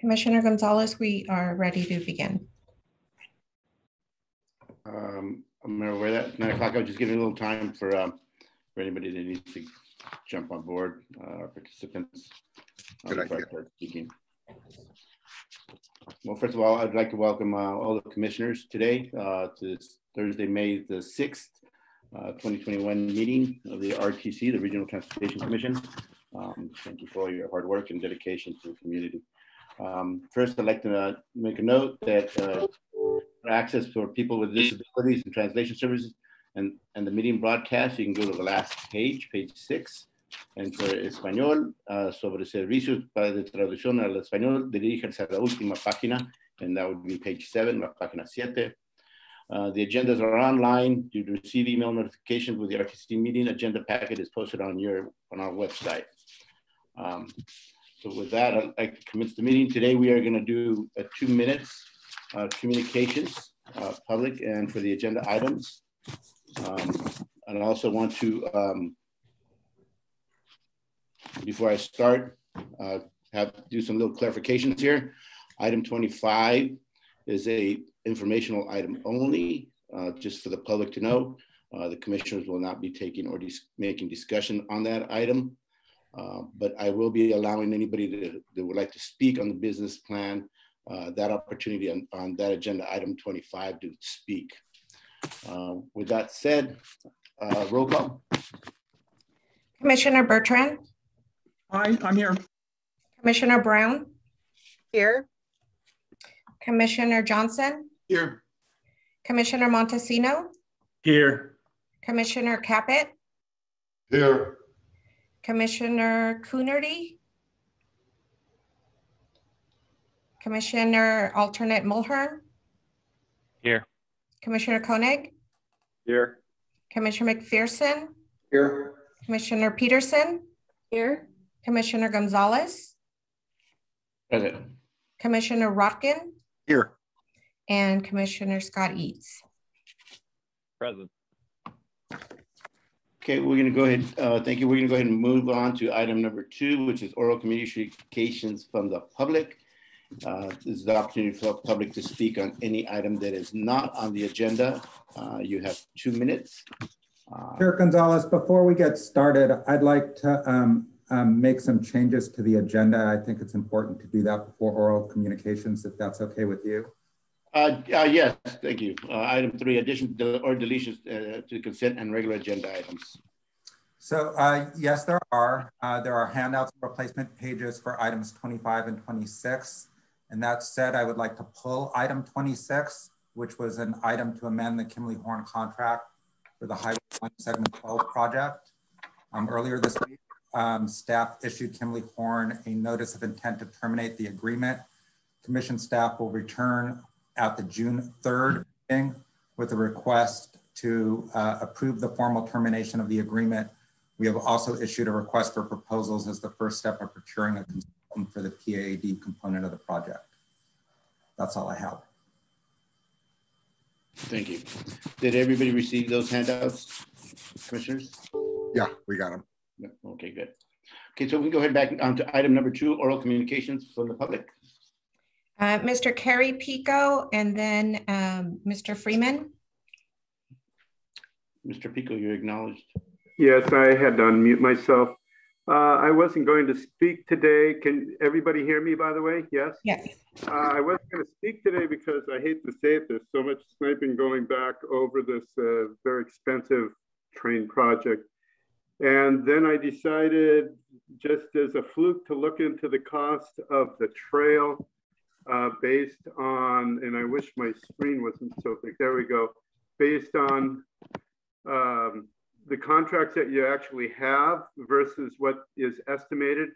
Commissioner Gonzalez, we are ready to begin. Um, I'm aware that nine o'clock, I'll just give you a little time for, um, for anybody that needs to jump on board, uh, participants. Good before I idea. start Speaking. Well, first of all, I'd like to welcome, uh, all the commissioners today, uh, to this Thursday, May the sixth, uh, twenty twenty-one meeting of the RTC, the Regional Transportation Commission. Um, thank you for all your hard work and dedication to the community. Um, first, I'd like to uh, make a note that, uh, access for people with disabilities and translation services and, and the meeting broadcast, you can go to the last page, page six. And for español, uh, sobre servicios para de traducción al español, diríjanse a la última página, and that would be page seven, la página siete. Uh, the agendas are online. You receive email notifications with the RTC meeting. Agenda packet is posted on your on our website. Um, so with that, I'd like to commence the meeting. Today, we are going to do a two minutes uh, communications, uh, public and for the agenda items. Um, and I also want to, um, before I start, uh, have do some little clarifications here. Item 25 is a informational item only, uh, just for the public to know. Uh, the commissioners will not be taking or dis making discussion on that item. Uh, but I will be allowing anybody to, that would like to speak on the business plan uh, that opportunity on, on that agenda item 25 to speak. Uh, with that said, uh, roll call. Commissioner Bertrand, Hi, I'm here. Commissioner Brown, Here, Commissioner Johnson, Here. Commissioner Montesino, Here. Commissioner Caput, Here. Commissioner Coonerty, Commissioner alternate Mulhern, Here. Commissioner Koenig, Here. Commissioner McPherson, Here. Commissioner Peterson, here, Commissioner Gonzalez, Present. Commissioner Rotkin, Here. and Commissioner Scott Eads. Present. Okay, we're gonna go ahead, uh, thank you. We're gonna go ahead and move on to item number two, which is oral communications from the public. Uh, This is the opportunity for the public to speak on any item that is not on the agenda. Uh, You have two minutes. Uh, Chair Gonzalez, before we get started, I'd like to um, um, make some changes to the agenda. I think it's important to do that before oral communications, if that's okay with you. Uh, uh, yes, thank you. Uh, item three, addition or deletions uh, to consent and regular agenda items. So uh, yes, there are. Uh, There are handouts and replacement pages for items 25 and 26. And that said, I would like to pull item 26, which was an item to amend the Kimley Horn contract for the Highway 1 Segment 12 project. Um, Earlier this week, um, staff issued Kimley Horn a notice of intent to terminate the agreement. Commission staff will return at the June 3rd meeting with a request to uh, approve the formal termination of the agreement. We have also issued a request for proposals as the first step of procuring a consultant for the PAD component of the project. That's all I have. Thank you. Did everybody receive those handouts, commissioners? Yeah, we got them. Okay, good. Okay, so we can go ahead back on to item number two, oral communications from the public. Uh, Mr. Kerry Pico and then um, Mr. Freeman. Mr. Pico, you're acknowledged. Yes, I had to unmute myself. Uh, I wasn't going to speak today. Can everybody hear me, by the way? Yes? Yes. Uh, I wasn't going to speak today because I hate to say it, there's so much sniping going back over this uh, very expensive train project. And then I decided, just as a fluke, to look into the cost of the trail uh, based on, and I wish my screen wasn't so big. There we go. Based on um, the contracts that you actually have versus what is estimated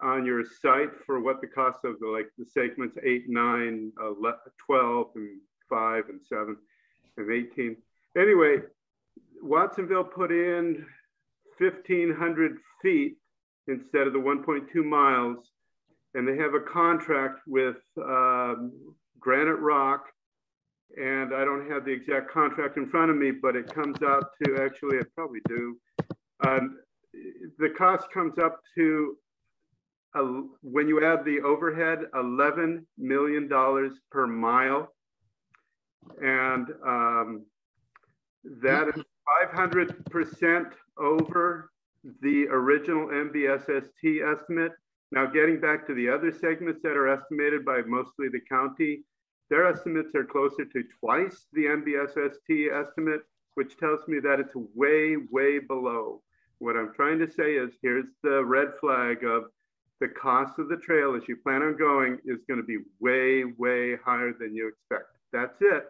on your site for what the cost of the like the segments 8 9 11, 12 and 5 and 7 and 18 anyway watsonville put in 1500 feet instead of the 1.2 miles and they have a contract with um, Graniterock and I don't have the exact contract in front of me, but it comes out to actually, I probably do. Um, the cost comes up to uh, when you add the overhead, $11 million per mile. And um, that is 500% over the original MBSST estimate. Now, getting back to the other segments that are estimated by mostly the county, their estimates are closer to twice the MBSST estimate, which tells me that it's way, way below. What I'm trying to say is here's the red flag of the cost of the trail as you plan on going is going to be way, way higher than you expect. That's it.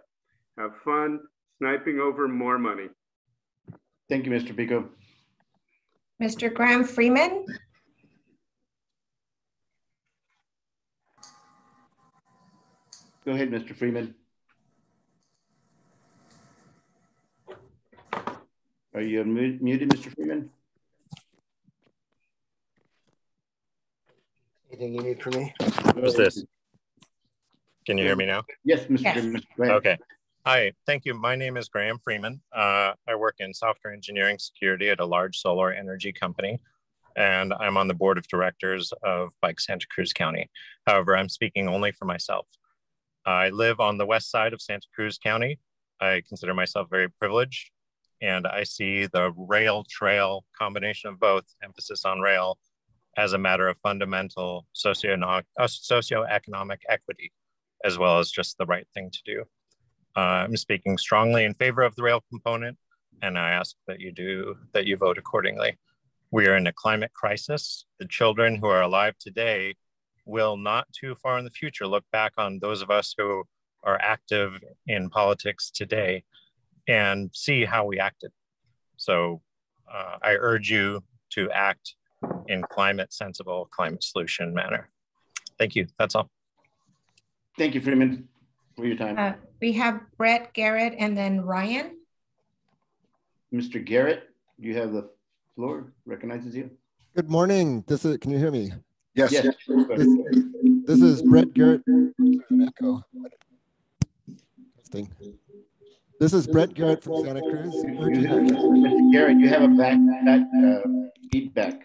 Have fun sniping over more money. Thank you, Mr. Pico. Mr. Graham Freeman, Go ahead, Mr. Freeman. Are you mu- muted, Mr. Freeman? Anything you need from me? Who's this? Can you hear me now? Yes, Mr. Yes. Freeman. Okay. Hi, thank you. My name is Graham Freeman. Uh, I work in software engineering security at a large solar energy company, and I'm on the board of directors of Bike Santa Cruz County. However, I'm speaking only for myself. I live on the west side of Santa Cruz County. I consider myself very privileged, and I see the rail trail combination of both, emphasis on rail, as a matter of fundamental socio uh, socioeconomic equity, as well as just the right thing to do. Uh, I'm speaking strongly in favor of the rail component, and I ask that you do that you vote accordingly. We are in a climate crisis. The children who are alive today will not too far in the future look back on those of us who are active in politics today and see how we acted. So uh, I urge you to act in climate sensible, climate solution manner. Thank you. That's all. Thank you, Freeman, for your time. uh, we have Brett Garrett and then Ryan. Mr. Garrett, you have the floor, recognizes you. Good morning. This is, can you hear me? Yes. Yes. This, this is Brett Garrett. An echo. Testing. This is Brett Garrett from Santa Cruz. You have- Mr. Garrett, you have a back, back uh, feedback.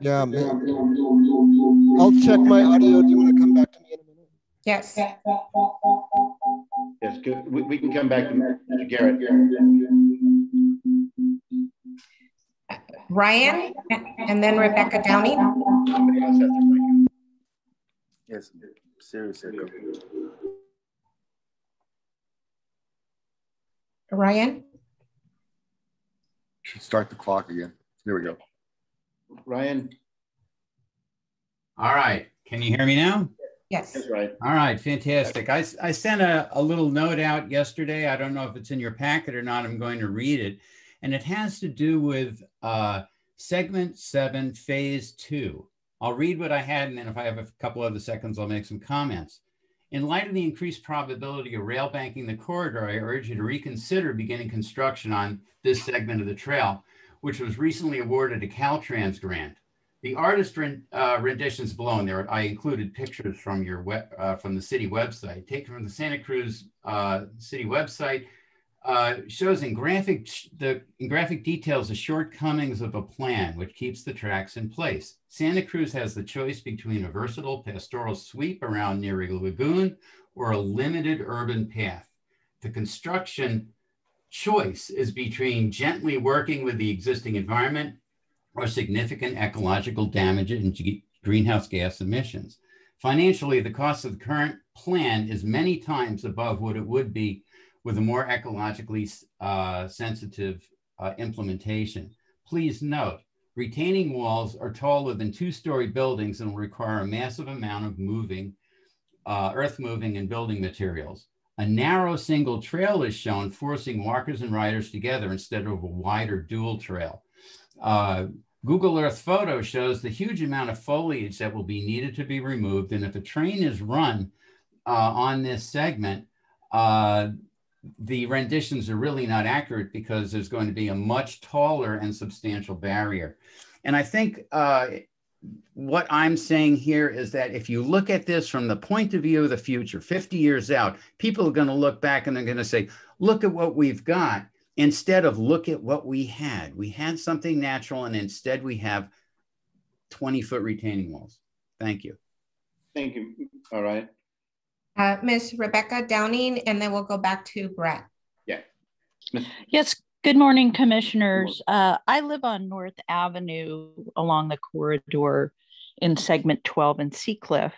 Yeah, man. I'll check my audio. Do you want to come back to me in a minute? Yes, Yes, good. We, we can come back to Mr. Garrett. Ryan and then Rebecca Downey. Somebody else has their mic. Yes, seriously. Ryan, Should start the clock again. There we go. Ryan, All right. Can you hear me now? yes. that's right. All right. Fantastic. I, I sent a, a little note out yesterday. I don't know if it's in your packet or not. I'm going to read it. And it has to do with uh, segment seven, phase two. I'll read what I had, and then if I have a couple other seconds, I'll make some comments. In light of the increased probability of rail banking the corridor, I urge you to reconsider beginning construction on this segment of the trail, which was recently awarded a Caltrans grant. The artist ren- uh, renditions below, and there I included pictures from your web, uh, from the city website, taken from the Santa Cruz uh, city website, uh, shows in graphic the in graphic details the shortcomings of a plan which keeps the tracks in place. Santa Cruz has the choice between a versatile pastoral sweep around Neary Lagoon or a limited urban path. The construction choice is between gently working with the existing environment or significant ecological damage and greenhouse gas emissions. Financially, the cost of the current plan is many times above what it would be with a more ecologically uh, sensitive uh, implementation. Please note, retaining walls are taller than two-story buildings and will require a massive amount of moving, uh, earth moving and building materials. A narrow single trail is shown, forcing walkers and riders together instead of a wider dual trail. Uh, Google Earth photo shows the huge amount of foliage that will be needed to be removed. And if a train is run uh, on this segment, uh, the renditions are really not accurate because there's going to be a much taller and substantial barrier. And I think uh, what I'm saying here is that if you look at this from the point of view of the future, 50 years out, people are going to look back and they're going to say, look at what we've got instead of look at what we had. We had something natural and instead we have 20 foot retaining walls. Thank you. Thank you. All right. Uh, Ms. Rebecca Downing, and then we'll go back to Brett. Yeah. Yes, good morning, commissioners. Uh, I live on North Avenue along the corridor in segment 12 in Seacliff.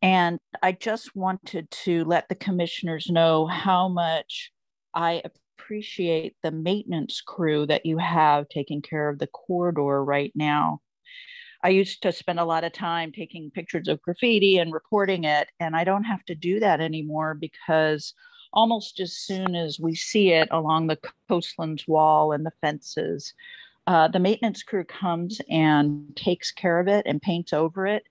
And I just wanted to let the commissioners know how much I appreciate the maintenance crew that you have taking care of the corridor right now. I used to spend a lot of time taking pictures of graffiti and reporting it, and I don't have to do that anymore because almost as soon as we see it along the coastlands wall and the fences, uh, the maintenance crew comes and takes care of it and paints over it.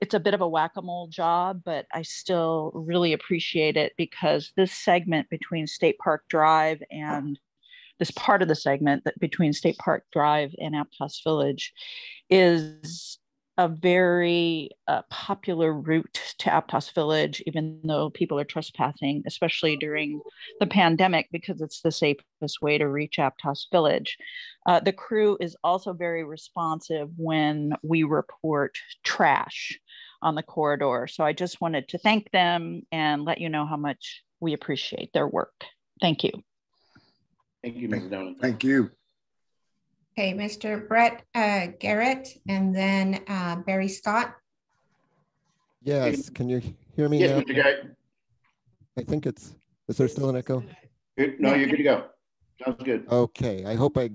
It's a bit of a whack a mole job, but I still really appreciate it because this segment between State Park Drive and this part of the segment that between State Park Drive and Aptos Village is a very uh, popular route to Aptos Village, even though people are trespassing, especially during the pandemic, because it's the safest way to reach Aptos Village. Uh, the crew is also very responsive when we report trash on the corridor. So I just wanted to thank them and let you know how much we appreciate their work. Thank you. Thank you, Ms. Downing. Thank you. Okay, Mr. Brett uh, Garrett, and then uh, Barry Scott. Yes, can you hear me Yes, now? Mr. Garrett. I think it's, is there still an echo? Good. No, you're good to go. Sounds good. Okay, I hope I,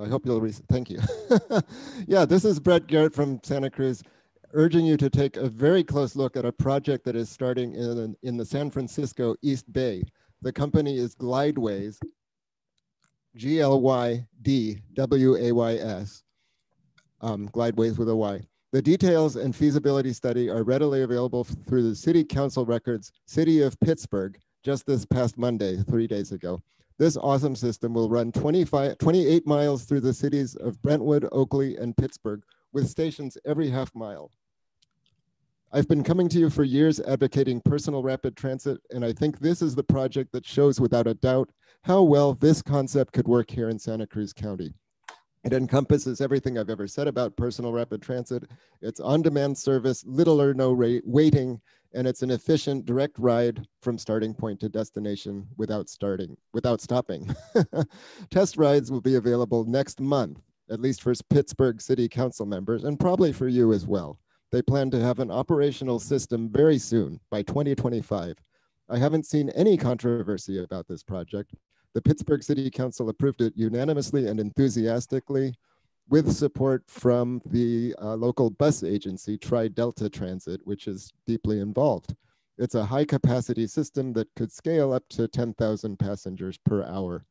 I hope you'll, thank you. Yeah, this is Brett Garrett from Santa Cruz, urging you to take a very close look at a project that is starting in, in the San Francisco East Bay. The company is Glydways, G-L-Y-D-W-A-Y-S, um, Glydways with a Y. The details and feasibility study are readily available through the city council records, City of Pittsburg, just this past Monday, three days ago. This awesome system will run 25, 28 miles through the cities of Brentwood, Oakley, and Pittsburg with stations every half mile. I've been coming to you for years advocating personal rapid transit, and I think this is the project that shows without a doubt how well this concept could work here in Santa Cruz County. It encompasses everything I've ever said about personal rapid transit. It's on-demand service, little or no rate, waiting, and it's an efficient direct ride from starting point to destination without starting, without stopping. Test rides will be available next month, at least for Pittsburg City Council members, and probably for you as well. They plan to have an operational system very soon, by 2025. I haven't seen any controversy about this project. The Pittsburg City Council approved it unanimously and enthusiastically with support from the uh, local bus agency, Tri Delta Transit, which is deeply involved. It's a high capacity system that could scale up to 10,000 passengers per hour.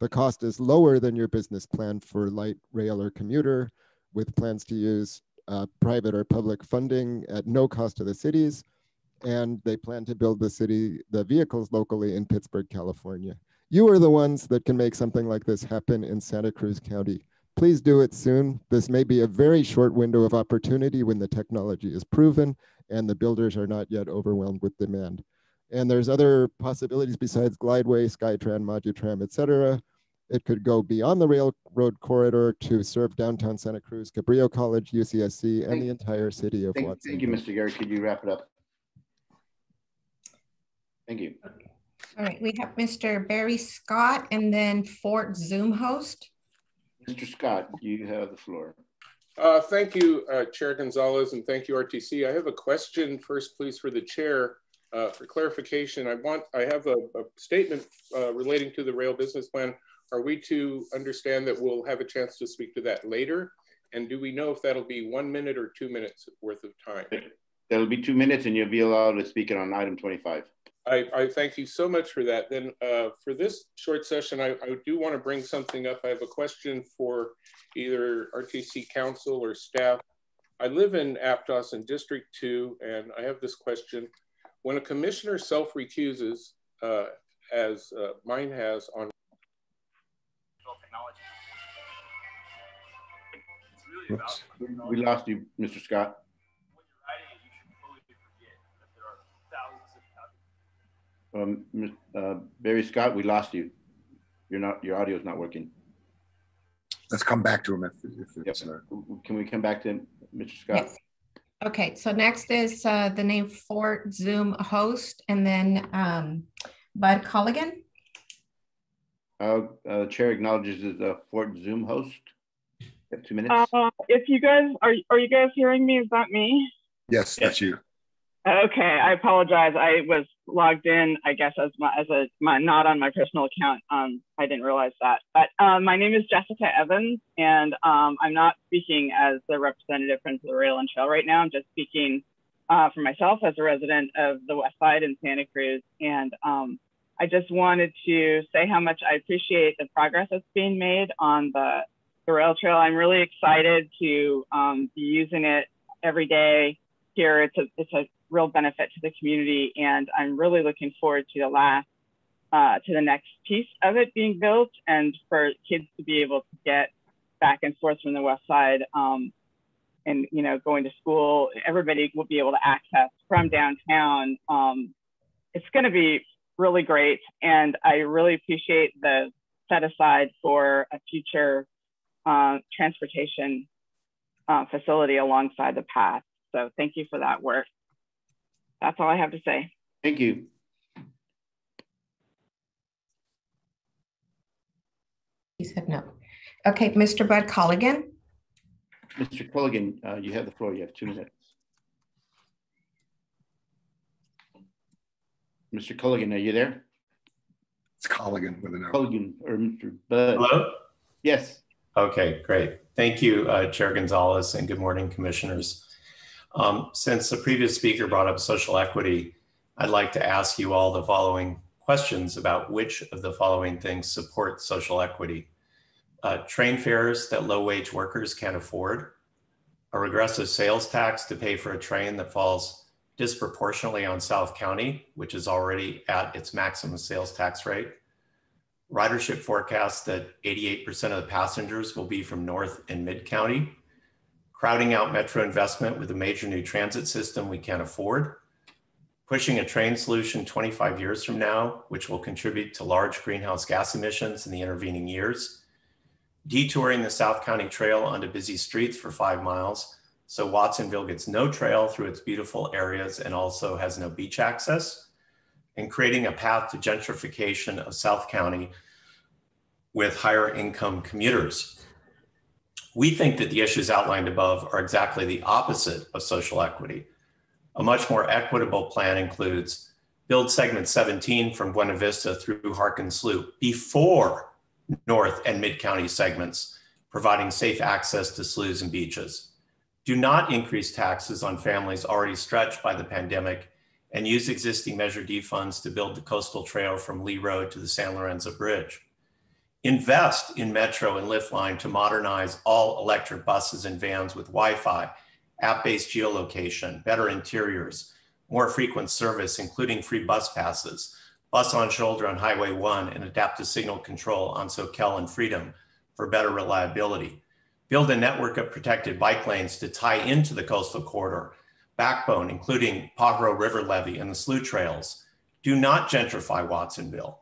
The cost is lower than your business plan for light rail or commuter, with plans to use uh, private or public funding at no cost to the cities. And they plan to build the city, the vehicles locally in Pittsburg, California. You are the ones that can make something like this happen in Santa Cruz County. Please do it soon. This may be a very short window of opportunity when the technology is proven and the builders are not yet overwhelmed with demand. And there's other possibilities besides Glydway, Skytran, Modutram, et cetera. It could go beyond the railroad corridor to serve downtown Santa Cruz, Cabrillo College, UCSC, and Thank- the entire city of Thank, Watson. thank you, Mr. Garrett. Could you wrap it up? Thank you. All right, we have Mr. Barry Scott and then Fort Zoom host. Mr. Scott, you have the floor. Uh, thank you, uh, Chair Gonzalez, and thank you, RTC. I have a question first, please, for the chair. Uh, for clarification, I want I have a, a statement uh, relating to the rail business plan. Are we to understand that we'll have a chance to speak to that later? And do we know if that'll be one minute or two minutes worth of time? That'll be two minutes and you'll be allowed to speak it on item 25. I, I thank you so much for that. Then uh, for this short session, I, I do want to bring something up. I have a question for either RTC council or staff. I live in Aptos in District 2, and I have this question. When a commissioner self-recuses, uh, as uh, mine has on Oops. We lost you, Mr. Scott. Um, uh, Barry Scott, we lost you. You're not, your audio is not working. Let's come back to him if, if it's, uh, Can we come back to him, Mr. Scott? Yes. Okay, so next is uh, the name Fort Zoom host and then um, Bud Colligan. Uh, uh, Chair acknowledges as a Fort Zoom host. You have two minutes. Uh, if you guys are, are you guys hearing me? Is that me? yes, that's you. Okay, I apologize. I was logged in, I guess, as my as a my not on my personal account. Um, I didn't realize that. But um, my name is Jessica Evans, and um, I'm not speaking as the representative from the Rail and Trail right now. I'm just speaking uh, for myself as a resident of the West Side in Santa Cruz, and um, I just wanted to say how much I appreciate the progress that's being made on the the rail trail. I'm really excited to um, be using it every day here. It's a it's a real benefit to the community, and I'm really looking forward to the last uh, to the next piece of it being built, and for kids to be able to get back and forth from the west side, um, and you know going to school. Everybody will be able to access from downtown. Um, it's going to be really great, and I really appreciate the set aside for a future uh, transportation uh, facility alongside the path. So thank you for that work. That's all I have to say. Thank you. He said no. Okay, Mr. Bud Colligan. Mr. Colligan, uh, you have the floor. You have two minutes. Mr. Colligan, are you there? It's Colligan with an O. Culligan or Mr. Bud? Hello? Yes. Okay, great. Thank you, uh, Chair Gonzalez, and good morning, commissioners. Um, since the previous speaker brought up social equity, I'd like to ask you all the following questions about which of the following things support social equity. Uh, train fares that low wage workers can't afford, a regressive sales tax to pay for a train that falls disproportionately on South County, which is already at its maximum sales tax rate, ridership forecasts that 88% of the passengers will be from North and Mid County, crowding out metro investment with a major new transit system we can't afford, pushing a train solution 25 years from now, which will contribute to large greenhouse gas emissions in the intervening years, detouring the South County Trail onto busy streets for five miles, so Watsonville gets no trail through its beautiful areas and also has no beach access, and creating a path to gentrification of South County with higher income commuters. We think that the issues outlined above are exactly the opposite of social equity. A much more equitable plan includes build segment 17 from Buena Vista through Harkins Loop before North and Mid County segments, providing safe access to sloughs and beaches. Do not increase taxes on families already stretched by the pandemic and use existing Measure D funds to build the coastal trail from Lee Road to the San Lorenzo Bridge. Invest in Metro and Lift Line to modernize all electric buses and vans with Wi Fi, app based geolocation, better interiors, more frequent service, including free bus passes, bus on shoulder on Highway 1, and adaptive signal control on Soquel and Freedom for better reliability. Build a network of protected bike lanes to tie into the coastal corridor, backbone, including Pajaro River Levee and the slough trails. Do not gentrify Watsonville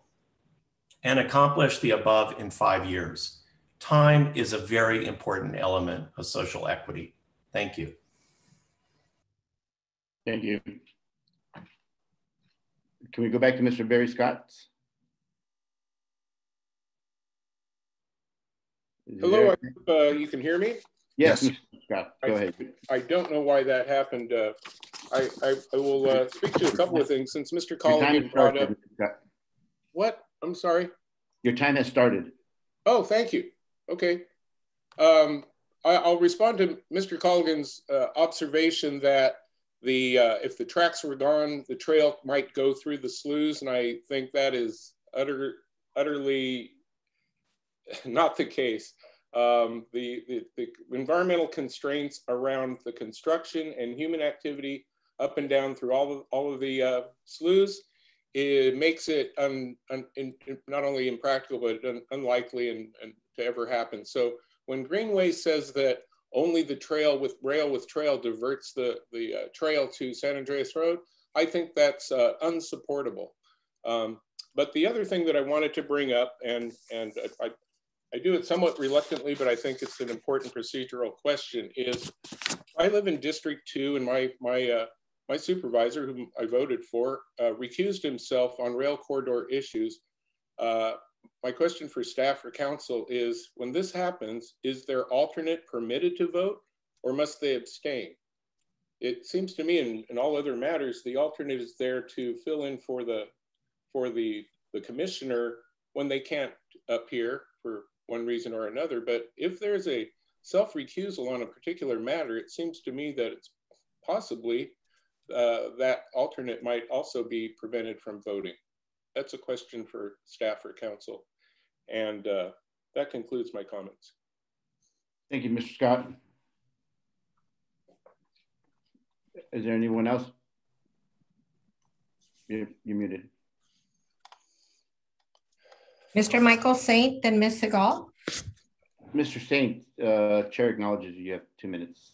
and accomplish the above in five years. Time is a very important element of social equity. Thank you. Thank you. Can we go back to Mr. Barry Scott? Is Hello, there- I hope, uh, you can hear me? Yes, Yes. Scott, go ahead. I don't know why that happened. Uh, I, I, I will uh, speak to a couple of things since Mr. Colligan brought started, up, what? I'm sorry. Your time has started. Oh, thank you. Okay. Um, I, I'll respond to Mr. Colligan's uh, observation that the uh, if the tracks were gone, the trail might go through the sloughs, and I think that is utter, utterly not the case. Um, the, the, the environmental constraints around the construction and human activity up and down through all of, all of the uh, sloughs, it makes it un, un, in, not only impractical, but un, unlikely and, and to ever happen. So when Greenway says that only the trail with rail with trail diverts the, the uh, trail to San Andreas Road, I think that's uh, unsupportable. Um, but the other thing that I wanted to bring up, and, and I, I do it somewhat reluctantly, but I think it's an important procedural question is I live in District 2 and my, my, uh, my supervisor, whom I voted for, uh, recused himself on rail corridor issues. Uh, my question for staff or council is when this happens, is their alternate permitted to vote or must they abstain? It seems to me in, in all other matters, the alternate is there to fill in for the for the, the commissioner when they can't appear for one reason or another. But if there's a self-recusal on a particular matter, it seems to me that it's possibly uh, that alternate might also be prevented from voting. That's a question for staff or council. And uh, that concludes my comments. Thank you, Mr. Scott. Is there anyone else? You're, you're muted. Mr. Michael Saint, then Ms. Segal. Mr. Saint, uh, Chair acknowledges you have two minutes.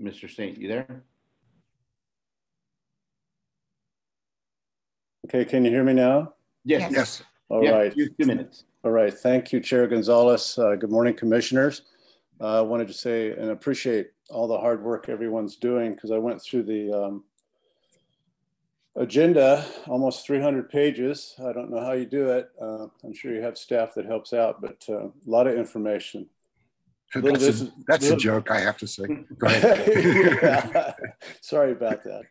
Mr. Saint, you there? Okay, can you hear me now? Yes. Yes. All Yeah, right. Two minutes. All right. Thank you, Chair Gonzalez. Uh, good morning, commissioners. Uh, I wanted to say and appreciate all the hard work everyone's doing because I went through the um, agenda, almost 300 pages. I don't know how you do it. Uh, I'm sure you have staff that helps out, but uh, a lot of information. That's, a, that's a joke, I have to say. Go ahead. Yeah. Sorry about that.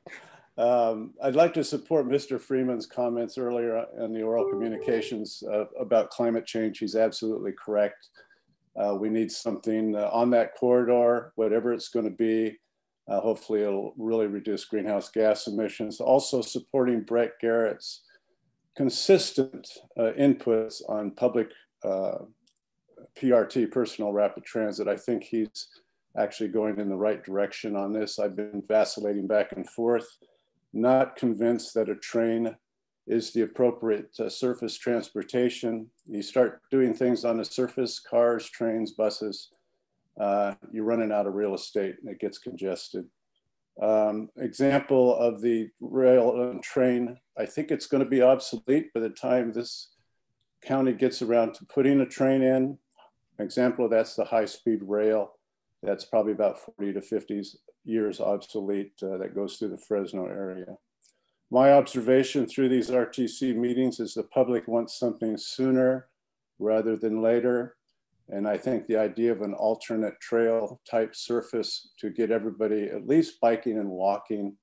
Um, I'd like to support Mr. Freeman's comments earlier in the oral communications uh, about climate change. He's absolutely correct. Uh, we need something uh, on that corridor, whatever it's going to be. Uh, hopefully, it'll really reduce greenhouse gas emissions. Also, supporting Brett Garrett's consistent uh, inputs on public uh, PRT, personal rapid transit. I think he's actually going in the right direction on this. I've been vacillating back and forth, not convinced that a train is the appropriate uh, surface transportation. You start doing things on the surface, cars, trains, buses, uh, you're running out of real estate and it gets congested. Um, example of the rail and train, I think it's going to be obsolete by the time this county gets around to putting a train in. Example of that's the high speed rail. That's probably about 40 to 50 years obsolete uh, that goes through the Fresno area. My observation through these RTC meetings is the public wants something sooner rather than later. And I think the idea of an alternate trail type surface to get everybody at least biking and walking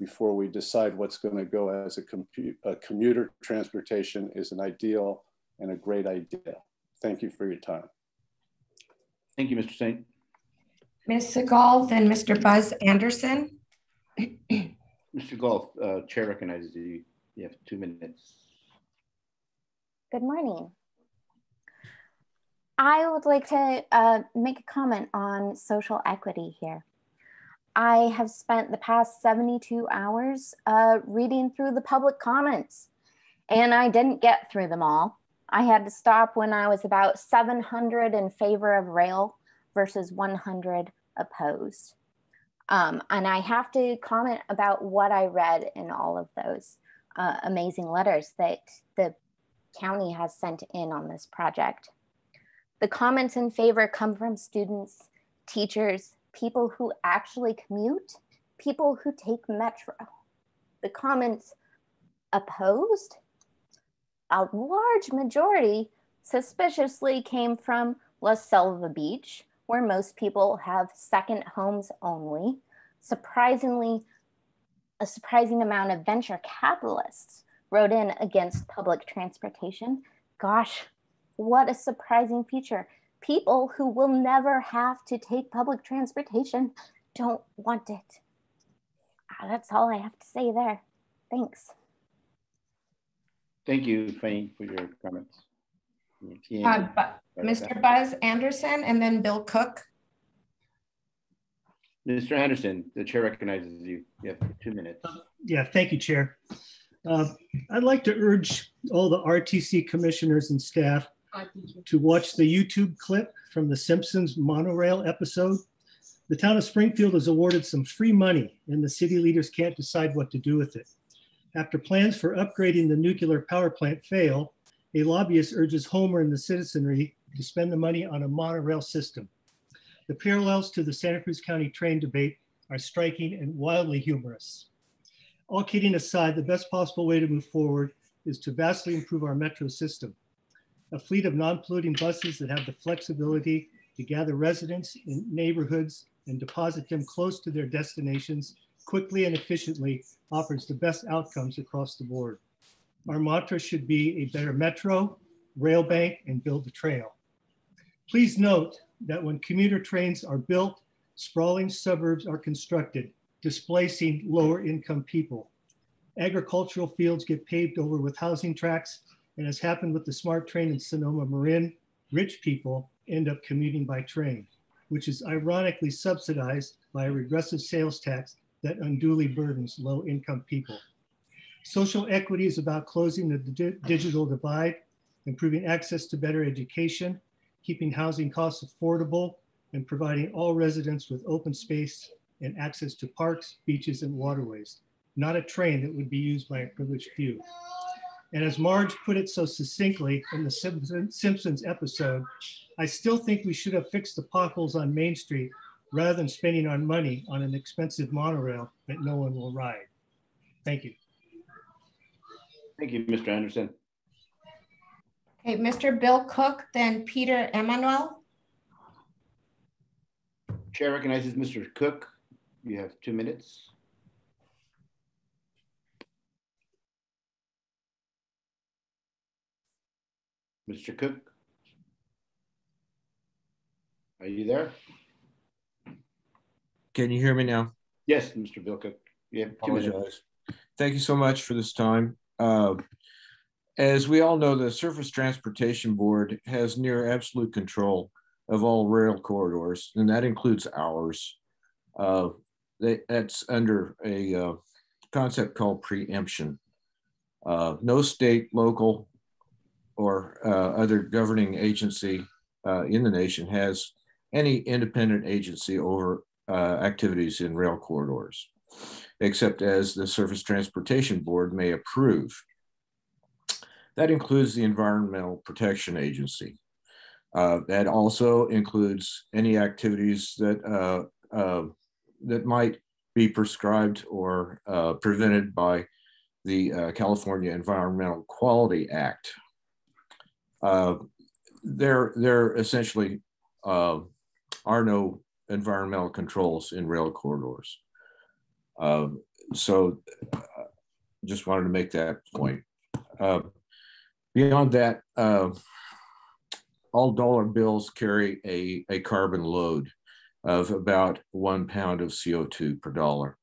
before we decide what's going to go as a, compu- a commuter transportation is an ideal and a great idea. Thank you for your time. Thank you, Mr. Saint. Ms. Segal, then Mr. Buzz Anderson. Mr. Golf, uh, Chair recognizes you. You have two minutes. Good morning. I would like to uh, make a comment on social equity here. I have spent the past 72 hours uh, reading through the public comments, and I didn't get through them all. I had to stop when I was about 700 in favor of rail versus 100 opposed. Um, and I have to comment about what I read in all of those uh, amazing letters that the county has sent in on this project. The comments in favor come from students, teachers, people who actually commute, people who take Metro. The comments opposed, a large majority suspiciously came from La Selva Beach, where most people have second homes only. Surprisingly, a surprising amount of venture capitalists wrote in against public transportation. Gosh, what a surprising feature. People who will never have to take public transportation don't want it. Ah, That's all I have to say there. Thanks. Thank you, Fanny, for your comments. Uh, Mr. Buzz Anderson, and then Bill Cook. Mr. Anderson, the chair recognizes you. You have two minutes. Yeah, thank you, Chair. Uh, I'd like to urge all the RTC commissioners and staff to watch the YouTube clip from the Simpsons monorail episode. The town of Springfield is awarded some free money and the city leaders can't decide what to do with it. After plans for upgrading the nuclear power plant fail, a lobbyist urges Homer and the citizenry to spend the money on a monorail system. The parallels to the Santa Cruz County train debate are striking and wildly humorous. All kidding aside, the best possible way to move forward is to vastly improve our metro system. A fleet of non-polluting buses that have the flexibility to gather residents in neighborhoods and deposit them close to their destinations quickly and efficiently offers the best outcomes across the board. Our mantra should be a better metro, rail bank, and build a trail. Please note that when commuter trains are built, sprawling suburbs are constructed, displacing lower income people. Agricultural fields get paved over with housing tracts, and as happened with the SMART train in Sonoma Marin, rich people end up commuting by train, which is ironically subsidized by a regressive sales tax that unduly burdens low income people. Social equity is about closing the di digital divide, improving access to better education, keeping housing costs affordable, and providing all residents with open space and access to parks, beaches, and waterways, not a train that would be used by a privileged few. And as Marge put it so succinctly in the Simpsons episode, I still think we should have fixed the potholes on Main Street rather than spending our money on an expensive monorail that no one will ride. Thank you. Thank you, Mr. Anderson. Okay, Mr. Bill Cook, then Peter Emanuel. Chair recognizes Mr. Cook. You have two minutes. Mr. Cook? Are you there? Can you hear me now? Yes, Mr. Bill Cook. Yeah, apologize. Thank you so much for this time. Uh, as we all know, the Surface Transportation Board has near absolute control of all rail corridors, and that includes ours. Uh, they, that's under a uh, concept called preemption. Uh, no state, local, or uh, other governing agency uh, in the nation has any independent agency over uh, activities in rail corridors, except as the Surface Transportation Board may approve. That includes the Environmental Protection Agency. Uh, that also includes any activities that uh, that might be prescribed or prevented by the California Environmental Quality Act. Uh, there, there essentially are no environmental controls in rail corridors. so just wanted to make that point. Beyond that, uh, all dollar bills carry a, a carbon load of about one pound of CO2 per dollar.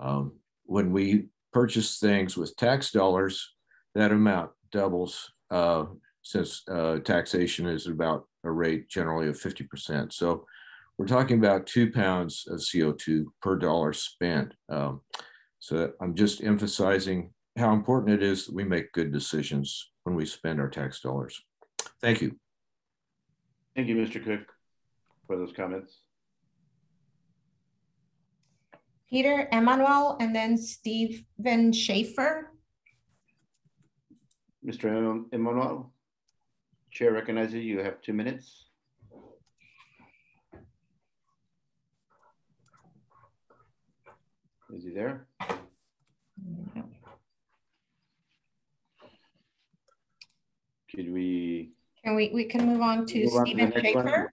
Um, when we purchase things with tax dollars, that amount doubles uh, since uh, taxation is about a rate generally of 50%. So we're talking about two pounds of CO2 per dollar spent. Um, so I'm just emphasizing how important it is that we make good decisions when we spend our tax dollars. Thank you. Thank you, Mr. Cook, for those comments. Peter Emanuel and then Stephen Schaefer. Mr. Emanuel, Chair recognizes you have two minutes. Is he there? Could we? Can we, we can move on to move Stephen on to Schaefer.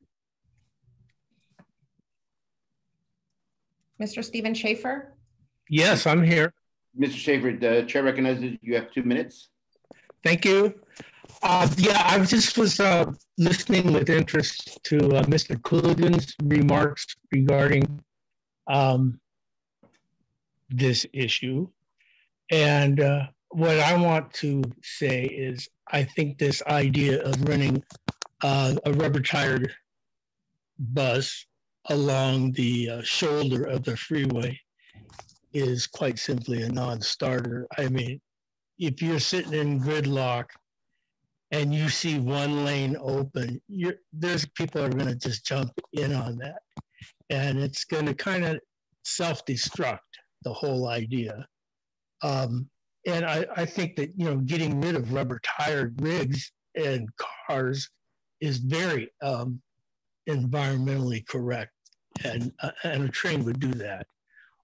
Mr. Stephen Schaefer? Yes, I'm here. Mr. Schaefer, the chair recognizes you have two minutes. Thank you. Uh, yeah, I just was uh, listening with interest to uh, Mr. Cooligan's remarks regarding um, this issue. And uh, what I want to say is I think this idea of running uh, a rubber tired bus along the uh, shoulder of the freeway is quite simply a non starter. I mean, if you're sitting in gridlock and you see one lane open, there's people are going to just jump in on that. And it's going to kind of self destruct the whole idea. Um, and I, I think that you know getting rid of rubber tired rigs and cars is very um, environmentally correct, and uh, and a train would do that,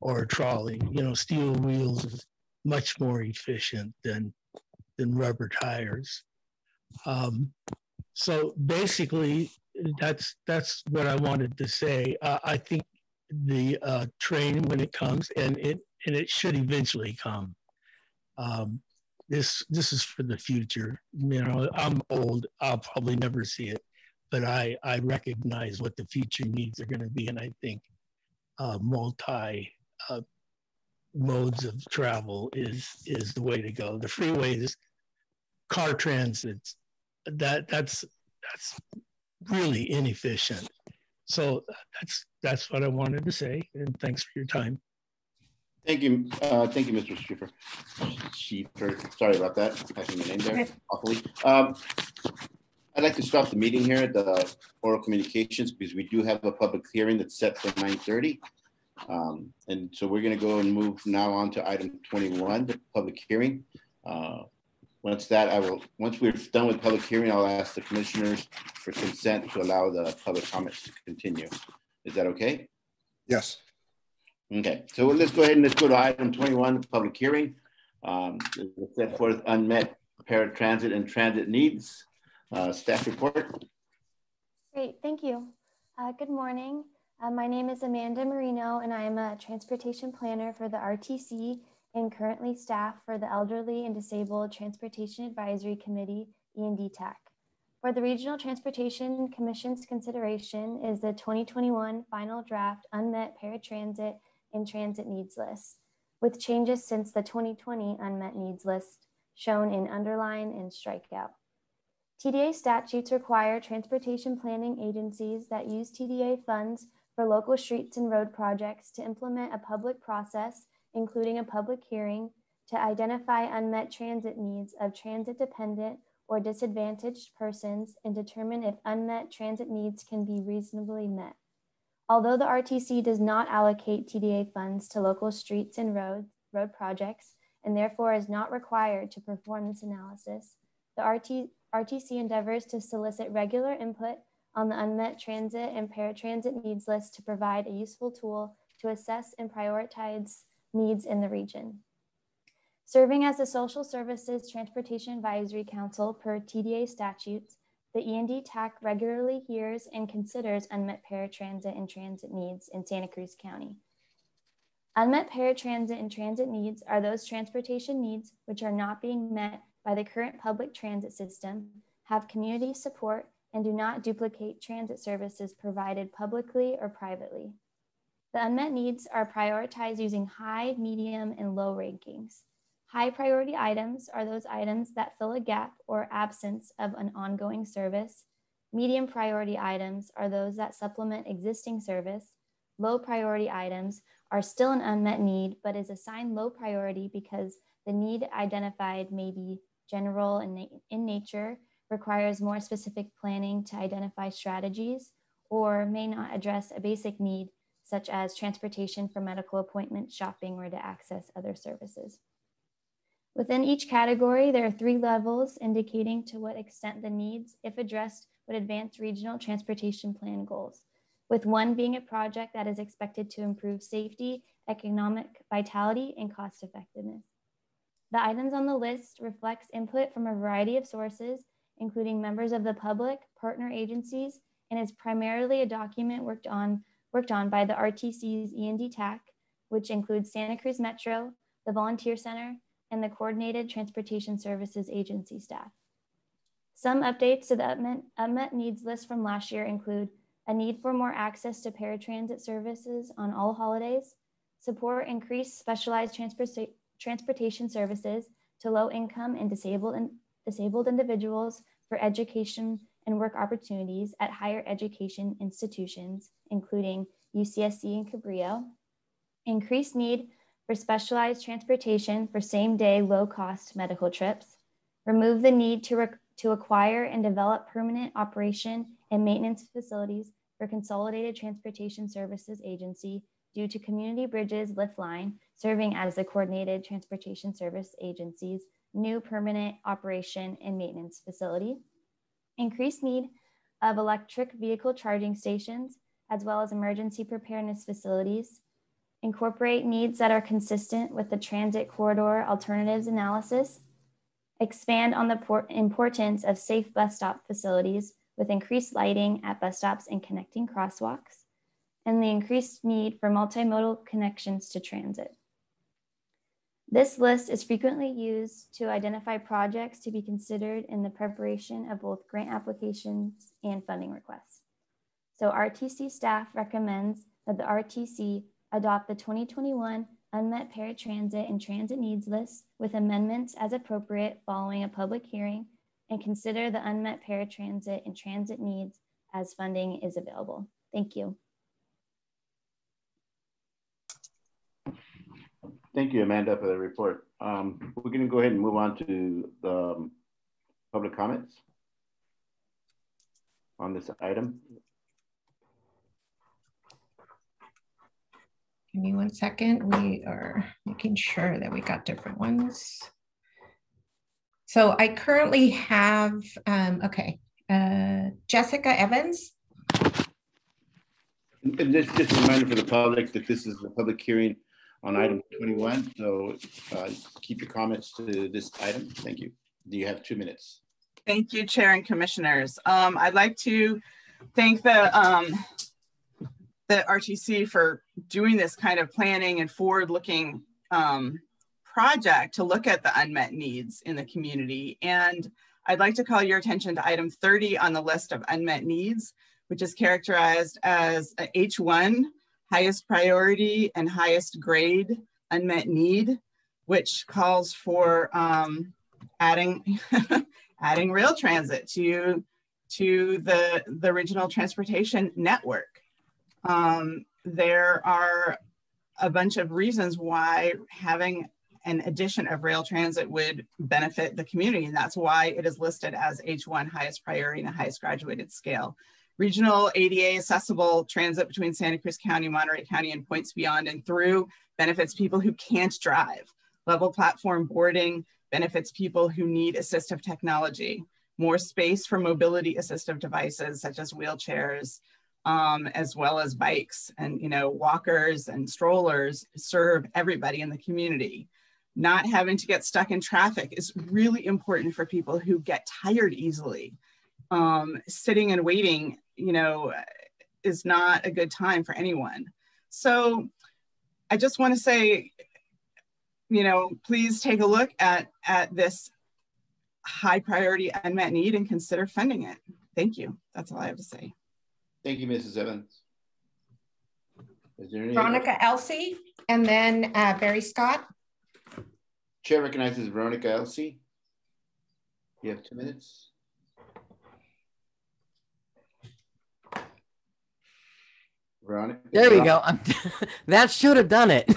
or a trolley. You know, steel wheels is much more efficient than than rubber tires. Um, so basically, that's that's what I wanted to say. Uh, I think the uh, train when it comes, and it and it should eventually come. Um, this this is for the future. You know, I'm old. I'll probably never see it, but I I recognize what the future needs are going to be, and I think uh, multi uh, modes of travel is is the way to go. The freeways, car transits, that that's that's really inefficient. So that's that's what I wanted to say, and thanks for your time. Thank you, uh, thank you, Mr. Schiffer. Schiffer, sorry about that, passing the name there awfully. Um, I'd like to stop the meeting here at the oral communications because we do have a public hearing that's set for 9:30. Um, and so we're going to go and move now on to item 21, the public hearing. Uh, once that, I will. Once we're done with public hearing, I'll ask the commissioners for consent to allow the public comments to continue. Is that okay? Yes. Okay, so let's go ahead and let's go to item 21, public hearing. Um, set forth unmet paratransit and transit needs. Uh, staff report. Great, thank you. Uh, good morning. Uh, my name is Amanda Marino, and I am a transportation planner for the RTC and currently staff for the Elderly and Disabled Transportation Advisory Committee, TAC. For the Regional Transportation Commission's consideration is the 2021 final draft unmet paratransit and transit needs list, with changes since the 2020 unmet needs list shown in underline and strikeout. TDA statutes require transportation planning agencies that use TDA funds for local streets and road projects to implement a public process, including a public hearing, to identify unmet transit needs of transit dependent or disadvantaged persons and determine if unmet transit needs can be reasonably met. Although the RTC does not allocate TDA funds to local streets and road, road projects, and therefore is not required to perform this analysis, the RT, RTC endeavors to solicit regular input on the unmet transit and paratransit needs list to provide a useful tool to assess and prioritize needs in the region. Serving as the Social Services Transportation Advisory Council per TDA statutes, the E&D TAC regularly hears and considers unmet paratransit and transit needs in Santa Cruz County. Unmet paratransit and transit needs are those transportation needs which are not being met by the current public transit system, have community support, and do not duplicate transit services provided publicly or privately. The unmet needs are prioritized using high, medium, and low rankings. High priority items are those items that fill a gap or absence of an ongoing service. Medium priority items are those that supplement existing service. Low priority items are still an unmet need, but is assigned low priority because the need identified may be general in, na in nature, requires more specific planning to identify strategies, or may not address a basic need such as transportation for medical appointments, shopping, or to access other services. Within each category, there are three levels indicating to what extent the needs, if addressed, would advance regional transportation plan goals, with one being a project that is expected to improve safety, economic vitality, and cost effectiveness. The items on the list reflects input from a variety of sources, including members of the public, partner agencies, and is primarily a document worked on, worked on by the RTC's E&D TAC, which includes Santa Cruz Metro, the Volunteer Center, and the Coordinated Transportation Services Agency staff. Some updates to the unmet, unmet needs list from last year include a need for more access to paratransit services on all holidays, support increased specialized transportation services to low income and disabled, and disabled individuals for education and work opportunities at higher education institutions, including UCSC and Cabrillo, increased need for specialized transportation for same day, low cost medical trips, remove the need to, to acquire and develop permanent operation and maintenance facilities for Consolidated Transportation Services Agency due to Community Bridges Lift Line serving as the Coordinated Transportation Service Agency's new permanent operation and maintenance facility, increased need of electric vehicle charging stations, as well as emergency preparedness facilities, incorporate needs that are consistent with the transit corridor alternatives analysis, expand on the importance of safe bus stop facilities with increased lighting at bus stops and connecting crosswalks, and the increased need for multimodal connections to transit. This list is frequently used to identify projects to be considered in the preparation of both grant applications and funding requests. So RTC staff recommends that the RTC adopt the 2021 unmet paratransit and transit needs list with amendments as appropriate following a public hearing and consider the unmet paratransit and transit needs as funding is available. Thank you. Thank you, Amanda, for the report. Um, we're going to go ahead and move on to the um, public comments on this item. Give me one second. We are making sure that we got different ones. So I currently have, um, okay, uh, Jessica Evans. And this just a reminder for the public that this is a public hearing on item 21. So uh, keep your comments to this item. Thank you. Do you have two minutes? Thank you, Chair and Commissioners. Um, I'd like to thank the um, the RTC for doing this kind of planning and forward-looking um, project to look at the unmet needs in the community. And I'd like to call your attention to item 30 on the list of unmet needs, which is characterized as a H1 highest priority and highest grade unmet need, which calls for um, adding adding rail transit to to the the regional transportation network. Um, there are a bunch of reasons why having an addition of rail transit would benefit the community, and that's why it is listed as H1 highest priority and the highest graduated scale regional ADA accessible transit between Santa Cruz County, Monterey County, and points beyond and through benefits people who can't drive. Level platform boarding benefits people who need assistive technology. More space for mobility assistive devices such as wheelchairs, um, as well as bikes and you know walkers and strollers serve everybody in the community. Not having to get stuck in traffic is really important for people who get tired easily. Um, sitting and waiting you know, is not a good time for anyone. So I just want to say, you know, please take a look at, at this high priority unmet need and consider funding it. Thank you. That's all I have to say. Thank you, Mrs. Evans. Is there any Veronica Elsea and then uh, Barry Scott. Chair recognizes Veronica Elsea. You have two minutes. Veronica? There we go. that should have done it.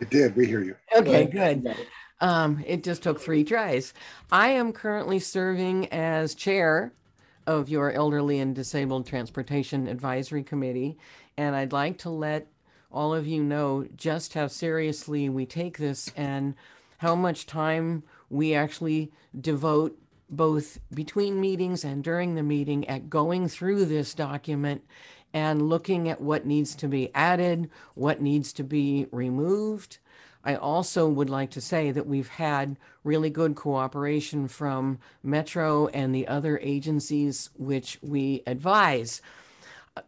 it did. We hear you. Okay, good. Um, it just took three tries. I am currently serving as chair of your Elderly and Disabled Transportation Advisory Committee, and I'd like to let all of you know just how seriously we take this and how much time we actually devote both between meetings and during the meeting at going through this document and looking at what needs to be added, what needs to be removed. I also would like to say that we've had really good cooperation from Metro and the other agencies which we advise.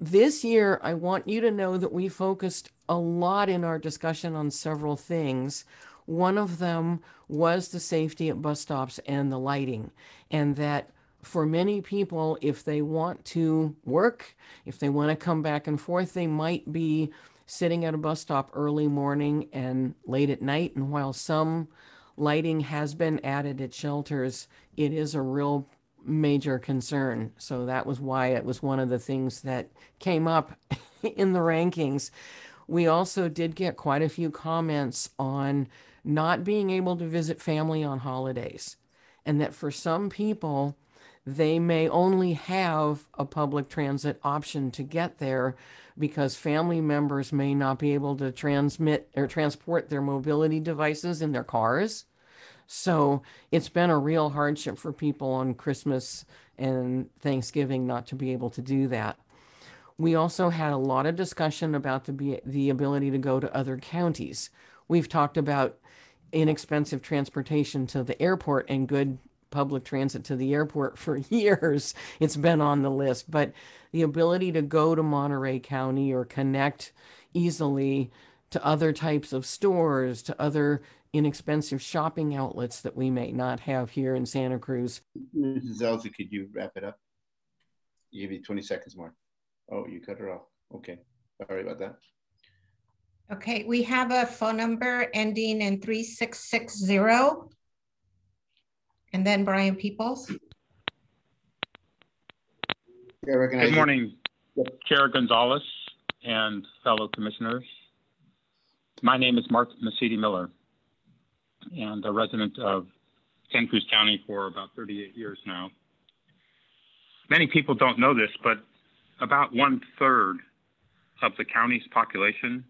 This year, I want you to know that we focused a lot in our discussion on several things. One of them was the safety at bus stops and the lighting, and that for many people, if they want to work, if they want to come back and forth, they might be sitting at a bus stop early morning and late at night. And while some lighting has been added at shelters, it is a real major concern. So that was why it was one of the things that came up in the rankings. We also did get quite a few comments on not being able to visit family on holidays, and that for some people, they may only have a public transit option to get there because family members may not be able to transmit or transport their mobility devices in their cars. So it's been a real hardship for people on Christmas and Thanksgiving not to be able to do that. We also had a lot of discussion about the, the ability to go to other counties. We've talked about inexpensive transportation to the airport and good public transit to the airport for years. It's been on the list, but the ability to go to Monterey County or connect easily to other types of stores, to other inexpensive shopping outlets that we may not have here in Santa Cruz. Mrs. Zelzi, could you wrap it up? give you 20 seconds more. Oh, you cut her off. Okay. Sorry about that. Okay, we have a phone number ending in 3660. And then Brian Peoples. Good morning, Chair Gonzalez and fellow commissioners. My name is Mark Mesiti Miller and a resident of Santa Cruz County for about 38 years now. Many people don't know this, but about one third of the county's population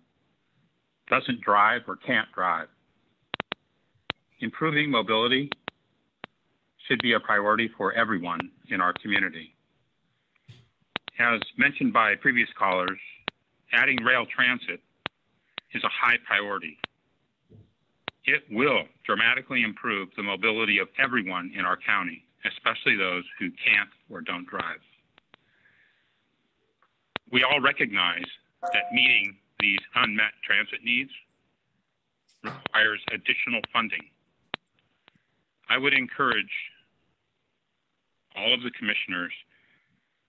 doesn't drive or can't drive. Improving mobility should be a priority for everyone in our community. As mentioned by previous callers, adding rail transit is a high priority. It will dramatically improve the mobility of everyone in our county, especially those who can't or don't drive. We all recognize that meeting these unmet transit needs requires additional funding. I would encourage all of the commissioners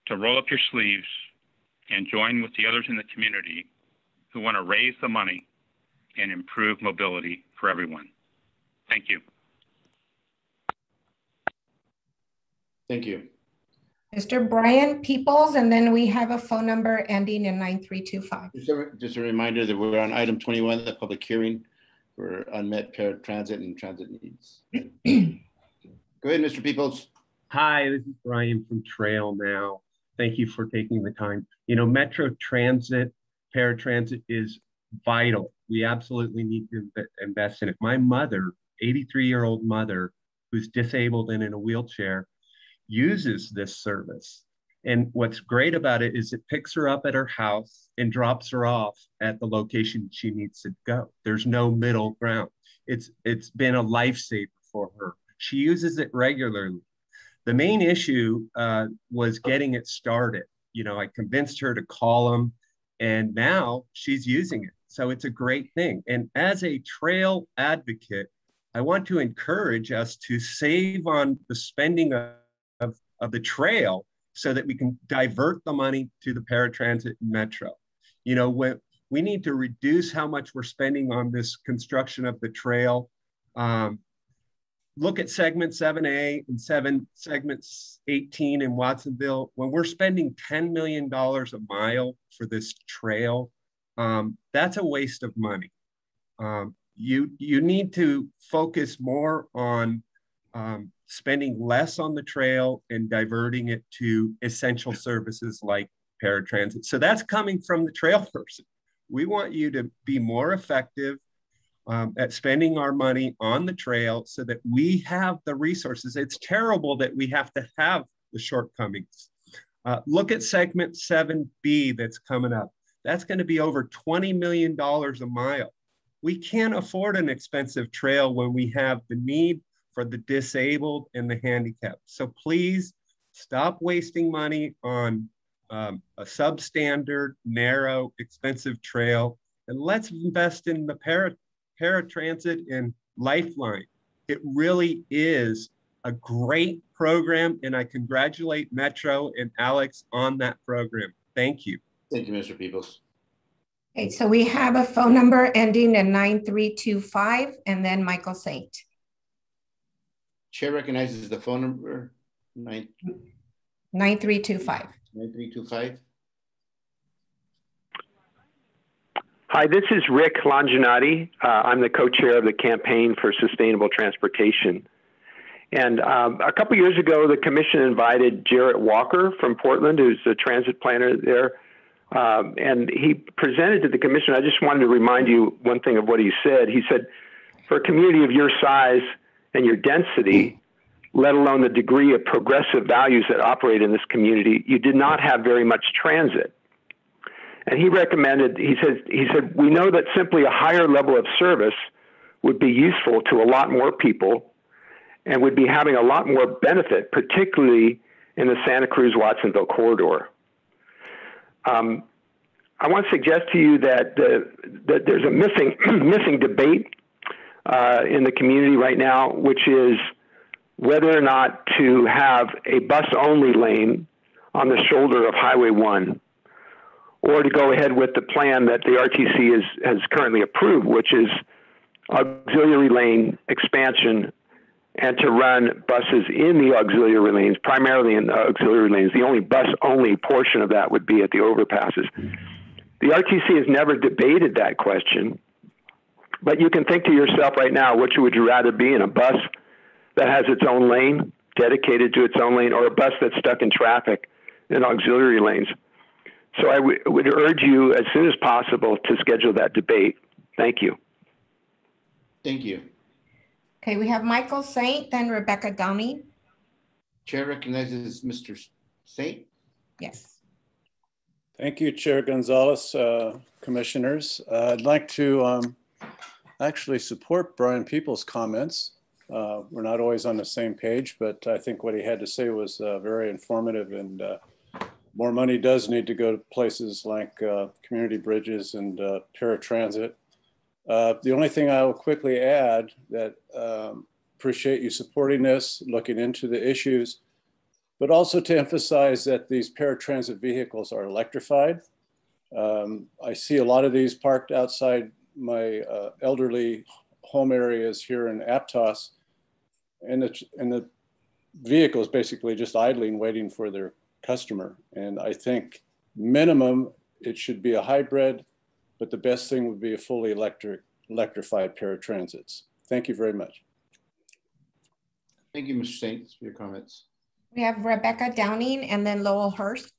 to roll up your sleeves and join with the others in the community who want to raise the money and improve mobility for everyone. Thank you. Thank you. Mr. Brian Peoples, and then we have a phone number ending in 9325. Just a, just a reminder that we're on item 21, the public hearing for unmet paratransit and transit needs. Go ahead, Mr. Peoples. Hi, this is Brian from Trail Now. Thank you for taking the time. You know, Metro Transit, paratransit is vital. We absolutely need to invest in it. My mother, 83 year old mother, who's disabled and in a wheelchair, uses this service. And what's great about it is it picks her up at her house and drops her off at the location she needs to go. There's no middle ground. It's it's been a lifesaver for her. She uses it regularly. The main issue uh, was getting it started. You know, I convinced her to call them, and now she's using it. So it's a great thing. And as a trail advocate, I want to encourage us to save on the spending of of the trail so that we can divert the money to the paratransit metro. You know, when we need to reduce how much we're spending on this construction of the trail. Um, look at segment 7A and seven segments 18 in Watsonville. When we're spending $10 million a mile for this trail, um, that's a waste of money. Um, you, you need to focus more on um, spending less on the trail and diverting it to essential services like paratransit. So that's coming from the trail person. We want you to be more effective um, at spending our money on the trail so that we have the resources. It's terrible that we have to have the shortcomings. Uh, look at segment 7B that's coming up. That's going to be over $20 million a mile. We can't afford an expensive trail when we have the need for the disabled and the handicapped. So please stop wasting money on um, a substandard, narrow, expensive trail, and let's invest in the para, paratransit and Lifeline. It really is a great program, and I congratulate Metro and Alex on that program. Thank you. Thank you, Mr. Peoples. Okay, so we have a phone number ending in 9325 and then Michael Saint. Chair recognizes the phone number nine, 9325. 9325. Hi, this is Rick Longinotti. Uh, I'm the co-chair of the Campaign for Sustainable Transportation. And um, a couple years ago, the commission invited Jarrett Walker from Portland, who's the transit planner there, um, and he presented to the commission. I just wanted to remind you one thing of what he said. He said, for a community of your size and your density, let alone the degree of progressive values that operate in this community, you did not have very much transit. And he recommended, he said, he said, we know that simply a higher level of service would be useful to a lot more people and would be having a lot more benefit, particularly in the Santa Cruz Watsonville corridor. Um, I want to suggest to you that, the, that there's a missing, missing debate uh, in the community right now, which is whether or not to have a bus only lane on the shoulder of Highway 1 or to go ahead with the plan that the RTC is, has currently approved, which is auxiliary lane expansion and to run buses in the auxiliary lanes, primarily in the auxiliary lanes. The only bus only portion of that would be at the overpasses. The RTC has never debated that question, but you can think to yourself right now, which would you rather be in a bus that has its own lane, dedicated to its own lane, or a bus that's stuck in traffic in auxiliary lanes? So I would urge you as soon as possible to schedule that debate. Thank you. Thank you. Okay, we have Michael Saint, then Rebecca Downey. Chair recognizes Mr. Saint. Yes. Thank you, Chair Gonzalez, uh, commissioners. Uh, I'd like to um, actually support Brian Peoples' comments. Uh, we're not always on the same page, but I think what he had to say was uh, very informative and uh, more money does need to go to places like uh, community bridges and uh, paratransit. Uh, the only thing I will quickly add that um, appreciate you supporting this, looking into the issues, but also to emphasize that these paratransit vehicles are electrified. Um, I see a lot of these parked outside my uh, elderly home areas here in Aptos, and the, and the vehicles basically just idling, waiting for their customer. And I think minimum, it should be a hybrid, but the best thing would be a fully electric, electrified paratransits. Thank you very much. Thank you, Mr. Saints, for your comments. We have Rebecca Downing and then Lowell Hurst.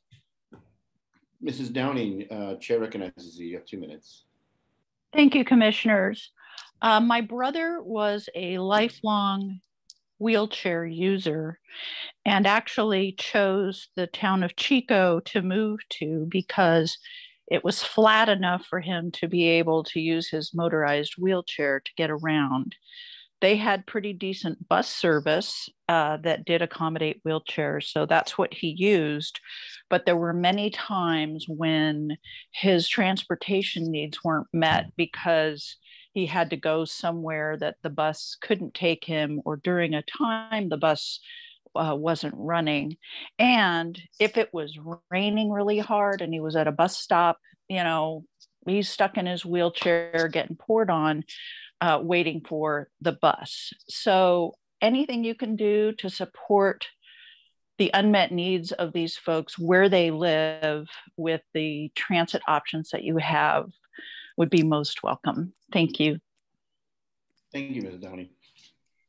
Mrs. Downing, uh, chair recognizes you. You have two minutes. Thank you, commissioners. Uh, my brother was a lifelong wheelchair user and actually chose the town of Chico to move to because it was flat enough for him to be able to use his motorized wheelchair to get around. They had pretty decent bus service uh, that did accommodate wheelchairs, so that's what he used. But there were many times when his transportation needs weren't met because he had to go somewhere that the bus couldn't take him, or during a time the bus uh, wasn't running. And if it was raining really hard and he was at a bus stop, you know, he's stuck in his wheelchair getting poured on, uh, waiting for the bus. So anything you can do to support the unmet needs of these folks where they live with the transit options that you have would be most welcome. Thank you. Thank you, Ms. Downey.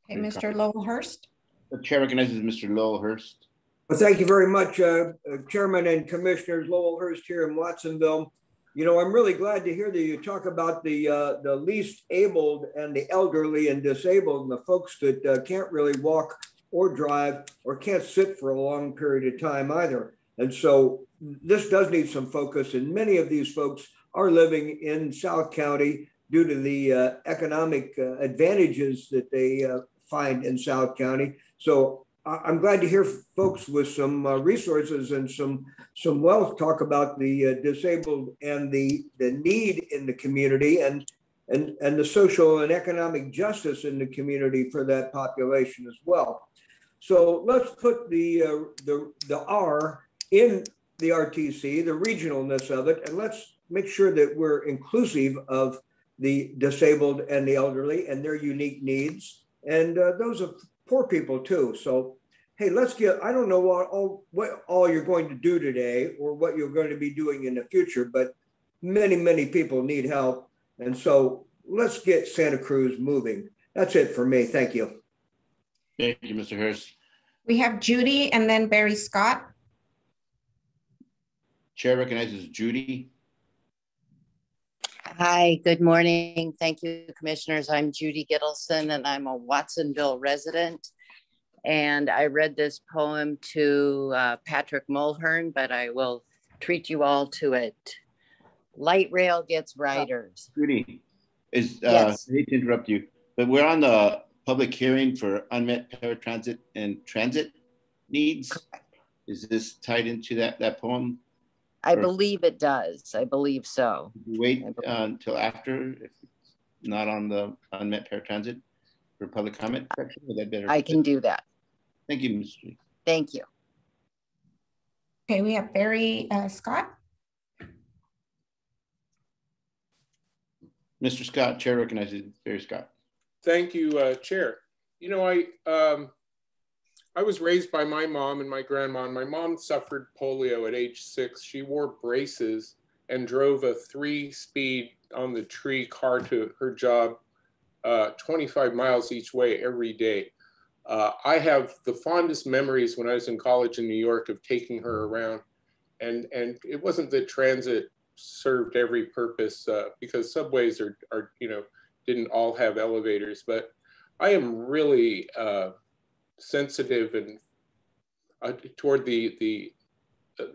Okay, Mr. Lowell Hurst. The chair recognizes Mr. Lowell Hurst. Well, thank you very much, uh, uh, Chairman and Commissioners. Lowell Hurst here in Watsonville. You know, I'm really glad to hear that you talk about the uh, the least abled and the elderly and disabled and the folks that uh, can't really walk or drive or can't sit for a long period of time either. And so this does need some focus. And many of these folks are living in South County due to the uh, economic uh, advantages that they uh, find in South County. So I'm glad to hear folks with some uh, resources and some some wealth talk about the uh, disabled and the the need in the community and and and the social and economic justice in the community for that population as well. So let's put the uh, the the R in the RTC, the regionalness of it, and let's make sure that we're inclusive of the disabled and the elderly and their unique needs. And uh, those are poor people too. So, hey, let's get, I don't know what all, what all you're going to do today or what you're going to be doing in the future, but many, many people need help. And so let's get Santa Cruz moving. That's it for me. Thank you. Thank you, Mr. Hurst. We have Judy and then Barry Scott. Chair recognizes Judy. Hi, good morning. Thank you, commissioners. I'm Judy Gittleson and I'm a Watsonville resident. And I read this poem to uh, Patrick Mulhern, but I will treat you all to it. Light rail gets riders. Judy, is, uh, Yes. I hate to interrupt you, but we're on the public hearing for unmet paratransit and transit needs. Is this tied into that, that poem? I believe it does. I believe so. Wait uh, until after, if it's not on the unmet paratransit for public comment section, would that better? I can do that. Thank you, Ms. Judy. Thank you. Okay, we have Barry uh, Scott. Mr. Scott, Chair recognizes Barry Scott. Thank you, uh, Chair. You know, I um, I was raised by my mom and my grandma. And my mom suffered polio at age six. She wore braces and drove a three-speed on the tree car to her job, uh, 25 miles each way every day. Uh, I have the fondest memories when I was in college in New York of taking her around, and and it wasn't that transit served every purpose uh, because subways are are you know didn't all have elevators, but I am really uh, sensitive and uh, toward the the uh,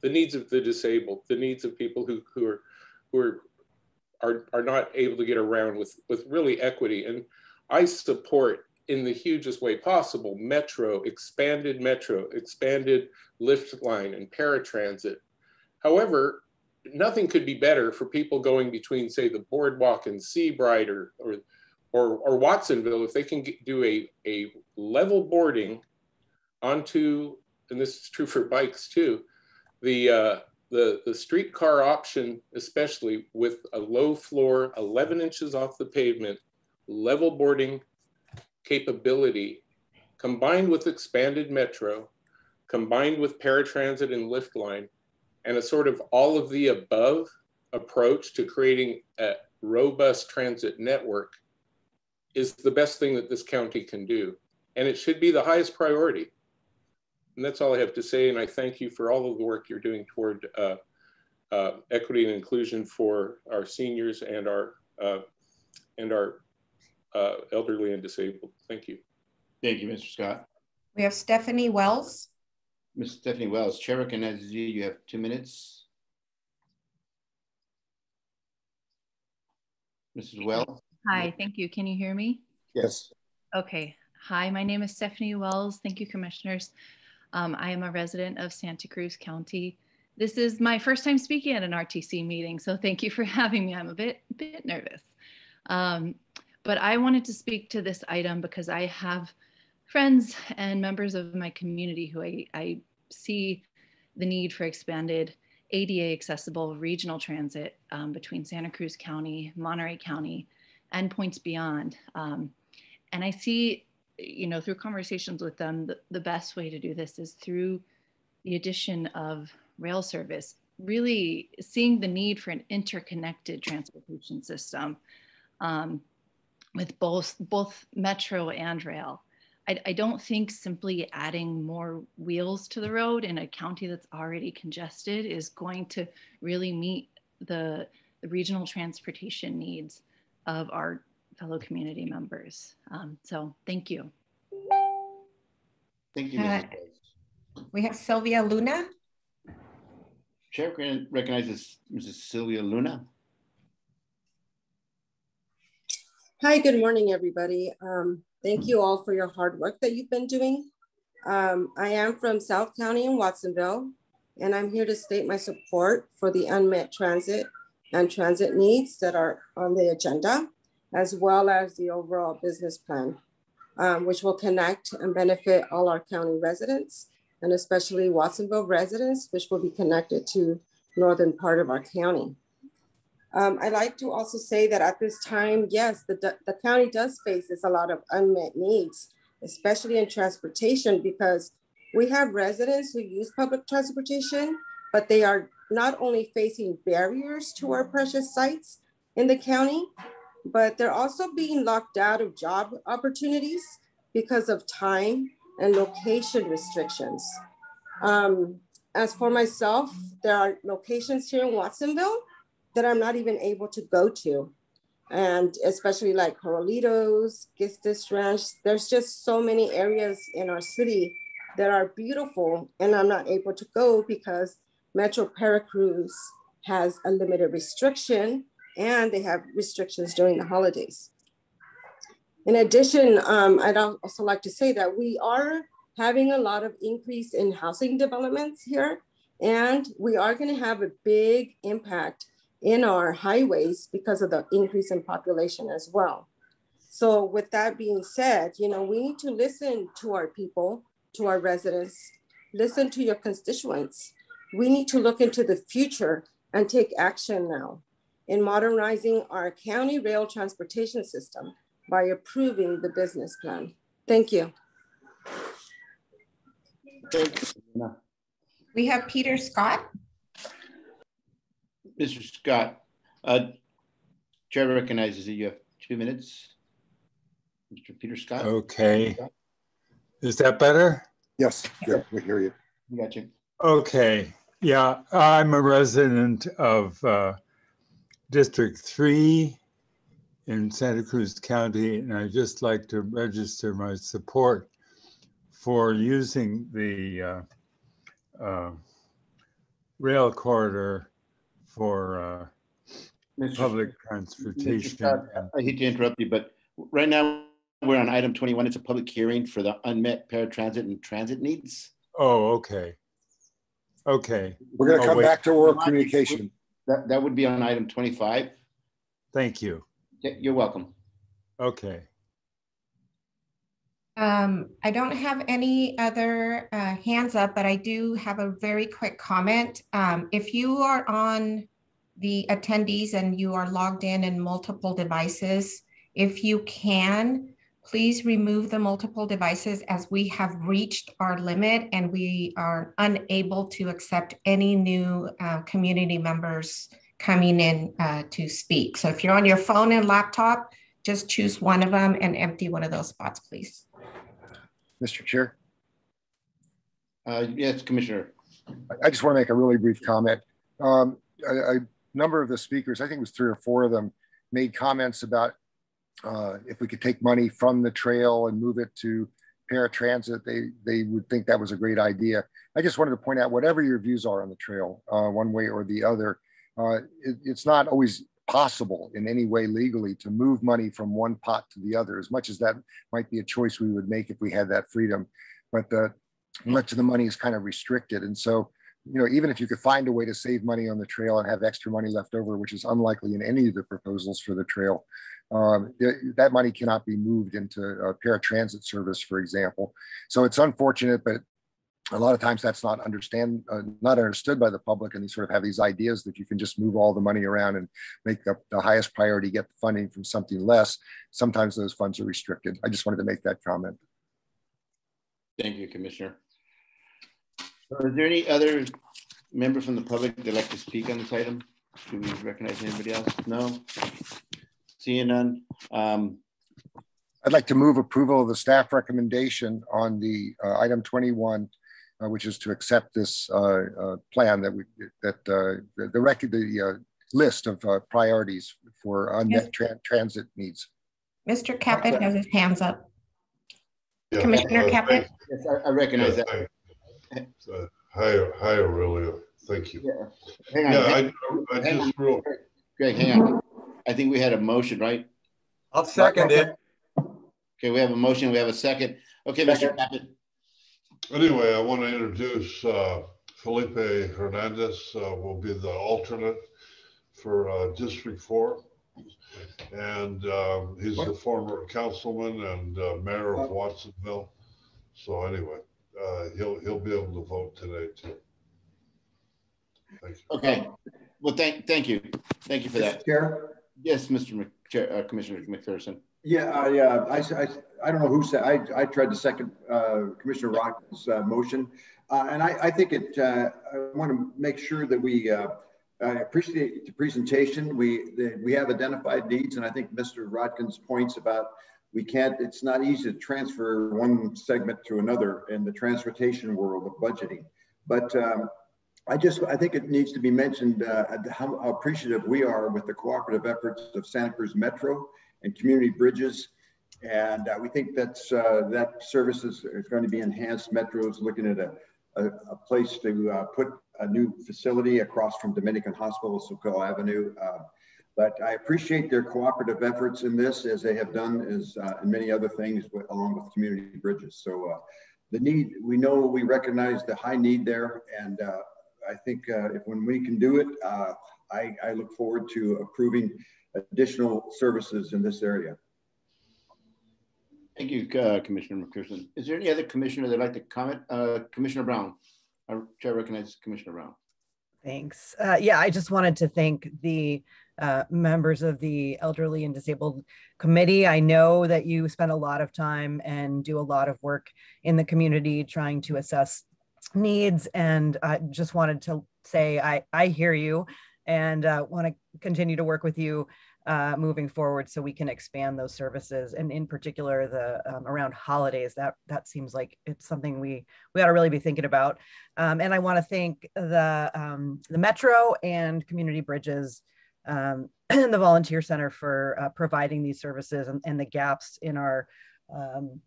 the needs of the disabled, the needs of people who who are who are are, are not able to get around with with really equity, and I support in the hugest way possible metro, expanded metro, expanded lift line, and paratransit. However, nothing could be better for people going between, say, the boardwalk and Seabright or, or, or, or Watsonville if they can get, do a, a level boarding onto, and this is true for bikes too, the, uh, the, the streetcar option, especially with a low floor, 11 inches off the pavement, level boarding capability, combined with expanded metro, combined with paratransit and lift line, and a sort of all of the above approach to creating a robust transit network is the best thing that this county can do. And it should be the highest priority. And that's all I have to say. And I thank you for all of the work you're doing toward uh, uh, equity and inclusion for our seniors and our uh, and our uh, elderly and disabled. Thank you. Thank you, Mr. Scott. We have Stephanie Wells. Ms. Stephanie Wells, Chair recognizes you. You have two minutes. Mrs. Wells? Hi, thank you. Can you hear me? Yes. Okay. Hi, my name is Stephanie Wells. Thank you, commissioners. Um, I am a resident of Santa Cruz County. This is my first time speaking at an RTC meeting, so thank you for having me. I'm a bit, bit nervous. Um, but I wanted to speak to this item because I have friends and members of my community who I, I see the need for expanded ADA accessible regional transit um, between Santa Cruz County, Monterey County, and points beyond. Um, and I see, you know, through conversations with them, the, the best way to do this is through the addition of rail service, really seeing the need for an interconnected transportation system um, with both, both metro and rail. I, I, don't think simply adding more wheels to the road in a county that's already congested is going to really meet the, the regional transportation needs of our fellow community members. Um, so thank you. Thank you, Uh, Mrs. Wells. we have Sylvia Luna. Chair Grant recognizes Mrs. Sylvia Luna. Hi, good morning, everybody. Um, thank you all for your hard work that you've been doing. Um, I am from South County in Watsonville, and I'm here to state my support for the unmet transit and transit needs that are on the agenda, as well as the overall business plan, um, which will connect and benefit all our county residents, and especially Watsonville residents, which will be connected to northern part of our county. Um, I'd like to also say that at this time, yes, the, the county does face a lot of unmet needs, especially in transportation, because we have residents who use public transportation, but they are not only facing barriers to our precious sites in the county, but they're also being locked out of job opportunities because of time and location restrictions. Um, as for myself, there are locations here in Watsonville that I'm not even able to go to. And especially like Corralitos, Gistis Ranch, there's just so many areas in our city that are beautiful and I'm not able to go because Metro Paracruz has a limited restriction and they have restrictions during the holidays. In addition, um, I'd also like to say that we are having a lot of increase in housing developments here, and we are going to have a big impact in our highways because of the increase in population as well. So with that being said, you know, we need to listen to our people, to our residents, listen to your constituents. We need to look into the future and take action now in modernizing our county rail transportation system by approving the business plan. Thank you. We have Peter Scott. Mr. Scott, uh, Chair recognizes that you have two minutes. Mr. Peter Scott. Okay. Is that better? Yes, good. We hear you. We got you. Okay. Yeah, I'm a resident of uh, District 3 in Santa Cruz County, and I'd just like to register my support for using the uh, uh, rail corridor for uh, public transportation. Scott, I hate to interrupt you, but right now we're on item 21. It's a public hearing for the unmet paratransit and transit needs. Oh, okay. Okay. We're going to come back to oral communication. That, that would be on item 25. Thank you. You're welcome. Okay. Um, I don't have any other uh, hands up, but I do have a very quick comment. Um, if you are on the attendees and you are logged in in multiple devices, if you can, please remove the multiple devices as we have reached our limit and we are unable to accept any new uh, community members coming in uh, to speak. So if you're on your phone and laptop, just choose one of them and empty one of those spots, please. Mr. Chair? Uh, yes, Commissioner. I just want to make a really brief comment. Um, a, a, number of the speakers, I think it was three or four of them, made comments about uh, if we could take money from the trail and move it to paratransit, they, they would think that was a great idea. I just wanted to point out, whatever your views are on the trail, uh, one way or the other, uh, it, it's not always possible in any way legally to move money from one pot to the other, as much as that might be a choice we would make if we had that freedom. But the, much of the money is kind of restricted. And so, you know, even if you could find a way to save money on the trail and have extra money left over, which is unlikely in any of the proposals for the trail, um, that money cannot be moved into a paratransit service, for example. So it's unfortunate, but a lot of times that's not understand uh, not understood by the public and they sort of have these ideas that you can just move all the money around and make the, the highest priority get the funding from something less. Sometimes those funds are restricted. I just wanted to make that comment. Thank you commissioner. Is there any other member from the public that like to speak on this item? Do we recognize anybody else? No seeing none um, I'd like to move approval of the staff recommendation on the uh, item 21 uh, which is to accept this uh, uh, plan that we that the the, record the list of priorities for unmet tra transit needs. Mr. Caput has his hands up. Yeah, Commissioner Caput. Yes, I, I recognize yeah, that. Uh, hi, hi, Aurelio. Thank you. Yeah, hang on. Yeah, hang, I, I hang just on. real. Greg, hang on. I think we had a motion, right? I'll second it. Okay, we have a motion. We have a second. Okay, Mr. Caput. Anyway, I want to introduce uh, Felipe Hernandez, uh, will be the alternate for uh, District 4. And um, he's the former councilman and uh, mayor of Watsonville. So anyway, uh, he'll he'll be able to vote today too. Thank you. Okay. Well, thank thank you, thank you for that. Chair. Yes, Mr. Uh, Commissioner McPherson. Yeah, yeah. I, I, I don't know who said, I, I tried to second uh, Commissioner Rock's uh, motion. Uh, and I, I think it, uh, I want to make sure that we uh, appreciate the presentation. We, the, we have identified needs. And I think Mr. Rotkin's points about we can't, it's not easy to transfer one segment to another in the transportation world of budgeting. But um, I just, I think it needs to be mentioned uh, how, appreciative we are with the cooperative efforts of Santa Cruz Metro and Community Bridges. And uh, we think that's, uh, that service is, is, going to be enhanced. Metro is looking at a, a, a place to uh, put a new facility across from Dominican Hospital, Soquel Avenue. Uh, but I appreciate their cooperative efforts in this, as they have done as uh, in many other things, with, along with community bridges. So uh, the need, we know, we recognize the high need there, and I think uh, if when we can do it, uh, I, I, look forward to approving additional services in this area. Thank you, uh, Commissioner McPherson. Is there any other commissioner that'd like to comment? Commissioner Brown, I, I recognize Commissioner Brown. Thanks. yeah, I just wanted to thank the uh, members of the Elderly and Disabled Committee. I know that you spend a lot of time and do a lot of work in the community trying to assess needs. And I just wanted to say I, I hear you and uh, want to continue to work with you uh, moving forward so we can expand those services and in particular the um, around holidays that that seems like it's something we we ought to really be thinking about um, and i want to thank the um, the metro and community bridges um, the volunteer center for uh, providing these services and, and, the gaps in our um,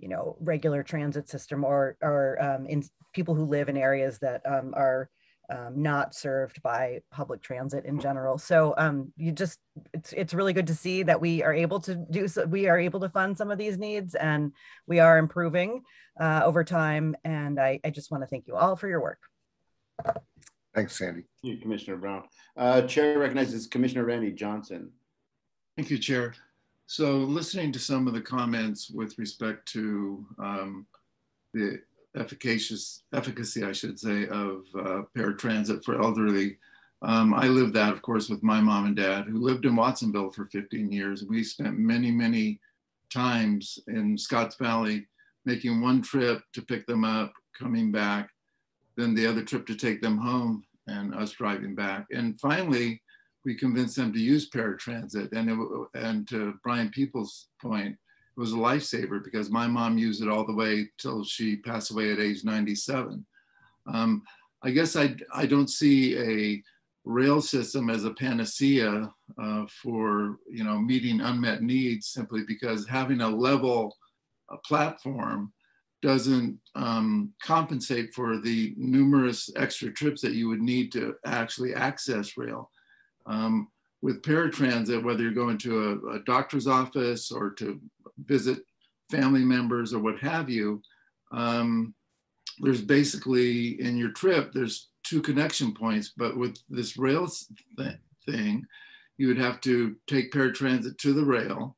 you know regular transit system or or um, in people who live in areas that um, are um, not served by public transit in general so um, you just it's it's really good to see that we are able to do so we are able to fund some of these needs and we are improving uh, over time and I, I just want to thank you all for your work Thanks, Sandy. Thank you, Commissioner Brown. Uh, Chair recognizes Commissioner Randy Johnson. Thank you, Chair. So listening to some of the comments with respect to um, the efficacious efficacy, I should say, of uh, paratransit for elderly. Um, I lived that, of course, with my mom and dad, who lived in Watsonville for 15 years. We spent many, many times in Scotts Valley making one trip to pick them up, coming back, then the other trip to take them home and us driving back. And finally, we convinced them to use paratransit. And, it, and to Brian Peoples' point, it was a lifesaver because my mom used it all the way till she passed away at age 97. Um, I guess I, I don't see a rail system as a panacea uh, for you know meeting unmet needs simply because having a level a platform doesn't um, compensate for the numerous extra trips that you would need to actually access rail. Um, with paratransit, whether you're going to a, a, doctor's office or to visit family members or what have you, um, there's basically in your trip, there's two connection points, but with this rail th thing, you would have to take paratransit to the rail,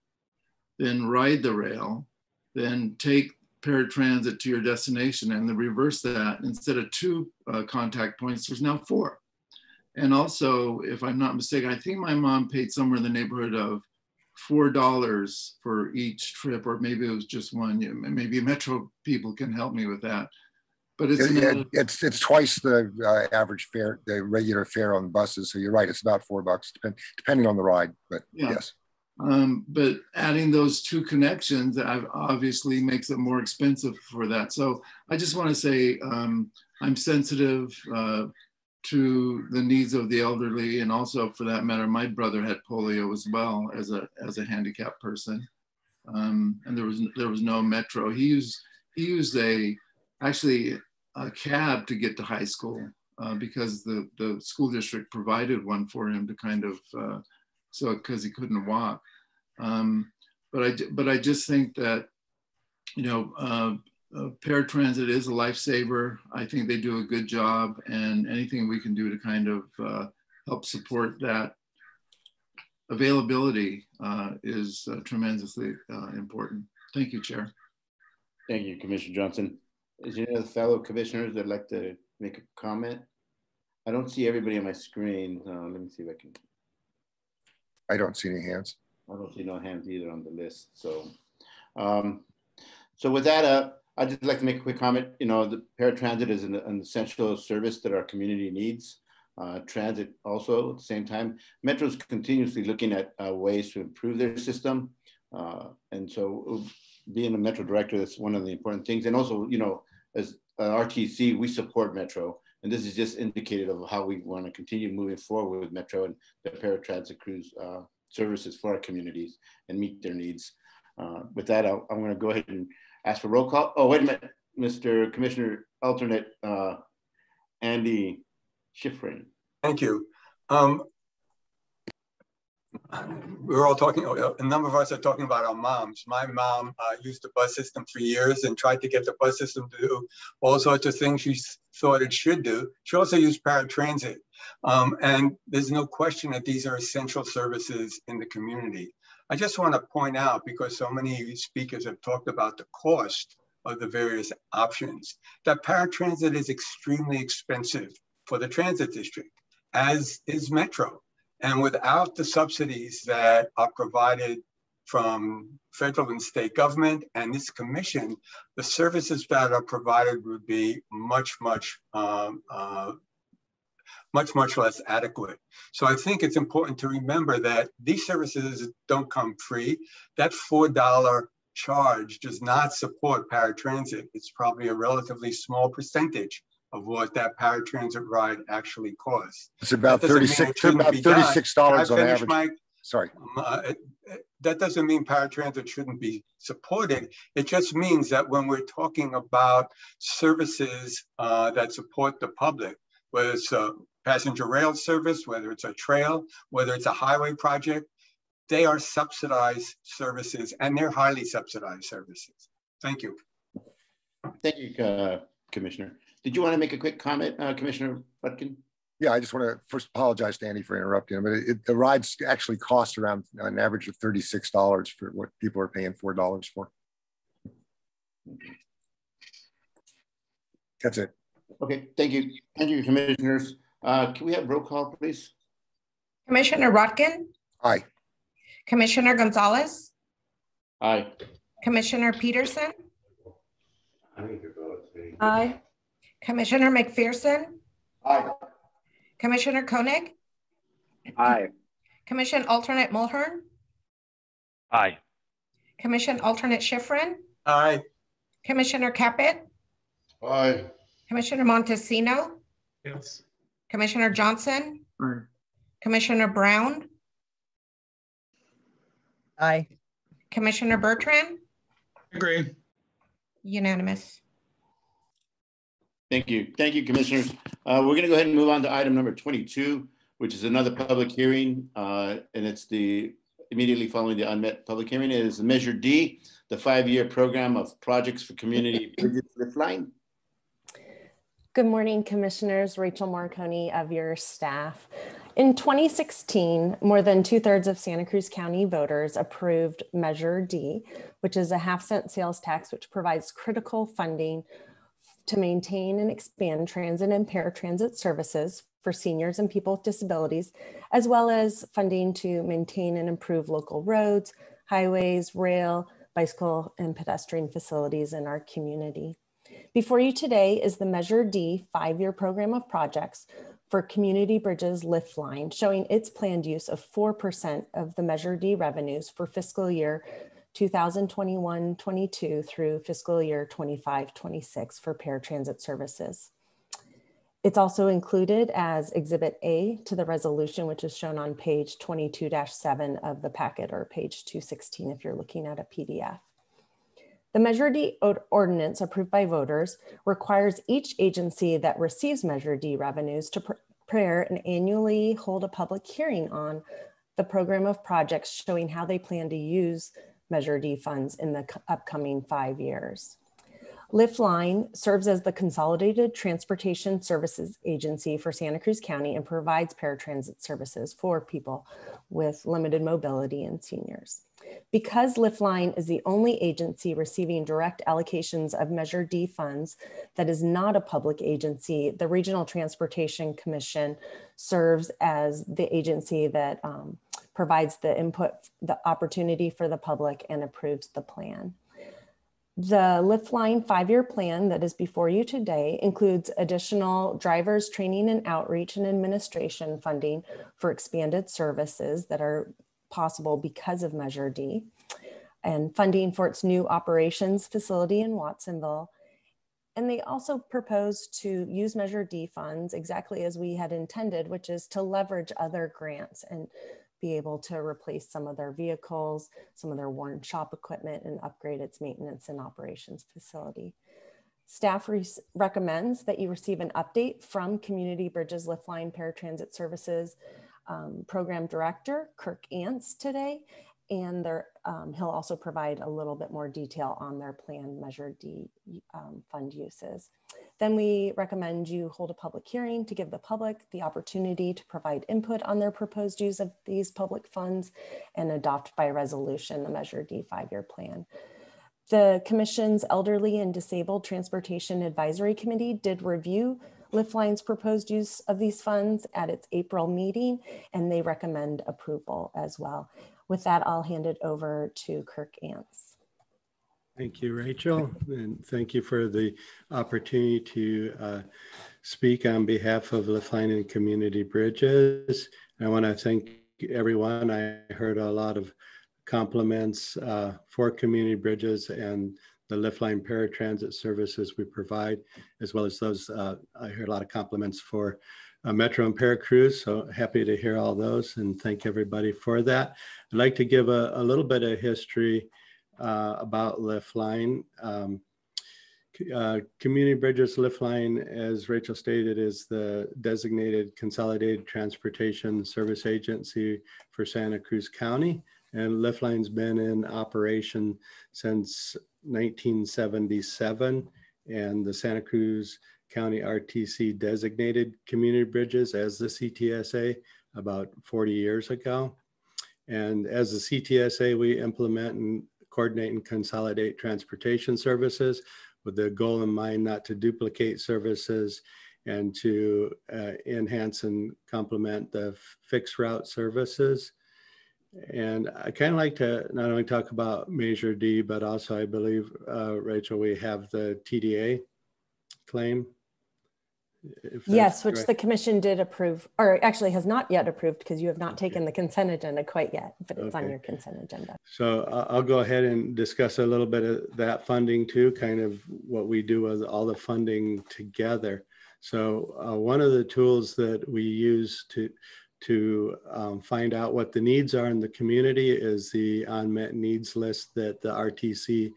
then ride the rail, then take paratransit to your destination and the reverse that. Instead of two uh, contact points there's now four and also if i'm not mistaken i think my mom paid somewhere in the neighborhood of four dollars for each trip or maybe it was just one maybe metro people can help me with that but it's it, it's it's twice the uh, average fare the regular fare on buses so you're right it's about four bucks depend, depending on the ride but yeah. yes um, but adding those two connections obviously makes it more expensive for that. So I just want to say um, I'm sensitive uh, to the needs of the elderly, and also for that matter, my brother had polio as well as a as a handicapped person, um, and there was there was no metro. He used he used a actually a cab to get to high school uh, because the the school district provided one for him to kind of uh, so because he couldn't walk. Um, but I but I just think that you know uh, uh, paratransit is a lifesaver. I think they do a good job, and anything we can do to kind of uh, help support that availability uh, is uh, tremendously uh, important. Thank you, Chair. Thank you, Commissioner Johnson. Is there any other fellow commissioners that'd like to make a comment? I don't see everybody on my screen. let me see if I can. I don't see any hands. I don't see no hands either on the list. So, um, so with that, uh, I'd just like to make a quick comment. You know, the paratransit is an, an essential service that our community needs. Uh, transit also at the same time. Metro's continuously looking at uh, ways to improve their system. Uh, and so being a Metro director, that's one of the important things. And also, you know, as RTC, we support Metro. And this is just indicated of how we want to continue moving forward with Metro and the paratransit crews uh, services for our communities and meet their needs. Uh, with that, i am going to go ahead and ask for roll call. Oh, wait a minute, Mr. Commissioner Alternate uh, Andy Schifrin. Thank you. Um, we are all talking, a number of us are talking about our moms. My mom uh, used the bus system for years and tried to get the bus system to do all sorts of things she thought it should do. She also used paratransit. Um, and there's no question that these are essential services in the community. I just want to point out, because so many speakers have talked about the cost of the various options, that paratransit is extremely expensive for the transit district, as is Metro. And without the subsidies that are provided from federal and state government and this commission, the services that are provided would be much, much, um, uh, much, much less adequate. So I think it's important to remember that these services don't come free. That $4 charge does not support paratransit. It's probably a relatively small percentage of what that paratransit ride actually costs. It's about 36 about $36 on average. My, Sorry. Um, uh, it, it, that doesn't mean paratransit shouldn't be supported. It just means that when we're talking about services uh, that support the public, whether it's a passenger rail service, whether it's a trail, whether it's a highway project, they are subsidized services and they're highly subsidized services. Thank you. Thank you, uh, Commissioner. Did you want to make a quick comment, uh, Commissioner Rotkin? Yeah, I just want to first apologize to Andy for interrupting him. But it, the rides actually cost around an average of $36 for what people are paying $4 for. That's it. Okay, thank you. Thank you, commissioners. Uh, can we have roll call, please? Commissioner Rotkin? Aye. Commissioner Gonzalez? Aye. Commissioner Peterson? I need your vote. Aye. Commissioner McPherson? Aye. Commissioner Koenig? Aye. Commission Alternate Mulhern? Aye. Commission Alternate Schifrin? Aye. Commissioner Caput? Aye. Commissioner Montesino? Yes. Commissioner Johnson? Aye. Commissioner Brown? Aye. Commissioner Bertrand? Agree. Unanimous. Thank you. Thank you, commissioners. Uh, we're going to go ahead and move on to item number 22, which is another public hearing. Uh, and it's the immediately following the unmet public hearing it is Measure D, the five-year program of projects for community bridges Liftline. Good morning, commissioners. Rachel Marconi of your staff. In 2016, more than two thirds of Santa Cruz County voters approved Measure D, which is a half cent sales tax, which provides critical funding to maintain and expand transit and paratransit services for seniors and people with disabilities, as well as funding to maintain and improve local roads, highways, rail, bicycle, and pedestrian facilities in our community. Before you today is the Measure D five-year program of projects for Community Bridges Lift Line, showing its planned use of 4% of the Measure D revenues for fiscal year 2021-22 through fiscal year 25-26 for paratransit services. It's also included as Exhibit A to the resolution, which is shown on page 22-7 of the packet or page 216 if you're looking at a PDF. The Measure D ordinance approved by voters requires each agency that receives Measure D revenues to prepare and annually hold a public hearing on the program of projects showing how they plan to use Measure D funds in the upcoming five years. Liftline serves as the Consolidated Transportation Services Agency for Santa Cruz County and provides paratransit services for people with limited mobility and seniors. Because Liftline is the only agency receiving direct allocations of Measure D funds that is not a public agency, the Regional Transportation Commission serves as the agency that um, provides the input, the opportunity for the public and approves the plan. The Liftline five-year plan that is before you today includes additional drivers training and outreach and administration funding for expanded services that are possible because of Measure D. and funding for its new operations facility in Watsonville. And they also propose to use Measure D funds exactly as we had intended, which is to leverage other grants and be able to replace some of their vehicles, some of their worn shop equipment, and upgrade its maintenance and operations facility. Staff recommends that you receive an update from Community Bridges Liftline Paratransit Services um, Program Director, Kirk Ance today, and um, he'll also provide a little bit more detail on their planned Measure D um, fund uses. Then we recommend you hold a public hearing to give the public the opportunity to provide input on their proposed use of these public funds and adopt by resolution the Measure D five-year plan. The Commission's Elderly and Disabled Transportation Advisory Committee did review Liftline's proposed use of these funds at its April meeting, and they recommend approval as well. With that, I'll hand it over to Kirk Ance. Thank you, Rachel, and thank you for the opportunity to uh, speak on behalf of Liftline and Community Bridges. I want to thank everyone. I heard a lot of compliments uh, for Community Bridges and the Liftline paratransit services we provide, as well as those, uh, I heard a lot of compliments for uh, Metro and Paracruz. So happy to hear all those and thank everybody for that. I'd like to give a, a little bit of history uh, about Liftline. Um, uh, Community Bridges Liftline, as Rachel stated, is the designated consolidated transportation service agency for Santa Cruz County. And Liftline's been in operation since 1977. And the Santa Cruz County RTC designated community bridges as the CTSA about 40 years ago. And as the CTSA, we implement and coordinate and consolidate transportation services with the goal in mind not to duplicate services and to uh, enhance and complement the fixed route services. And I kind of like to not only talk about Measure D, but also I believe, uh, Rachel, we have the TDA claim Yes, which correct. the commission did approve, or actually has not yet approved because you have not taken the consent agenda quite yet, but it's okay. on your consent agenda. So I'll go ahead and discuss a little bit of that funding too, kind of what we do with all the funding together. So uh, one of the tools that we use to to um, find out what the needs are in the community is the unmet needs list that the RTC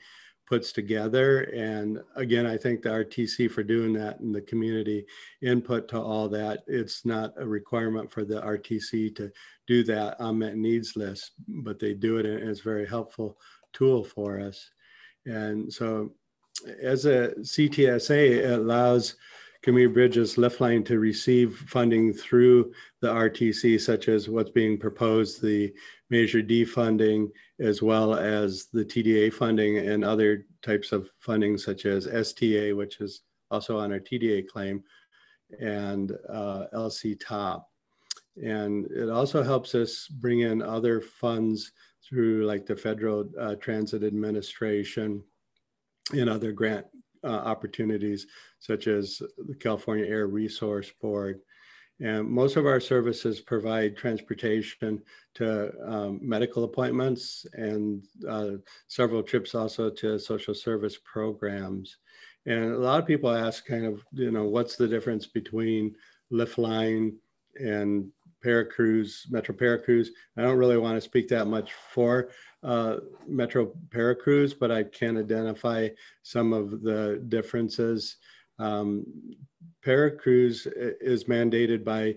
puts together. And again, I thank the RTC for doing that and the community input to all that. It's not a requirement for the RTC to do that unmet needs list, but they do it and it's a very helpful tool for us. And so as a CTSA, it allows Community Bridges Liftline to receive funding through the RTC, such as what's being proposed, the Measure D funding, as well as the TDA funding and other types of funding, such as STA, which is also on our TDA claim, and uh, LC TOP. And it also helps us bring in other funds through like the Federal uh, Transit Administration and other grant uh, opportunities such as the California Air Resource Board. And most of our services provide transportation to um, medical appointments and uh, several trips also to social service programs. And a lot of people ask kind of, you know, what's the difference between Liftline and Paracruz, Metro Paracruz. I don't really want to speak that much for uh, Metro Paracruz, but I can identify some of the differences. Um, Paracruz is mandated by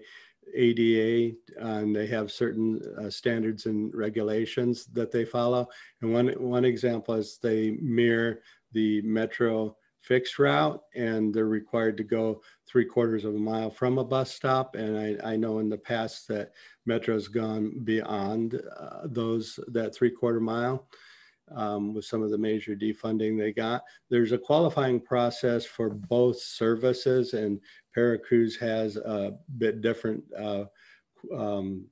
ADA and they have certain uh, standards and regulations that they follow. And one, one example is they mirror the Metro fixed route and they're required to go three quarters of a mile from a bus stop. And I, I know in the past that Metro's gone beyond uh, those, that three quarter mile um, with some of the Measure D funding they got. There's a qualifying process for both services and Paracruz has a bit different uh, um,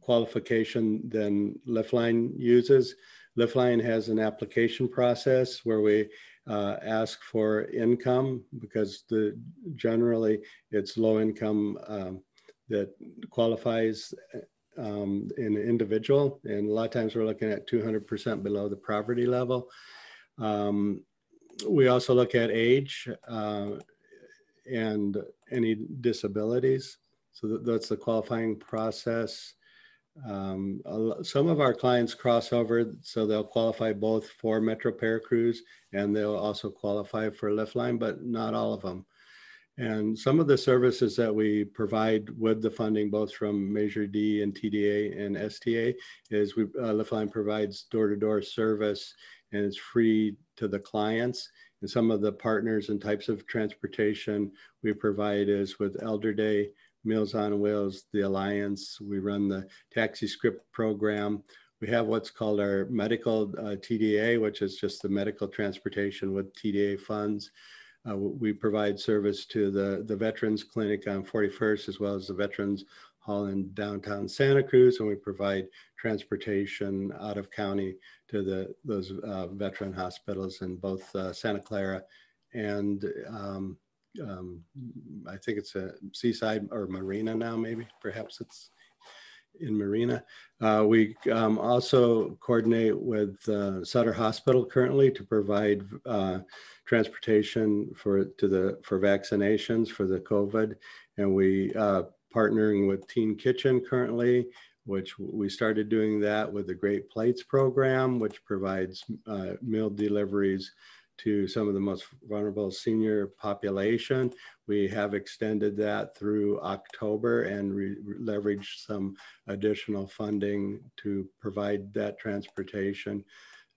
qualification than Liftline uses. Liftline has an application process where we uh, ask for income because the generally it's low income um, that qualifies um, an individual. And a lot of times we're looking at 200% below the poverty level. Um, we also look at age uh, and any disabilities. So that's the qualifying process. Um, some of our clients cross over, so they'll qualify both for Metro Paracruz and they'll also qualify for Liftline, but not all of them. And some of the services that we provide with the funding, both from Measure D and TDA and STA, is we uh, Liftline provides door-to-door -door service and it's free to the clients. And some of the partners and types of transportation we provide is with Elder Day, Meals on Wheels, the Alliance. We run the Taxi Scrip program. We have what's called our medical uh, TDA, which is just the medical transportation with TDA funds. Uh, we provide service to the, the Veterans Clinic on 41st, as well as the Veterans Hall in downtown Santa Cruz, and we provide transportation out of county to the those uh, veteran hospitals in both uh, Santa Clara and um, um, I think it's a seaside or marina now, maybe perhaps it's in Marina. Uh, we um, also coordinate with uh, Sutter Hospital currently to provide uh, transportation for to the for vaccinations for the COVID, and we uh, partnering with Teen Kitchen currently, which we started doing that with the Great Plates program, which provides uh, meal deliveries to some of the most vulnerable senior population. We have extended that through October and leveraged some additional funding to provide that transportation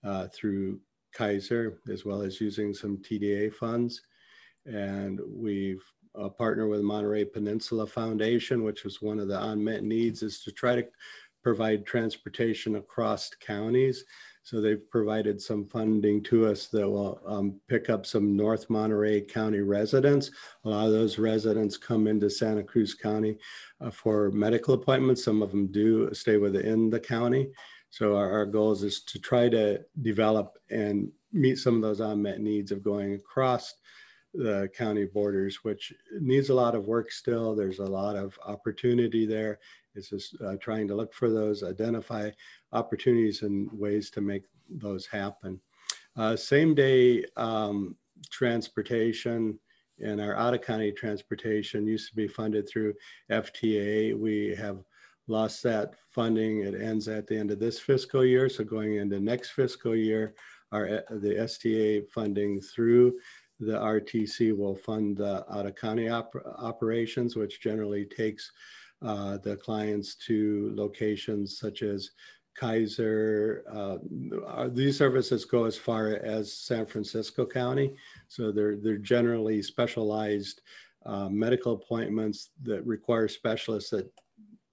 uh, through Kaiser, as well as using some TDA funds. And we've uh, partnered with Monterey Peninsula Foundation, which was one of the unmet needs, is to try to provide transportation across counties. So they've provided some funding to us that will um, pick up some North Monterey County residents. A lot of those residents come into Santa Cruz County uh, for medical appointments. Some of them do stay within the county. So our, our goals is to try to develop and meet some of those unmet needs of going across the county borders, which needs a lot of work still. There's a lot of opportunity there. It's just uh, trying to look for those, identify opportunities and ways to make those happen. Uh, same day um, transportation and our out of county transportation used to be funded through FTA. We have lost that funding. It ends at the end of this fiscal year. So going into next fiscal year, our the STA funding through the RTC will fund the out of county op operations, which generally takes uh, the clients to locations such as Kaiser. Uh, these services go as far as San Francisco County. So they're, they're generally specialized uh, medical appointments that require specialists that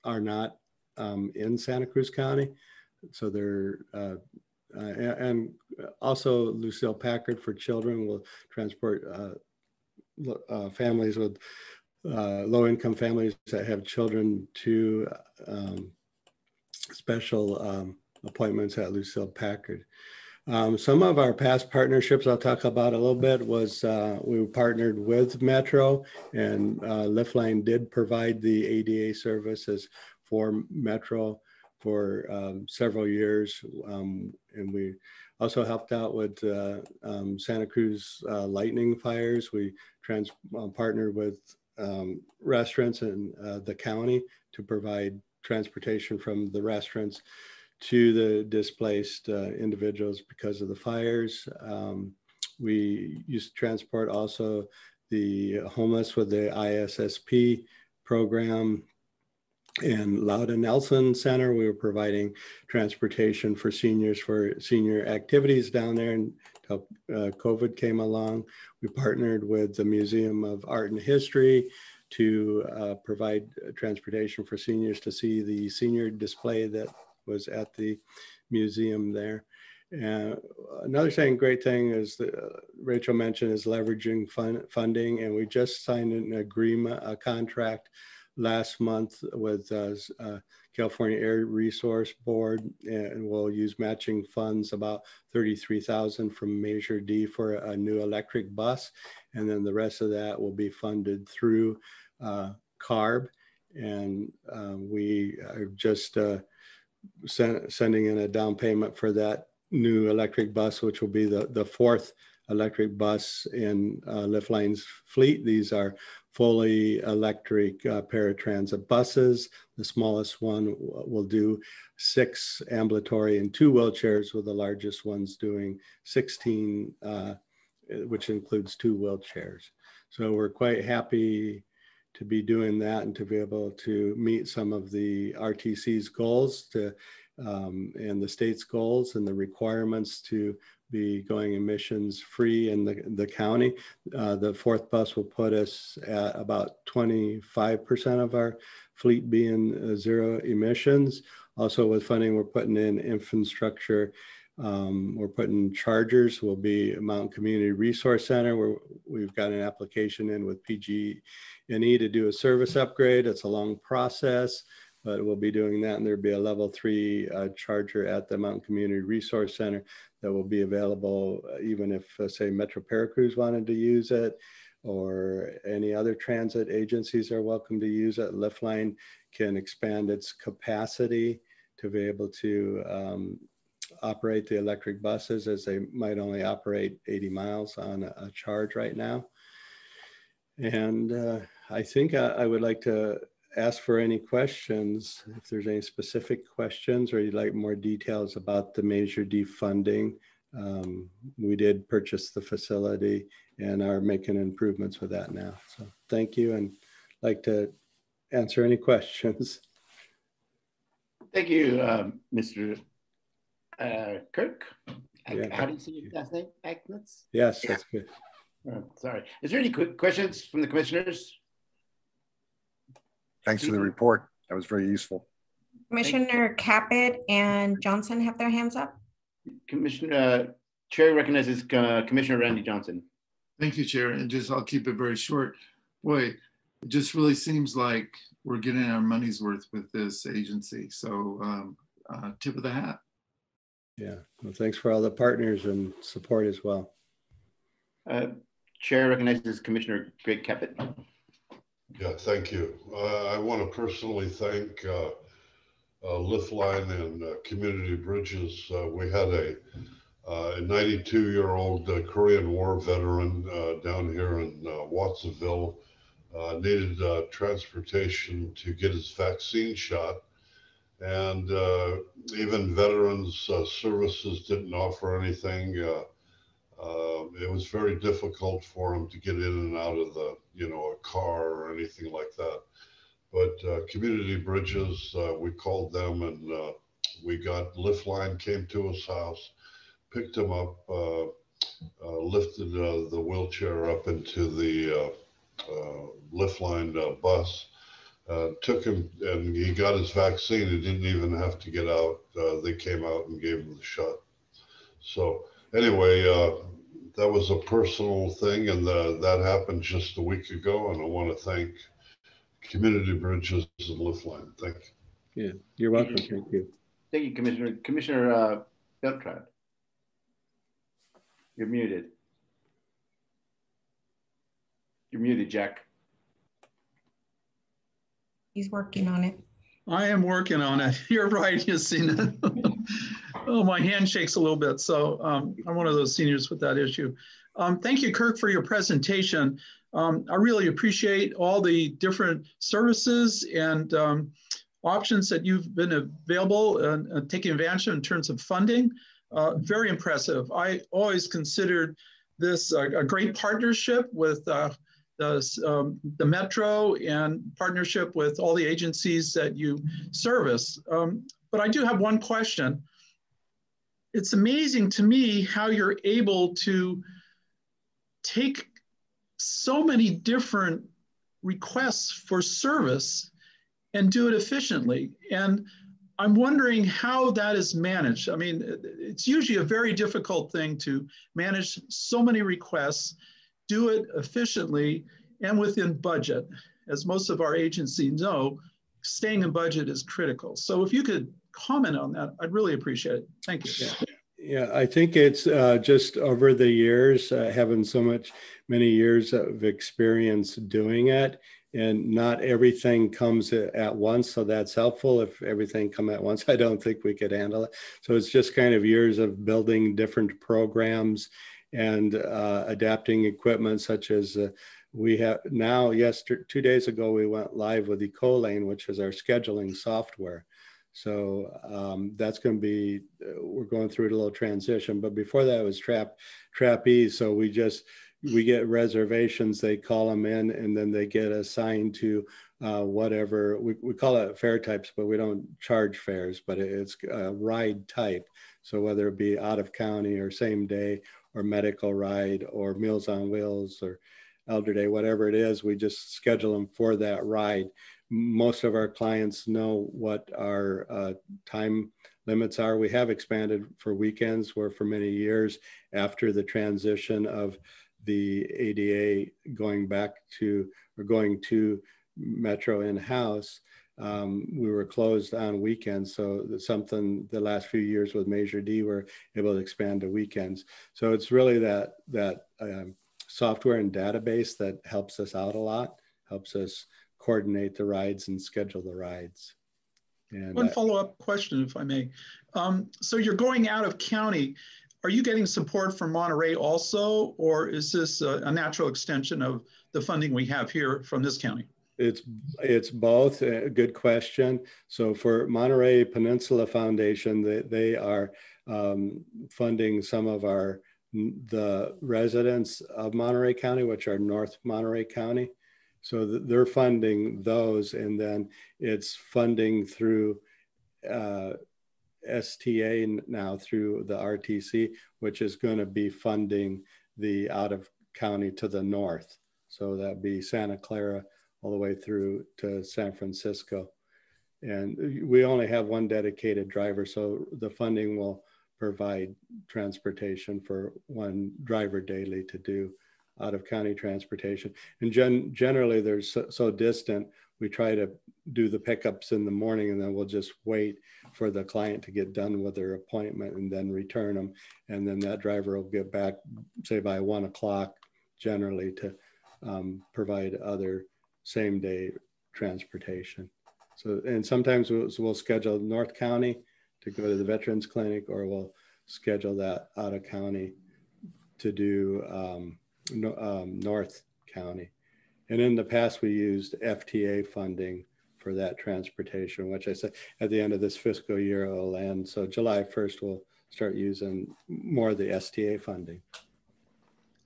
are not um, in Santa Cruz County. So they're, uh, uh and also Lucile Packard for Children will transport uh, uh, families with uh, low income families that have children to um, special um, appointments at Lucile Packard. Um, some of our past partnerships I'll talk about a little bit was uh, we partnered with Metro and uh, Liftline did provide the ADA services for Metro for um, several years. Um, and we also helped out with uh, um, Santa Cruz uh, lightning fires. We trans uh, partnered with um, restaurants in uh, the county to provide transportation from the restaurants to the displaced uh, individuals because of the fires. Um, we used to transport also the homeless with the ISSP program and Louden Nelson Center. We were providing transportation for seniors for senior activities down there until uh, COVID came along. We partnered with the Museum of Art and History to uh, provide transportation for seniors to see the senior display that was at the museum there. And another thing, great thing is that uh, Rachel mentioned is leveraging fun, funding, and we just signed an agreement, a contract last month with uh, uh, California Air Resource Board, and we'll use matching funds about 33,000 from Measure D for a new electric bus, and then the rest of that will be funded through uh, CARB. And uh, we are just uh, send, sending in a down payment for that new electric bus, which will be the, the fourth electric bus in uh, Liftline's fleet. These are fully electric uh, paratransit buses. The smallest one will do six ambulatory and two wheelchairs, with the largest ones doing 16, uh, which includes two wheelchairs. So we're quite happy to be doing that and to be able to meet some of the RTC's goals to um, and the state's goals and the requirements to be going emissions free in the, the county. Uh, the fourth bus will put us at about 25% of our fleet being uh, zero emissions. Also with funding, we're putting in infrastructure. Um, we're putting chargers will be Mountain Community Resource Center where we've got an application in with PG&E to do a service upgrade. It's a long process but we'll be doing that. And there'll be a level three uh, charger at the Mountain Community Resource Center that will be available uh, even if, uh, say, Metro Paracruz wanted to use it or any other transit agencies are welcome to use it. Liftline can expand its capacity to be able to um, operate the electric buses as they might only operate 80 miles on a, charge right now. And uh, I think I, I would like to ask for any questions. If there's any specific questions or you'd like more details about the Measure D funding. um, we did purchase the facility and are making improvements with that now. So thank you and like to answer any questions. Thank you, um, Mr. Uh, Kirk. Yeah. How do you say your last name? Agnitz? Yes, that's good. Oh, sorry. Is there any quick questions from the commissioners? Thanks for the report. That was very useful. Commissioner Caput and Johnson have their hands up. Commissioner uh, Chair recognizes uh, Commissioner Randy Johnson. Thank you, Chair. And just I'll keep it very short. Boy, it just really seems like we're getting our money's worth with this agency. So um, uh, tip of the hat. Yeah, well, thanks for all the partners and support as well. Uh, Chair recognizes Commissioner Greg Caput. Yeah, thank you. Uh, I want to personally thank uh, uh, Liftline and uh, Community Bridges. Uh, we had a, 92 year old uh, Korean War veteran down here in Watsonville needed transportation to get his vaccine shot. And even veterans services didn't offer anything. Uh, it was very difficult for him to get in and out of the, you know, a car or anything like that. But uh, Community Bridges, uh, we called them and uh, we got Liftline came to his house, picked him up, uh, uh, lifted the wheelchair up into the Liftline bus. took him and he got his vaccine. He didn't even have to get out. they came out and gave him the shot. So anyway, uh, that was a personal thing, and the, that happened just a week ago. And I want to thank Community Bridges and Liftline. Thank you. Yeah, you're welcome. Thank you. Thank you, Commissioner. Commissioner uh, Bertrand, you're muted. You're muted, Jack. He's working on it. I am working on it. You're right, Yasina. oh, my hand shakes a little bit. So um, I'm one of those seniors with that issue. Um, thank you, Kirk, for your presentation. Um, I really appreciate all the different services and um, options that you've been available and uh, taking advantage of in terms of funding. Uh, very impressive. I always considered this a, a great partnership with uh, the, um, the Metro and partnership with all the agencies that you service. Um, but I do have one question. It's amazing to me how you're able to take so many different requests for service and do it efficiently. And I'm wondering how that is managed. I mean, it's usually a very difficult thing to manage so many requests do it efficiently and within budget. As most of our agencies know, staying in budget is critical. So if you could comment on that, I'd really appreciate it. Thank you. Yeah, yeah I think it's uh, just over the years, uh, having so much, many years of experience doing it and not everything comes at once. So that's helpful. If everything come at once, I don't think we could handle it. So it's just kind of years of building different programs and uh, adapting equipment such as uh, we have now, yesterday, two days ago, we went live with Ecolane, which is our scheduling software. So um, that's going to be, uh, we're going through a little transition, but before that was Trap, Trapeze. So we just, we get reservations, they call them in and then they get assigned to uh, whatever, we, we call it fare types, but we don't charge fares, but it's a ride type. So whether it be out of county or same day or medical ride or Meals on Wheels or Elder Day, whatever it is, we just schedule them for that ride. Most of our clients know what our uh, time limits are. We have expanded for weekends where for many years after the transition of the ADA going back to or going to Metro in-house, um, we were closed on weekends. So something the last few years with Measure D, we're able to expand to weekends. So it's really that that um, software and database that helps us out a lot, helps us coordinate the rides and schedule the rides. And One follow-up question, if I may. Um, so you're going out of county. Are you getting support from Monterey also, or is this a, a natural extension of the funding we have here from this county? It's it's both. A good question. So for Monterey Peninsula Foundation, they, they are um, funding some of our the residents of Monterey County, which are North Monterey County. So they're funding those, and then it's funding through uh, STA now through the RTC, which is going to be funding the out of county to the north. So that'd be Santa Clara all the way through to San Francisco. And we only have one dedicated driver, so the funding will provide transportation for one driver daily to do out of county transportation. And gen generally they're so, so, distant, we try to do the pickups in the morning and then we'll just wait for the client to get done with their appointment and then return them. And then that driver will get back, say by one o'clock generally to um, provide other same day transportation. So, and sometimes we'll, so we'll schedule North County to go to the Veterans Clinic, or we'll schedule that out of county to do um, um, North County. And in the past, we used FTA funding for that transportation, which I said at the end of this fiscal year will end. So July 1st, we'll start using more of the STA funding.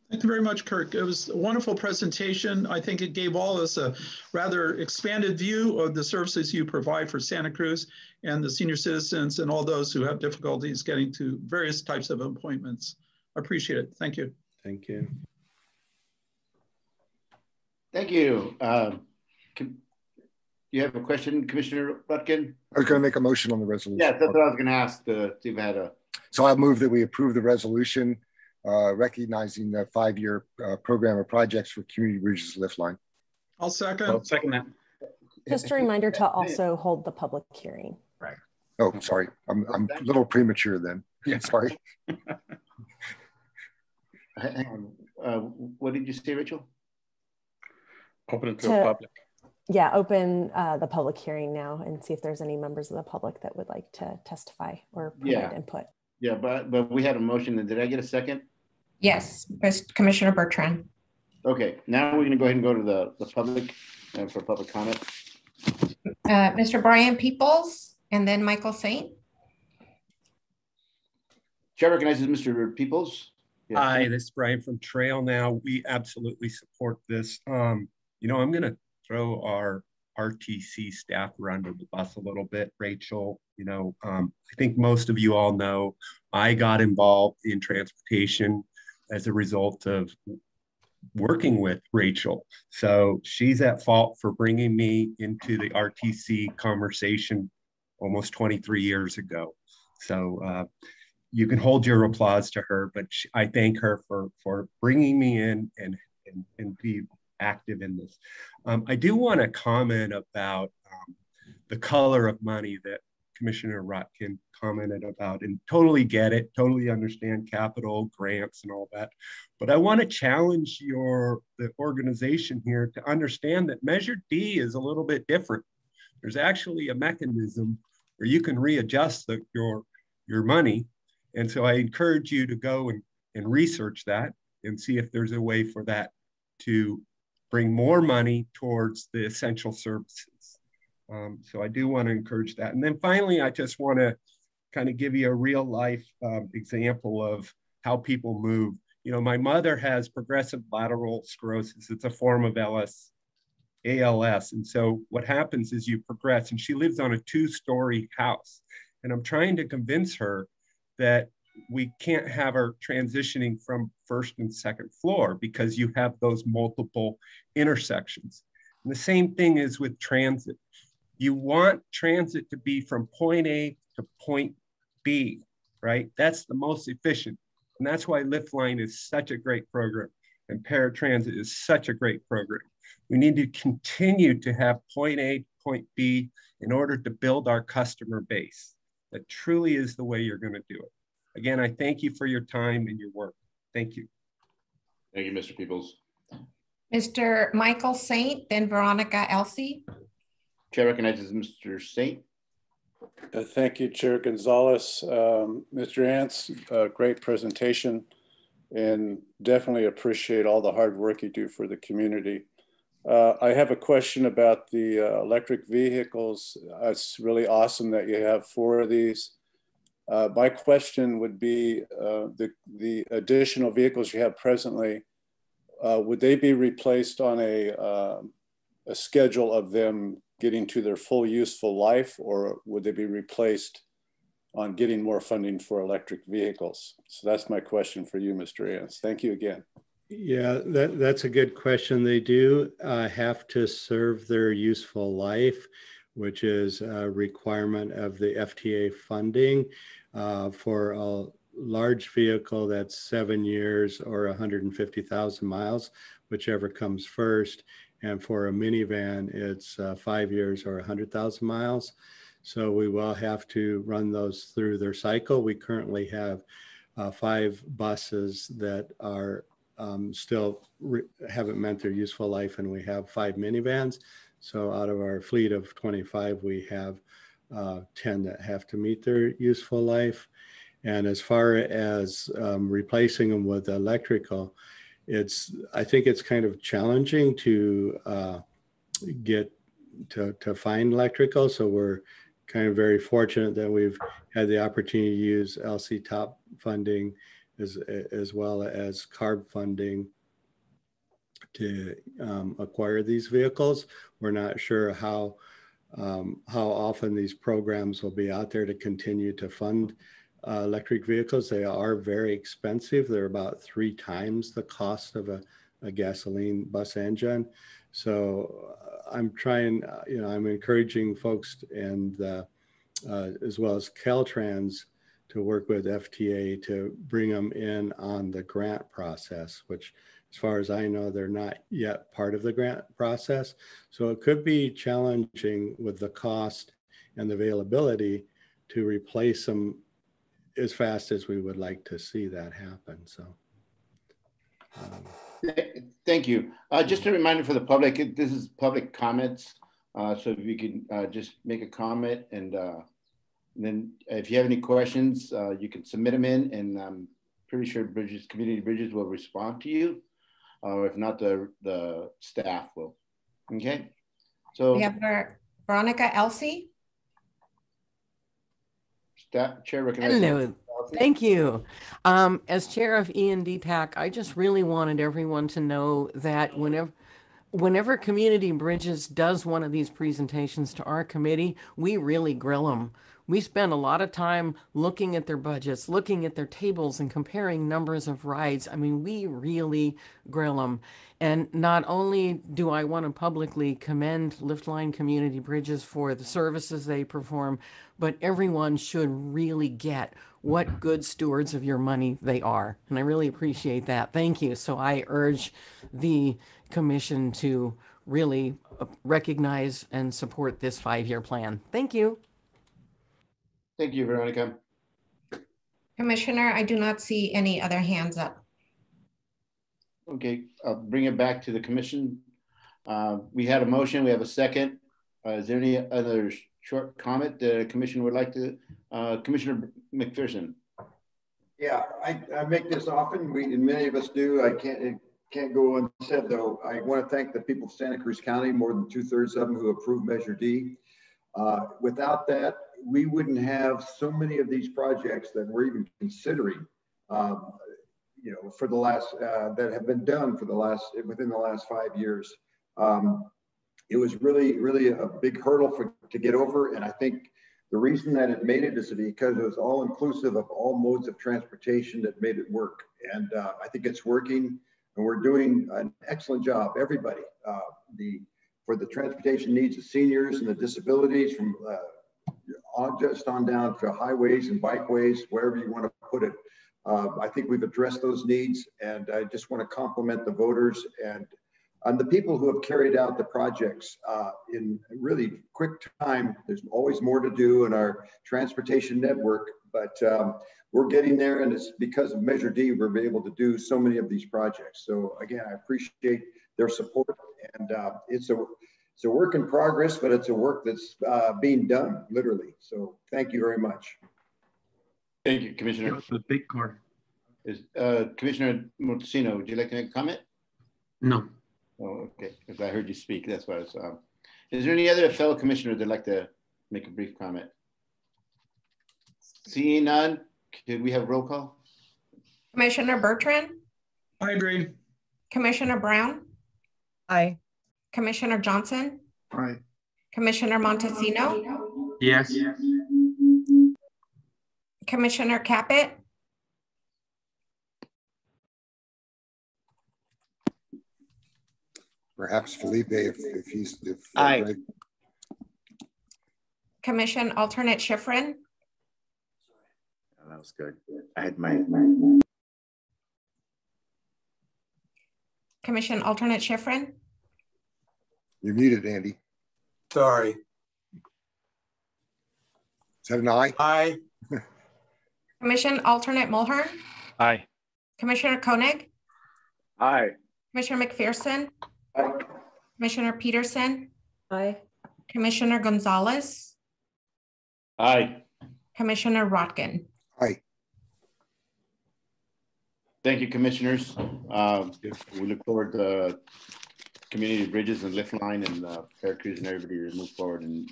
Thank you very much, Kirk. It was a wonderful presentation. I think it gave all of us a rather expanded view of the services you provide for Santa Cruz and the senior citizens and all those who have difficulties getting to various types of appointments. I appreciate it. Thank you. Thank you. Thank you. Uh, can, you have a question, Commissioner Rotkin? I was going to make a motion on the resolution. Yeah, that's what I was going to ask. The, see if I had a. So I'll move that we approve the resolution uh, recognizing the five-year uh, program of projects for Community Bridges Lift Line. I'll second. I'll second that. Just a reminder to also hold the public hearing. Right. Oh, sorry. I'm, I'm a little premature then. Yeah. Sorry. Hang on. Uh, what did you say, Rachel? Open it to, to the public. Yeah, open uh, the public hearing now and see if there's any members of the public that would like to testify or provide yeah. input. Yeah, but but we had a motion. Did I get a second? Yes, Commissioner Bertrand. Okay, now we're going to go ahead and go to the, the public uh, for public comment. Uh, Mr. Brian Peoples and then Michael Saint. Chair recognizes Mr. Peoples. Yeah. Hi, this is Brian from Trail Now. We absolutely support this. Um, you know, I'm going to throw our RTC staff are under the bus a little bit. Rachel, you know, um, I think most of you all know I got involved in transportation as a result of working with Rachel. So she's at fault for bringing me into the RTC conversation almost 23 years ago. So uh, you can hold your applause to her, but she, I thank her for for bringing me in and and, and be active in this. Um, I do want to comment about um, the color of money that Commissioner Rotkin commented about and totally get it, totally understand capital grants and all that. But I want to challenge your the organization here to understand that Measure D is a little bit different. There's actually a mechanism where you can readjust the, your your money. And so I encourage you to go and, and research that and see if there's a way for that to bring more money towards the essential services. Um, so I do want to encourage that. And then finally, I just want to kind of give you a real life um, example of how people move. You know, my mother has progressive lateral sclerosis. It's a form of LS, ALS. And so what happens is you progress, and she lives on a two story house. And I'm trying to convince her that we can't have our transitioning from first and second floor because you have those multiple intersections. And the same thing is with transit. You want transit to be from point A to point B, right? That's the most efficient. And that's why Liftline is such a great program and paratransit is such a great program. We need to continue to have point A, point B in order to build our customer base. That truly is the way you're going to do it. Again, I thank you for your time and your work. Thank you. Thank you, Mr. Peoples. Mr. Michael Saint, then Veronica Elsea. Chair recognizes Mr. Saint. Uh, thank you, Chair Gonzalez. Um, Mr. Ance, uh, great presentation and definitely appreciate all the hard work you do for the community. Uh, I have a question about the uh, electric vehicles. it's really awesome that you have four of these. Uh, my question would be uh, the, the additional vehicles you have presently, uh, would they be replaced on a, um, a schedule of them getting to their full useful life or would they be replaced on getting more funding for electric vehicles? So that's my question for you, Mr. Ance. Thank you again. Yeah, that, that's a good question. They do uh, have to serve their useful life, which is a requirement of the FTA funding uh, for a large vehicle that's seven years or 150,000 miles, whichever comes first. And for a minivan, it's uh, five years or 100,000 miles. So we will have to run those through their cycle. We currently have uh, five buses that are um, still haven't met their useful life, and we have five minivans. So out of our fleet of 25, we have uh, 10 that have to meet their useful life. And as far as um, replacing them with electrical, it's I think it's kind of challenging to uh, get to, to find electrical. So we're kind of very fortunate that we've had the opportunity to use LCTOP funding as, as well as CARB funding to um, acquire these vehicles. We're not sure how um, how often these programs will be out there to continue to fund uh, electric vehicles. They are very expensive. They're about three times the cost of a, a gasoline bus engine. So uh, I'm trying, uh, you know, I'm encouraging folks and uh, as well as Caltrans to work with FTA to bring them in on the grant process, which as far as I know, they're not yet part of the grant process. So it could be challenging with the cost and the availability to replace them as fast as we would like to see that happen. So. Um, Thank you. Uh, just a reminder for the public, this is public comments. Uh, so if you can uh, just make a comment and, uh, and, then if you have any questions, uh, you can submit them in and I'm pretty sure Bridges, Community Bridges will respond to you or if not, the, the staff will. Okay. So we have Veronica Elsea. Staff, Chair Hello. Thank you. Um, as chair of E&D-TAC, I just really wanted everyone to know that whenever whenever Community Bridges does one of these presentations to our committee, we really grill them we spend a lot of time looking at their budgets, looking at their tables, and comparing numbers of rides. I mean, we really grill them. And not only do I want to publicly commend Liftline Community Bridges for the services they perform, but everyone should really get what good stewards of your money they are. And I really appreciate that. Thank you. So I urge the commission to really uh, recognize and support this five year plan. Thank you. Thank you, Veronica. Commissioner, I do not see any other hands up. Okay, I'll bring it back to the commission. Uh, we had a motion, we have a second. Uh, is there any other short comment the commission would like to, uh, Commissioner McPherson? Yeah, I, I make this often. We, and many of us do. I can't, it can't go unsaid though. I want to thank the people of Santa Cruz County, more than two thirds of them who approved Measure D. Uh, without that, we wouldn't have so many of these projects that we're even considering, um, you know, for the last, uh, that have been done for the last, within the last five years. Um, it was really, really a big hurdle for, to get over. And I think the reason that it made it is because it was all inclusive of all modes of transportation that made it work. And uh, I think it's working and we're doing an excellent job, everybody. Uh, the For the transportation needs of seniors and the disabilities from uh, on, just on down to highways and bikeways, wherever you want to put it. Uh, I think we've addressed those needs and I just want to compliment the voters and and the people who have carried out the projects uh, in really quick time. There's always more to do in our transportation network, but um, we're getting there and it's because of Measure D we're able to do so many of these projects. So again, I appreciate their support and uh, it's a it's a work in progress, but it's a work that's uh, being done literally. So thank you very much. Thank you, Commissioner. The big car. Is uh, Commissioner Montesino, would you like to make a comment? No. Oh, okay. Because I heard you speak. That's why I was. Um, is there any other fellow commissioner that'd like to make a brief comment? Seeing none, could we have roll call? Commissioner Bertrand? I agree. Commissioner Brown? Aye. Commissioner Johnson? Aye. Commissioner Montesino? Yes. Commissioner Caput? Perhaps Felipe, if, if he's, if. uh, Aye. Greg- Commission Alternate Schifrin? Oh, That was good. I had my, Commission Alternate Schifrin? You're muted, Andy. Sorry. Is that an aye? Aye. Commission Alternate Mulhern? Aye. Commissioner Koenig? aye. Commissioner McPherson? Aye. Commissioner Peterson? Aye. Commissioner Gonzalez? Aye. Commissioner Rotkin? Aye. Thank you, commissioners. Um, we look forward to community bridges and Liftline and uh, Veracruz and everybody to move forward and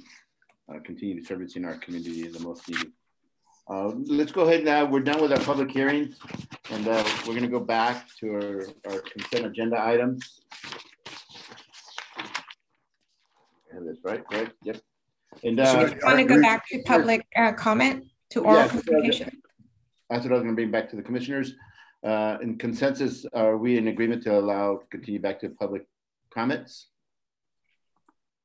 uh, continue servicing our community in the most needed. Uh, let's go ahead now. We're done with our public hearings and uh, we're going to go back to our, our consent agenda items. I have this right, right? Yep. And uh, Want to go back to public uh, comment to oral Yes, uh, communication? That's what I was going to bring back to the commissioners. Uh, in consensus, are we in agreement to allow continue back to public comments?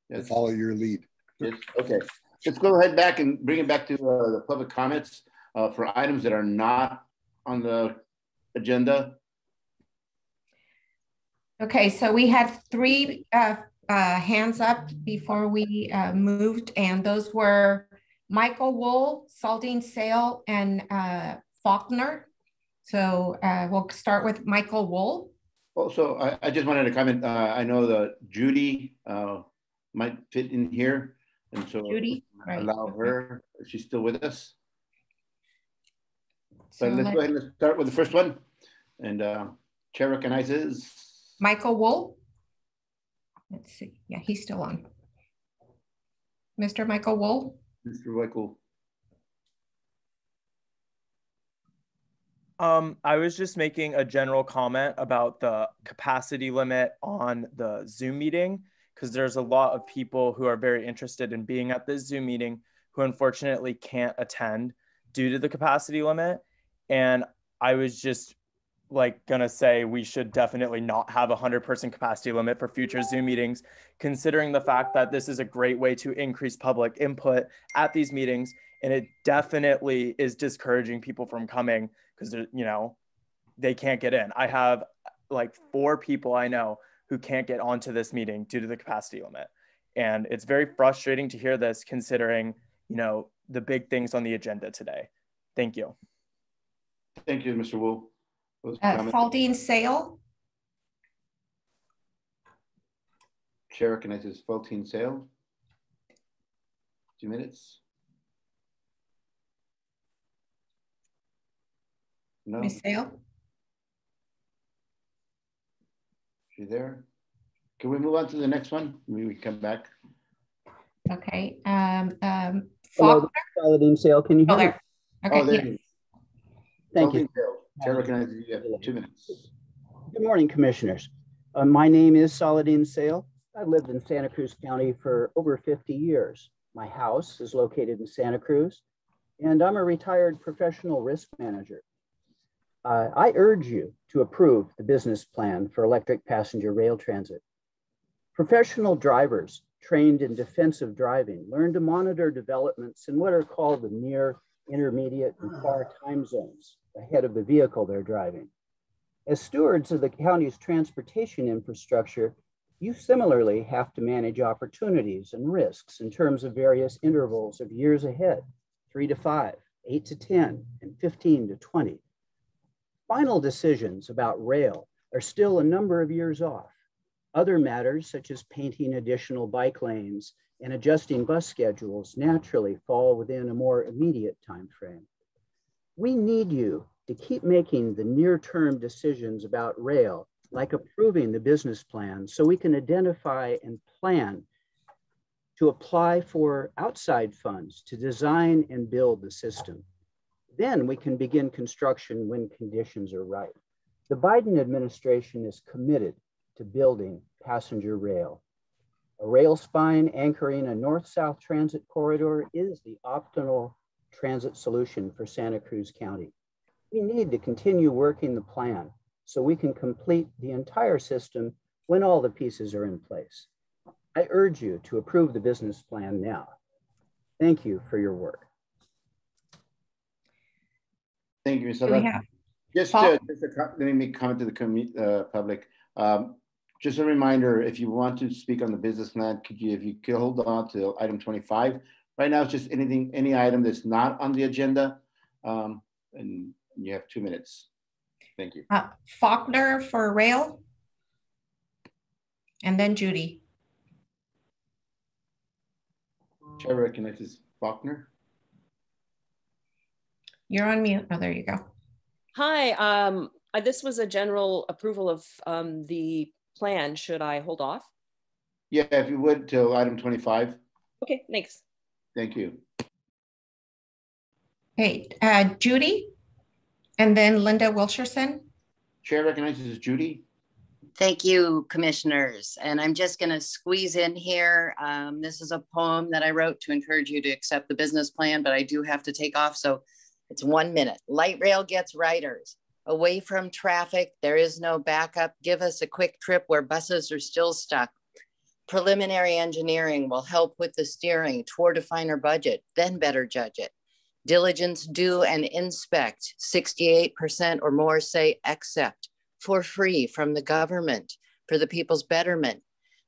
Yes. Follow your lead. Yes. Okay. Let's go ahead back and bring it back to uh, the public comments uh, for items that are not on the agenda. Okay, so we had three uh, uh, hands up before we uh, moved, and those were Michael Wool, Saldine Sale, and uh, Faulkner. So uh, we'll start with Michael Wool. Also, I, I just wanted to comment. Uh, I know that Judy uh, might fit in here, and so Judy, right. allow her. She's still with us. So So let's let- go ahead and start with the first one. And uh, Chair recognizes Michael Wool. Let's see. Yeah, he's still on. Mr. Michael Wool. Mr. Michael. Um, I was just making a general comment about the capacity limit on the Zoom meeting because there's a lot of people who are very interested in being at this Zoom meeting who unfortunately can't attend due to the capacity limit. And I was just like gonna say we should definitely not have a hundred person capacity limit for future Zoom meetings, considering the fact that this is a great way to increase public input at these meetings. And it definitely is discouraging people from coming because you know they can't get in. I have like four people I know who can't get onto this meeting due to the capacity limit. And it's very frustrating to hear this considering, you know, the big things on the agenda today. Thank you. Thank you, Mr. Wu. Uh, Faldine Sale. Chair recognizes Faldine Sale. Two minutes. No. Ms. Sale. She there? Can we move on to the next one? Maybe we come back. Okay. Um, um, Hello, Faulkner. Saladin Sale, can you Oh, hear me? there. Okay, Oh, there yes. Thank you. Faldine Sale. Chair recognizes you have two minutes. Good morning, Commissioners. Uh, my name is Saladin Sale. I lived in Santa Cruz County for over 50 years. My house is located in Santa Cruz, and I'm a retired professional risk manager. Uh, I urge you to approve the business plan for electric passenger rail transit. Professional drivers trained in defensive driving learn to monitor developments in what are called the near, intermediate, and far time zones ahead of the vehicle they're driving. As stewards of the county's transportation infrastructure, you similarly have to manage opportunities and risks in terms of various intervals of years ahead, three to five, eight to 10, and 15 to 20. Final decisions about rail are still a number of years off. Other matters, such as painting additional bike lanes and adjusting bus schedules, naturally fall within a more immediate time frame. We need you to keep making the near-term decisions about rail, like approving the business plan, so we can identify and plan to apply for outside funds to design and build the system. Then we can begin construction when conditions are right. The Biden administration is committed to building passenger rail. A rail spine anchoring a north-south transit corridor is the optimal transit solution for Santa Cruz County. We need to continue working the plan so we can complete the entire system when all the pieces are in place. I urge you to approve the business plan now. Thank you for your work. Thank you, Mr. Do have- Just, uh, just a let me make comment to the uh, public. Um, Just a reminder, if you want to speak on the business plan, could you, if you could hold on to item 25. Right now, it's just anything, any item that's not on the agenda. um, And you have two minutes. Thank you. Uh, Faulkner for rail. And then Judy. Chair recognizes Faulkner. You're on mute. Oh, there you go. Hi, um, uh, this was a general approval of um, the plan. Should I hold off? Yeah, if you would, till item 25. Okay, thanks. Thank you. Hey, uh, Judy. And then Linda Wilshusen. Chair recognizes Judy. Thank you, commissioners. And I'm just going to squeeze in here. Um, this is a poem that I wrote to encourage you to accept the business plan, but I do have to take off. So it's one minute. Light rail gets riders away from traffic. There is no backup. Give us a quick trip where buses are still stuck. Preliminary engineering will help with the steering toward a finer budget, then better judge it. Diligence, do and inspect. 68% or more say accept for free from the government for the people's betterment.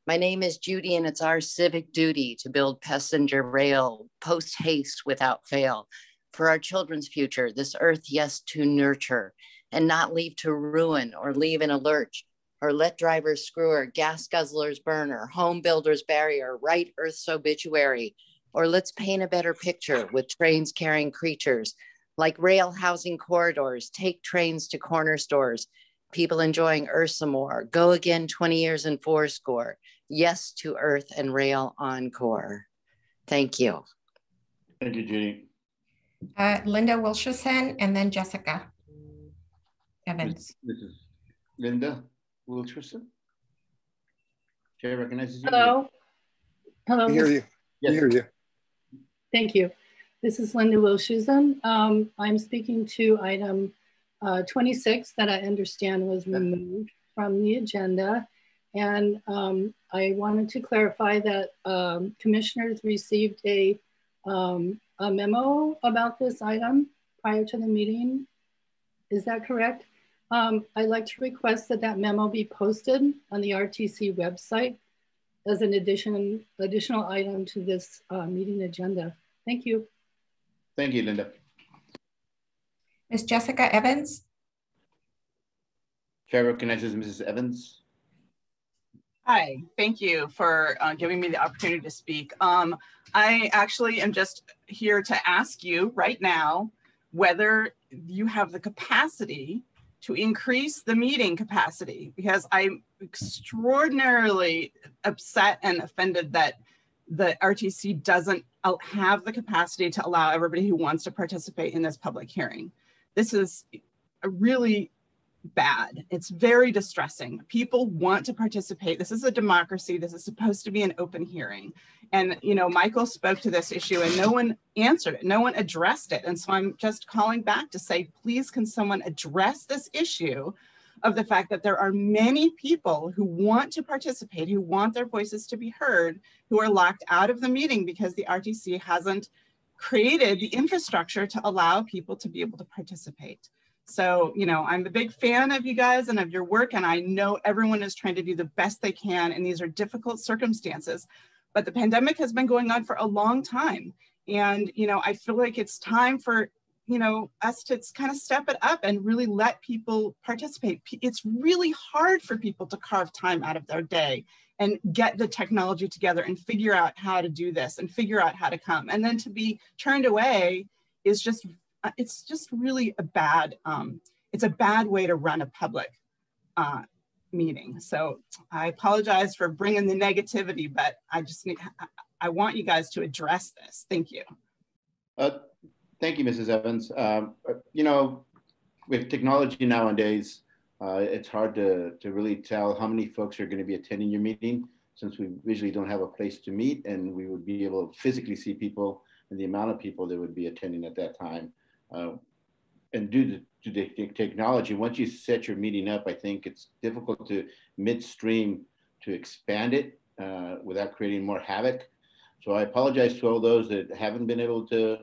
My name is Judy, and it's our civic duty to build passenger rail post haste without fail for our children's future, this earth, yes, to nurture and not leave to ruin or leave in a lurch or let drivers screw or gas guzzlers burn her, home builders barrier, write earth's obituary, or let's paint a better picture with trains carrying creatures like rail housing corridors, take trains to corner stores, people enjoying Earth some more, go again 20 years and four score, yes to Earth and rail encore. Thank you. Thank you, Judy. Uh, Linda Wilshusen and then Jessica Evans. This is Linda Wilshusen. Chair recognizes you. Hello. Hello. We hear you. We hear you. Thank you. This is Linda Wilshusen. Um, I'm speaking to item uh, 26 that I understand was removed from the agenda. And um, I wanted to clarify that um, commissioners received a, um, a memo about this item prior to the meeting. Is that correct? Um, I'd like to request that that memo be posted on the RTC website as an addition, additional item to this uh, meeting agenda. Thank you. Thank you, Linda. Ms. Jessica Evans? Chair recognizes Mrs. Evans. Hi, thank you for uh, giving me the opportunity to speak. Um, I actually am just here to ask you right now whether you have the capacity to increase the meeting capacity because I'm extraordinarily upset and offended that the RTC doesn't have the capacity to allow everybody who wants to participate in this public hearing. This is a really bad. It's very distressing. People want to participate. This is a democracy. This is supposed to be an open hearing. And, you know, Michael spoke to this issue and no one answered it. No one addressed it. And so I'm just calling back to say, please, can someone address this issue of the fact that there are many people who want to participate, who want their voices to be heard, who are locked out of the meeting because the RTC hasn't created the infrastructure to allow people to be able to participate. So, you know, I'm a big fan of you guys and of your work, and I know everyone is trying to do the best they can, and these are difficult circumstances. But the pandemic has been going on for a long time. And, you know, I feel like it's time for, you know, us to kind of step it up and really let people participate. It's really hard for people to carve time out of their day and get the technology together and figure out how to do this and figure out how to come. And then to be turned away is just uh, it's just really a bad, um, it's a bad way to run a public uh, meeting. So I apologize for bringing the negativity, but I just need, I want you guys to address this. Thank you. Uh, thank you, Mrs. Evans. Um, you know, with technology nowadays, uh, it's hard to, to really tell how many folks are going to be attending your meeting since we usually don't have a place to meet and we would be able to physically see people and the amount of people that would be attending at that time. Uh, and due to, to the technology, once you set your meeting up, I think it's difficult to midstream to expand it uh, without creating more havoc. So I apologize to all those that haven't been able to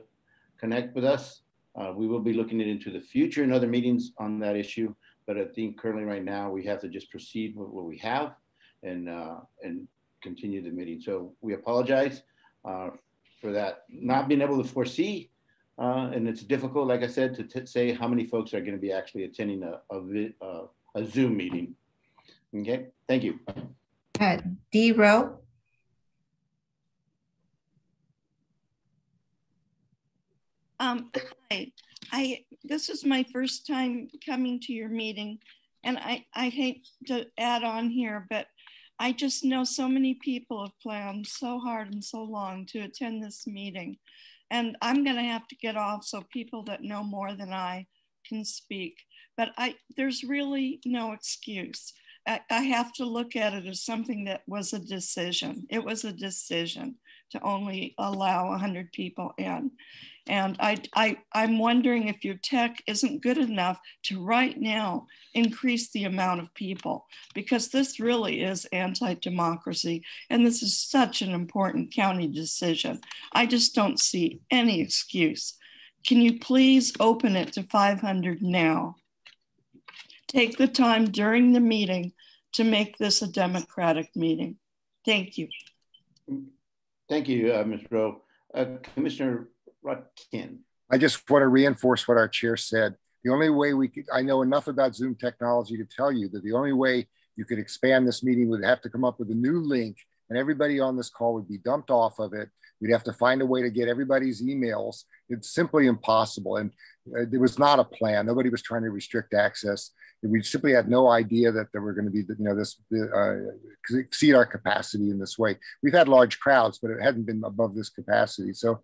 connect with us. Uh, we will be looking into the future in other meetings on that issue, but I think currently right now we have to just proceed with what we have and uh, and continue the meeting. So we apologize uh, for that not being able to foresee uh, and it's difficult, like I said, to say how many folks are going to be actually attending a, a, uh, a Zoom meeting. Okay, thank you. Uh, D. Rowe. Um, hi, I, this is my first time coming to your meeting and I, I hate to add on here, but I just know so many people have planned so hard and so long to attend this meeting. And I'm going to have to get off so people that know more than I can speak. But I, there's really no excuse. I, I have to look at it as something that was a decision. It was a decision to only allow 100 people in. And I, I, I'm wondering if your tech isn't good enough to right now increase the amount of people, because this really is anti democracy. And this is such an important county decision. I just don't see any excuse. Can you please open it to 500 now? Take the time during the meeting to make this a democratic meeting. Thank you. Thank you, uh, Ms. Rowe. Uh, Commissioner Rotkin. I just want to reinforce what our chair said. The only way we could, I know enough about Zoom technology to tell you that the only way you could expand this meeting would have to come up with a new link and everybody on this call would be dumped off of it. We'd have to find a way to get everybody's emails. It's simply impossible. And uh, there was not a plan. Nobody was trying to restrict access. We simply had no idea that there were going to be, you know, this uh, exceed our capacity in this way. We've had large crowds, but it hadn't been above this capacity. So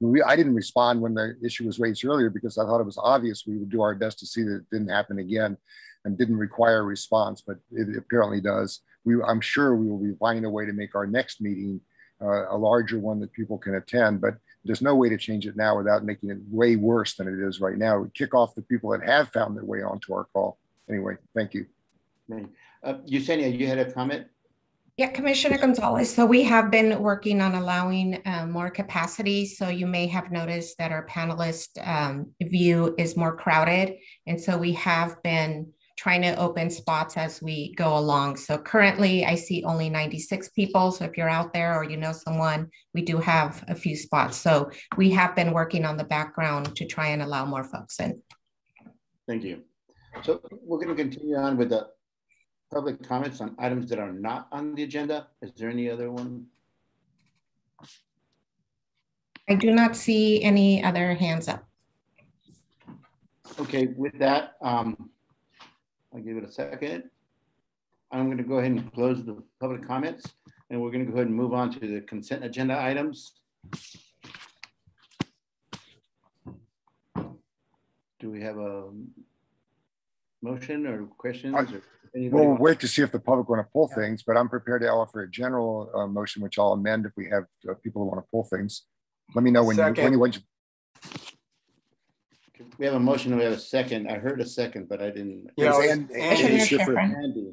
we, I didn't respond when the issue was raised earlier because I thought it was obvious we would do our best to see that it didn't happen again and didn't require a response, but it apparently does. We, I'm sure we will be finding a way to make our next meeting uh, a larger one that people can attend, but there's no way to change it now without making it way worse than it is right now. We kick off the people that have found their way onto our call. Anyway, thank you. Uh, Yesenia, you had a comment? Yeah, Commissioner Gonzalez. So we have been working on allowing uh, more capacity. So you may have noticed that our panelist um, view is more crowded. And so we have been trying to open spots as we go along. So currently I see only 96 people. So if you're out there or you know someone, we do have a few spots. So we have been working on the background to try and allow more folks in. Thank you. So we're going to continue on with the public comments on items that are not on the agenda. Is there any other one? I do not see any other hands up. Okay, with that, um, I'll give it a second. I'm going to go ahead and close the public comments and we're going to go ahead and move on to the consent agenda items. Do we have a motion or questions? Or we'll wait to see if the public want to pull things, but I'm prepared to offer a general uh, motion, which I'll amend if we have uh, people who want to pull things. Let me know when you, when you, when you we have a motion. We have a second. I heard a second, but I didn't. Yeah, and, Andy, Andy Schiffer. Andy.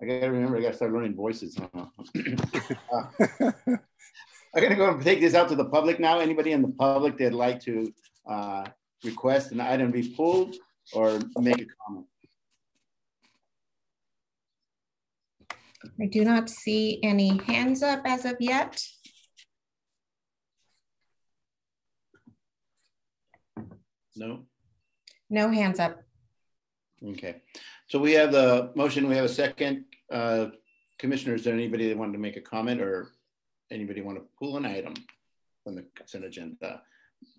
I gotta remember. I gotta start learning voices. uh, I'm gonna go and take this out to the public now. Anybody in the public that'd like to uh, request an item be pulled or make a comment? I do not see any hands up as of yet. No? No hands up. Okay. So we have the motion, we have a second. Uh, Commissioners, is there anybody that wanted to make a comment or anybody want to pull an item from the consent agenda?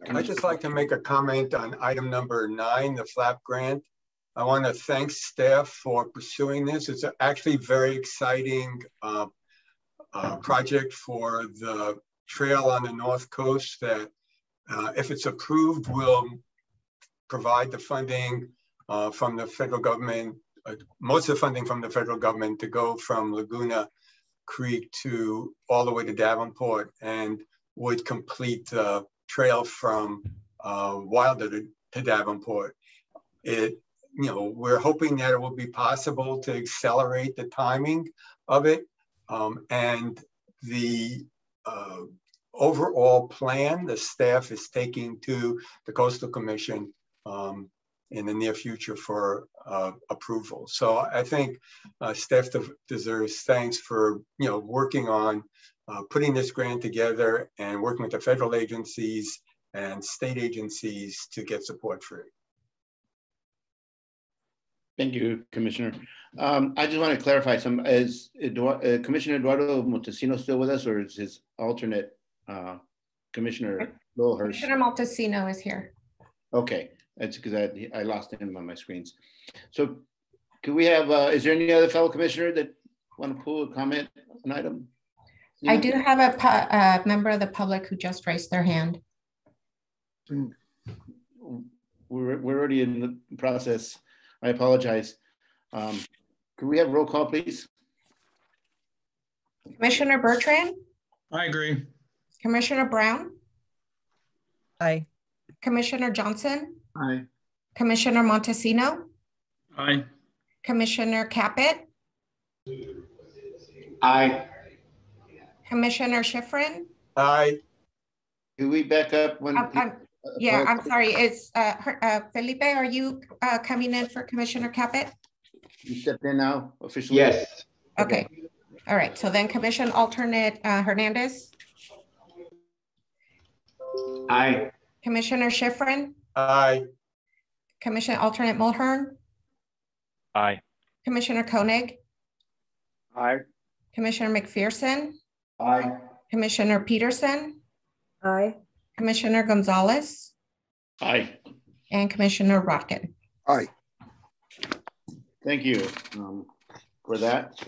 I'd just like to make a comment on item number nine, the FLAP grant. I want to thank staff for pursuing this. It's actually very exciting uh, uh, project for the trail on the North Coast that uh, if it's approved will provide the funding uh, from the federal government, uh, most of the funding from the federal government to go from Laguna Creek to all the way to Davenport and would complete the trail from uh, Wilder to, to Davenport. It, you know, we're hoping that it will be possible to accelerate the timing of it. Um, and the uh, overall plan the staff is taking to the Coastal Commission um, in the near future for uh, approval. So I think uh, staff deserves thanks for you know working on uh, putting this grant together and working with the federal agencies and state agencies to get support for it. Thank you, Commissioner. Um, I just want to clarify some. Is uh, Commissioner Eduardo Montesino still with us, or is his alternate uh, Commissioner Lowell Commissioner Montesino is here. Okay. That's because I, I lost him on my screens. So could we have, uh, is there any other fellow commissioner that want to pull a comment, an item? I do have a, a member of the public who just raised their hand. We're, we're already in the process. I apologize. Um, could we have roll call, please? Commissioner Bertrand? I agree. Commissioner Brown? Aye. Commissioner Johnson? Aye. Commissioner Montesino? Aye. Commissioner Caput? Aye. Commissioner Schifrin? Aye. Can we back up when? Um, I'm, yeah, I'm sorry. Is uh, uh, Felipe, are you uh, coming in for Commissioner Caput? You stepped in now officially? Yes. Okay. All right. So then Commission Alternate uh, Hernandez? Aye. Commissioner Schifrin? Aye. Commissioner Alternate Mulhern? Aye. Commissioner Koenig? Aye. Commissioner McPherson? Aye. Commissioner Peterson? Aye. Commissioner Gonzalez? Aye. And Commissioner Rotkin? Aye. Thank you um, for that.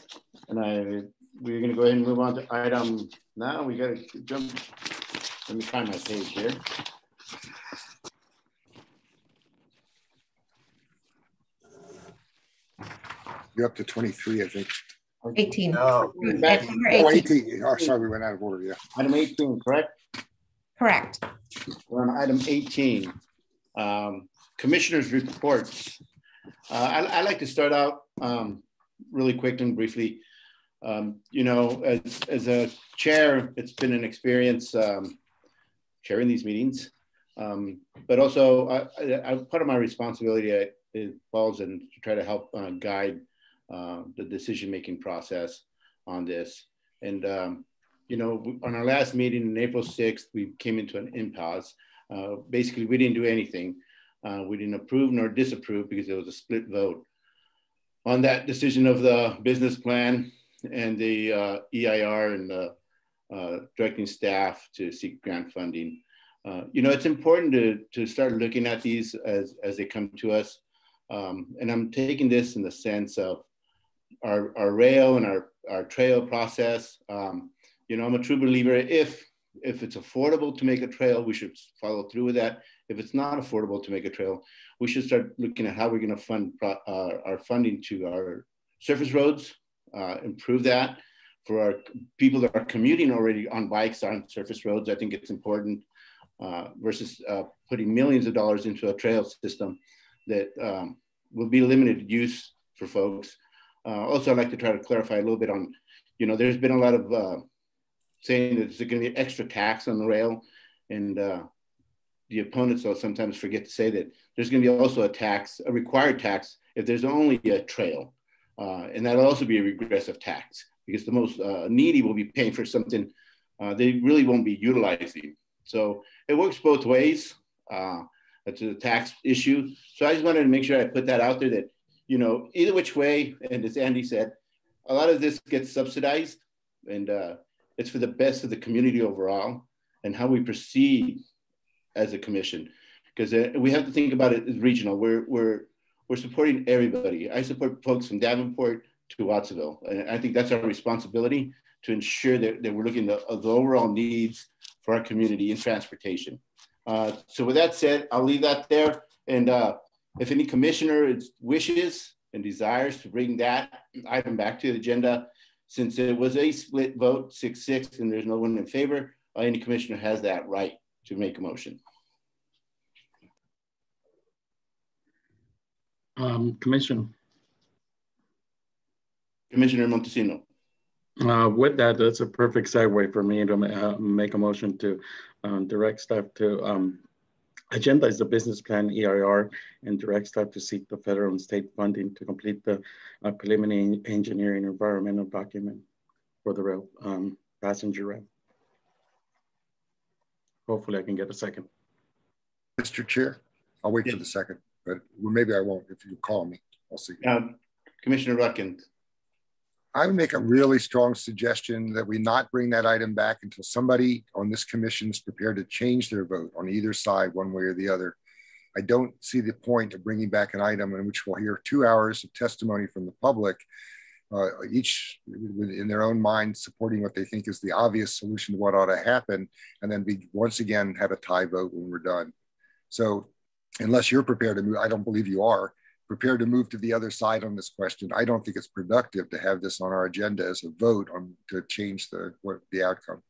And I, we're gonna go ahead and move on to item now. We gotta jump. Let me find my page here. You're up to 23, I think. 18. No. It's number Oh, 18. 18. Oh, sorry, we went out of order. Yeah. Item 18, correct? Correct. We're on item 18. Um, commissioners reports. Uh, I, I like to start out um, really quick and briefly. Um, you know, as, as a chair, it's been an experience um, chairing these meetings. Um, but also, I, I, part of my responsibility, involves it falls in to try to help uh, guide uh, the decision-making process on this. And, you know, on our last meeting on April 6th, we came into an impasse. Uh, basically, we didn't do anything. Uh, we didn't approve nor disapprove because it was a split vote. On that decision of the business plan and the uh, EIR and the uh, directing staff to seek grant funding. Uh, you know, it's important to, to start looking at these as, as they come to us. Um, and I'm taking this in the sense of our, our rail and our, our trail process. Um, you know, I'm a true believer if, if it's affordable to make a trail, we should follow through with that. If it's not affordable to make a trail, we should start looking at how we're gonna fund uh, our funding to our surface roads, uh, improve that. For our people that are commuting already on bikes on surface roads, I think it's important uh, versus uh, putting millions of dollars into a trail system that um, will be limited use for folks. Uh, also, I'd like to try to clarify a little bit on, you know, there's been a lot of saying that there's going to be extra tax on the rail, and uh, the opponents will sometimes forget to say that there's going to be also a tax, a required tax, if there's only a trail, uh, and that'll also be a regressive tax because the most uh, needy will be paying for something uh, they really won't be utilizing. So it works both ways. Uh, it's a tax issue. So I just wanted to make sure I put that out there that, you know, either which way, and as Andy said, a lot of this gets subsidized and uh, it's for the best of the community overall and how we proceed as a commission. Because uh, we have to think about it as regional. We're, we're, we're supporting everybody. I support folks from Davenport to Watsonville. And I think that's our responsibility to ensure that, that we're looking at the, the overall needs for our community in transportation. Uh, so with that said, I'll leave that there. And uh, if any commissioner wishes and desires to bring that item back to the agenda, since it was a split vote, 6-6, and there's no one in favor, any commissioner has that right to make a motion. Um, Commissioner. Commissioner Montesino. Uh, with that, that's a perfect segue for me to uh, make a motion to um, direct staff to um, agendize the business plan EIR and direct staff to seek the federal and state funding to complete the uh, preliminary engineering environmental document for the rail um, passenger rail. Hopefully I can get a second. Mr. Chair, I'll wait for the second, but maybe I won't if you call me. I'll see. Um, Commissioner Rotkin. I would make a really strong suggestion that we not bring that item back until somebody on this commission is prepared to change their vote on either side, one way or the other. I don't see the point of bringing back an item in which we'll hear two hours of testimony from the public, uh, each in their own mind supporting what they think is the obvious solution to what ought to happen, and then be once again have a tie vote when we're done. So, unless you're prepared to move, I don't believe you are prepared to move to the other side on this question. I don't think it's productive to have this on our agenda as a vote on to change the what, the outcome.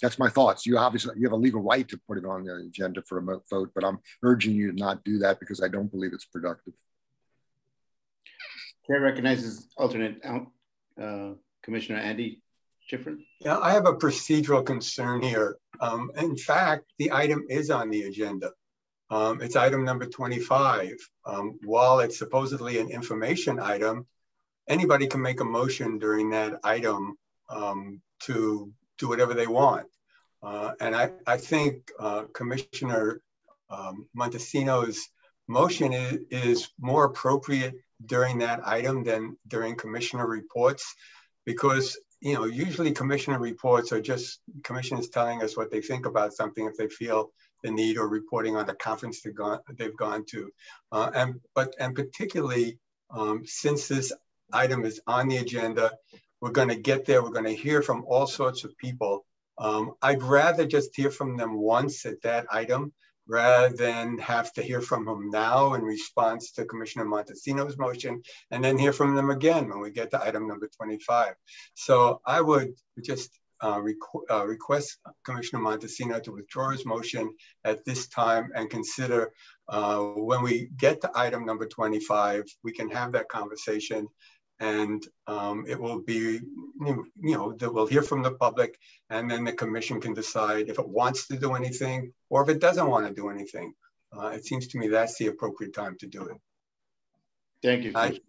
That's my thoughts. You obviously you have a legal right to put it on the agenda for a vote, but I'm urging you to not do that because I don't believe it's productive. Chair recognizes alternate uh, Commissioner Andy Schifrin. Yeah, I have a procedural concern here. Um, in fact, the item is on the agenda. Um, it's item number 25. Um, while it's supposedly an information item, anybody can make a motion during that item um, to do whatever they want. Uh, and I, I think uh, Commissioner um, Montesino's motion is, is more appropriate during that item than during commissioner reports because you know usually commissioner reports are just commissioners telling us what they think about something if they feel the need or reporting on the conference they've gone, they've gone to. Uh, and, but, and particularly um, since this item is on the agenda, we're gonna get there, we're gonna hear from all sorts of people. Um, I'd rather just hear from them once at that item rather than have to hear from them now in response to Commissioner Montesino's motion and then hear from them again when we get to item number 25. So I would just uh, requ uh, request Commissioner Montesino to withdraw his motion at this time and consider uh, when we get to item number 25, we can have that conversation and um, it will be, you know, that we'll hear from the public and then the commission can decide if it wants to do anything or if it doesn't want to do anything. Uh, it seems to me that's the appropriate time to do it. Thank you. I,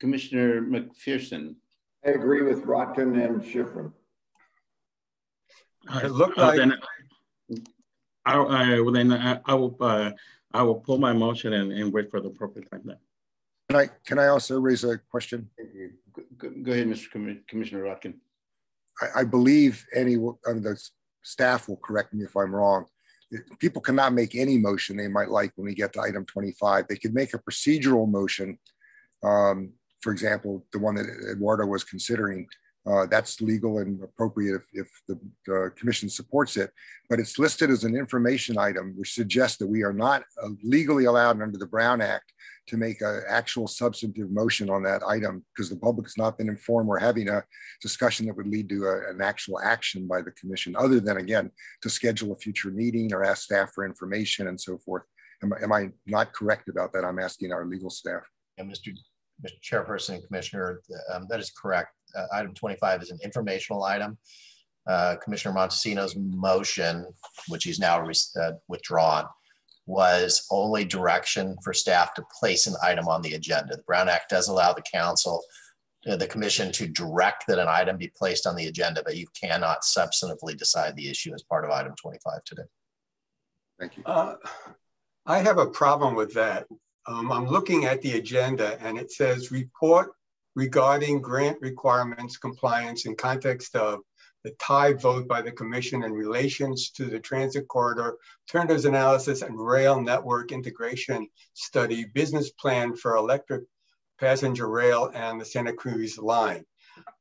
Commissioner McPherson. I agree with Rotkin and Schifrin. It looked Uh, like then I, I, well, then I, I will, uh, I will pull my motion and, and wait for the appropriate time then. Can I, can I also raise a question? Go, go ahead, Mr. Commi- Commissioner Rotkin. I, I believe any, of the staff will correct me if I'm wrong. People cannot make any motion they might like when we get to item 25. They could make a procedural motion. Um, for example, the one that Eduardo was considering, uh, that's legal and appropriate if, if the, the commission supports it, but it's listed as an information item, which suggests that we are not uh, legally allowed under the Brown Act to make an actual substantive motion on that item because the public has not been informed. We're having a discussion that would lead to a, an actual action by the commission, other than again, to schedule a future meeting or ask staff for information and so forth. Am, am I not correct about that? I'm asking our legal staff. And Mr. Mr. Chairperson and Commissioner, um, that is correct. Uh, item 25 is an informational item. Uh, Commissioner Montesino's motion, which he's now uh, withdrawn, was only direction for staff to place an item on the agenda. The Brown Act does allow the council, uh, the commission to direct that an item be placed on the agenda, but you cannot substantively decide the issue as part of item 25 today. Thank you. Uh, I have a problem with that. Um, I'm looking at the agenda and it says report regarding grant requirements compliance in context of the tie vote by the commission in relations to the transit corridor, alternatives analysis and rail network integration study, business plan for electric passenger rail and the Santa Cruz line.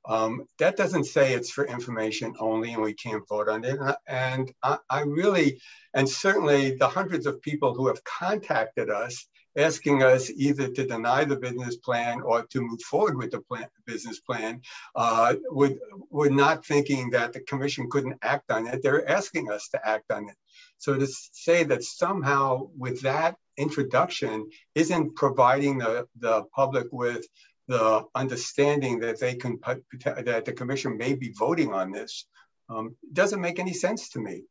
Um, that doesn't say it's for information only and we can't vote on it. And I, I really, and certainly the hundreds of people who have contacted us asking us either to deny the business plan or to move forward with the plan, business plan, uh, we're not thinking that the commission couldn't act on it. They're asking us to act on it. So to say that somehow with that introduction isn't providing the, the public with the understanding that they can, that the commission may be voting on this, um, doesn't make any sense to me.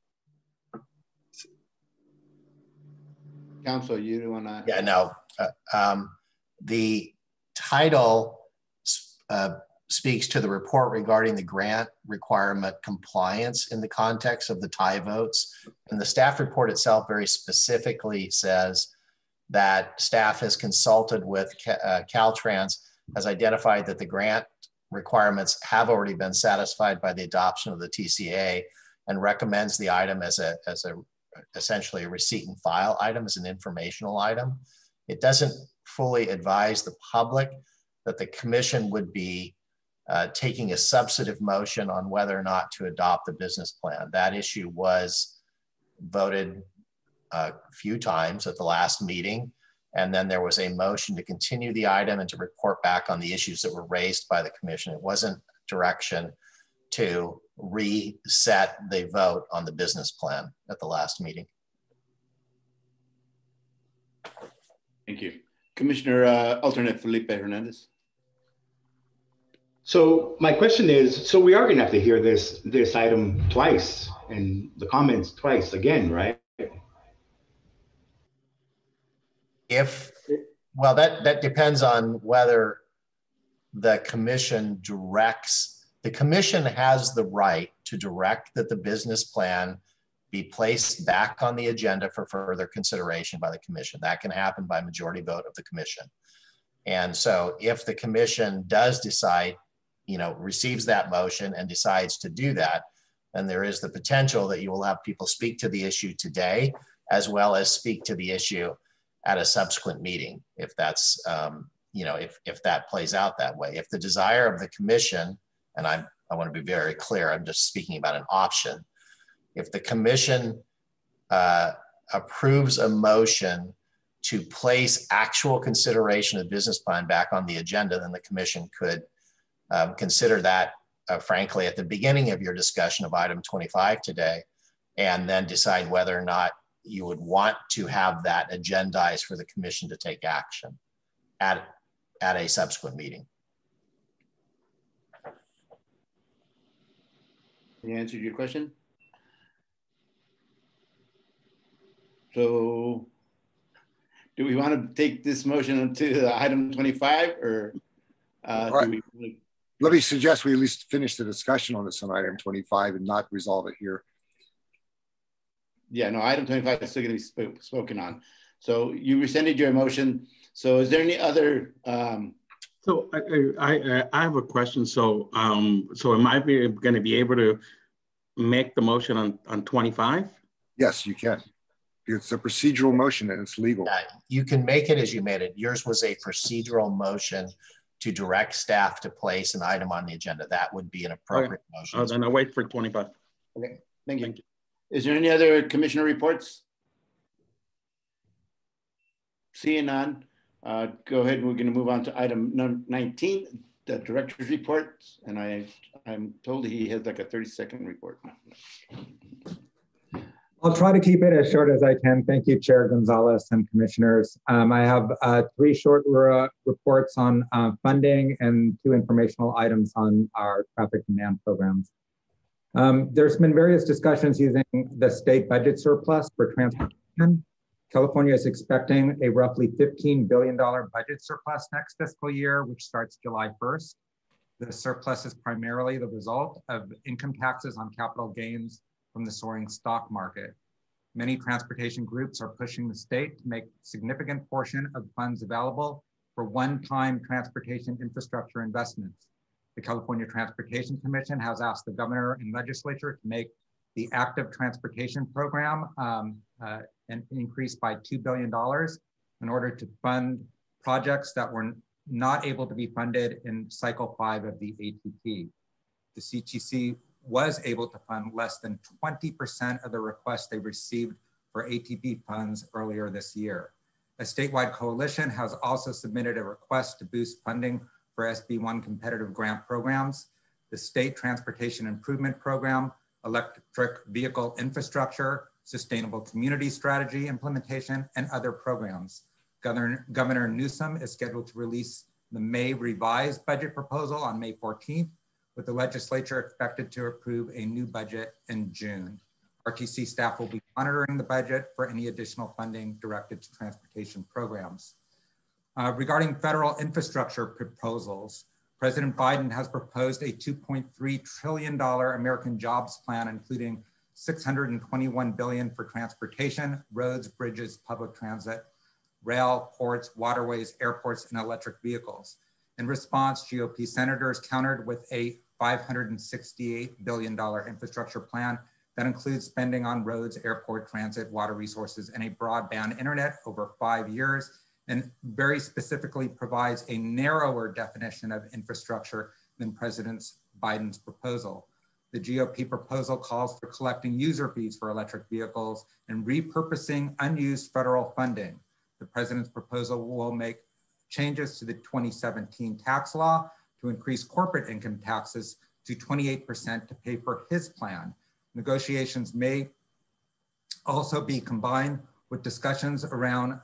Council, you want to? Yeah, no. Uh, um, the title uh, speaks to the report regarding the grant requirement compliance in the context of the tie votes. And the staff report itself very specifically says that staff has consulted with uh, Caltrans, has identified that the grant requirements have already been satisfied by the adoption of the TCA and recommends the item as a, as a essentially a receipt and file item as an informational item. It doesn't fully advise the public that the commission would be uh, taking a substantive motion on whether or not to adopt the business plan. That issue was voted uh, a few times at the last meeting. And then there was a motion to continue the item and to report back on the issues that were raised by the commission. It wasn't direction to reset the vote on the business plan at the last meeting. Thank you. Commissioner uh, alternate Felipe Hernandez. So my question is, so we are gonna have to hear this this item twice and the comments twice again, right? If, well, that, that depends on whether the commission directs, the commission has the right to direct that the business plan be placed back on the agenda for further consideration by the commission. That can happen by majority vote of the commission. And so if the commission does decide, you know, receives that motion and decides to do that, then there is the potential that you will have people speak to the issue today, as well as speak to the issue at a subsequent meeting, if that's, um, you know, if, if that plays out that way. If the desire of the commission, and I'm, I want to be very clear, I'm just speaking about an option. If the commission uh, approves a motion to place actual consideration of business plan back on the agenda, then the commission could um, consider that, uh, frankly, at the beginning of your discussion of item 25 today, and then decide whether or not you would want to have that agendized for the commission to take action at, at a subsequent meeting. He answered your question? So do we want to take this motion to item 25 or uh, right. we? Let me suggest we at least finish the discussion on this on item 25 and not resolve it here. Yeah, no, item 25 is still going to be sp spoken on. So you rescinded your motion. So is there any other? Um, So I, I, I- I have a question. So, um, so am I gonna be able to make the motion on, on 25? Yes, you can. It's a procedural motion and it's legal. Yeah, you can make it as you made it. Yours was a procedural motion to direct staff to place an item on the agenda. That would be an appropriate motion. Oh, then I'll wait for 25. okay, thank you. Is there any other commissioner reports? Seeing none, uh, go ahead. And we're going to move on to item number 19, the director's report. And I, I'm told he has like a 30 second report. I'll try to keep it as short as I can. Thank you, Chair Gonzalez and commissioners. Um, I have uh, three short re- reports on uh, funding and two informational items on our traffic demand programs. Um, there's been various discussions using the state budget surplus for transportation. California is expecting a roughly $15 billion budget surplus next fiscal year, which starts July 1st. The surplus is primarily the result of income taxes on capital gains from the soaring stock market. Many transportation groups are pushing the state to make significant portion of funds available for one-time transportation infrastructure investments. The California Transportation Commission has asked the governor and legislature to make the active transportation program um, uh, an increased by $2 billion in order to fund projects that were not able to be funded in cycle five of the ATP. The CTC was able to fund less than 20% of the requests they received for ATP funds earlier this year. A statewide coalition has also submitted a request to boost funding for SB1 competitive grant programs, the State Transportation Improvement Program, electric vehicle infrastructure, sustainable community strategy implementation, and other programs. Governor, Governor Newsom is scheduled to release the May revised budget proposal on May 14th, with the legislature expected to approve a new budget in June. RTC staff will be monitoring the budget for any additional funding directed to transportation programs. Uh, regarding federal infrastructure proposals, President Biden has proposed a $2.3 trillion American jobs plan, including 621 billion for transportation, roads, bridges, public transit, rail, ports, waterways, airports, and electric vehicles. In response, GOP senators countered with a $568 billion infrastructure plan that includes spending on roads, airport transit, water resources, and a broadband internet over five years, and very specifically provides a narrower definition of infrastructure than President Biden's proposal. The GOP proposal calls for collecting user fees for electric vehicles and repurposing unused federal funding. The president's proposal will make changes to the 2017 tax law to increase corporate income taxes to 28% to pay for his plan. Negotiations may also be combined with discussions around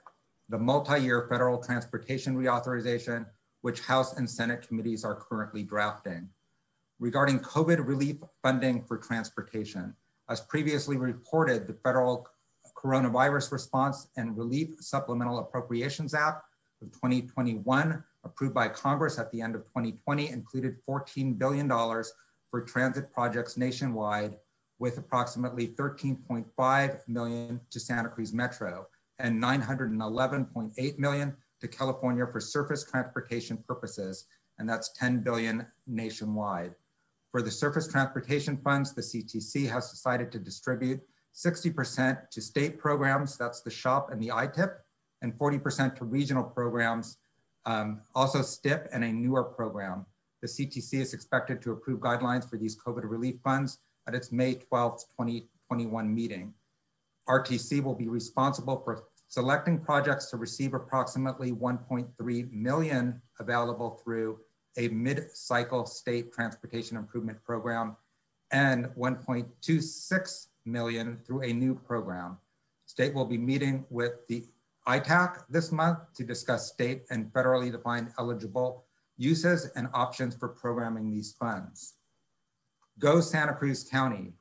the multi-year federal transportation reauthorization, which House and Senate committees are currently drafting. Regarding COVID relief funding for transportation, as previously reported, the federal Coronavirus Response and Relief Supplemental Appropriations Act of 2021, approved by Congress at the end of 2020, included $14 billion for transit projects nationwide, with approximately 13.5 million to Santa Cruz Metro and 911.8 million to California for surface transportation purposes, and that's 10 billion nationwide. For the surface transportation funds, the CTC has decided to distribute 60% to state programs, that's the SHOPP and the ITIP, and 40% to regional programs, um, also STIP and a newer program. The CTC is expected to approve guidelines for these COVID relief funds at its May 12th, 2021 meeting. RTC will be responsible for selecting projects to receive approximately 1.3 million available through a mid-cycle state transportation improvement program and 1.26 million through a new program. State will be meeting with the ITAC this month to discuss state and federally defined eligible uses and options for programming these funds. Go Santa Cruz County.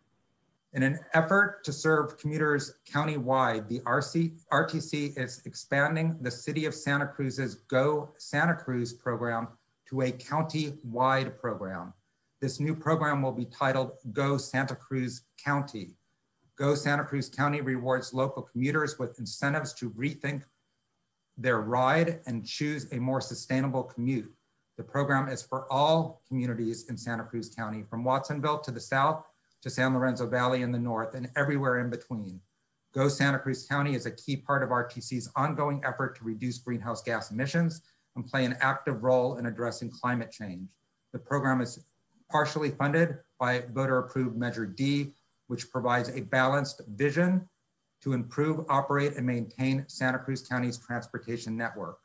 In an effort to serve commuters countywide, the RC, RTC is expanding the City of Santa Cruz's Go Santa Cruz program to a county-wide program. This new program will be titled Go Santa Cruz County. Go Santa Cruz County rewards local commuters with incentives to rethink their ride and choose a more sustainable commute. The program is for all communities in Santa Cruz County, from Watsonville to the south to San Lorenzo Valley in the north and everywhere in between. Go Santa Cruz County is a key part of RTC's ongoing effort to reduce greenhouse gas emissions and play an active role in addressing climate change. The program is partially funded by voter approved Measure D, which provides a balanced vision to improve, operate, and maintain Santa Cruz County's transportation network.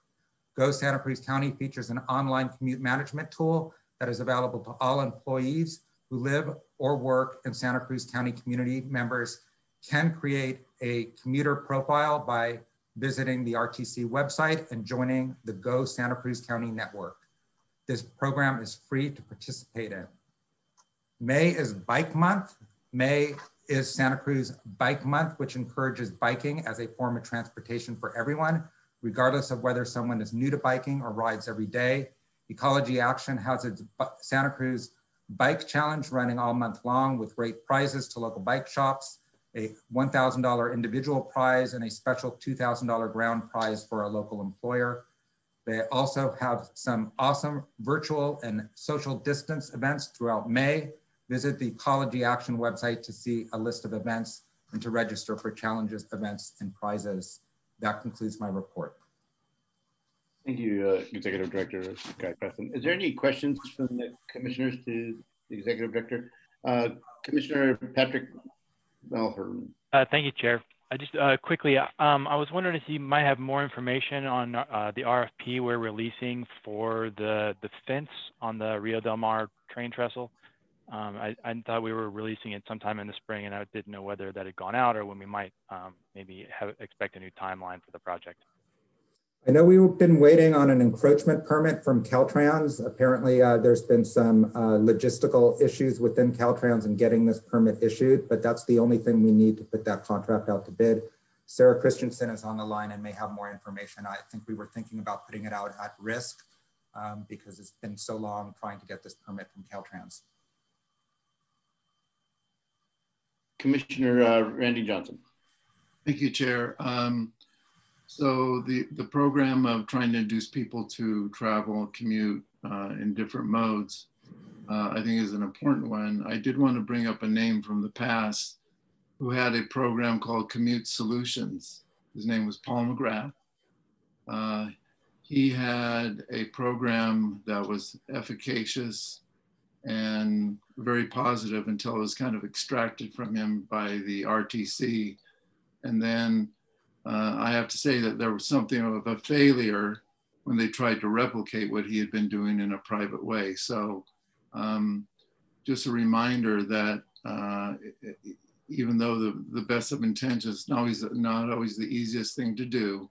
Go Santa Cruz County features an online commute management tool that is available to all employees who live or work in Santa Cruz County community members can create a commuter profile by visiting the RTC website and joining the Go Santa Cruz County network. This program is free to participate in. May is Bike Month. May is Santa Cruz Bike Month, which encourages biking as a form of transportation for everyone, regardless of whether someone is new to biking or rides every day. Ecology Action has its Santa Cruz Bike Challenge running all month long with great prizes to local bike shops, a $1,000 individual prize, and a special $2,000 ground prize for a local employer. They also have some awesome virtual and social distance events throughout May. Visit the Ecology Action website to see a list of events and to register for challenges, events, and prizes. That concludes my report. Thank you, uh, Executive Director Guy Preston. Is there any questions from the commissioners to the Executive Director? Uh, Commissioner Patrick Uh, thank you, Chair. I just uh, quickly, um, I was wondering if you might have more information on uh, the RFP we're releasing for the the fence on the Rio Del Mar train trestle. Um, I, I, thought we were releasing it sometime in the spring, and I didn't know whether that had gone out or when we might um, maybe have, expect a new timeline for the project. I know we've been waiting on an encroachment permit from Caltrans. Apparently, uh, there's been some uh, logistical issues within Caltrans in getting this permit issued, but that's the only thing we need to put that contract out to bid. Sarah Christensen is on the line and may have more information. I think we were thinking about putting it out at risk um, because it's been so long trying to get this permit from Caltrans. Commissioner uh, Randy Johnson. Thank you, Chair. Um, so the, the program of trying to induce people to travel, commute uh, in different modes, uh, I think is an important one. I did want to bring up a name from the past who had a program called Commute Solutions. His name was Paul McGrath. Uh, he had a program that was efficacious and very positive until it was kind of extracted from him by the RTC. And then uh, I have to say that there was something of a failure when they tried to replicate what he had been doing in a private way. So um, just a reminder that uh, even though the, the best of intentions not always, not always the easiest thing to do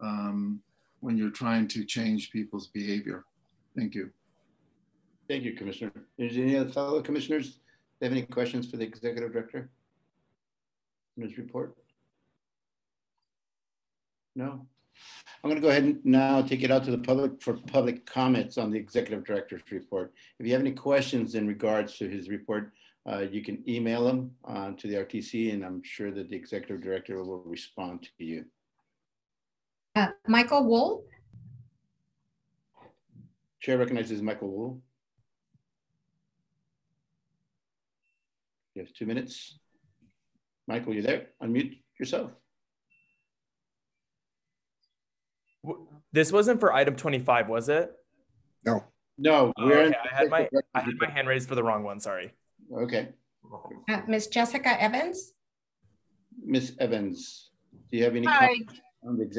um, when you're trying to change people's behavior. Thank you. Thank you, Commissioner. Is any other fellow commissioners have any questions for the executive director in his report? No. I'm going to go ahead and now take it out to the public for public comments on the executive director's report. If you have any questions in regards to his report, uh, you can email them uh, to the RTC, and I'm sure that the executive director will respond to you. Uh, Michael Wool. Chair recognizes Michael Wool. You have two minutes. Michael, you there? Unmute yourself. This wasn't for item 25, was it? No. No, oh, okay. I had my I had my hand raised for the wrong one. Sorry. Okay. Uh, Miss Jessica Evans. Miss Evans, do you have any? Hi.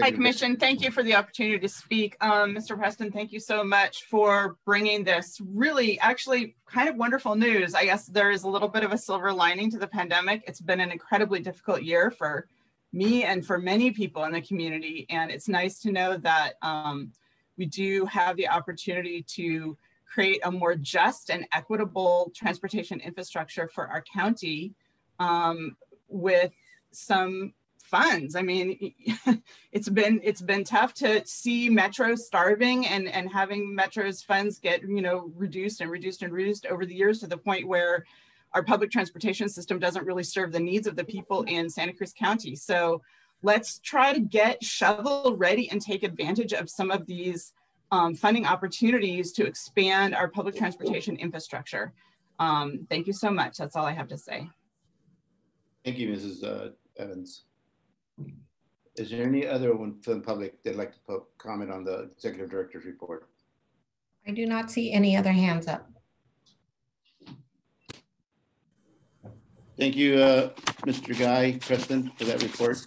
Hi, Commission. Thank you for the opportunity to speak. Um, Mr. Preston, thank you so much for bringing this really, actually, kind of wonderful news. I guess there is a little bit of a silver lining to the pandemic. It's been an incredibly difficult year for me and for many people in the community. And it's nice to know that um, we do have the opportunity to create a more just and equitable transportation infrastructure for our county um, with some funds. I mean, it's been it's been tough to see Metro starving and and having Metro's funds get you know reduced and reduced and reduced over the years to the point where our public transportation system doesn't really serve the needs of the people in Santa Cruz County. So let's try to get shovel ready and take advantage of some of these um, funding opportunities to expand our public transportation infrastructure. Um, thank you so much. That's all I have to say. Thank you, Mrs. Uh, Evans. Is there any other one from the public that'd like to comment on the executive director's report? I do not see any other hands up. Thank you, uh, Mr. Guy Preston, for that report.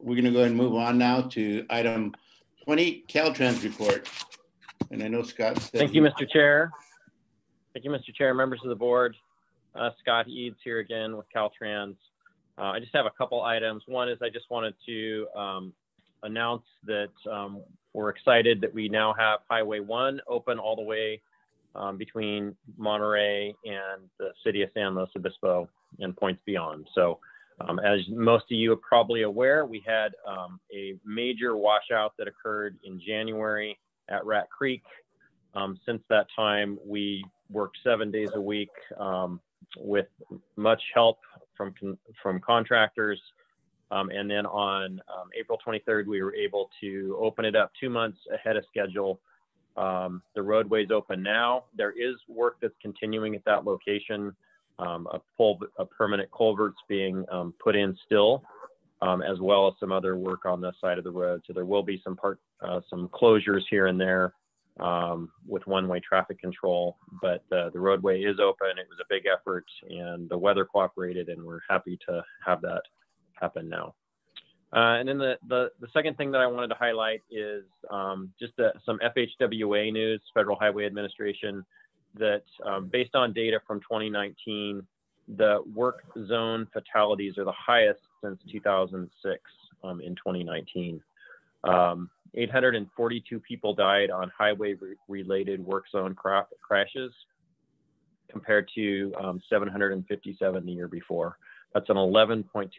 We're going to go ahead and move on now to item 20, Caltrans report. And I know Scott. Thank you, Mr. Chair. Thank you, Mr. Chair, members of the board. Uh, Scott Eads here again with Caltrans. Uh, I just have a couple items. One is I just wanted to um, announce that um, we're excited that we now have Highway 1 open all the way um, between Monterey and the city of San Luis Obispo and points beyond. So um, as most of you are probably aware, we had um, a major washout that occurred in January at Rat Creek. Um, since that time, we worked seven days a week um, with much help from, from contractors. Um, and then on um, April 23rd, we were able to open it up two months ahead of schedule. the roadway's open now. There is work that's continuing at that location um, a, a permanent culverts being um, put in still, um, as well as some other work on the side of the road. So there will be some part, uh, some closures here and there um, with one-way traffic control, but uh, the roadway is open. It was a big effort, and the weather cooperated, and we're happy to have that happen now. Uh, and then the, the, the, second thing that I wanted to highlight is um, just the, some FHWA news, Federal Highway Administration that um, based on data from 2019, the work zone fatalities are the highest since 2006 um, in 2019. Um, 842 people died on highway re related work zone cra crashes compared to um, 757 the year before. That's an 11.2%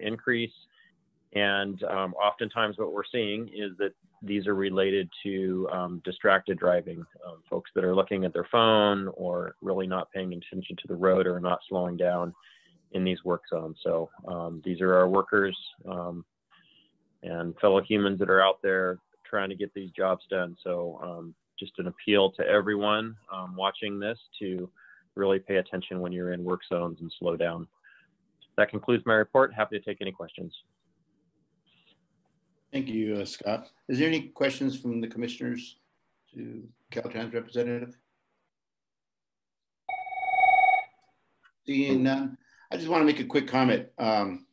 increase. And um, oftentimes, what we're seeing is that these are related to um, distracted driving, um, folks that are looking at their phone or really not paying attention to the road or not slowing down in these work zones. So um, these are our workers um, and fellow humans that are out there trying to get these jobs done. So um, just an appeal to everyone um, watching this to really pay attention when you're in work zones and slow down. That concludes my report. Happy to take any questions. Thank you, uh, Scott. Is there any questions from the commissioners to Caltrans representative? Seeing none, I just want to make a quick comment. Um,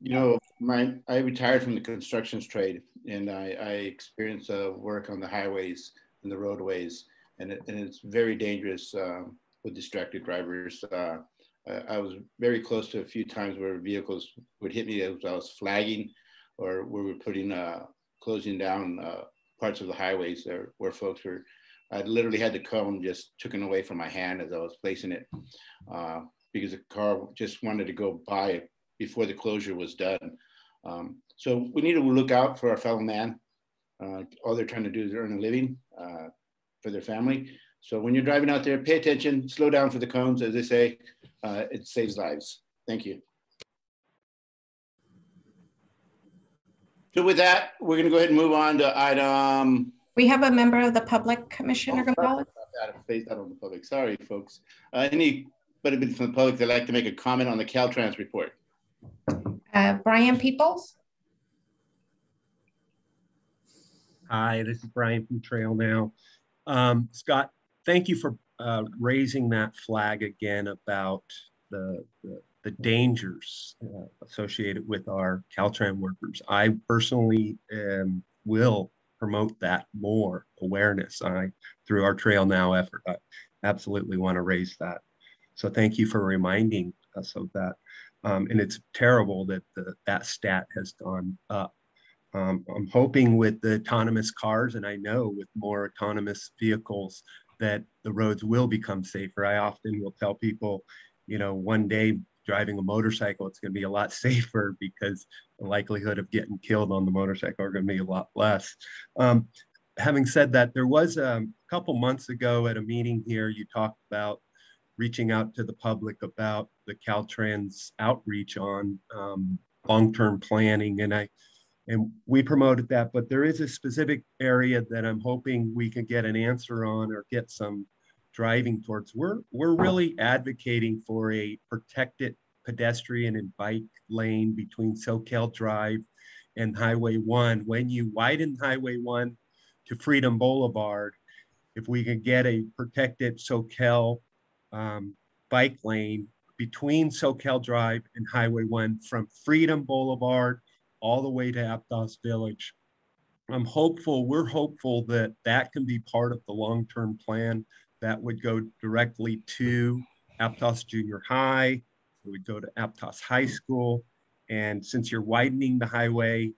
you know, my I retired from the constructions trade, and I, I experienced uh, work on the highways and the roadways, and, it, and it's very dangerous uh, with distracted drivers. Uh, I was very close to a few times where vehicles would hit me as I was flagging or where we're putting, uh, closing down uh, parts of the highways there where folks were, I literally had the cone just taken away from my hand as I was placing it uh, because the car just wanted to go by it before the closure was done. Um, so we need to look out for our fellow man. Uh, all they're trying to do is earn a living uh, for their family. So when you're driving out there, pay attention, slow down for the cones, as they say, uh, it saves lives. Thank you. So with that, we're going to go ahead and move on to item. We have a member of the public, Commissioner oh, Gonzalez. Face out on the public. Sorry, folks. Uh, anybody from the public that'd like to make a comment on the Caltrans report? Uh, Brian Peoples. Hi, this is Brian from Trail Now. Um, Scott, thank you for uh, raising that flag again about the, the the dangers uh, associated with our Caltrans workers. I personally um, will promote that more awareness I, through our Trail Now effort. I absolutely want to raise that. So thank you for reminding us of that. Um, and it's terrible that the, that stat has gone up. Um, I'm hoping with the autonomous cars, and I know with more autonomous vehicles, that the roads will become safer. I often will tell people, you know, one day driving a motorcycle, it's going to be a lot safer because the likelihood of getting killed on the motorcycle are going to be a lot less. Um, having said that, there was um, a couple months ago at a meeting here, you talked about reaching out to the public about the Caltrans outreach on um, long-term planning. And I, and we promoted that, but there is a specific area that I'm hoping we can get an answer on or get some driving towards. We're, we're really advocating for a protected pedestrian and bike lane between Soquel Drive and Highway 1. When you widen Highway 1 to Freedom Boulevard, if we can get a protected Soquel um, bike lane between Soquel Drive and Highway 1 from Freedom Boulevard all the way to Aptos Village. I'm hopeful, we're hopeful that that can be part of the long-term plan that would go directly to Aptos Junior High, it would go to Aptos High School. And since you're widening the highway,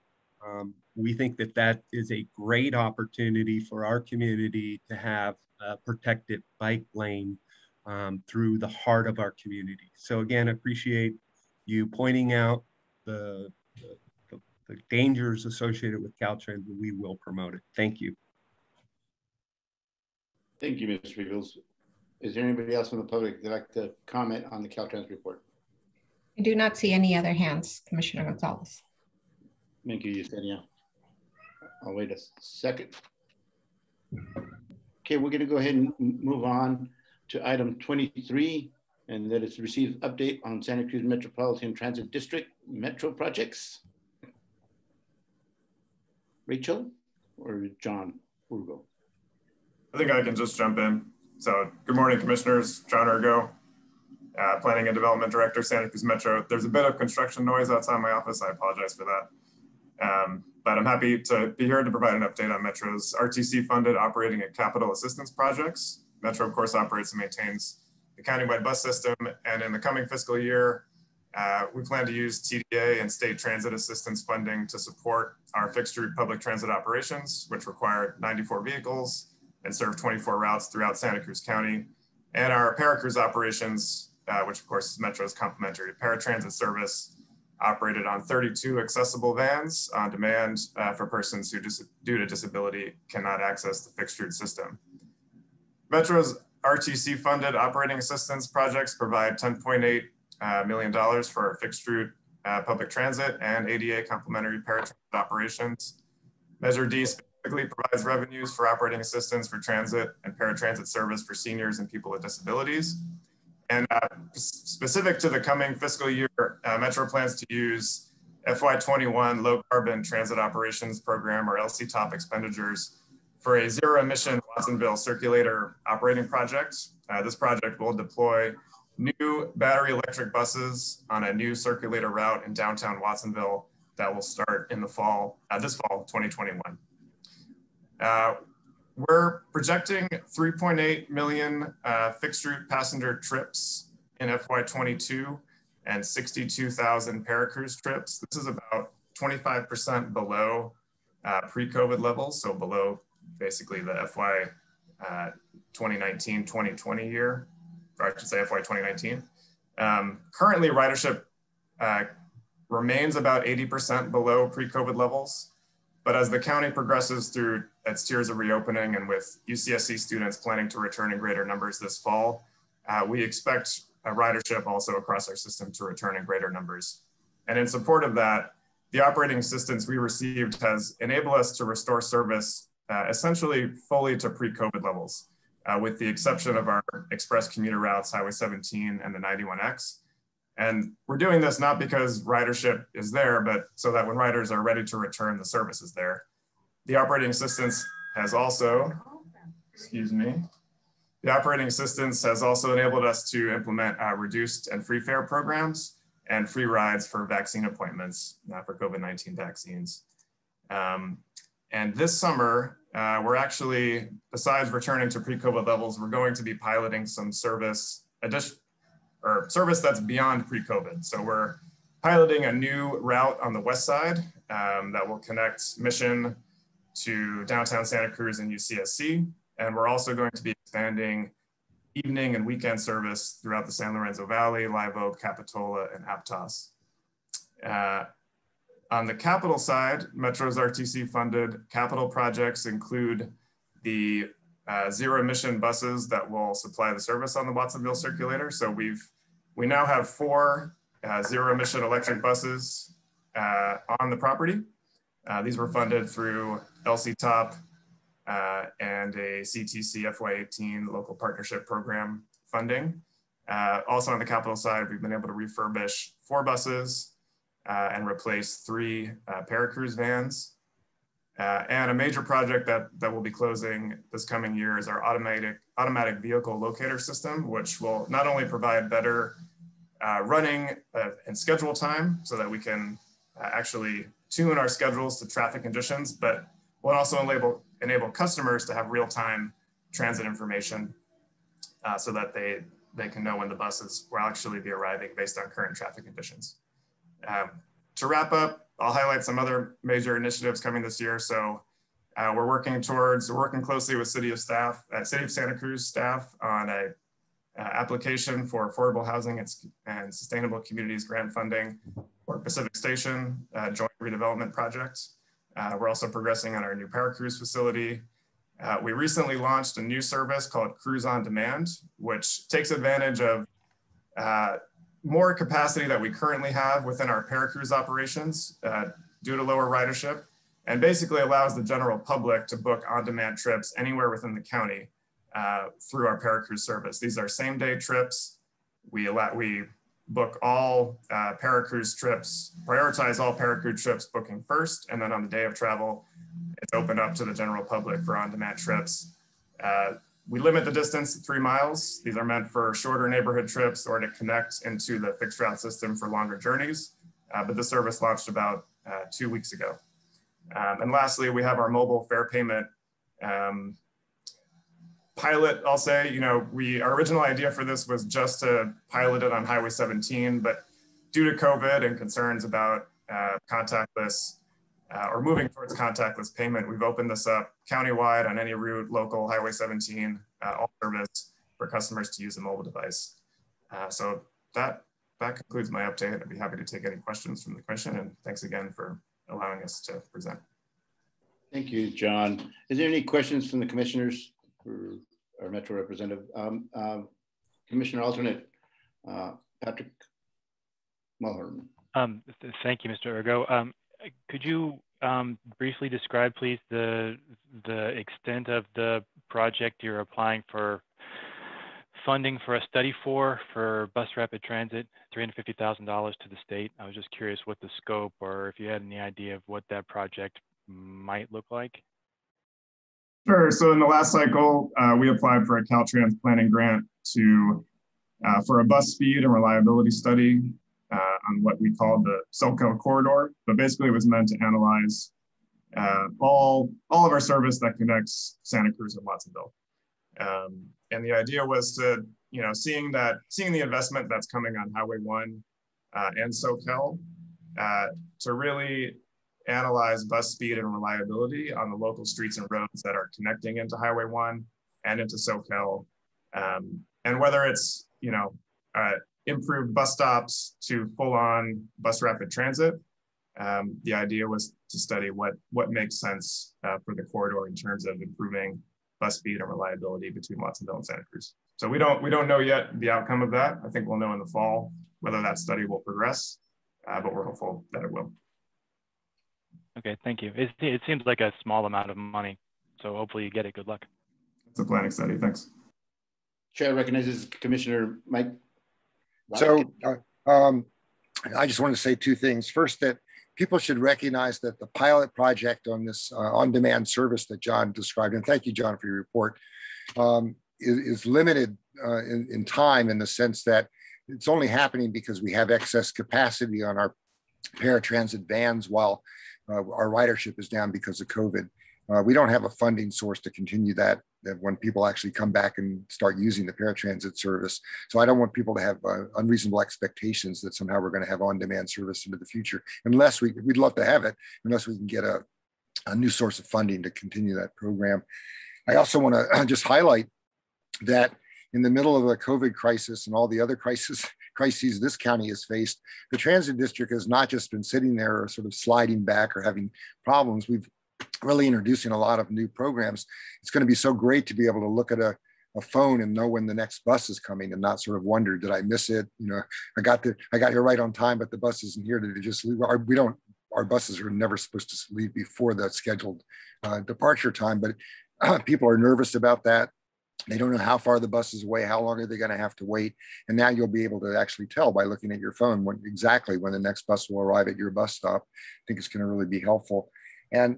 um, we think that that is a great opportunity for our community to have a protected bike lane um, through the heart of our community. So again, appreciate you pointing out the, the, the dangers associated with Caltrans and we will promote it. Thank you. Thank you, Mr. Riegels. Is there anybody else from the public that'd like to comment on the Caltrans report? I do not see any other hands, Commissioner Gonzalez. Thank you, Yesenia. I'll wait a second. Okay, we're gonna go ahead and move on to item 23, and that is receive update on Santa Cruz Metropolitan Transit District Metro projects. Rachel or John Urgo? I think I can just jump in. So good morning, commissioners. John Urgo, uh, Planning and Development Director, Santa Cruz Metro. There's a bit of construction noise outside my office. I apologize for that. Um, but I'm happy to be here to provide an update on Metro's RTC funded operating and capital assistance projects. Metro, of course, operates and maintains the countywide bus system. And in the coming fiscal year, uh, we plan to use TDA and state transit assistance funding to support our fixed route public transit operations, which require 94 vehicles and serve 24 routes throughout Santa Cruz County. And our paracruz operations, uh, which of course is Metro's complementary paratransit service, operated on 32 accessible vans on demand uh, for persons who, due to disability, cannot access the fixed route system. Metro's RTC funded operating assistance projects provide $10.8 uh, million dollars for fixed route uh, public transit and ADA complementary paratransit operations. Measure D provides revenues for operating assistance for transit and paratransit service for seniors and people with disabilities. And uh, specific to the coming fiscal year, uh, Metro plans to use FY21 low carbon transit operations program or LCTOP expenditures for a zero emission Watsonville circulator operating project. Uh, this project will deploy new battery electric buses on a new circulator route in downtown Watsonville that will start in the fall, uh, this fall, 2021. Uh, we're projecting 3.8 million uh, fixed route passenger trips in FY22 and 62,000 paracruz trips. This is about 25% below uh, pre-COVID levels, so below basically the FY 2019-2020 uh, year, or I should say FY 2019. Um, currently, ridership uh, remains about 80% below pre-COVID levels, but as the county progresses through its tiers of reopening and with UCSC students planning to return in greater numbers this fall, uh, we expect a ridership also across our system to return in greater numbers. And in support of that, the operating assistance we received has enabled us to restore service uh, essentially fully to pre-COVID levels, uh, with the exception of our express commuter routes, Highway 17 and the 91X. And we're doing this not because ridership is there, but so that when riders are ready to return, the service is there. The operating assistance has also, excuse me, the operating assistance has also enabled us to implement uh, reduced and free fare programs and free rides for vaccine appointments uh, for COVID-19 vaccines. Um, and this summer, uh, we're actually, besides returning to pre-COVID levels, we're going to be piloting some service addition or service that's beyond pre-COVID. So we're piloting a new route on the west side um, that will connect Mission to downtown Santa Cruz and UCSC. And we're also going to be expanding evening and weekend service throughout the San Lorenzo Valley, Live Oak, Capitola, and Aptos. Uh, on the capital side, Metro's RTC funded capital projects include the uh, zero emission buses that will supply the service on the Watsonville circulator. So we've, we now have four uh, zero emission electric buses uh, on the property. Uh, these were funded through LCTOP uh, and a CTC FY18 local partnership program funding. Uh, also on the capital side, we've been able to refurbish four buses and replace three Paracruz vans uh, and a major project that, that will be closing this coming year is our automatic, automatic vehicle locator system, which will not only provide better uh, running uh, and schedule time so that we can uh, actually tune our schedules to traffic conditions, but will also enable, enable customers to have real-time transit information uh, so that they, they can know when the buses will actually be arriving based on current traffic conditions. Um, to wrap up, I'll highlight some other major initiatives coming this year. So uh, we're working towards, we're working closely with City of staff, uh, City of Santa Cruz staff on a uh, application for affordable housing and, and, sustainable communities grant funding for Pacific Station uh, joint redevelopment project. Uh, we're also progressing on our new Paracruz facility. Uh, we recently launched a new service called Cruz on Demand, which takes advantage of more capacity that we currently have within our Paracruz operations uh, due to lower ridership and basically allows the general public to book on-demand trips anywhere within the county uh, through our Paracruz service. These are same day trips. We, allow, we book all uh, Paracruz trips, prioritize all Paracruz trips booking first, and then on the day of travel, it's open up to the general public for on-demand trips. Uh, we limit the distance to three miles. These are meant for shorter neighborhood trips or to connect into the fixed route system for longer journeys. Uh, but the service launched about uh, two weeks ago. Um, and lastly, we have our mobile fare payment um, pilot. I'll say, you know, we our original idea for this was just to pilot it on Highway 17, but due to COVID and concerns about uh, contactless uh, or moving towards contactless payment, we've opened this up countywide on any route, local, Highway 17, uh, all service for customers to use a mobile device. Uh, so that that concludes my update. I'd be happy to take any questions from the commission and thanks again for allowing us to present. Thank you, John. Is there any questions from the commissioners for our Metro representative? Um, uh, Commissioner alternate uh, Patrick Mulhern. Um, th thank you, Mr. Urgo. Um, could you um, briefly describe, please, the the extent of the project you're applying for funding for a study for for bus rapid transit, $350,000 to the state. I was just curious what the scope or if you had any idea of what that project might look like. Sure. So in the last cycle, uh, we applied for a Caltrans planning grant to uh, for a bus speed and reliability study uh, on what we called the Soquel corridor, but basically it was meant to analyze uh, all, all of our service that connects Santa Cruz and Watsonville. Um, and the idea was to, you know, seeing that, seeing the investment that's coming on Highway 1 uh, and Soquel, uh, to really analyze bus speed and reliability on the local streets and roads that are connecting into Highway 1 and into Soquel. Um, and whether it's, you know, uh, improved bus stops to full on bus rapid transit. Um, the idea was to study what, what makes sense uh, for the corridor in terms of improving bus speed and reliability between Watsonville and Santa Cruz. So we don't, we don't know yet the outcome of that. I think we'll know in the fall whether that study will progress, uh, but we're hopeful that it will. Okay, thank you. It, it seems like a small amount of money, so hopefully you get it. Good luck. It's a planning study. Thanks. Chair recognizes Commissioner Mike so uh, um, I just want to say two things. First, that people should recognize that the pilot project on this uh, on-demand service that John described, and thank you, John, for your report, um, is, is, limited uh, in, in, time in the sense that it's only happening because we have excess capacity on our paratransit vans while uh, our ridership is down because of COVID. Uh, we don't have a funding source to continue that that when people actually come back and start using the paratransit service. So I don't want people to have uh, unreasonable expectations that somehow we're going to have on-demand service into the future, unless we, we'd love to have it, unless we can get a, a new source of funding to continue that program. I also want to just highlight that in the middle of a COVID crisis and all the other crisis, crises this county has faced, the transit district has not just been sitting there or sort of sliding back or having problems. We've really introducing a lot of new programs. It's going to be so great to be able to look at a, a phone and know when the next bus is coming and not sort of wonder, did I miss it? You know, I got the, I got here right on time, but the bus isn't here. Did it just leave? Our, we don't, our buses are never supposed to leave before the scheduled uh, departure time, but uh, people are nervous about that. They don't know how far the bus is away, how long are they going to have to wait? And now you'll be able to actually tell by looking at your phone when, exactly when the next bus will arrive at your bus stop. I think it's going to really be helpful. And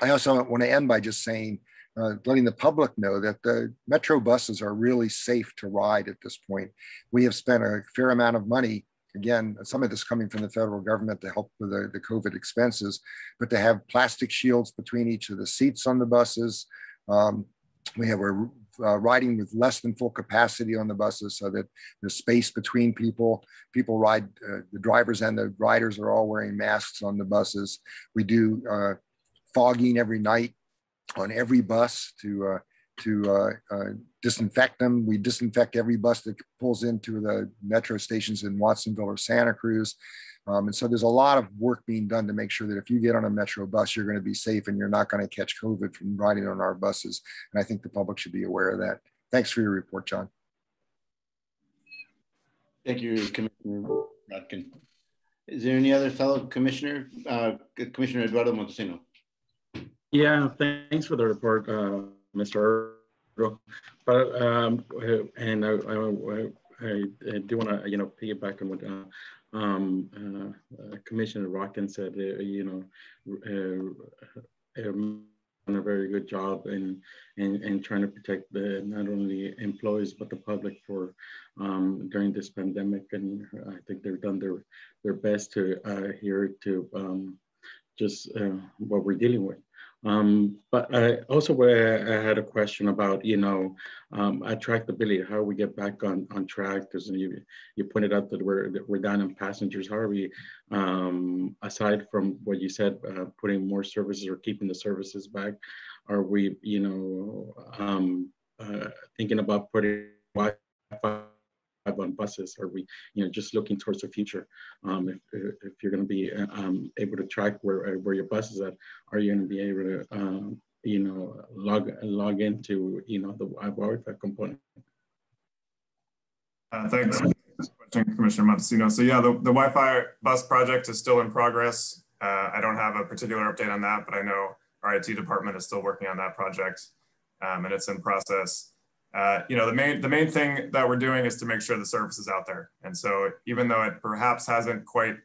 I also want to end by just saying, uh, letting the public know that the metro buses are really safe to ride at this point. We have spent a fair amount of money. Again, some of this coming from the federal government to help with the, the COVID expenses, but to have plastic shields between each of the seats on the buses. Um, we have a uh, riding with less than full capacity on the buses so that there's space between people. People ride, uh, the drivers and the riders are all wearing masks on the buses. We do uh, fogging every night on every bus to uh, to uh, uh, disinfect them. We disinfect every bus that pulls into the metro stations in Watsonville or Santa Cruz. Um, and so there's a lot of work being done to make sure that if you get on a metro bus, you're going to be safe and you're not going to catch COVID from riding on our buses. And I think the public should be aware of that. Thanks for your report, John. Thank you, Commissioner Rotkin. Is there any other fellow commissioner, uh, Commissioner Eduardo Montesino? Yeah, thanks for the report, uh, Mr. Urgo. But um, and I, I, I do want to you know piggyback on what uh, um, uh, uh, Commissioner Rotkin said. Uh, you know, uh, um, done a very good job in, in in trying to protect the not only employees but the public for um, during this pandemic. And I think they've done their their best to adhere to um, just what we're dealing with. Um, but I also I had a question about, you know, um, attractability, how we get back on, on track. Because you, you pointed out that we're, that we're down in passengers. How are we, um, aside from what you said, uh, putting more services or keeping the services back, are we, you know, um, uh, thinking about putting Wi-Fi on buses? Are we, you know, just looking towards the future? Um, if, if you're going to be um, able to track where where your bus is at, are you going to be able to, um, you know, log log into, you know, the Wi-Fi component? Uh, thanks, Commissioner Montesino. So yeah, the, the Wi-Fi bus project is still in progress. Uh, I don't have a particular update on that, but I know our IT department is still working on that project um, and it's in process. Uh, you know, the main the main thing that we're doing is to make sure the service is out there. And so, even though it perhaps hasn't quite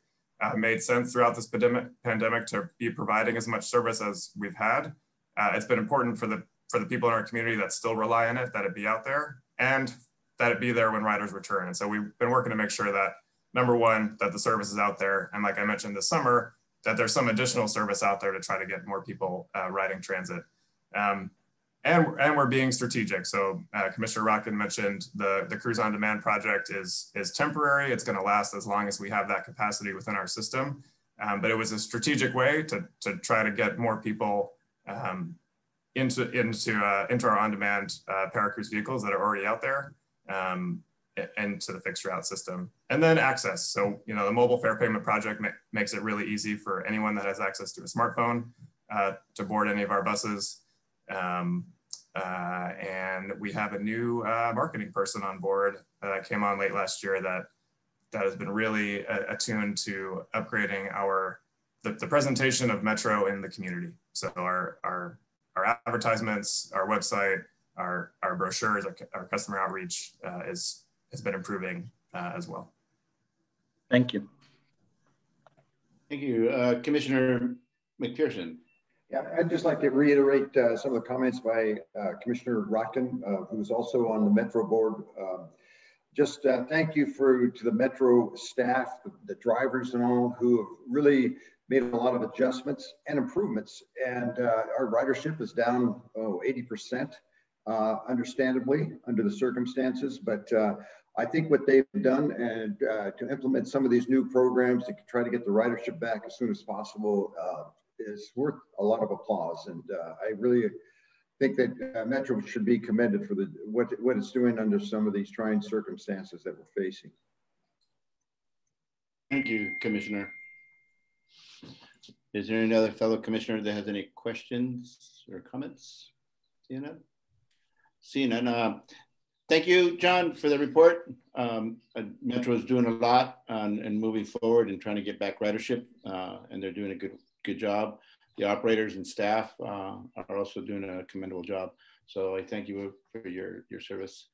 uh, made sense throughout this pandemic, pandemic to be providing as much service as we've had, uh, it's been important for the for the people in our community that still rely on it that it be out there and that it be there when riders return. And so, we've been working to make sure that number one, that the service is out there, and like I mentioned this summer, that there's some additional service out there to try to get more people uh, riding transit. Um, and, and we're being strategic. So uh, Commissioner Rotkin mentioned the, the Cruz on Demand project is, is temporary. It's gonna last as long as we have that capacity within our system. Um, but it was a strategic way to, to try to get more people um, into, into, uh, into our on-demand uh, ParaCruz vehicles that are already out there um, and to the fixed route system. And then access. So, you know, the mobile fare payment project ma makes it really easy for anyone that has access to a smartphone uh, to board any of our buses. Um, uh, and we have a new uh, marketing person on board that came on late last year that that has been really uh, attuned to upgrading our the, the, presentation of Metro in the community. So our our our advertisements, our website, our our brochures, our, our customer outreach uh, is has been improving uh, as well. Thank you. Thank you, uh, Commissioner McPherson. Yeah, I'd just like to reiterate uh, some of the comments by uh, Commissioner Rotkin, uh, who's also on the Metro board. Um, just uh, thank you for to the Metro staff, the, the, drivers and all who have really made a lot of adjustments and improvements. And uh, our ridership is down oh, 80%, uh, understandably under the circumstances. But I think what they've done and to implement some of these new programs to try to get the ridership back as soon as possible is worth a lot of applause. And uh, I really think that uh, Metro should be commended for the what, what it's doing under some of these trying circumstances that we're facing. Thank you, Commissioner. Is there any other fellow commissioner that has any questions or comments? Seeing none? Seeing none. Uh, thank you, John, for the report. Um, Metro is doing a lot on, and moving forward and trying to get back ridership, uh, and they're doing a good good job. The operators and staff uh, are also doing a commendable job. So I thank you for your your service.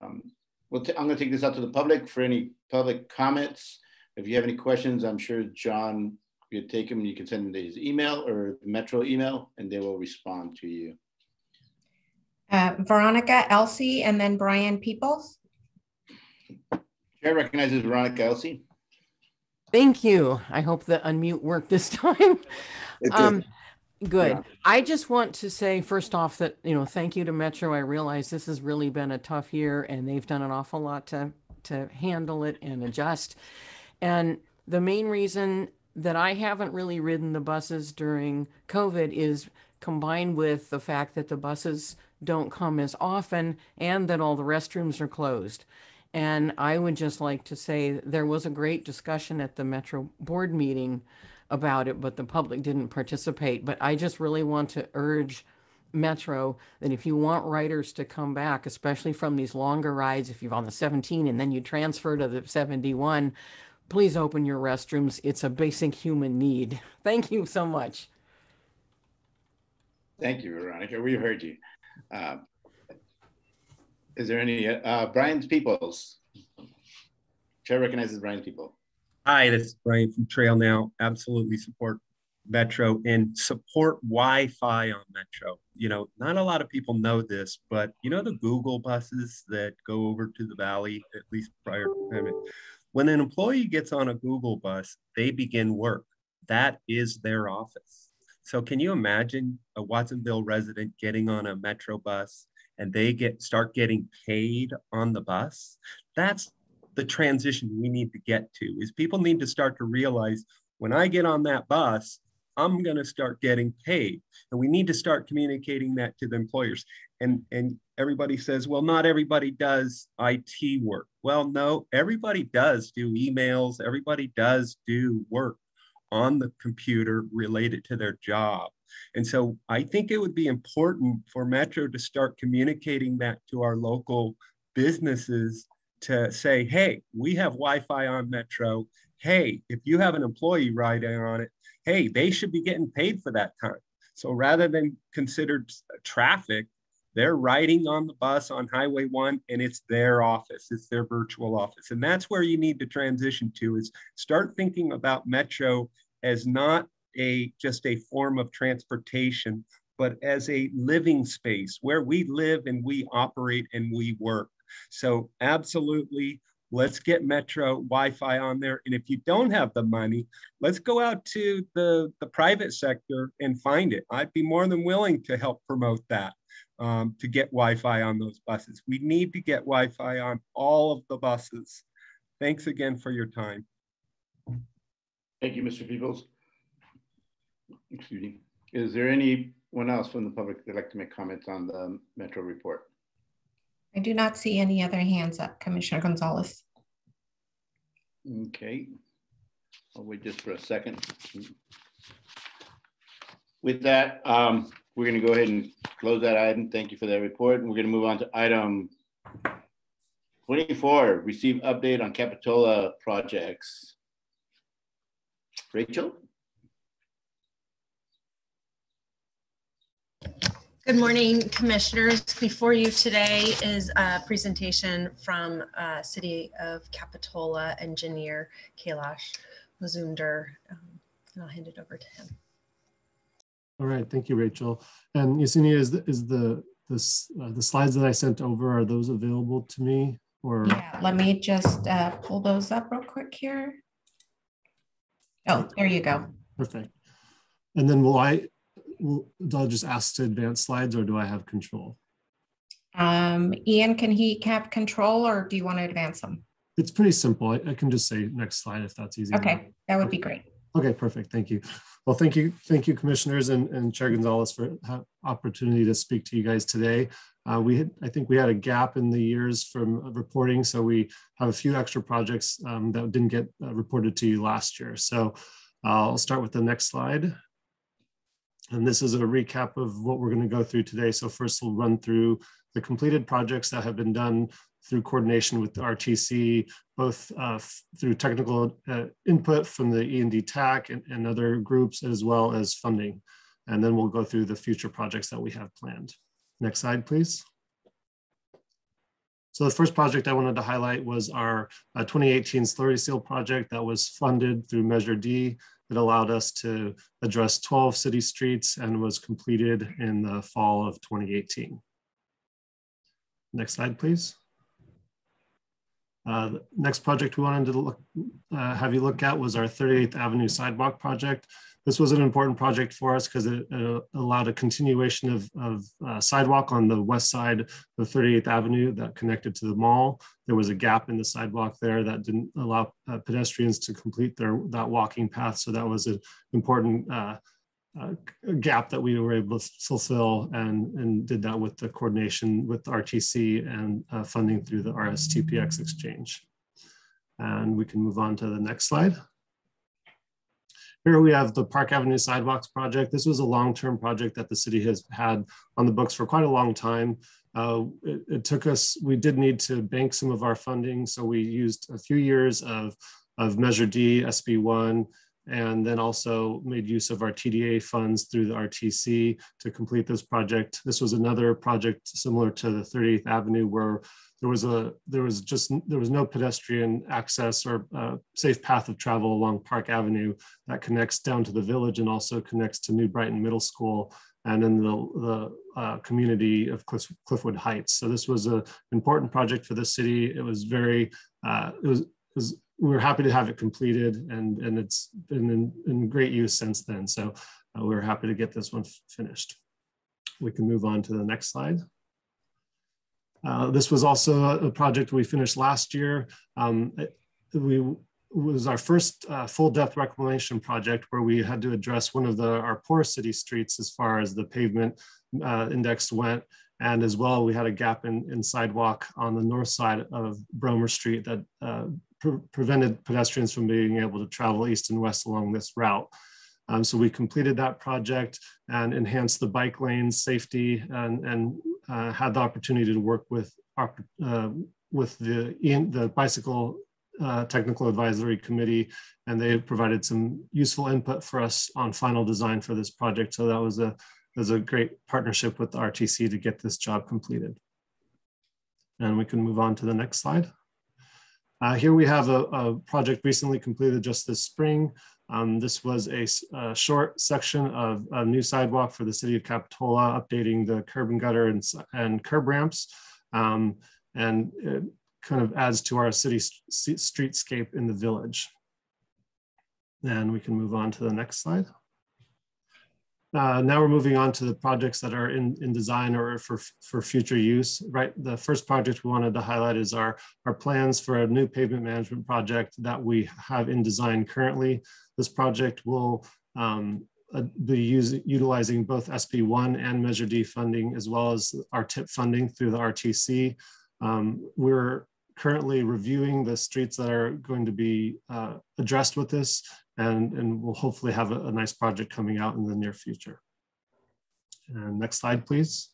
Um, well, I'm going to take this out to the public for any public comments. If you have any questions, I'm sure John could take them. You can send them to his email or the Metro email, and they will respond to you. Uh, Veronica Elsea and then Brian Peoples. Chair recognizes Veronica Elsea. Thank you. I hope the unmute worked this time. Um, good. Yeah. I just want to say first off that, you know, thank you to Metro. I realize this has really been a tough year and they've done an awful lot to to handle it and adjust. And the main reason that I haven't really ridden the buses during COVID is combined with the fact that the buses don't come as often and that all the restrooms are closed. And I would just like to say there was a great discussion at the Metro board meeting about it, but the public didn't participate. But I just really want to urge Metro that if you want riders to come back, especially from these longer rides, if you're on the 17 and then you transfer to the 71, please open your restrooms. It's a basic human need. Thank you so much. Thank you, Veronica. We heard you. Uh, is there any, uh, Brian's Peoples? Chair recognizes Brian People. Hi, this is Brian from Trail Now. Absolutely support Metro and support Wi-Fi on Metro. You know, not a lot of people know this, but you know the Google buses that go over to the valley, at least prior to. When an employee gets on a Google bus, they begin work. That is their office. So can you imagine a Watsonville resident getting on a Metro bus and they get start getting paid on the bus? That's the transition we need to get to is people need to start to realize when I get on that bus, I'm going to start getting paid. And we need to start communicating that to the employers. And, and everybody says, well, not everybody does IT work. Well, no, everybody does do emails. Everybody does do work on the computer related to their job. And so I think it would be important for Metro to start communicating that to our local businesses to say, hey, we have Wi-Fi on Metro. Hey, if you have an employee riding on it, hey, they should be getting paid for that time. So rather than considered traffic, they're riding on the bus on Highway 1 and it's their office, it's their virtual office. And that's where you need to transition to is start thinking about Metro as not a just a form of transportation, but as a living space where we live and we operate and we work. So absolutely Let's get Metro Wi-Fi on there. And if you don't have the money, let's go out to the, the private sector and find it. I'd be more than willing to help promote that um, to get Wi-Fi on those buses. We need to get Wi-Fi on all of the buses. Thanks again for your time. Thank you, Mr. Peoples. Excuse me. Is there anyone else from the public that'd like to make comments on the Metro report? I do not see any other hands up, Commissioner Gonzalez. Okay. I'll wait just for a second. With that, um, we're going to go ahead and close that item. Thank you for that report. And we're going to move on to item 24, receive update on Capitola projects. Rachel? Good morning, commissioners. Before you today is a presentation from uh, City of Capitola engineer Kailash Mazumdar, um, and I'll hand it over to him. All right, thank you, Rachel. And Yesenia, is the, is the this uh, the slides that I sent over are those available to me or? Yeah, let me just uh, pull those up real quick here. Oh, there you go. Perfect. And then will I do I just ask to advance slides or do I have control? Um, Ian, can he have control or do you want to advance them? It's pretty simple. I, I can just say next slide if that's easy. Okay, that would be great. Okay, perfect. Thank you. Well, thank you, thank you, commissioners and, and Chair Gonzalez for the opportunity to speak to you guys today. Uh, we had, I think we had a gap in the years from reporting, so we have a few extra projects um, that didn't get uh, reported to you last year. So I'll start with the next slide. And this is a recap of what we're going to go through today. So first we'll run through the completed projects that have been done through coordination with the RTC, both uh, through technical uh, input from the E&D TAC and, and other groups, as well as funding. And then we'll go through the future projects that we have planned. Next slide, please. So the first project I wanted to highlight was our uh, 2018 slurry seal project that was funded through Measure D. It allowed us to address 12 city streets and was completed in the fall of 2018. Next slide, please. Uh, the next project we wanted to look, uh, have you look at was our 38th Avenue Sidewalk project. This was an important project for us because it uh, allowed a continuation of, of uh, sidewalk on the west side of 38th Avenue that connected to the mall. There was a gap in the sidewalk there that didn't allow uh, pedestrians to complete their that walking path. So that was an important uh, gap that we were able to fulfill and, and did that with the coordination with RTC and uh, funding through the RSTPX exchange. And we can move on to the next slide. Here we have the Park Avenue Sidewalks project. This was a long-term project that the city has had on the books for quite a long time. Uh, it, it, took us, we did need to bank some of our funding. So we used a few years of, of Measure D, SB1, and then also made use of our TDA funds through the RTC to complete this project. This was another project similar to the 38th Avenue where there was a there was just there was no pedestrian access or uh, safe path of travel along Park Avenue that connects down to the village and also connects to New Brighton Middle School and in the, the uh, community of Cliff, Cliffwood Heights. So this was an important project for the city. It was very, uh, it was, it was we are happy to have it completed and, and it's been in, in great use since then. So uh, we are happy to get this one finished. We can move on to the next slide. Uh, this was also a project we finished last year. Um, we was our first uh, full depth reclamation project where we had to address one of the our poor city streets as far as the pavement uh, index went. And as well, we had a gap in, in sidewalk on the north side of Brommer Street that uh, pre prevented pedestrians from being able to travel east and west along this route. Um, so we completed that project and enhanced the bike lanes safety and, and uh, had the opportunity to work with our, uh, with the, the bicycle uh, technical advisory committee and they provided some useful input for us on final design for this project. So that was a, was a great partnership with the RTC to get this job completed. And we can move on to the next slide. Uh, here we have a, a, project recently completed just this spring. Um, this was a, a, short section of a new sidewalk for the city of Capitola, updating the curb and gutter and, and curb ramps. Um, and it kind of adds to our city streetscape in the village. And we can move on to the next slide. Uh, now we're moving on to the projects that are in, in design or for, for future use, right? The first project we wanted to highlight is our, our plans for a new pavement management project that we have in design currently. This project will um, uh, be using, utilizing both SB1 and Measure D funding, as well as our TIP funding through the RTC. Um, we're currently reviewing the streets that are going to be uh, addressed with this and, and we'll hopefully have a, a nice project coming out in the near future. And next slide, please.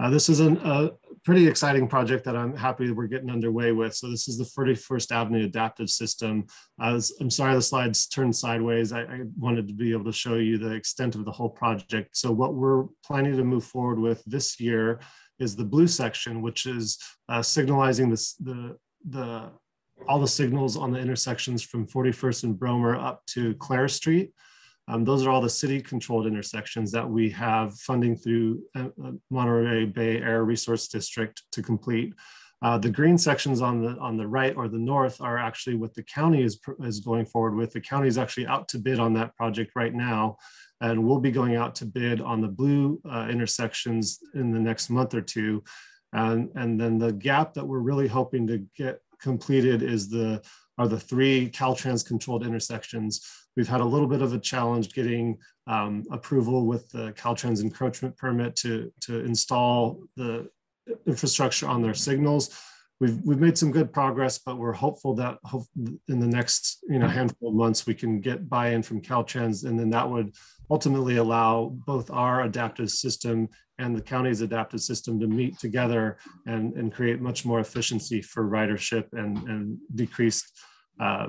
Uh, this is an, a pretty exciting project that I'm happy that we're getting underway with. So this is the 41st Avenue Adaptive System. Uh, I'm sorry the slides turned sideways. I, I, wanted to be able to show you the extent of the whole project. So what we're planning to move forward with this year is the blue section, which is uh, signalizing this, the, the all the signals on the intersections from 41st and Brommer up to Clare Street. Um, those are all the city controlled intersections that we have funding through uh, uh, Monterey Bay Air Resource District to complete. Uh, the green sections on the on the right or the north are actually what the county is, is going forward with. The county is actually out to bid on that project right now, and we'll be going out to bid on the blue uh, intersections in the next month or two. And, and then the gap that we're really hoping to get completed is the are the three Caltrans controlled intersections. We've had a little bit of a challenge getting um, approval with the Caltrans encroachment permit to, to install the infrastructure on their signals. We've, we've made some good progress, but we're hopeful that in the next you know, handful of months, we can get buy-in from Caltrans, and then that would ultimately allow both our adaptive system and the county's adaptive system to meet together and, and create much more efficiency for ridership and, and decreased uh,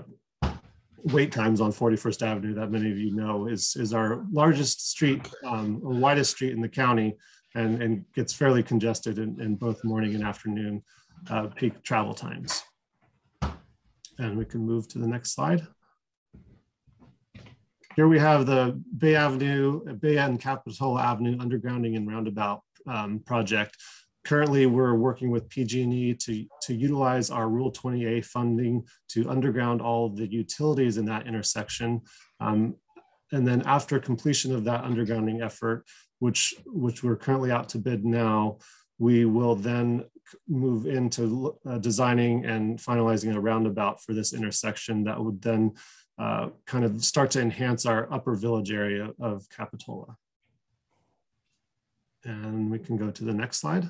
wait times on 41st Avenue that many of you know is, is our largest street, um, or widest street in the county and, and gets fairly congested in, in both morning and afternoon uh, peak travel times. And we can move to the next slide. Here we have the Bay Avenue, Bay and Capitola Avenue undergrounding and roundabout um, project. Currently, we're working with PG&E to, to utilize our Rule 20A funding to underground all the utilities in that intersection. Um, and then after completion of that undergrounding effort, which, which we're currently out to bid now, we will then move into uh, designing and finalizing a roundabout for this intersection that would then uh, kind of start to enhance our upper village area of Capitola. And we can go to the next slide.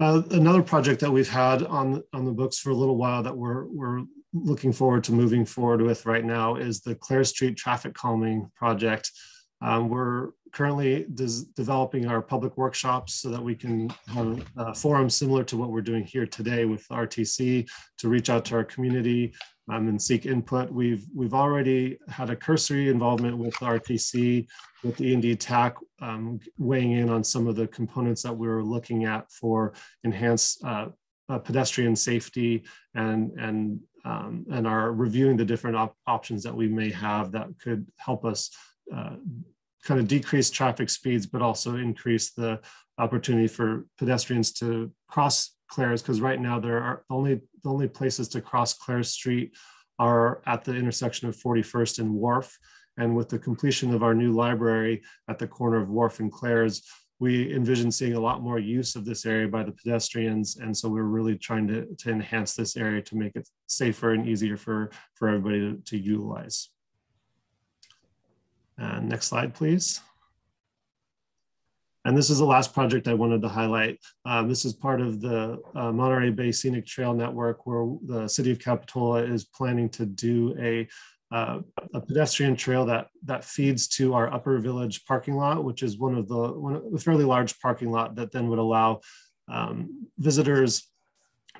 Uh, another project that we've had on, on the books for a little while that we're, we're looking forward to moving forward with right now is the Clare Street traffic calming project. Um, we're currently developing our public workshops so that we can have a forum similar to what we're doing here today with RTC to reach out to our community um, and seek input. We've we've already had a cursory involvement with RTC, with the E&D TAC, um, weighing in on some of the components that we are looking at for enhanced uh, uh, pedestrian safety and and um, and are reviewing the different op options that we may have that could help us uh, kind of decrease traffic speeds, but also increase the opportunity for pedestrians to cross Clares because right now there are only the only places to cross Clare Street are at the intersection of 41st and Wharf. And with the completion of our new library at the corner of Wharf and Clares, we envision seeing a lot more use of this area by the pedestrians. And so we're really trying to, to enhance this area to make it safer and easier for, for everybody to, to utilize. And next slide, please. And this is the last project I wanted to highlight. Um, this is part of the uh, Monterey Bay Scenic Trail Network where the city of Capitola is planning to do a, uh, a pedestrian trail that, that feeds to our upper village parking lot, which is one of the, one, a fairly large parking lot that then would allow um, visitors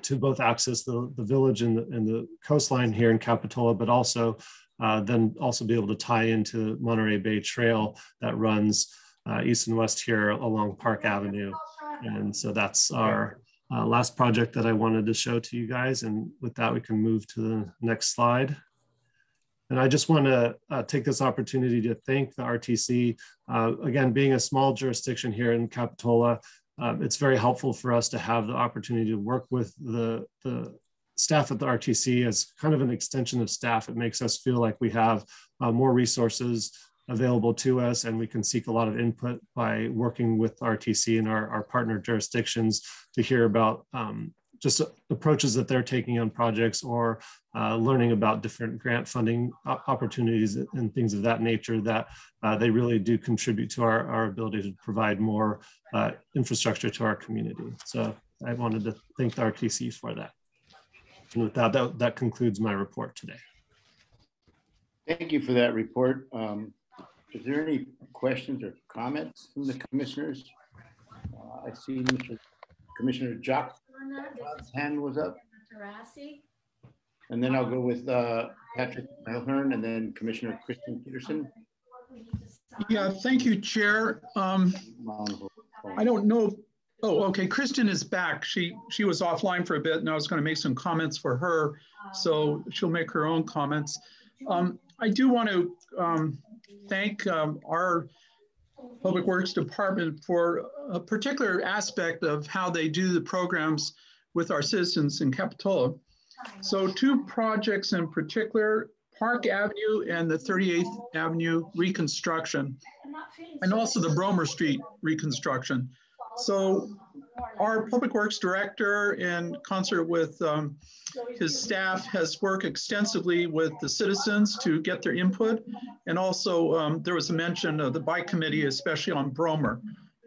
to both access the, the village and the, and the coastline here in Capitola, but also uh, then also be able to tie into Monterey Bay Trail that runs uh, east and west here along Park Avenue. And so that's our uh, last project that I wanted to show to you guys. And with that, we can move to the next slide. And I just want to uh, take this opportunity to thank the RTC. Uh, again, being a small jurisdiction here in Capitola, um, it's very helpful for us to have the opportunity to work with the, the staff at the RTC as kind of an extension of staff. It makes us feel like we have uh, more resources available to us and we can seek a lot of input by working with RTC and our, our partner jurisdictions to hear about um, just approaches that they're taking on projects or uh, learning about different grant funding opportunities and things of that nature that uh, they really do contribute to our, our ability to provide more uh, infrastructure to our community. So I wanted to thank the RTC for that. And with that, that, that concludes my report today. Thank you for that report. Um, is there any questions or comments from the commissioners? Uh, I see Mr. Commissioner Jacques, his hand was up. And then I'll go with uh, Patrick Mulhearn and then Commissioner Kristen Peterson. Yeah, thank you, Chair. Um, I don't know. Oh, okay. Kristen is back. She she was offline for a bit, and I was going to make some comments for her, so she'll make her own comments. Um, I do want to um, thank um, our Public Works Department for a particular aspect of how they do the programs with our citizens in Capitola. So two projects in particular, Park Avenue and the 38th Avenue reconstruction, and also the Brommer Street reconstruction. So our Public Works Director, in concert with um, his staff, has worked extensively with the citizens to get their input. And also, um, there was a mention of the bike committee, especially on Brommer.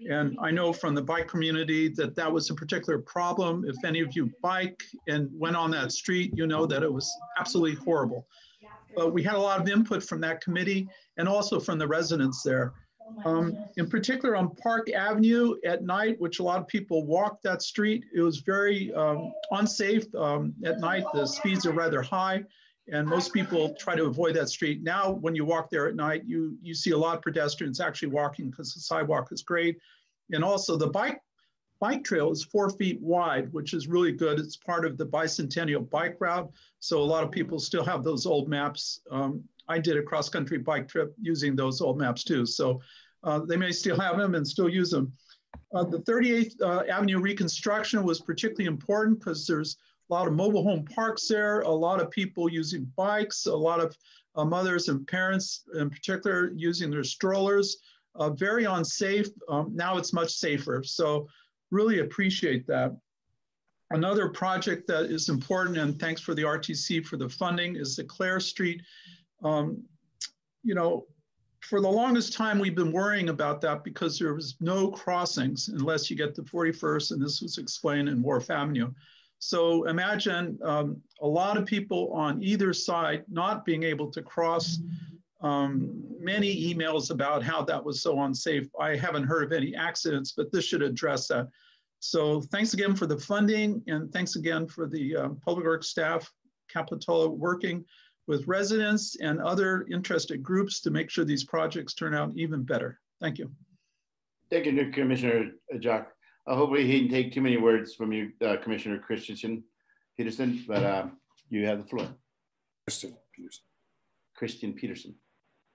And I know from the bike community that that was a particular problem. If any of you bike and went on that street, you know that it was absolutely horrible. But we had a lot of input from that committee and also from the residents there. Um, in particular on Park Avenue at night, which a lot of people walk that street, it was very um, unsafe um, at night. The speeds are rather high and most people try to avoid that street. Now, when you walk there at night, you, you see a lot of pedestrians actually walking because the sidewalk is great. And also the bike, bike trail is four feet wide, which is really good. It's part of the bicentennial bike route. So a lot of people still have those old maps. I did a cross country bike trip using those old maps too. So uh, they may still have them and still use them. Uh, the 38th uh, Avenue reconstruction was particularly important because there's a lot of mobile home parks there, a lot of people using bikes, a lot of uh, mothers and parents in particular using their strollers. Uh, very unsafe. Um, now it's much safer. So really appreciate that. Another project that is important, and thanks for the RTC for the funding, is the Clare Street. Um, you know, for the longest time, we've been worrying about that because there was no crossings unless you get the 41st, and this was explained in Wharf Avenue. So imagine um, a lot of people on either side not being able to cross. Um, many emails about how that was so unsafe. I haven't heard of any accidents, but this should address that. So thanks again for the funding and thanks again for the uh, public works staff, Capitola working with residents and other interested groups to make sure these projects turn out even better. Thank you. Thank you, Commissioner Jacques. Uh, hopefully he didn't take too many words from you, uh, Commissioner Christensen Peterson, but uh, you have the floor. Kristen Peterson. Kristen Peterson.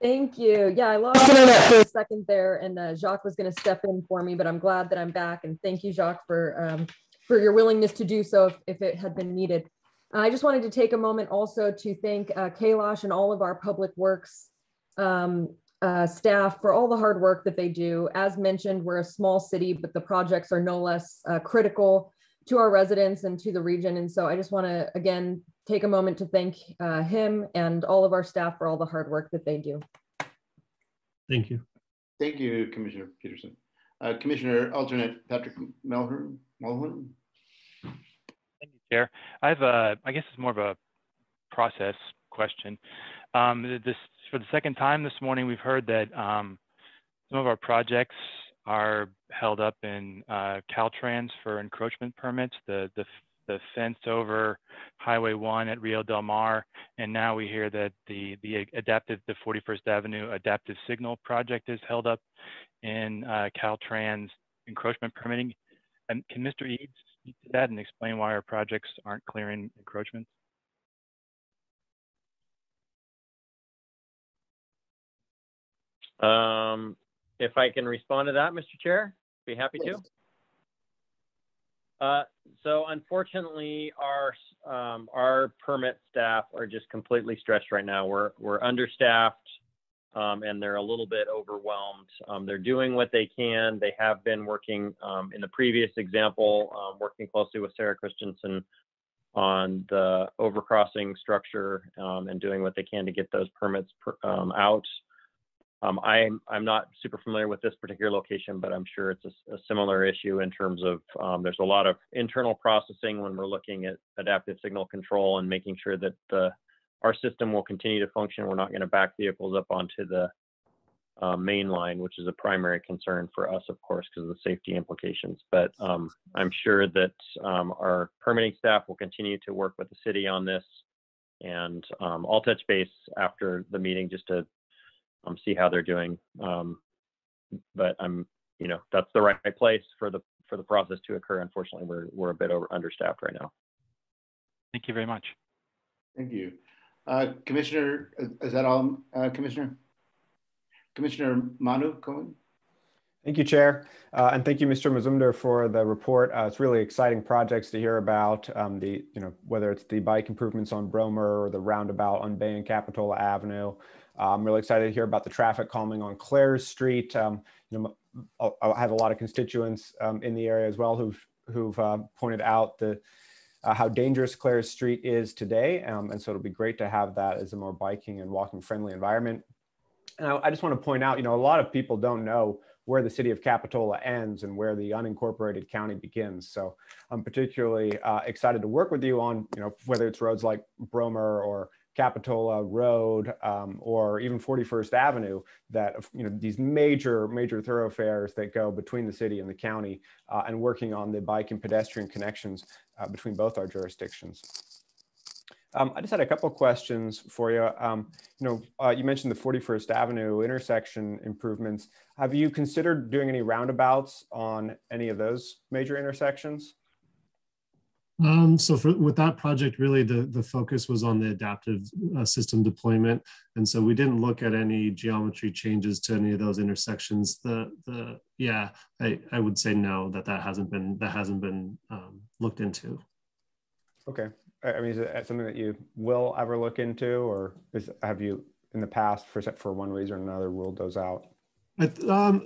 Thank you. Yeah, I lost internet for a second there, and uh, Jacques was going to step in for me, but I'm glad that I'm back. And thank you, Jacques, for um, for your willingness to do so if, if it had been needed. I just wanted to take a moment also to thank uh, Kailash and all of our public works um, uh, staff for all the hard work that they do. As mentioned, we're a small city, but the projects are no less uh, critical to our residents and to the region. And so I just want to, again, take a moment to thank uh, him and all of our staff for all the hard work that they do. Thank you. Thank you, Commissioner Peterson. Uh, Commissioner Alternate Patrick Mulhearn. Mulhearn. Chair. I have a, I guess it's more of a process question. Um, this for the second time this morning, we've heard that um, some of our projects are held up in uh, Caltrans for encroachment permits. The, the the fence over Highway 1 at Rio Del Mar, and now we hear that the the adaptive the 41st Avenue adaptive signal project is held up in uh, Caltrans encroachment permitting. And can Mr. Eads speak to that and explain why our projects aren't clearing encroachments? Um, if I can respond to that, Mr. Chair, be happy to. Uh, so unfortunately, our um, our permit staff are just completely stretched right now. We're we're understaffed, um, and they're a little bit overwhelmed. Um, they're doing what they can. They have been working um, in the previous example, um, working closely with Sarah Christensen on the overcrossing structure um, and doing what they can to get those permits per, out. Um, I'm, I'm not super familiar with this particular location, but I'm sure it's a, a similar issue in terms of there's a lot of internal processing when we're looking at adaptive signal control and making sure that the, our system will continue to function. We're not going to back vehicles up onto the uh, main line, which is a primary concern for us, of course, because of the safety implications. But um, I'm sure that um, our permitting staff will continue to work with the city on this. And um, I'll touch base after the meeting just to um, see how they're doing. Um, but I'm, you know, that's the right place for the for the process to occur. Unfortunately, we're we're a bit over understaffed right now. Thank you very much. Thank you, uh, Commissioner. Is that all, uh, Commissioner? Commissioner Manu Koenig. Thank you, Chair. Uh, and thank you, Mr. Mazumdar, for the report. Uh, it's really exciting projects to hear about um, the, you know, whether it's the bike improvements on Brommer or the roundabout on Bay and Capitola Avenue. Uh, I'm really excited to hear about the traffic calming on Clare Street. Um, you know, I have a lot of constituents um, in the area as well who've who've uh, pointed out the uh, how dangerous Clares Street is today. Um, and so it'll be great to have that as a more biking and walking friendly environment. And I, I just want to point out, you know, a lot of people don't know where the city of Capitola ends and where the unincorporated county begins. So I'm particularly uh, excited to work with you on, you know, whether it's roads like Brommer or Capitola Road um, or even 41st Avenue that, you know, these major, major thoroughfares that go between the city and the county uh, and working on the bike and pedestrian connections uh, between both our jurisdictions. Um, I just had a couple questions for you. Um, you know, uh, you mentioned the 41st Avenue intersection improvements. Have you considered doing any roundabouts on any of those major intersections? Um, so for, with that project, really the, the focus was on the adaptive uh, system deployment. And so we didn't look at any geometry changes to any of those intersections. The, the yeah, I, I would say no, that that hasn't been, that hasn't been um, looked into. Okay. I mean, is it something that you will ever look into or is, have you in the past for, for one reason or another ruled those out? I, um,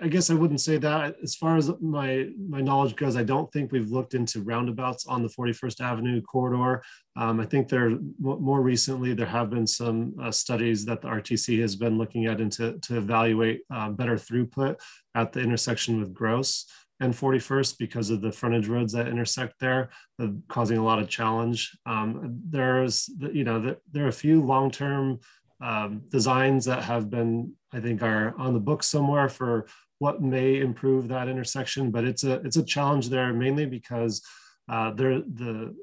I guess I wouldn't say that. As far as my my knowledge goes, I don't think we've looked into roundabouts on the 41st Avenue corridor. Um, I think there more recently there have been some uh, studies that the RTC has been looking at into to evaluate uh, better throughput at the intersection with Gross and 41st because of the frontage roads that intersect there, uh, causing a lot of challenge. Um, there's you know there, there are a few long term um, designs that have been, I think, are on the book somewhere for what may improve that intersection. But it's a it's a challenge there mainly because uh, the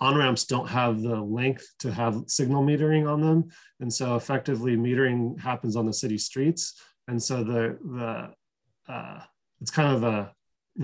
on ramps don't have the length to have signal metering on them, and so effectively metering happens on the city streets, and so the the uh, it's kind of a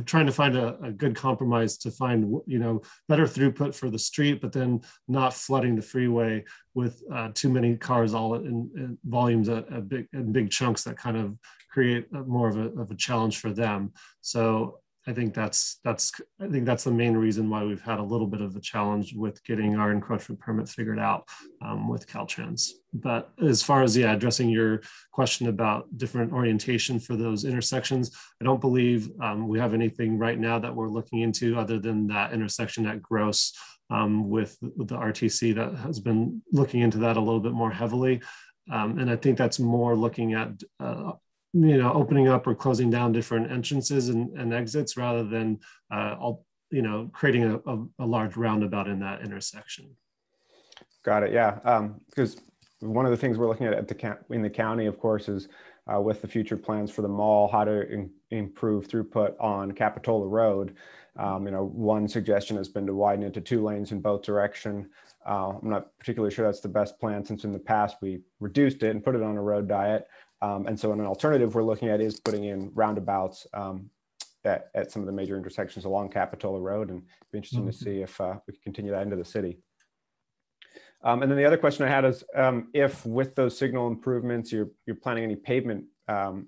trying to find a, a, good compromise to find you know better throughput for the street but then not flooding the freeway with uh, too many cars all in, in volumes at, big in big chunks that kind of create more of a, of a challenge for them. So I think that's that's I think that's the main reason why we've had a little bit of a challenge with getting our encroachment permit figured out um, with Caltrans. But as far as yeah, addressing your question about different orientation for those intersections, I don't believe um, we have anything right now that we're looking into other than that intersection at Gross um, with, the RTC that has been looking into that a little bit more heavily. Um, and I think that's more looking at uh, you know opening up or closing down different entrances and, and exits rather than uh, all, you know creating a, a, a, large roundabout in that intersection. Got it. Yeah because um, one of the things we're looking at, at the in the county of course is uh, with the future plans for the mall how to in, improve throughput on capitola road. Um, you know one suggestion has been to widen it to two lanes in both direction. Uh, i'm not particularly sure that's the best plan since in the past we reduced it and put it on a road diet um, and so an alternative we're looking at is putting in roundabouts um, at, at, some of the major intersections along Capitola Road and it'd be interesting mm -hmm. to see if uh, we can continue that into the city. Um, and then the other question I had is um, if with those signal improvements, you're, you're planning any pavement um,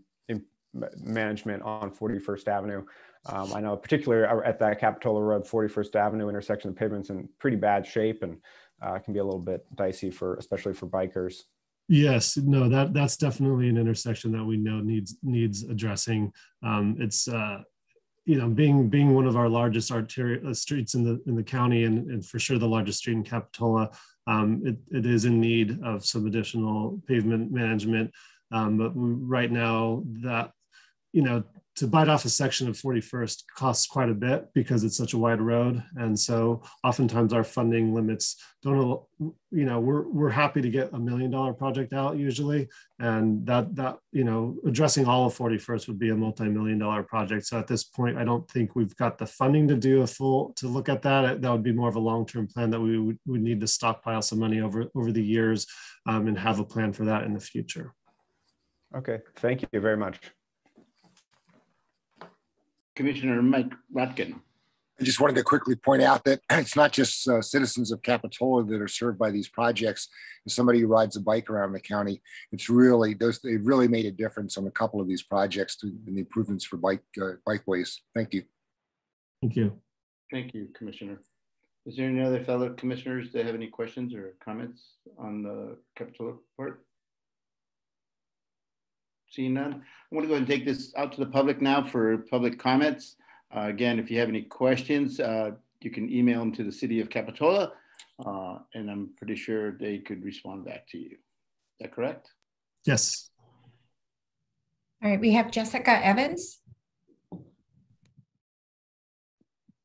management on 41st Avenue. Um, I know particularly at that Capitola Road, 41st Avenue intersection, the pavement's in pretty bad shape and uh, can be a little bit dicey for, especially for bikers. Yes, no, that that's definitely an intersection that we know needs needs addressing. Um, it's uh, you know being being one of our largest arterial uh, streets in the in the county and, and for sure the largest street in Capitola. Um, it, it is in need of some additional pavement management. Um, but we, right now that you know to bite off a section of 41st costs quite a bit because it's such a wide road. And so oftentimes our funding limits don't, you know, we're, we're happy to get a million dollar project out usually. And that, that, you know, addressing all of 41st would be a multi-million dollar project. So at this point, I don't think we've got the funding to do a full, to look at that. That would be more of a long-term plan that we would, would need to stockpile some money over, over the years um, and have a plan for that in the future. Okay, thank you very much. Commissioner Mike Rotkin. I just wanted to quickly point out that it's not just uh, citizens of Capitola that are served by these projects. As somebody who rides a bike around the county, it's really those they really made a difference on a couple of these projects to, in the improvements for bike uh, bikeways. Thank you. Thank you. Thank you, Commissioner. Is there any other fellow commissioners that have any questions or comments on the Capitola report? Seeing none, I'm going to go ahead and take this out to the public now for public comments. Uh, again, if you have any questions, uh, you can email them to the city of Capitola, uh, and I'm pretty sure they could respond back to you. Is that correct? Yes. All right, we have Jessica Evans.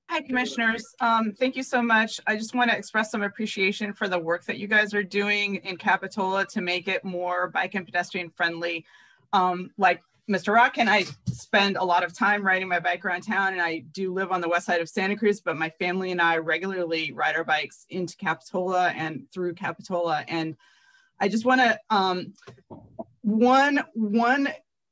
Hi, commissioners. Um, thank you so much. I just want to express some appreciation for the work that you guys are doing in Capitola to make it more bike and pedestrian friendly. Um, like Mr. Rotkin I spend a lot of time riding my bike around town and I do live on the west side of Santa Cruz, but my family and I regularly ride our bikes into Capitola and through Capitola. And I just want to, um, one, one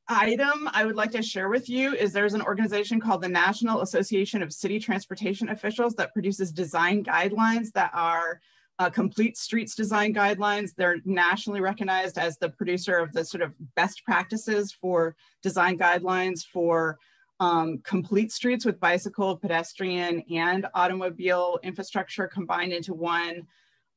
item I would like to share with you is there's an organization called the National Association of City Transportation Officials that produces design guidelines that are uh, complete streets design guidelines. They're nationally recognized as the producer of the sort of best practices for design guidelines for um, complete streets with bicycle, pedestrian, and automobile infrastructure combined into one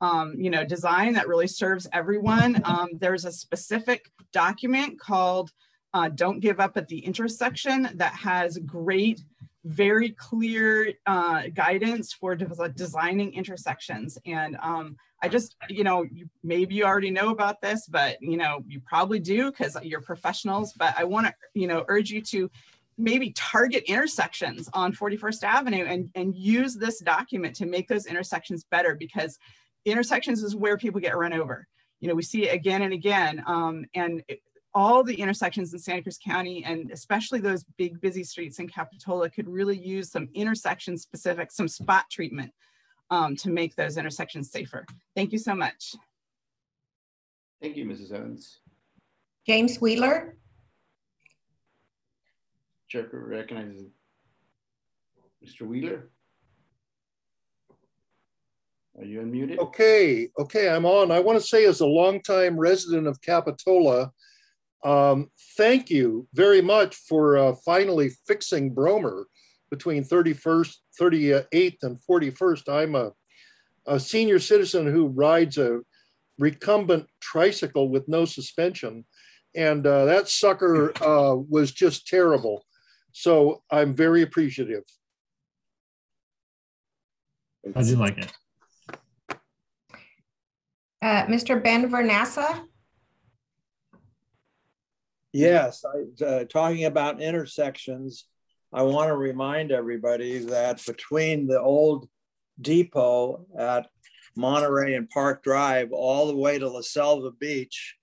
um, you know, design that really serves everyone. Um, there's a specific document called uh, Don't Give Up at the Intersection that has great, very clear uh, guidance for de designing intersections. And um, I just, you know, you, maybe you already know about this, but, you know, you probably do because you're professionals, but I want to, you know, urge you to maybe target intersections on 41st Avenue and, and use this document to make those intersections better because intersections is where people get run over. You know, we see it again and again. Um, and it, all the intersections in Santa Cruz County and especially those big busy streets in Capitola could really use some intersection specific, some spot treatment um, to make those intersections safer. Thank you so much. Thank you, Mrs. Evans. James Wheeler. Chair recognizes Mr. Wheeler. Are you unmuted? Okay, okay, I'm on. I want to say as a longtime resident of Capitola, um, thank you very much for uh, finally fixing Brommer between 31st, 38th and 41st. I'm a, a senior citizen who rides a recumbent tricycle with no suspension. And uh, that sucker uh, was just terrible. So I'm very appreciative. How'd you like it? Uh, Mr. Ben Vernassa. Yes, I, uh, talking about intersections, I want to remind everybody that between the old depot at Monterey and Park Drive all the way to La Selva Beach,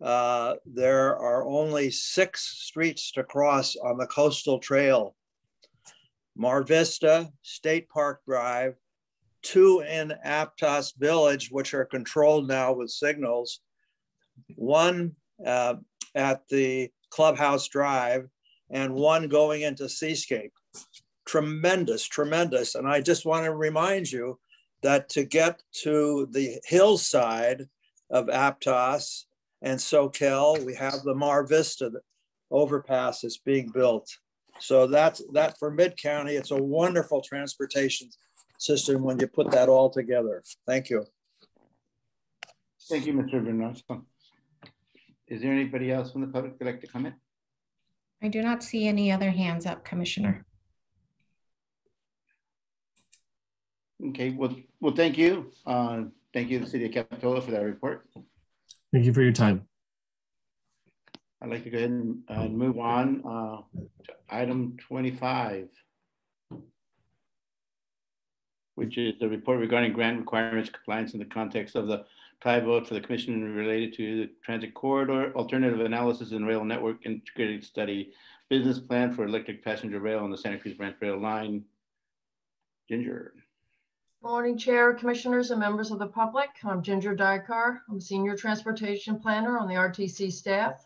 uh, there are only six streets to cross on the coastal trail. Mar Vista, State Park Drive, two in Aptos Village, which are controlled now with signals, one uh, at the Clubhouse Drive, and one going into Seascape. Tremendous, tremendous. And I just want to remind you that to get to the hillside of Aptos and Soquel, we have the Mar Vista overpass that's being built. So that's that for Mid County. It's a wonderful transportation system when you put that all together. Thank you. Thank you, Mr. Vernassa. Is there anybody else from the public that would like to comment? I do not see any other hands up, Commissioner. Okay, well, well, thank you. Uh, thank you the City of Capitola for that report. Thank you for your time. I'd like to go ahead and uh, move on uh, to item 25. which is the report regarding grant requirements compliance in the context of the tie vote for the commission related to the transit corridor, alternative analysis and rail network integrated study, business plan for electric passenger rail on the Santa Cruz Branch Rail Line. Ginger. Morning, Chair, Commissioners, and members of the public. I'm Ginger Dykaar. I'm Senior Transportation Planner on the RTC staff.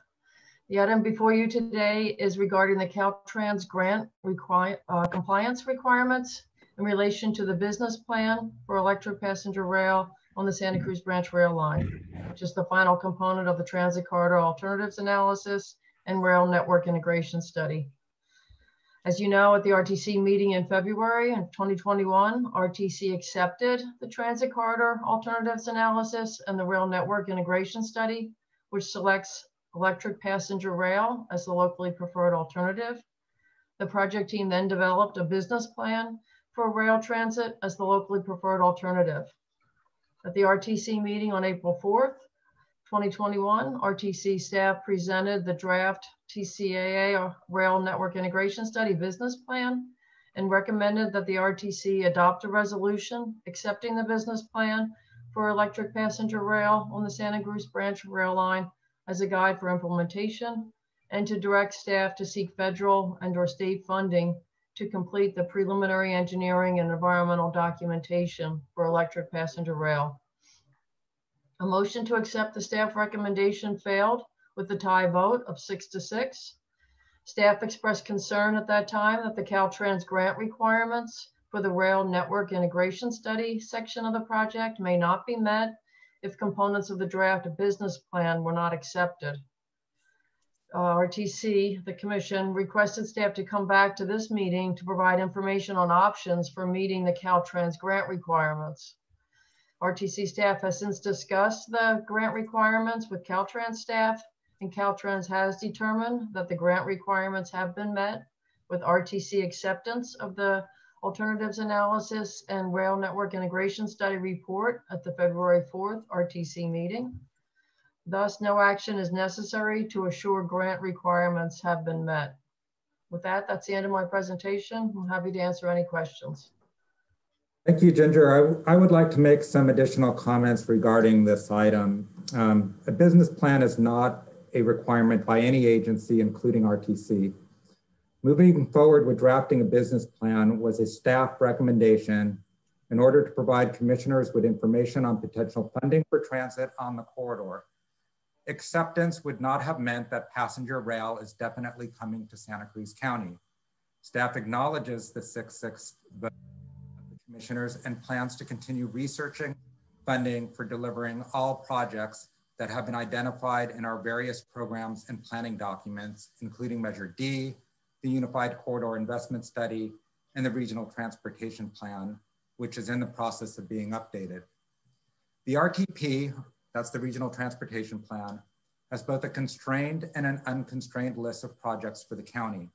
The item before you today is regarding the Caltrans grant uh, compliance requirements in relation to the business plan for electric passenger rail on the Santa Cruz Branch Rail Line, mm-hmm. which is the final component of the transit corridor alternatives analysis and rail network integration study. As you know, at the RTC meeting in February in 2021, RTC accepted the transit corridor alternatives analysis and the rail network integration study, which selects electric passenger rail as the locally preferred alternative. The project team then developed a business plan for rail transit as the locally preferred alternative. At the RTC meeting on April 4th, 2021, RTC staff presented the draft TCAA uh, Rail Network Integration Study business plan and recommended that the RTC adopt a resolution accepting the business plan for electric passenger rail on the Santa Cruz Branch Rail Line as a guide for implementation and to direct staff to seek federal and or state funding to complete the preliminary engineering and environmental documentation for electric passenger rail. A motion to accept the staff recommendation failed with the tie vote of six to six. Staff expressed concern at that time that the Caltrans grant requirements for the rail network integration study section of the project may not be met if components of the draft business plan were not accepted uh, RTC, the commission requested staff to come back to this meeting to provide information on options for meeting the Caltrans grant requirements. RTC staff has since discussed the grant requirements with Caltrans staff and Caltrans has determined that the grant requirements have been met with RTC acceptance of the alternatives analysis and rail network integration study report at the February 4th RTC meeting. Thus, no action is necessary to assure grant requirements have been met. With that, that's the end of my presentation. I'm happy to answer any questions. Thank you, Ginger. I, I would like to make some additional comments regarding this item. Um, a business plan is not a requirement by any agency, including RTC. Moving forward with drafting a business plan was a staff recommendation in order to provide commissioners with information on potential funding for transit on the corridor acceptance would not have meant that passenger rail is definitely coming to Santa Cruz County. Staff acknowledges the 6-6 vote of the commissioners and plans to continue researching funding for delivering all projects that have been identified in our various programs and planning documents, including Measure D, the Unified Corridor Investment Study, and the Regional Transportation Plan, which is in the process of being updated. The RTP, that's the Regional Transportation Plan, has both a constrained and an unconstrained list of projects for the county.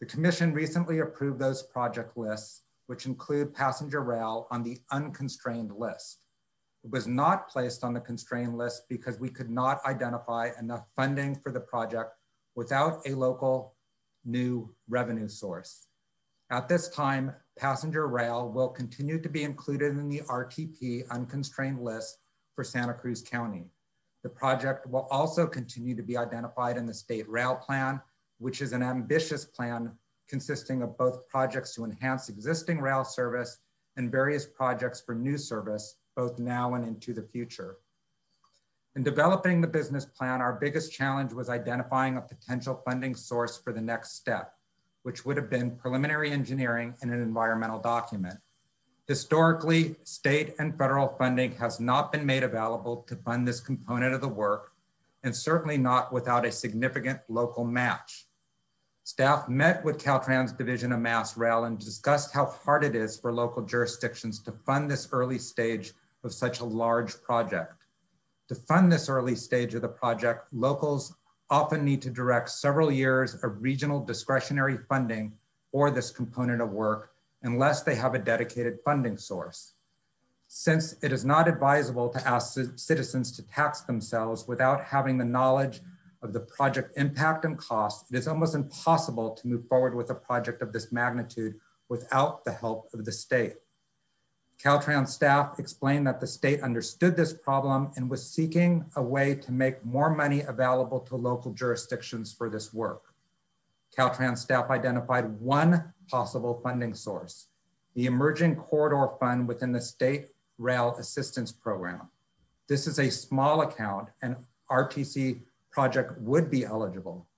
The commission recently approved those project lists, which include passenger rail on the unconstrained list. It was not placed on the constrained list because we could not identify enough funding for the project without a local new revenue source. At this time, passenger rail will continue to be included in the RTP unconstrained list for Santa Cruz County. The project will also continue to be identified in the state rail plan, which is an ambitious plan consisting of both projects to enhance existing rail service and various projects for new service, both now and into the future. In developing the business plan, our biggest challenge was identifying a potential funding source for the next step, which would have been preliminary engineering and an environmental document. Historically, state and federal funding has not been made available to fund this component of the work, and certainly not without a significant local match. Staff met with Caltrans Division of Mass Rail and discussed how hard it is for local jurisdictions to fund this early stage of such a large project. To fund this early stage of the project, locals often need to direct several years of regional discretionary funding for this component of work unless they have a dedicated funding source. Since it is not advisable to ask citizens to tax themselves without having the knowledge of the project impact and cost, it is almost impossible to move forward with a project of this magnitude without the help of the state. Caltrans staff explained that the state understood this problem and was seeking a way to make more money available to local jurisdictions for this work. Caltrans staff identified one possible funding source, the Emerging Corridor Fund within the State Rail Assistance Program. This is a small account and RTC project would be eligible.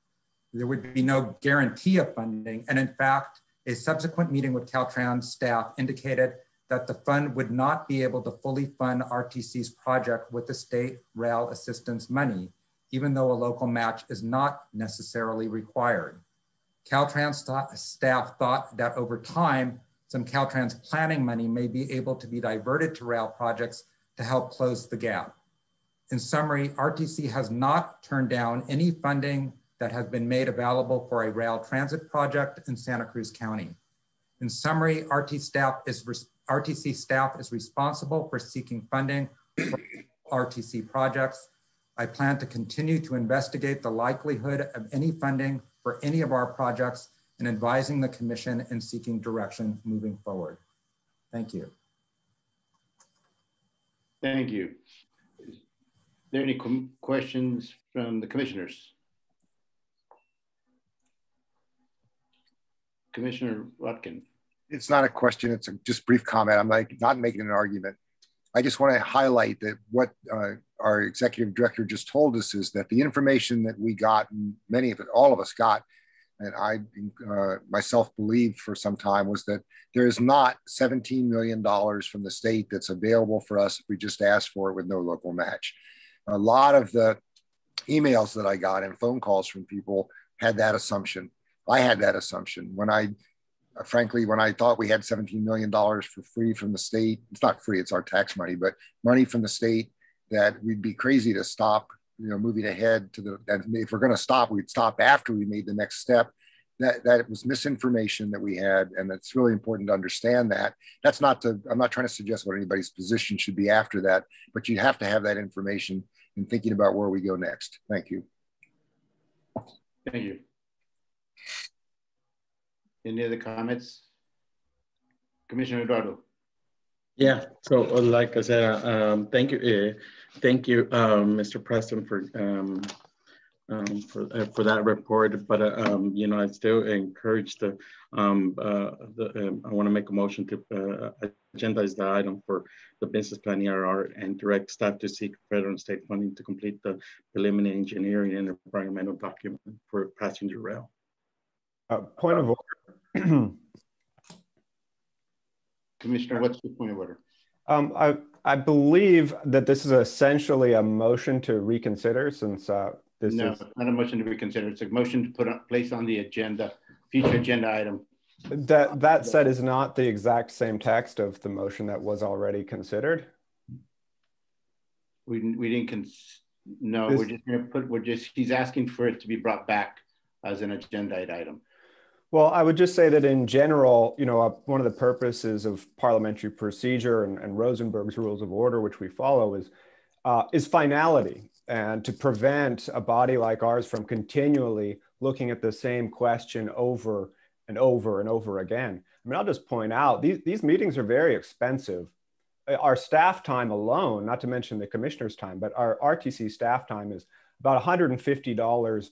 There would be no guarantee of funding. And in fact, a subsequent meeting with Caltrans staff indicated that the fund would not be able to fully fund RTC's project with the state rail assistance money, even though a local match is not necessarily required. Caltrans staff thought that over time, some Caltrans planning money may be able to be diverted to rail projects to help close the gap. In summary, RTC has not turned down any funding that has been made available for a rail transit project in Santa Cruz County. In summary, RT staff is, RTC staff is responsible for seeking funding for RTC projects. I plan to continue to investigate the likelihood of any funding for any of our projects and advising the commission and seeking direction moving forward. Thank you. Thank you. Is there any questions from the commissioners? Commissioner Rotkin. It's not a question, it's a just brief comment. I'm like not making an argument. I just want to highlight that what uh, our executive director just told us is that the information that we got, many of it, all of us got, and I uh, myself believed for some time was that there is not $17 million from the state that's available for us if we just ask for it with no local match. A lot of the emails that I got and phone calls from people had that assumption. I had that assumption when I, frankly, when I thought we had $17 million for free from the state, it's not free, it's our tax money, but money from the state that we'd be crazy to stop you know, moving ahead to the, and if we're going to stop, we'd stop after we made the next step. That, that was misinformation that we had. And it's really important to understand that. That's not to, I'm not trying to suggest what anybody's position should be after that, but you have to have that information in thinking about where we go next. Thank you. Thank you. Any other comments? Commissioner Eduardo. Yeah, so like I said, um, thank you. Uh, Thank you, um, Mr. Preston, for um, um, for uh, for that report. But uh, um, you know, I still encourage the. Um, uh, the I want to make a motion to uh, agendize the item for the business plan ERR and direct staff to seek federal and state funding to complete the preliminary engineering and environmental document for passenger rail. Uh, point of order. Commissioner, what's the point of order? Um, I, I believe that this is essentially a motion to reconsider since uh, this no, is... not a motion to reconsider. It's a motion to put on, place on the agenda, future agenda item. That, that said is not the exact same text of the motion that was already considered. We, we didn't, cons no, we're just gonna put, we're just, he's asking for it to be brought back as an agenda item. Well, I would just say that in general, you know, uh, one of the purposes of parliamentary procedure and, and Rosenberg's rules of order, which we follow, is uh, is finality and to prevent a body like ours from continually looking at the same question over and over and over again. I mean, I'll just point out these, these meetings are very expensive. Uh, our staff time alone, not to mention the commissioner's time, but our RTC staff time is about $150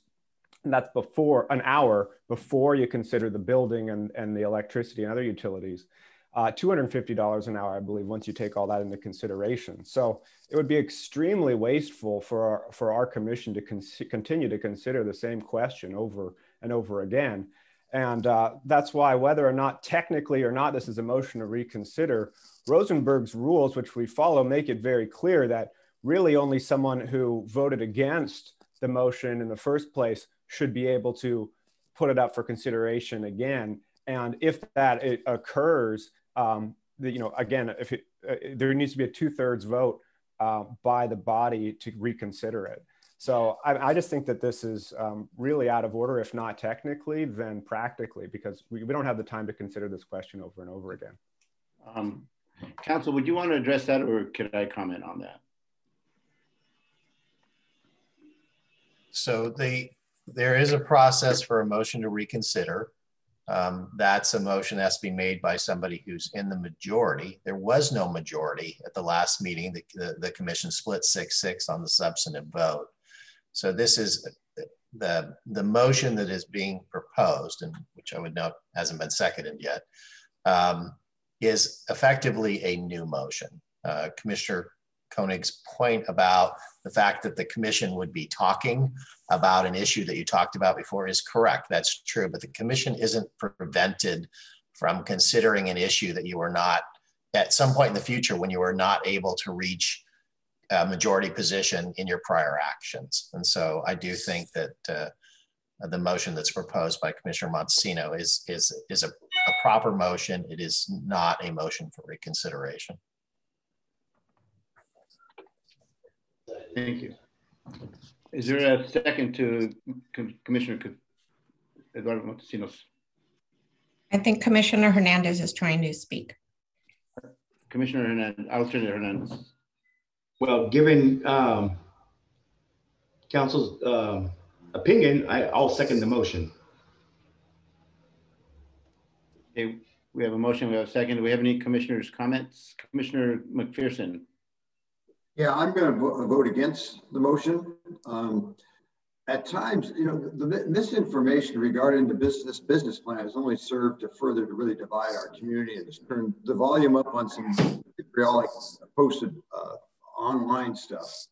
and that's before an hour before you consider the building and, and the electricity and other utilities. Uh, $250 an hour, I believe, once you take all that into consideration. So it would be extremely wasteful for our, for our commission to con- continue to consider the same question over and over again. And uh, that's why, whether or not technically or not this is a motion to reconsider, Rosenberg's rules, which we follow, make it very clear that really only someone who voted against the motion in the first place should be able to put it up for consideration again. And if that it occurs, um, the, you know, again, if it, uh, there needs to be a two thirds vote uh, by the body to reconsider it. So I, I just think that this is um, really out of order, if not technically, then practically, because we, we don't have the time to consider this question over and over again. Um, Council, would you want to address that or could I comment on that? So the there is a process for a motion to reconsider. Um, that's a motion that's be made by somebody who's in the majority. There was no majority at the last meeting. The, the, the commission split 6-6 on the substantive vote. So this is the, the motion that is being proposed, and which I would note hasn't been seconded yet, um, is effectively a new motion. Uh, Commissioner Koenig's point about the fact that the commission would be talking about an issue that you talked about before is correct. That's true, but the commission isn't prevented from considering an issue that you were not at some point in the future when you are not able to reach a majority position in your prior actions. And so I do think that uh, the motion that's proposed by Commissioner Montesino is, is, is a, a proper motion. It is not a motion for reconsideration. Thank you. Is there a second to Commissioner Eduardo Montesino? I think Commissioner Hernandez is trying to speak. Commissioner Hernandez, Alternator Hernandez. Well, given um, council's um, opinion, I, I'll second the motion. Okay, we have a motion, we have a second. Do we have any commissioners' comments? Commissioner McPherson. Yeah, I'm going to vote against the motion. Um, at times, you know, the misinformation regarding the business business plan has only served to further to really divide our community and just turn the volume up on some vitriolic posted uh, online stuff.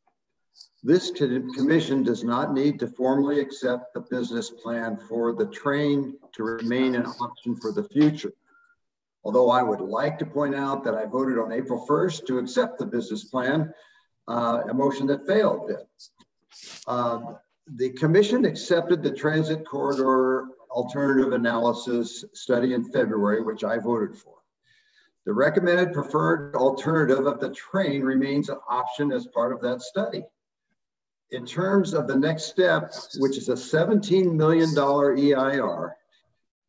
This commission does not need to formally accept the business plan for the train to remain an option for the future. Although I would like to point out that I voted on April 1st to accept the business plan, uh, a motion that failed. Uh, the commission accepted the transit corridor alternative analysis study in February, which I voted for. The recommended preferred alternative of the train remains an option as part of that study. In terms of the next step, which is a $17 million EIR,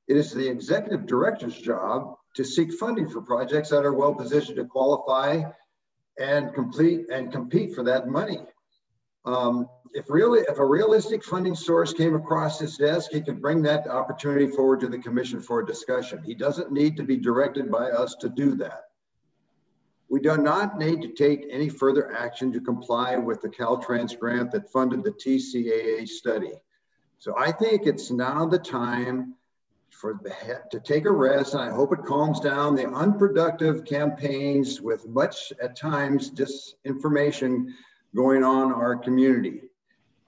it is the executive director's job to seek funding for projects that are well positioned to qualify and complete and compete for that money. Um, if really, if a realistic funding source came across his desk, he could bring that opportunity forward to the commission for a discussion. He doesn't need to be directed by us to do that. We do not need to take any further action to comply with the Caltrans grant that funded the TCAA study. So I think it's now the time for the, to take a rest, and I hope it calms down the unproductive campaigns with much, at times, disinformation going on our community.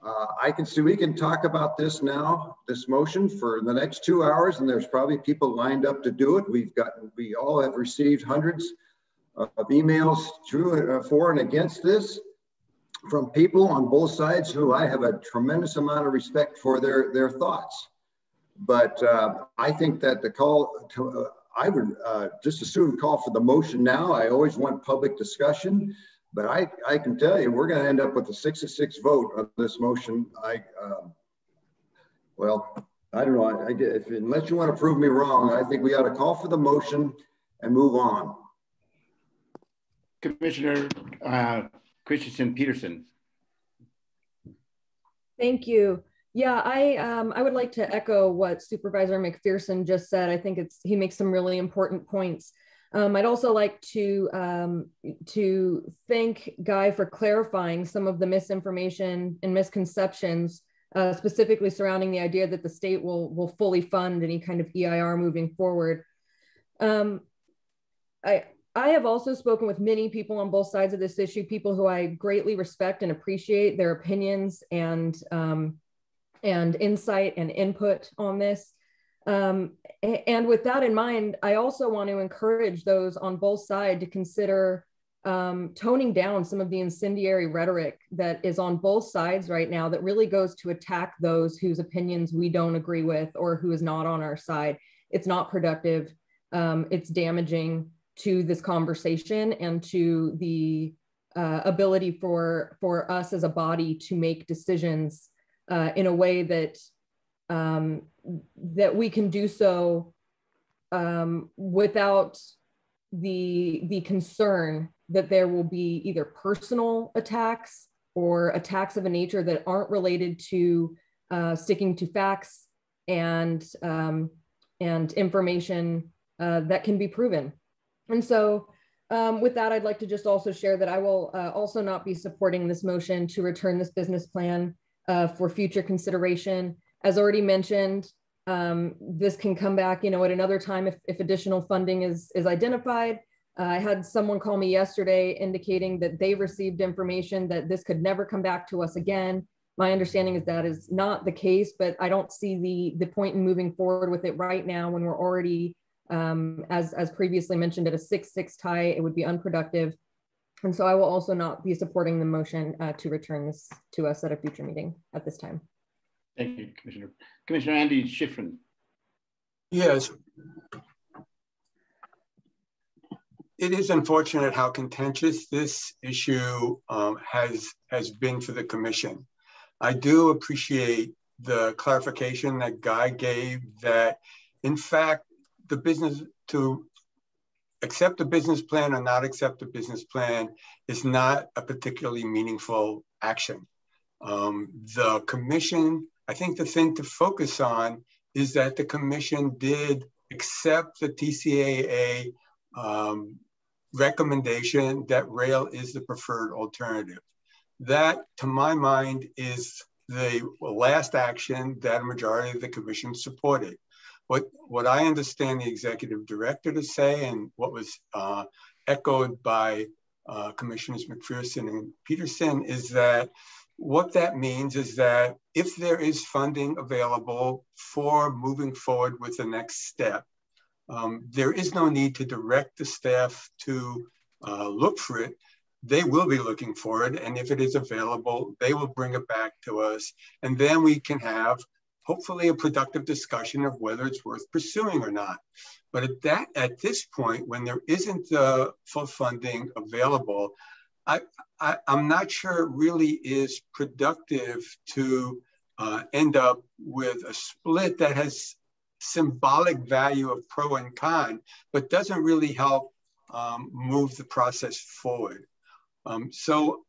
Uh, I can see we can talk about this now, this motion for the next two hours, and there's probably people lined up to do it. We've got, we all have received hundreds of emails through, for and against this from people on both sides who I have a tremendous amount of respect for their, their thoughts. But uh, I think that the call, to, uh, I would uh, just as soon call for the motion now. I always want public discussion. But I, I can tell you, we're going to end up with a six to six vote on this motion. I, um, well, I don't know. I, I, if, unless you want to prove me wrong, I think we ought to call for the motion and move on. Commissioner uh, Kristen Peterson. Thank you. Yeah, I um, I would like to echo what Supervisor McPherson just said. I think it's he makes some really important points. Um, I'd also like to um, to thank Guy for clarifying some of the misinformation and misconceptions, uh, specifically surrounding the idea that the state will will fully fund any kind of EIR moving forward. Um, I I have also spoken with many people on both sides of this issue, people who I greatly respect and appreciate their opinions and um, and insight and input on this. Um, and with that in mind, I also want to encourage those on both sides to consider um, toning down some of the incendiary rhetoric that is on both sides right now that really goes to attack those whose opinions we don't agree with or who is not on our side. It's not productive. Um, it's damaging to this conversation and to the uh, ability for for us as a body to make decisions uh, in a way that um, that we can do so um, without the the concern that there will be either personal attacks or attacks of a nature that aren't related to uh, sticking to facts and um, and information uh, that can be proven. And so um, with that, I'd like to just also share that I will uh, also not be supporting this motion to return this business plan uh, for future consideration. As already mentioned, um, this can come back, you know, at another time if, if additional funding is, is identified. Uh, I had someone call me yesterday indicating that they received information that this could never come back to us again. My understanding is that is not the case, but I don't see the, the point in moving forward with it right now when we're already, um, as, as previously mentioned, at a 6-6 tie, it would be unproductive. And so I will also not be supporting the motion uh, to return this to us at a future meeting at this time. Thank you, Commissioner. Commissioner Andy Schifrin. Yes. It is unfortunate how contentious this issue um, has has been for the commission. I do appreciate the clarification that Guy gave that, in fact, the business to accept a business plan or not accept a business plan is not a particularly meaningful action. Um, the commission, I think the thing to focus on is that the commission did accept the TCAA um, recommendation that rail is the preferred alternative. That, to my mind, is the last action that a majority of the commission supported. What, what I understand the executive director to say and what was uh, echoed by uh, Commissioners McPherson and Peterson is that what that means is that if there is funding available for moving forward with the next step, um, there is no need to direct the staff to uh, look for it. They will be looking for it. And if it is available, they will bring it back to us. And then we can have hopefully a productive discussion of whether it's worth pursuing or not. But at that at this point, when there isn't the full funding available, I, I, am not sure it really is productive to uh, end up with a split that has symbolic value of pro and con, but doesn't really help um, move the process forward. Um, so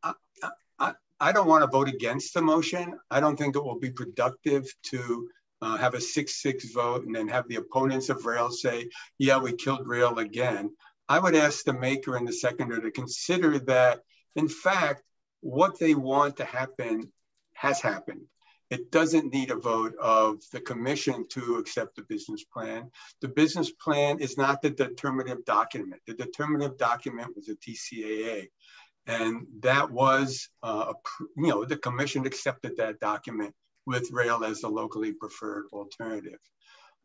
I, don't want to vote against the motion. I don't think it will be productive to uh, have a 6-6 vote and then have the opponents of rail say, yeah, we killed rail again. I would ask the maker and the seconder to consider that, in fact, what they want to happen has happened. It doesn't need a vote of the commission to accept the business plan. The business plan is not the determinative document. The determinative document was a TCAA. And that was, uh, you know, the commission accepted that document with rail as the locally preferred alternative.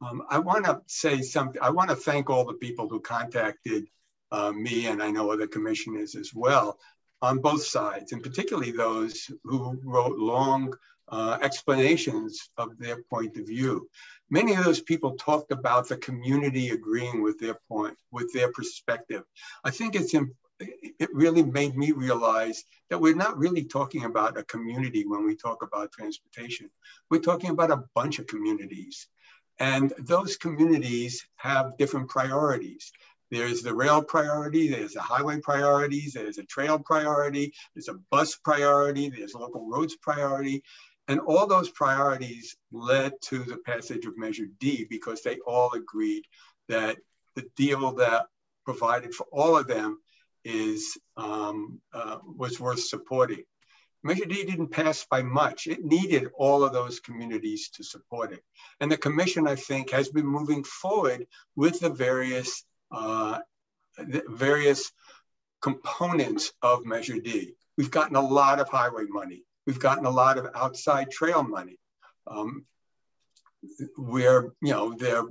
Um, I want to say something. I want to thank all the people who contacted uh, me, and I know other commissioners as well, on both sides, and particularly those who wrote long uh, explanations of their point of view. Many of those people talked about the community agreeing with their point, with their perspective. I think it's it really made me realize that we're not really talking about a community when we talk about transportation. We're talking about a bunch of communities. And those communities have different priorities. There's the rail priority, there's the highway priorities, there's a trail priority, there's a bus priority, there's local roads priority. And all those priorities led to the passage of Measure D because they all agreed that the deal that provided for all of them is um, uh, was worth supporting. Measure D didn't pass by much. It needed all of those communities to support it. And the commission, I think, has been moving forward with the various, uh, the various components of Measure D. We've gotten a lot of highway money. We've gotten a lot of outside trail money. Um, where you know there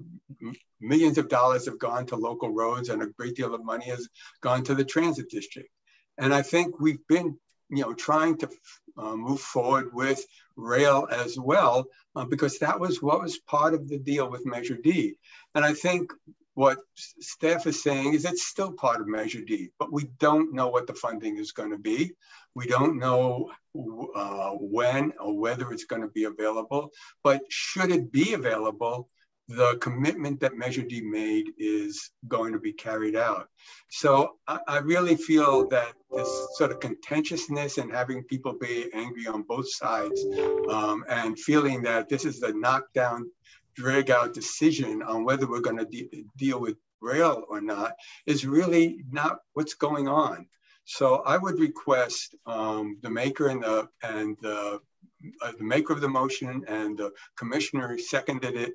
millions of dollars have gone to local roads and a great deal of money has gone to the transit district. And i think we've been you know trying to uh, move forward with rail as well uh, because that was what was part of the deal with measure d. And i think what staff is saying is it's still part of Measure D, but we don't know what the funding is going to be. We don't know uh, when or whether it's going to be available, but should it be available, the commitment that Measure D made is going to be carried out. So I, I really feel that this sort of contentiousness and having people be angry on both sides um, and feeling that this is a knockdown drag out decision on whether we're going to de deal with rail or not is really not what's going on. So I would request um, the maker and the and the, uh, the maker of the motion and the commissioner seconded it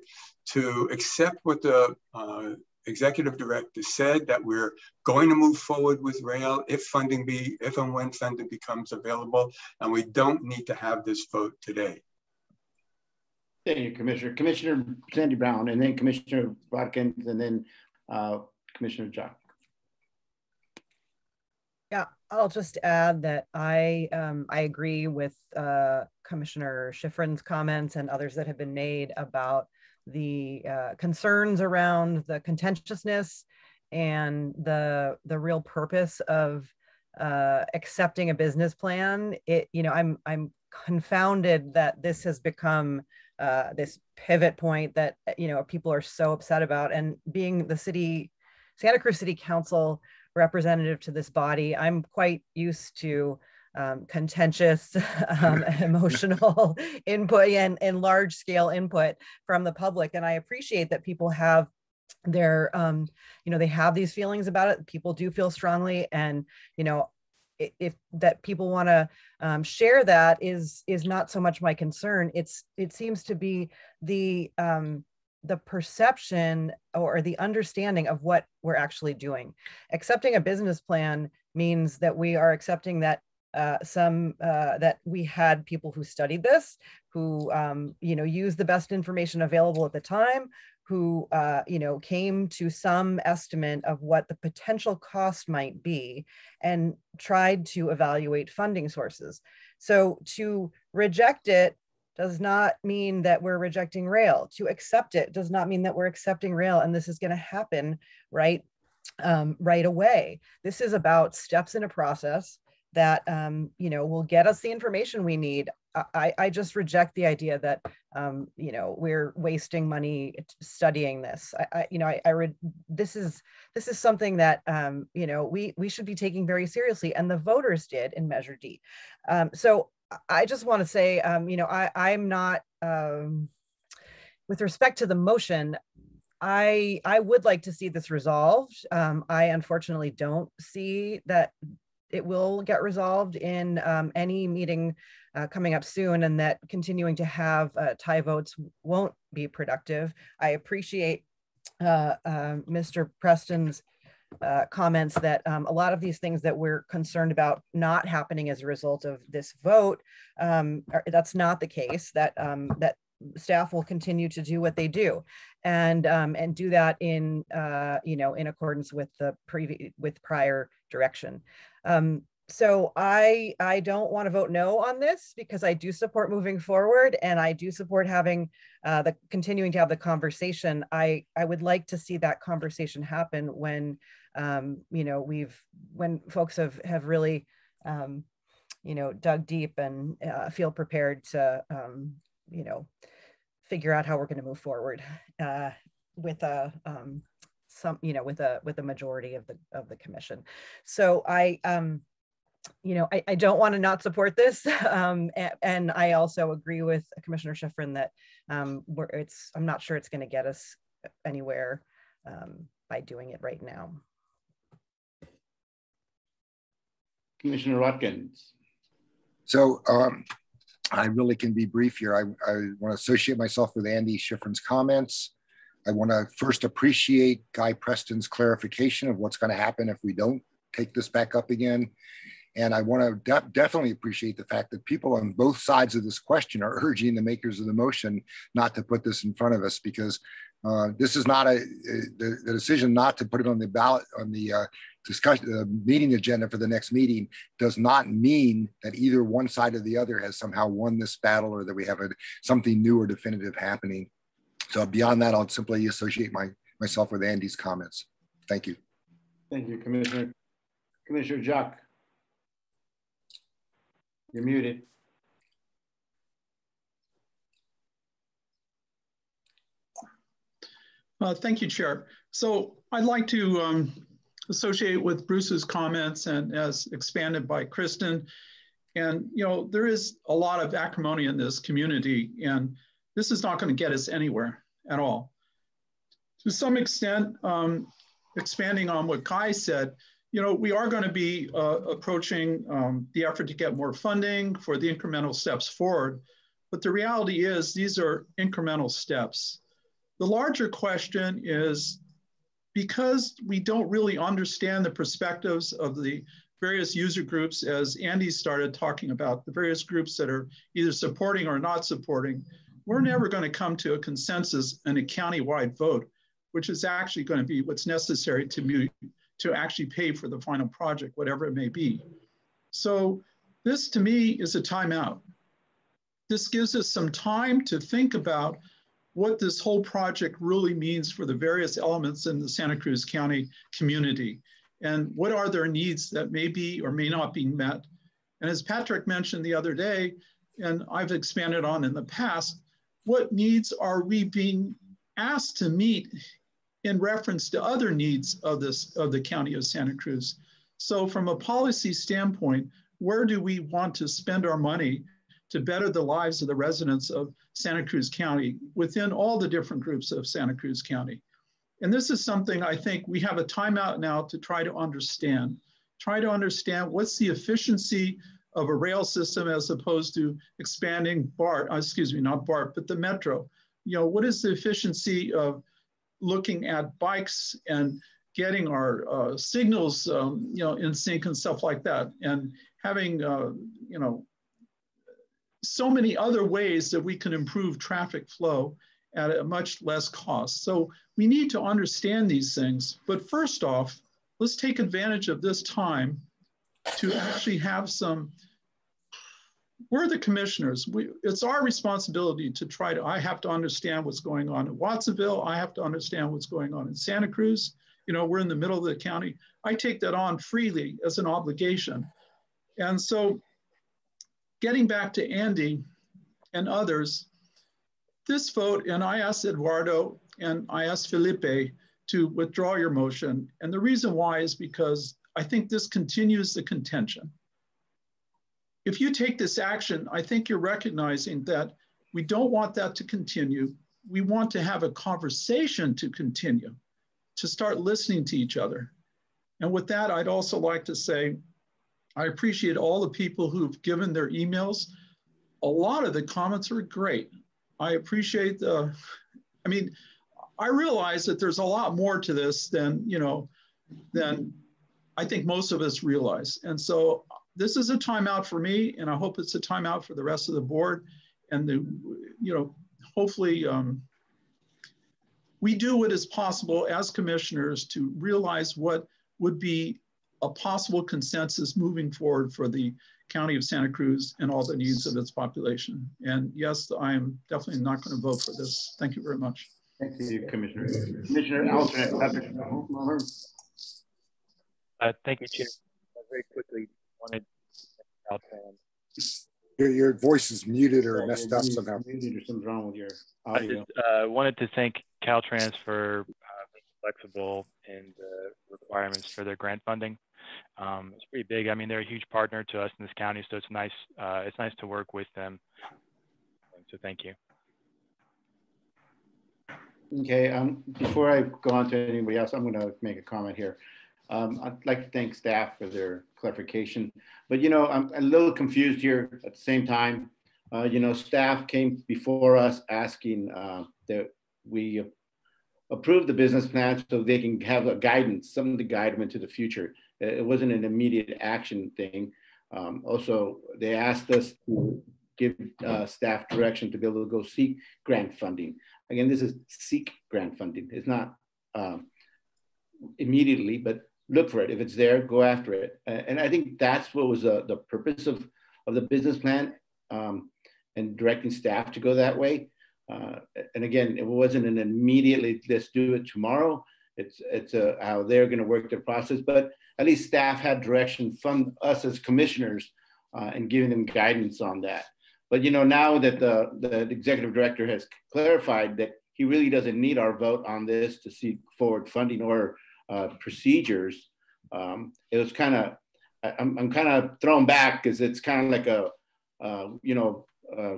to accept what the uh, executive director said that we're going to move forward with rail if funding be if and when funding becomes available and we don't need to have this vote today Thank you, Commissioner. Commissioner Sandy Brown, and then Commissioner Watkins, and then uh, Commissioner Jacques. Yeah, I'll just add that I um, I agree with uh, Commissioner Schifrin's comments and others that have been made about the uh, concerns around the contentiousness and the the real purpose of uh, accepting a business plan. It you know I'm I'm confounded that this has become uh, this pivot point that you know people are so upset about. And being the city, Santa Cruz City Council representative to this body, I'm quite used to um, contentious, um, emotional input and, and large scale input from the public. And I appreciate that people have their, um, you know, they have these feelings about it. People do feel strongly. And, you know, if, that people want to um, share that is is not so much my concern. It's it seems to be the um, the perception or the understanding of what we're actually doing. Accepting a business plan means that we are accepting that uh, some uh, that we had people who studied this, who um, you know used the best information available at the time, who uh, you know came to some estimate of what the potential cost might be, and tried to evaluate funding sources. So to reject it does not mean that we're rejecting rail. To accept it does not mean that we're accepting rail, and this is going to happen right um, right away. This is about steps in a process that um, you know will get us the information we need. I, I just reject the idea that um, you know we're wasting money studying this. I, I you know I, I read this is this is something that um, you know we we should be taking very seriously, and the voters did in Measure D. Um, so I just want to say, um, you know, I I'm not um, with respect to the motion. I I would like to see this resolved. Um, I unfortunately don't see that it will get resolved in um, any meeting uh, coming up soon and that continuing to have uh, tie votes won't be productive. I appreciate uh, Mr. Um, Preston's uh, comments that um, a lot of these things that we're concerned about not happening as a result of this vote, um, are, that's not the case, that, um, that staff will continue to do what they do and um, and do that in uh, you know in accordance with the previous with prior direction um, so I I don't want to vote no on this because I do support moving forward and I do support having uh, the continuing to have the conversation. I I would like to see that conversation happen when um, you know we've when folks have have really um, you know dug deep and uh, feel prepared to um, you know figure out how we're going to move forward uh, with a um, some you know with a with a majority of the of the commission so i um you know i, I don't want to not support this um and, and, i also agree with commissioner schifrin that um where it's i'm not sure it's going to get us anywhere um by doing it right now commissioner watkins so um I really can be brief here. I, I want to associate myself with Andy Schifrin's comments. I want to first appreciate Guy Preston's clarification of what's going to happen if we don't take this back up again. And I want to de definitely appreciate the fact that people on both sides of this question are urging the makers of the motion not to put this in front of us because uh, this is not a, a the, the, decision not to put it on the ballot on the uh, discussion uh, meeting agenda for the next meeting does not mean that either one side or the other has somehow won this battle or that we have a, something new or definitive happening. So beyond that, I'll simply associate my, myself with Andy's comments. Thank you. Thank you, Commissioner. Commissioner Jacques. You're muted. Uh, thank you, Chair. So I'd like to um, associate with Bruce's comments and as expanded by Kristen. And, you know, there is a lot of acrimony in this community and this is not going to get us anywhere at all. To some extent, um, expanding on what Guy said, you know, we are going to be uh, approaching um, the effort to get more funding for the incremental steps forward. But the reality is these are incremental steps. The larger question is because we don't really understand the perspectives of the various user groups, as Andy started talking about, the various groups that are either supporting or not supporting, we're never going to come to a consensus and a county-wide vote, which is actually going to be what's necessary to, to actually pay for the final project, whatever it may be. So this to me is a timeout. This gives us some time to think about what this whole project really means for the various elements in the Santa Cruz County community and what are their needs that may be or may not be met. And as Patrick mentioned the other day, and I've expanded on in the past, what needs are we being asked to meet in reference to other needs of this of the county of Santa Cruz? So from a policy standpoint, where do we want to spend our money to better the lives of the residents of Santa Cruz County within all the different groups of Santa Cruz County? And this is something I think we have a timeout now to try to understand. Try to understand what's the efficiency of a rail system as opposed to expanding BART, uh, excuse me, not BART, but the metro. You know, what is the efficiency of looking at bikes and getting our uh, signals, um, you know, in sync and stuff like that, and having, uh, you know, so many other ways that we can improve traffic flow at a much less cost. So we need to understand these things. But first off, let's take advantage of this time to actually have some, we're the commissioners. We, it's our responsibility to try to, I have to understand what's going on in Watsonville. I have to understand what's going on in Santa Cruz. You know, we're in the middle of the county. I take that on freely as an obligation. And so getting back to Andy and others, this vote, and I asked Eduardo and I asked Felipe to withdraw your motion. And the reason why is because I think this continues the contention. If you take this action, I think you're recognizing that we don't want that to continue. We want to have a conversation to continue, to start listening to each other. And with that, I'd also like to say, I appreciate all the people who've given their emails. A lot of the comments are great. I appreciate the, I mean, I realize that there's a lot more to this than, you know, than I think most of us realize. And so this is a timeout for me, and I hope it's a timeout for the rest of the board. And the, you know, hopefully um, we do what is possible as commissioners to realize what would be a possible consensus moving forward for the County of Santa Cruz and all the needs of its population. And yes, I am definitely not going to vote for this. Thank you very much. Thank you, Commissioner. Commissioner alternate Patrick uh, thank you, Chair. I very quickly wanted your, your voice is muted or messed up somehow. Muted or something's wrong with your audio. I just uh, wanted to thank Caltrans for uh, being flexible in the requirements for their grant funding. Um, it's pretty big. I mean, they're a huge partner to us in this county, so it's nice. Uh, it's nice to work with them. So thank you. Okay. Um, before I go on to anybody else, I'm going to make a comment here. Um, I'd like to thank staff for their clarification, but you know, I'm a little confused here at the same time. Uh, you know, staff came before us asking uh, that we approve the business plan so they can have a guidance, something to guide them into the future. It wasn't an immediate action thing. Um, also, they asked us to give uh, staff direction to be able to go seek grant funding. Again, this is seek grant funding. It's not um, immediately, but look for it. If it's there, go after it. And I think that's what was uh, the purpose of, of the business plan um, and directing staff to go that way. Uh, and again, it wasn't an immediately, let's do it tomorrow. It's, it's a, how they're going to work their process, but at least staff had direction from us as commissioners uh, and giving them guidance on that. But you know, now that the, the executive director has clarified that he really doesn't need our vote on this to seek forward funding or uh, procedures, um, it was kind of, I'm, I'm kind of thrown back because it's kind of like a, uh, you know, uh,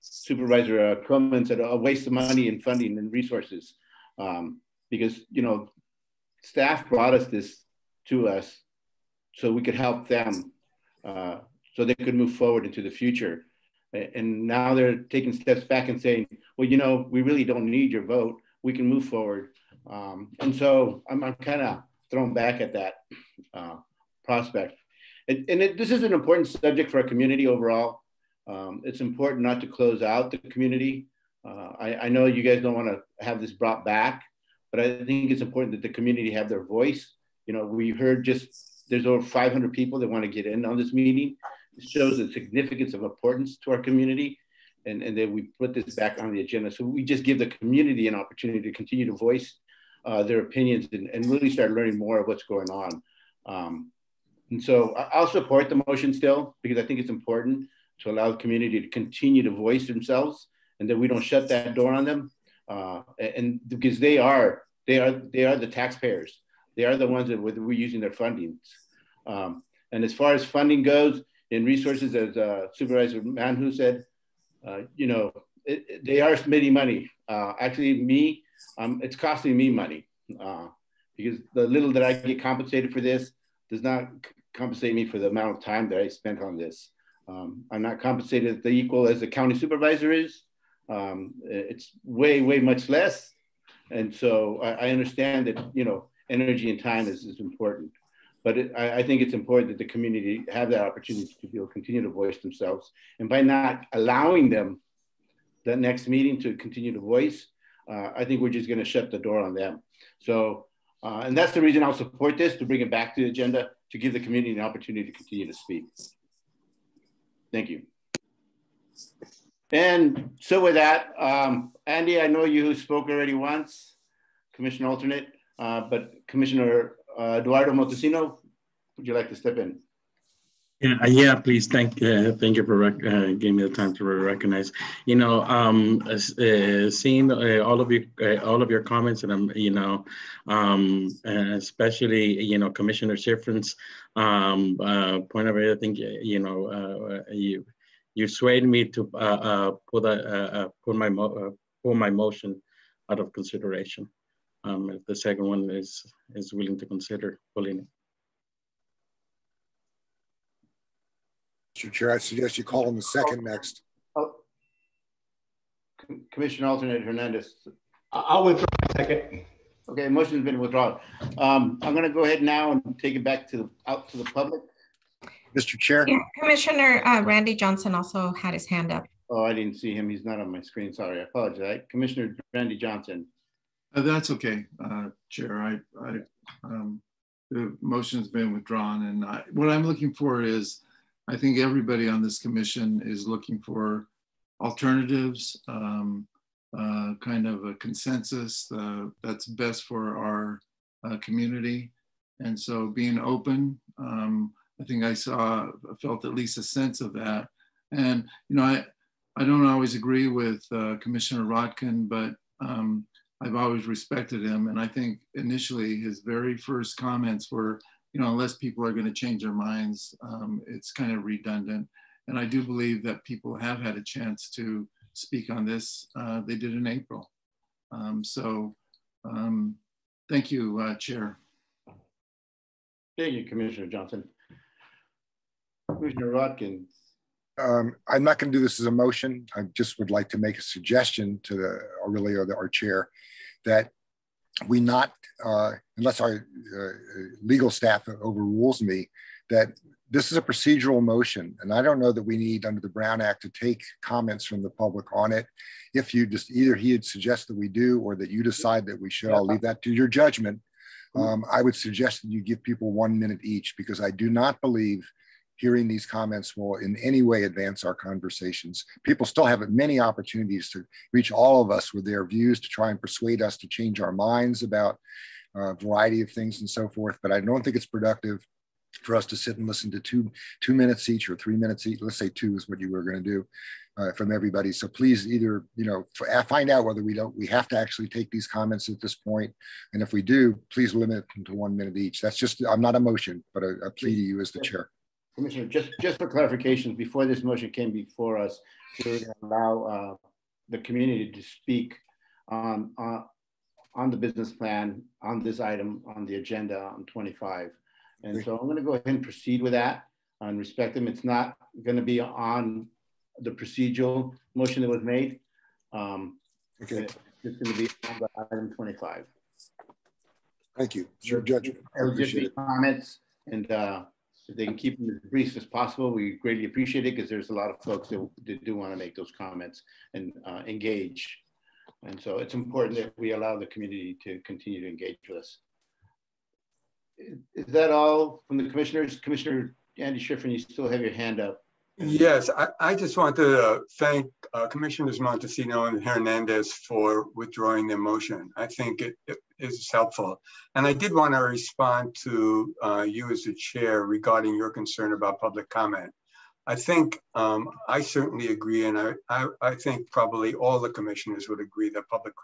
Supervisor uh, Cummins said a waste of money and funding and resources um, because, you know, staff brought us this to us so we could help them uh, so they could move forward into the future. And now they're taking steps back and saying, well, you know, we really don't need your vote. We can move forward. Um, and so I'm, I'm kind of thrown back at that uh, prospect. And, and it, this is an important subject for our community overall. Um, it's important not to close out the community. Uh, I, I, know you guys don't want to have this brought back, but I think it's important that the community have their voice. You know, we heard just there's over 500 people that want to get in on this meeting. It shows the significance of importance to our community and, and then we put this back on the agenda. So we just give the community an opportunity to continue to voice uh, their opinions and, and, really start learning more of what's going on. Um, and so I'll support the motion still because I think it's important to allow the community to continue to voice themselves and that we don't shut that door on them. Uh, and because they are, they are, they are the taxpayers. They are the ones that we're using their funding. Um, and as far as funding goes in resources, as uh, Supervisor Manu said, uh, you know, it, it, they are spending money. Uh, actually, me, um, it's costing me money uh, because the little that I get compensated for this does not compensate me for the amount of time that I spent on this. Um, I'm not compensated the equal as the county supervisor is. Um, it's way, way much less. And so I, I, understand that, you know, energy and time is, is important. But it, I, I, think it's important that the community have that opportunity to be able to continue to voice themselves. And by not allowing them that next meeting to continue to voice, uh, I think we're just going to shut the door on them. So, uh, and that's the reason I'll support this to bring it back to the agenda to give the community an opportunity to continue to speak. Thank you. And so with that, um, Andy, I know you spoke already once, Commissioner alternate, uh, but Commissioner uh, Eduardo Montesino, would you like to step in? Yeah, uh, yeah. Please, thank uh, thank you for uh, giving me the time to recognize. You know, um, uh, seeing uh, all of you, uh, all of your comments, and um, you know, um, especially you know, Commissioner Schiffrin's um, point of view. I think you know, you you swayed me to put a put my put my motion out of consideration. Um, if the second one is is willing to consider pulling it. Mr. Chair, I suggest you call him the second next. Oh. Commissioner Alternate Hernandez. I'll withdraw my second. Okay, motion's been withdrawn. Um, I'm going to go ahead now and take it back to the out to the public. Mr. Chair. Yeah, Commissioner uh, Randy Johnson also had his hand up. Oh, I didn't see him. He's not on my screen. Sorry, I apologize. Commissioner Randy Johnson. Uh, that's okay, uh, Chair. I, I um, the motion's been withdrawn, and I, what I'm looking for is I think everybody on this commission is looking for alternatives, um, uh, kind of a consensus uh, that's best for our uh, community. And so being open, um, I think I saw, felt at least a sense of that. And, you know, I, I don't always agree with uh, Commissioner Rotkin, but um, I've always respected him. And I think initially his very first comments were, you know, unless people are going to change their minds, um, it's kind of redundant. And I do believe that people have had a chance to speak on this. Uh, they did in April. Um, so um, thank you, uh, Chair. Thank you, Commissioner Johnson. Commissioner Rotkin. Um, I'm not going to do this as a motion. I just would like to make a suggestion to the Aurelio, our chair, that we not, uh, unless our uh, legal staff overrules me, that this is a procedural motion. And I don't know that we need under the Brown Act to take comments from the public on it. If you just either he would suggest that we do or that you decide that we should, I'll leave that to your judgment. Um, I would suggest that you give people one minute each because I do not believe hearing these comments will in any way advance our conversations. People still have many opportunities to reach all of us with their views to try and persuade us to change our minds about a variety of things and so forth. But I don't think it's productive for us to sit and listen to two two minutes each or three minutes each. Let's say two is what you were going to do uh, from everybody. So please either you know find out whether we don't we have to actually take these comments at this point, and if we do, please limit them to one minute each. That's just I'm not a motion, but a, a plea to you as the chair. Commissioner, just, just for clarification, before this motion came before us, to allow uh, the community to speak on, uh, on the business plan, on this item, on the agenda on 25. And so I'm gonna go ahead and proceed with that and respect them. It's not gonna be on the procedural motion that was made. Um, okay. It's gonna be on the item 25. Thank you. It's your judgment. I appreciate it. Comments and uh, if they can keep them as brief as possible, we greatly appreciate it because there's a lot of folks that, that do want to make those comments and uh, engage. And so it's important that we allow the community to continue to engage with us. Is that all from the commissioners? Commissioner Andy Schiffrin, you still have your hand up. Yes, I, I just want to uh, thank uh, Commissioners Montesino and Hernandez for withdrawing their motion. I think it, it is helpful. And I did want to respond to uh, you as the chair regarding your concern about public comment. I think um, I certainly agree, and I, I, I, think probably all the commissioners would agree that public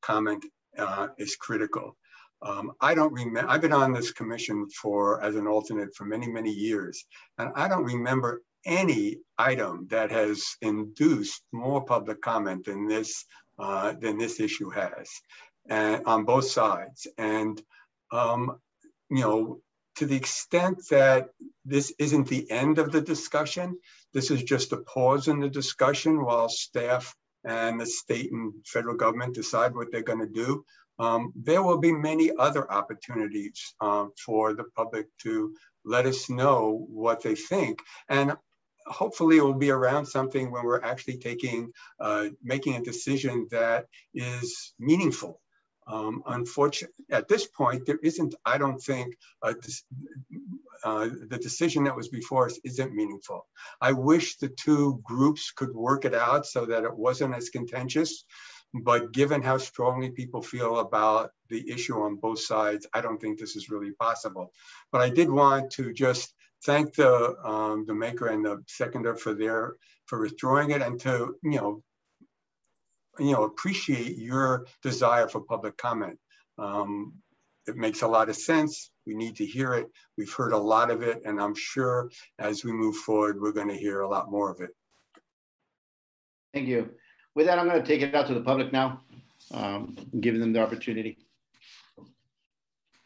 comment uh, is critical. Um, I don't remember, I've been on this commission for, as an alternate for many, many years, and I don't remember any item that has induced more public comment than this, uh, than this issue has, and on both sides. And, um, you know, to the extent that this isn't the end of the discussion, this is just a pause in the discussion while staff and the state and federal government decide what they're going to do. Um, there will be many other opportunities um, for the public to let us know what they think. And hopefully it will be around something when we're actually taking, uh, making a decision that is meaningful. Um, unfortunately, at this point, there isn't, I don't think, uh, the decision that was before us isn't meaningful. I wish the two groups could work it out so that it wasn't as contentious. But given how strongly people feel about the issue on both sides, I don't think this is really possible. But I did want to just thank the um, the maker and the seconder for their for withdrawing it and to you know you know appreciate your desire for public comment. Um, it makes a lot of sense. We need to hear it. We've heard a lot of it, and I'm sure as we move forward, we're going to hear a lot more of it. Thank you. With that, I'm going to take it out to the public now, um, giving them the opportunity.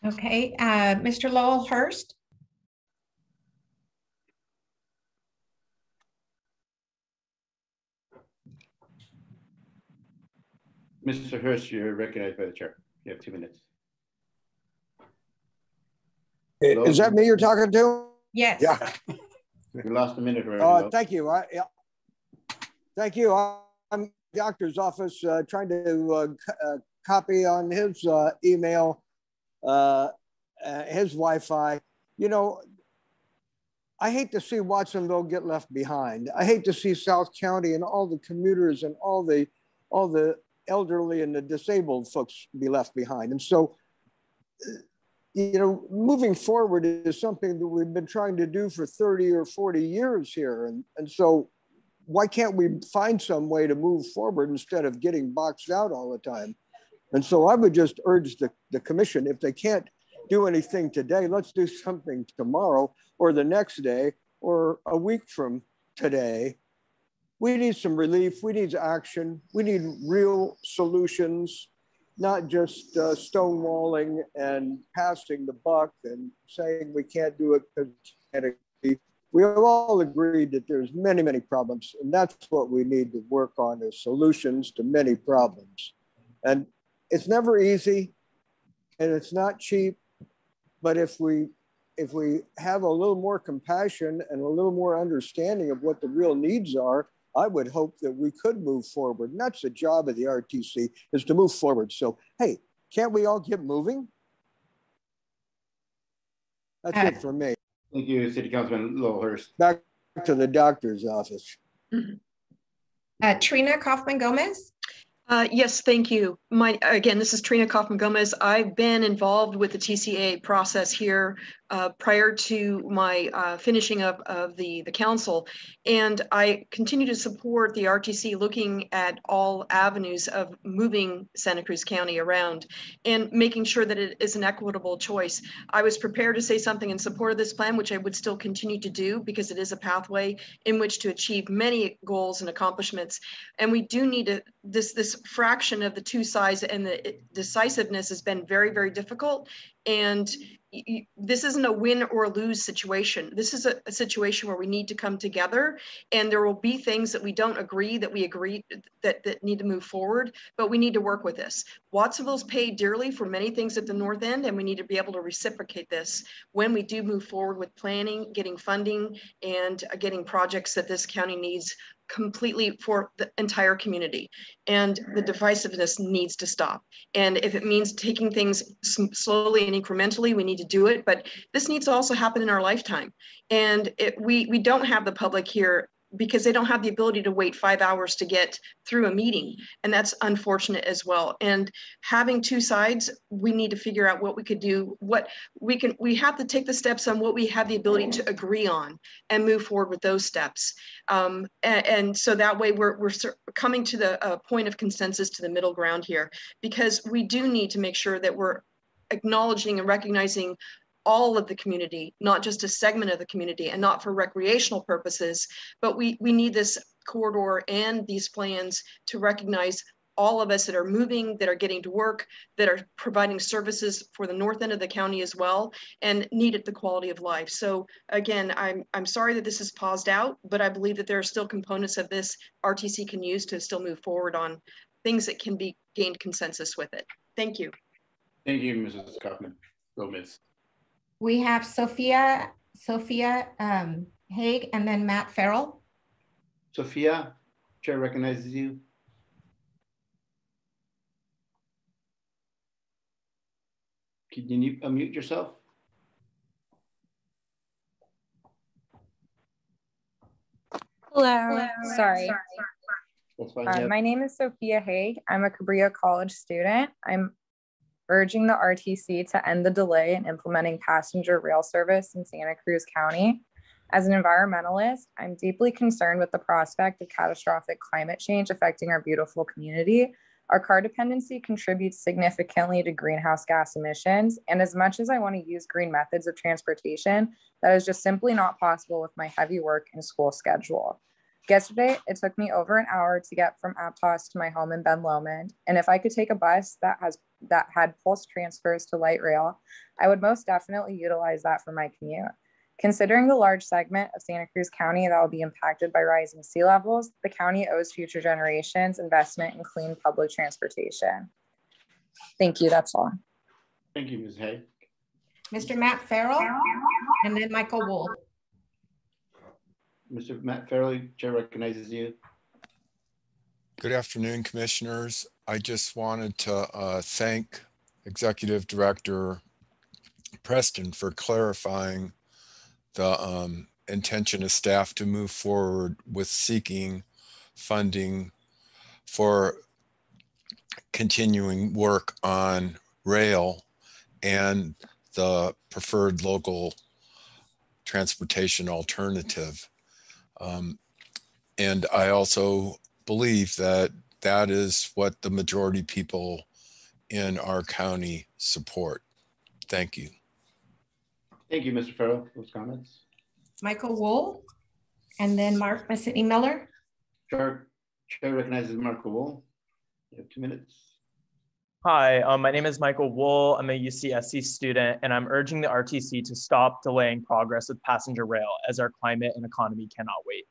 Okay, uh, Mr. Lowell Hurst. Mr. Hurst, you're recognized by the chair. You have two minutes. Hello? Is that me you're talking to? Yes. Yeah. you lost a minute already. Uh, thank you. I, yeah. Thank you. I'm doctor's office uh, trying to uh, uh, copy on his uh, email, uh, uh, his Wi-Fi. You know, I hate to see Watsonville get left behind. I hate to see South County and all the commuters and all the all the elderly and the disabled folks be left behind. And so, you know, moving forward is something that we've been trying to do for 30 or 40 years here. And, and so why can't we find some way to move forward instead of getting boxed out all the time? And so I would just urge the, the commission, if they can't do anything today, let's do something tomorrow or the next day or a week from today. We need some relief. We need action. We need real solutions, not just uh, stonewalling and passing the buck and saying we can't do it because we have all agreed that there's many, many problems, and that's what we need to work on is solutions to many problems. And it's never easy, and it's not cheap, but if we if we have a little more compassion and a little more understanding of what the real needs are, I would hope that we could move forward. And that's the job of the RTC is to move forward. So, hey, can't we all get moving? That's uh, it for me. Thank you, City Councilman Lowell Hurst. Back to the doctor's office. Uh, Trina Coffman Gomez. Uh, yes, thank you. My again, this is Trina Coffman Gomez. I've been involved with the TCA process here uh, prior to my uh, finishing up of the, the council. And I continue to support the RTC looking at all avenues of moving Santa Cruz County around and making sure that it is an equitable choice. I was prepared to say something in support of this plan, which I would still continue to do because it is a pathway in which to achieve many goals and accomplishments. And we do need to, this, this fraction of the two sides and the decisiveness has been very, very difficult. And this isn't a win or lose situation. This is a, a, situation where we need to come together and there will be things that we don't agree that we agree that, that need to move forward, but we need to work with this. Watsonville's paid dearly for many things at the North End and we need to be able to reciprocate this when we do move forward with planning, getting funding and uh, getting projects that this county needs completely for the entire community. And the divisiveness needs to stop. And if it means taking things slowly and incrementally, we need to do it. But this needs to also happen in our lifetime. And it, we, we don't have the public here because they don't have the ability to wait five hours to get through a meeting. And that's unfortunate as well. And having two sides, we need to figure out what we could do, what we can, we have to take the steps on what we have the ability to agree on and move forward with those steps. Um, and, and, so that way we're, we're coming to the uh, point of consensus to the middle ground here, because we do need to make sure that we're acknowledging and recognizing all of the community, not just a segment of the community and not for recreational purposes, but we, we need this corridor and these plans to recognize all of us that are moving, that are getting to work, that are providing services for the north end of the county as well, and needed the quality of life. So again, I'm, I'm sorry that this is paused out, but I believe that there are still components of this RTC can use to still move forward on things that can be gained consensus with it. Thank you. Thank you, Mrs. Coffman. Gomez. We have Sophia, Sophia um, Haig and then Matt Farrell. Sophia, chair recognizes you. Can you unmute yourself? Hello. Hello. Sorry. Fine, uh, yep. My name is Sophia Haig. I'm a Cabrillo College student. I'm urging the RTC to end the delay in implementing passenger rail service in Santa Cruz County. As an environmentalist, I'm deeply concerned with the prospect of catastrophic climate change affecting our beautiful community. Our car dependency contributes significantly to greenhouse gas emissions. And as much as I want to use green methods of transportation, that is just simply not possible with my heavy work and school schedule. Yesterday, it took me over an hour to get from Aptos to my home in Ben Lomond. And if I could take a bus that has that had pulse transfers to light rail, I would most definitely utilize that for my commute. Considering the large segment of Santa Cruz County that will be impacted by rising sea levels, the county owes future generations investment in clean public transportation. Thank you, that's all. Thank you, Ms. Hay. Mr. Matt Farrell and then Michael Wool. Mr. Matt Farrell, chair recognizes you. Good afternoon, commissioners. I just wanted to uh, thank Executive Director Preston for clarifying the um, intention of staff to move forward with seeking funding for continuing work on rail and the preferred local transportation alternative. Um, and I also believe that that is what the majority people in our county support. Thank you. Thank you, Mr. Farrell. Those comments. Michael Wool, and then Mark Mesiti Miller. Chair, Chair recognizes Mark Wool. You have two minutes. Hi, um, my name is Michael Wool. I'm a UCSC student, and I'm urging the RTC to stop delaying progress with passenger rail as our climate and economy cannot wait.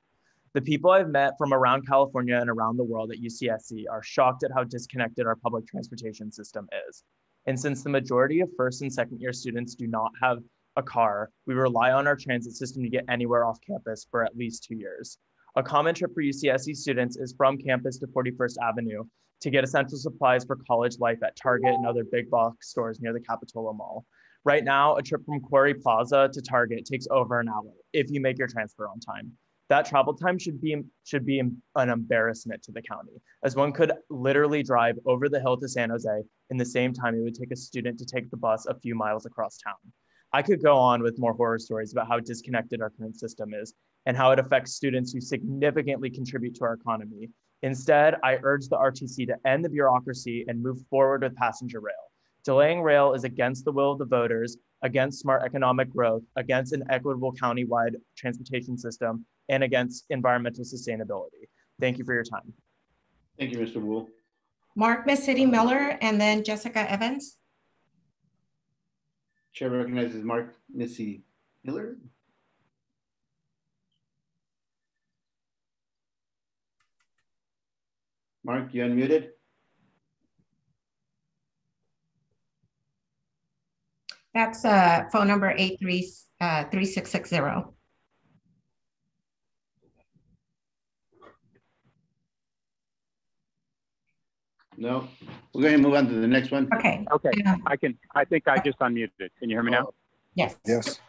The people I've met from around California and around the world at UCSC are shocked at how disconnected our public transportation system is. And since the majority of first and second year students do not have a car, we rely on our transit system to get anywhere off campus for at least two years. A common trip for UCSC students is from campus to 41st Avenue to get essential supplies for college life at Target and other big box stores near the Capitola Mall. Right now, a trip from Quarry Plaza to Target takes over an hour if you make your transfer on time. That travel time should be should be an embarrassment to the county, as one could literally drive over the hill to San Jose in the same time it would take a student to take the bus a few miles across town. I could go on with more horror stories about how disconnected our current system is and how it affects students who significantly contribute to our economy. Instead, I urge the RTC to end the bureaucracy and move forward with passenger rail. Delaying rail is against the will of the voters, against smart economic growth, against an equitable county-wide transportation system, and against environmental sustainability. Thank you for your time. Thank you, Mr. Wool. Mark Mesiti Miller and then Jessica Evans. Chair recognizes Mark Mesiti Miller. Mark, you unmuted? That's uh, phone number 833660. Uh, no, we're going to move on to the next one. Okay. Okay, I can, I think I just unmuted it. Can you hear me now? Yes. Yes.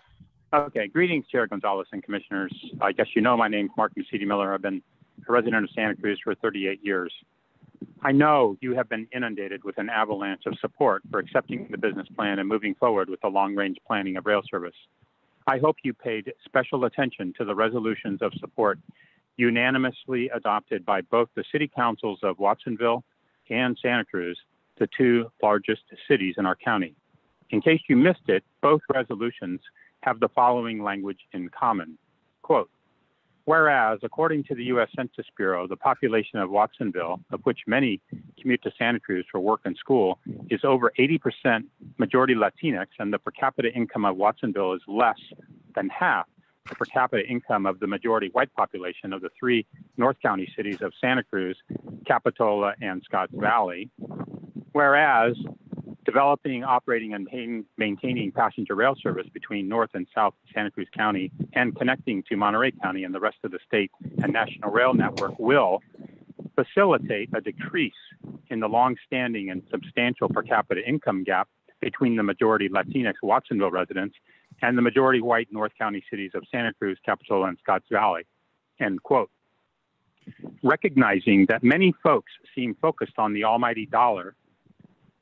Okay, greetings, Chair Gonzalez and Commissioners. I guess you know my name's Mark Mesiti Miller. I've been a resident of Santa Cruz for 38 years. I know you have been inundated with an avalanche of support for accepting the business plan and moving forward with the long range planning of rail service. I hope you paid special attention to the resolutions of support unanimously adopted by both the city councils of Watsonville and Santa Cruz, the two largest cities in our county. In case you missed it, both resolutions have the following language in common. Quote, Whereas, according to the U.S. Census Bureau, the population of Watsonville, of which many commute to Santa Cruz for work and school, is over 80% majority Latinx, and the per capita income of Watsonville is less than half the per capita income of the majority white population of the three North County cities of Santa Cruz, Capitola, and Scotts Valley. Whereas, developing, operating, and maintaining passenger rail service between North and South Santa Cruz County and connecting to Monterey County and the rest of the state and national rail network will facilitate a decrease in the long-standing and substantial per capita income gap between the majority Latinx Watsonville residents and the majority white North County cities of Santa Cruz, Capitola, and Scotts Valley. End quote. Recognizing that many folks seem focused on the almighty dollar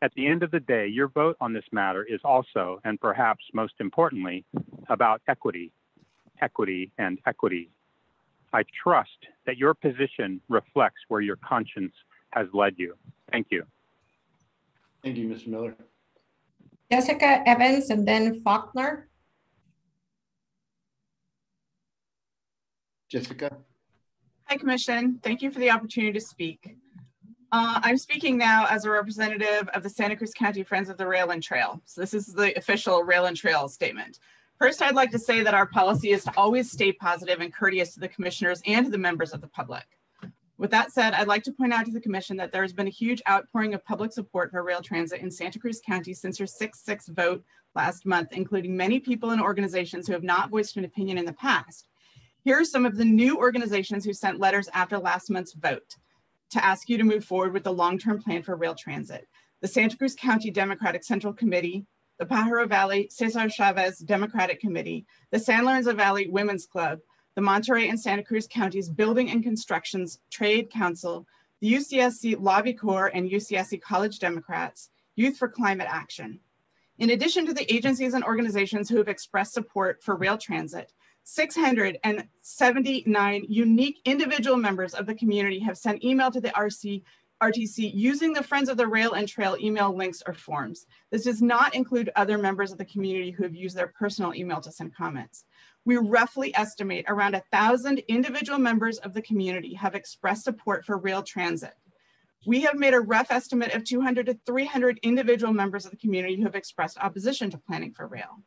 at the end of the day, your vote on this matter is also, and perhaps most importantly, about equity, equity, and equity. I trust that your position reflects where your conscience has led you. Thank you. Thank you, Mr. Miller. Jessica Evans and then Faulkner. Jessica. Hi, Commission. Thank you for the opportunity to speak. Uh, I'm speaking now as a representative of the Santa Cruz County Friends of the Rail and Trail. So this is the official Rail and Trail statement. First, I'd like to say that our policy is to always stay positive and courteous to the commissioners and to the members of the public. With that said, I'd like to point out to the commission that there has been a huge outpouring of public support for rail transit in Santa Cruz County since your 6-6 vote last month, including many people and organizations who have not voiced an opinion in the past. Here are some of the new organizations who sent letters after last month's vote to ask you to move forward with the long-term plan for rail transit. The Santa Cruz County Democratic Central Committee, the Pajaro Valley Cesar Chavez Democratic Committee, the San Lorenzo Valley Women's Club, the Monterey and Santa Cruz Counties Building and Constructions Trade Council, the UCSC Lobby Corps and UCSC College Democrats, Youth for Climate Action. In addition to the agencies and organizations who have expressed support for rail transit, 679 unique individual members of the community have sent email to the RC, RTC using the Friends of the Rail and Trail email links or forms. This does not include other members of the community who have used their personal email to send comments. We roughly estimate around a thousand individual members of the community have expressed support for rail transit. We have made a rough estimate of 200 to 300 individual members of the community who have expressed opposition to planning for rail.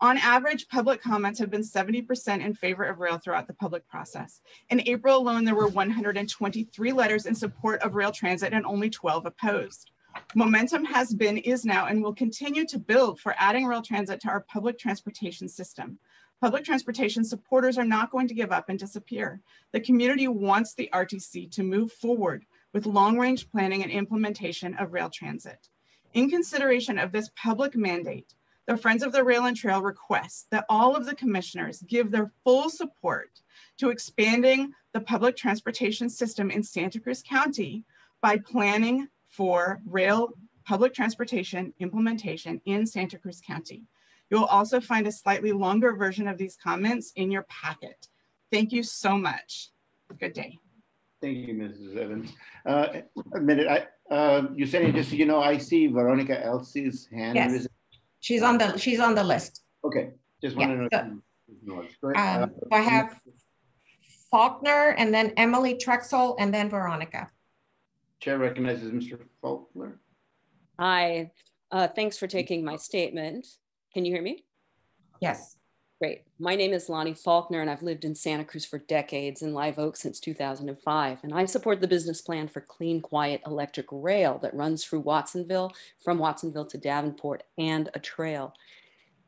On average, public comments have been 70% in favor of rail throughout the public process. In April alone, there were 123 letters in support of rail transit and only 12 opposed. Momentum has been, is now, and will continue to build for adding rail transit to our public transportation system. Public transportation supporters are not going to give up and disappear. The community wants the RTC to move forward with long range planning and implementation of rail transit. In consideration of this public mandate, the Friends of the Rail and Trail requests that all of the commissioners give their full support to expanding the public transportation system in Santa Cruz County by planning for rail public transportation implementation in Santa Cruz County. You'll also find a slightly longer version of these comments in your packet. Thank you so much. Good day. Thank you, Mrs. Evans. Uh, a minute, I, uh, you said it just so you know, I see Veronica Elsea's hand. Yes. She's on the she's on the list. Okay, just wanted yeah, to know. So, um, I have Faulkner and then Emily Trexel and then Veronica. Chair recognizes Mr. Faulkner. Hi, uh, thanks for taking my statement. Can you hear me? Yes. Great. My name is Lonnie Faulkner, and I've lived in Santa Cruz for decades in Live Oak since 2005. And I support the business plan for clean, quiet electric rail that runs through Watsonville, from Watsonville to Davenport, and a trail.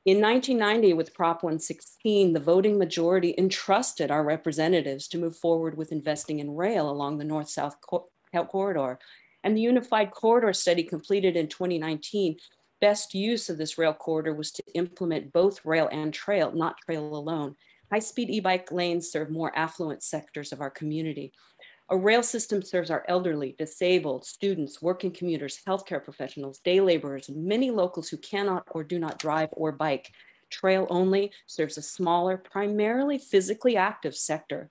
In 1990, with Prop 116, the voting majority entrusted our representatives to move forward with investing in rail along the north south corridor. And the Unified Corridor Study completed in 2019 Best use of this rail corridor was to implement both rail and trail, not trail alone. High-speed e-bike lanes serve more affluent sectors of our community. A rail system serves our elderly, disabled, students, working commuters, healthcare professionals, day laborers, and many locals who cannot or do not drive or bike. Trail only serves a smaller, primarily physically active sector.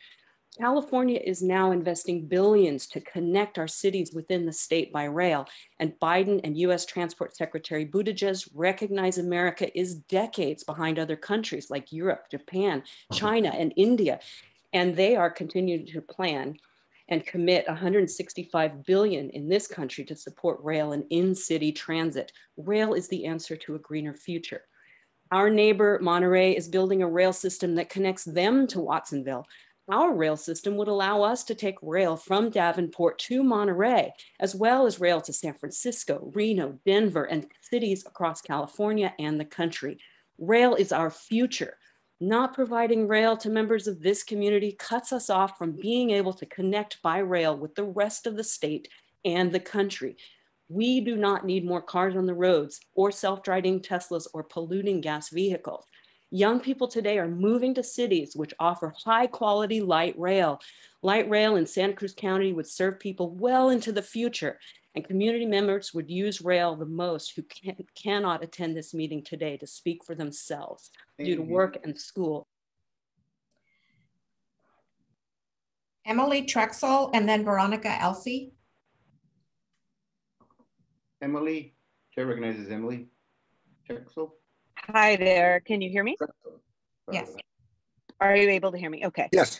California is now investing billions to connect our cities within the state by rail. And Biden and US Transport Secretary Buttigieg recognize America is decades behind other countries like Europe, Japan, mm-hmm. China, and India. And they are continuing to plan and commit 165 billion in this country to support rail and in-city transit. Rail is the answer to a greener future. Our neighbor Monterey is building a rail system that connects them to Watsonville. Our rail system would allow us to take rail from Davenport to Monterey, as well as rail to San Francisco, Reno, Denver, and cities across California and the country. Rail is our future. Not providing rail to members of this community cuts us off from being able to connect by rail with the rest of the state and the country. We do not need more cars on the roads or self-driving Teslas or polluting gas vehicles. Young people today are moving to cities which offer high quality light rail. Light rail in Santa Cruz County would serve people well into the future and community members would use rail the most who can, cannot attend this meeting today to speak for themselves Thank due to work and school. Emily Trexel and then Veronica Elsea. Emily, Chair recognizes Emily Trexel. Hi there. Can you hear me? Yes. Are you able to hear me? Okay. Yes.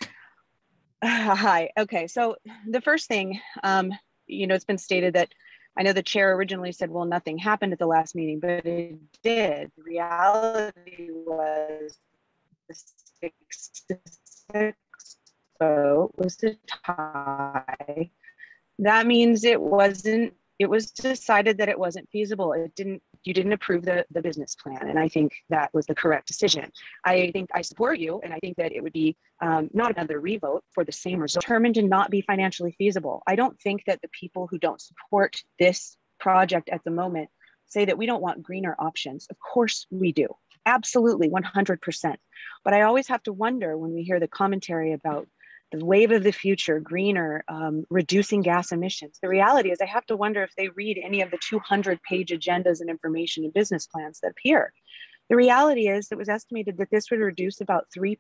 Uh, hi. Okay. So the first thing, um, you know, it's been stated that I know the chair originally said, well, nothing happened at the last meeting, but it did. The reality was the six to six vote was a tie. That means it wasn't, it was decided that it wasn't feasible. It didn't you didn't approve the, the business plan. And I think that was the correct decision. I think I support you, and I think that it would be um, not another revote for the same result, determined to not be financially feasible. I don't think that the people who don't support this project at the moment say that we don't want greener options. Of course we do. Absolutely, 100%. But I always have to wonder when we hear the commentary about the wave of the future, greener, um, reducing gas emissions. The reality is, I have to wonder if they read any of the 200 page agendas and information and business plans that appear. The reality is, it was estimated that this would reduce about 3%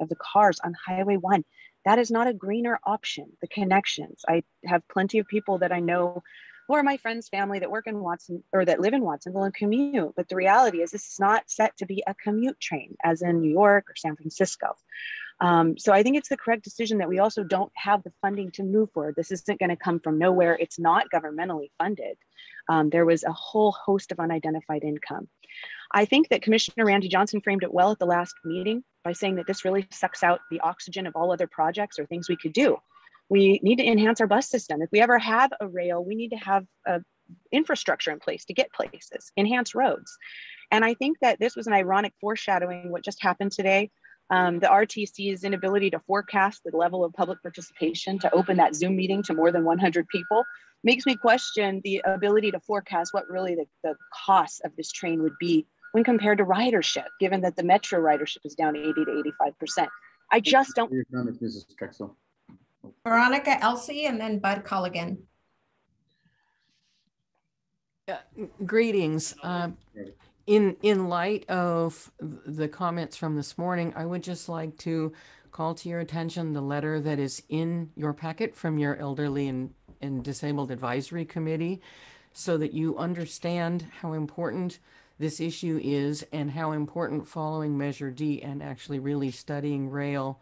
of the cars on Highway 1. That is not a greener option, the connections. I have plenty of people that I know or my friends' family that work in Watson or that live in Watsonville and commute. But the reality is, this is not set to be a commute train, as in New York or San Francisco. Um, so I think it's the correct decision that we also don't have the funding to move forward. This isn't going to come from nowhere. It's not governmentally funded. Um, there was a whole host of unidentified income. I think that Commissioner Randy Johnson framed it well at the last meeting by saying that this really sucks out the oxygen of all other projects or things we could do. We need to enhance our bus system. If we ever have a rail, we need to have a infrastructure in place to get places, enhance roads. And I think that this was an ironic foreshadowing what just happened today um, the RTC's inability to forecast the level of public participation to open that Zoom meeting to more than 100 people makes me question the ability to forecast what really the, the cost of this train would be when compared to ridership, given that the metro ridership is down 80 to 85%. I just don't. Veronica Elsea and then Bud Colligan. Uh, greetings. Uh, in in light of the comments from this morning, I would just like to call to your attention the letter that is in your packet from your elderly and, and disabled advisory committee so that you understand how important this issue is and how important following Measure D and actually really studying rail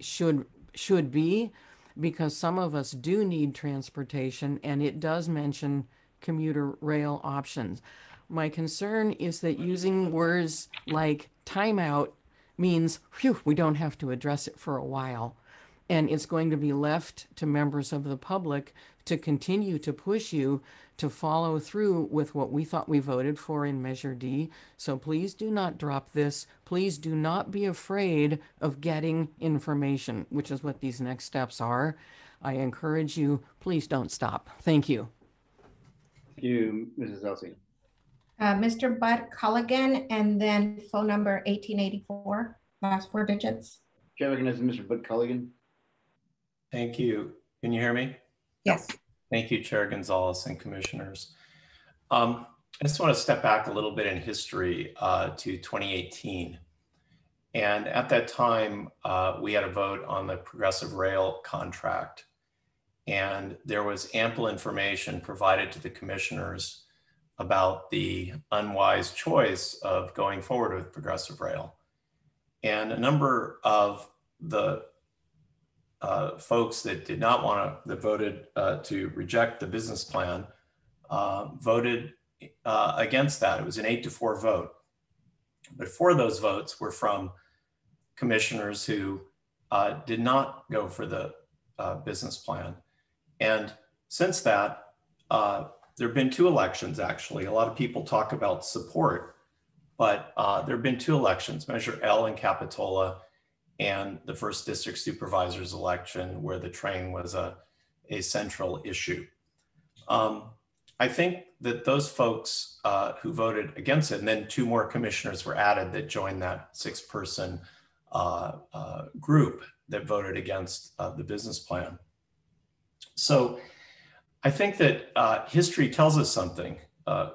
should should be because some of us do need transportation and it does mention commuter rail options. My concern is that using words like timeout means, phew, we don't have to address it for a while. And it's going to be left to members of the public to continue to push you to follow through with what we thought we voted for in Measure D. So please do not drop this. Please do not be afraid of getting information, which is what these next steps are. I encourage you, please don't stop. Thank you. Thank you, Mrs. Elsea. Uh, Mr. Bud Colligan, and then phone number 1884, last four digits. Chair recognizes Mr. Bud Colligan. Thank you. Can you hear me? Yes. Thank you, Chair Gonzalez and commissioners. Um, I just want to step back a little bit in history uh, to 2018. And at that time, uh, we had a vote on the Progressive Rail contract. And there was ample information provided to the commissioners about the unwise choice of going forward with Progressive Rail. And a number of the uh, folks that did not want to, that voted uh, to reject the business plan, uh, voted uh, against that. It was an eight to four vote. But four of those votes were from commissioners who uh, did not go for the uh, business plan. And since that, there have been two elections actually. A lot of people talk about support, but there have been two elections, Measure L in Capitola and the first district supervisor's election where the train was a, a central issue. Um, I think that those folks uh, who voted against it, and then two more commissioners were added that joined that six person uh, uh, group that voted against uh, the business plan. So I think that uh, history tells us something. Uh,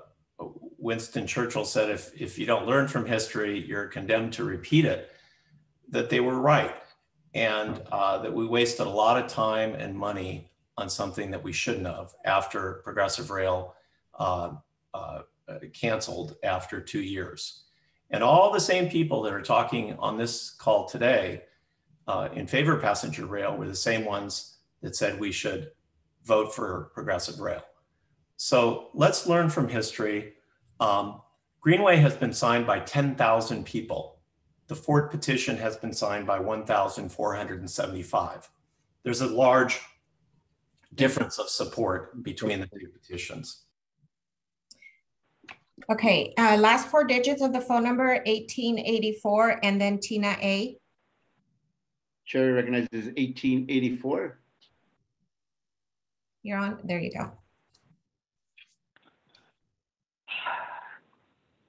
Winston Churchill said, if, if you don't learn from history, you're condemned to repeat it that they were right and uh, that we wasted a lot of time and money on something that we shouldn't have after Progressive Rail uh, uh, canceled after two years. And all the same people that are talking on this call today uh, in favor of passenger rail were the same ones that said we should vote for Progressive Rail. So let's learn from history. Um, Greenway has been signed by 10,000 people the Ford petition has been signed by 1,475. There's a large difference of support between the two petitions. Okay, uh, last four digits of the phone number, 1884, and then Tina A. Chair recognizes 1884. You're on, there you go.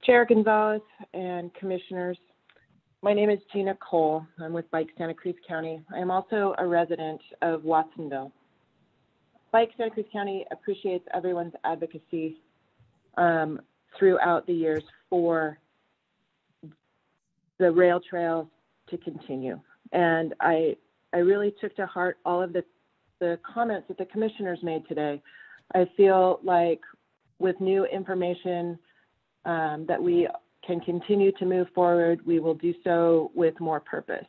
Chair Gonzalez and commissioners, my name is Gina Cole. I'm with Bike Santa Cruz County. I am also a resident of Watsonville. Bike Santa Cruz County appreciates everyone's advocacy um, throughout the years for the rail trails to continue. And I, I really took to heart all of the, the comments that the commissioners made today. I feel like with new information um, that we can continue to move forward, we will do so with more purpose.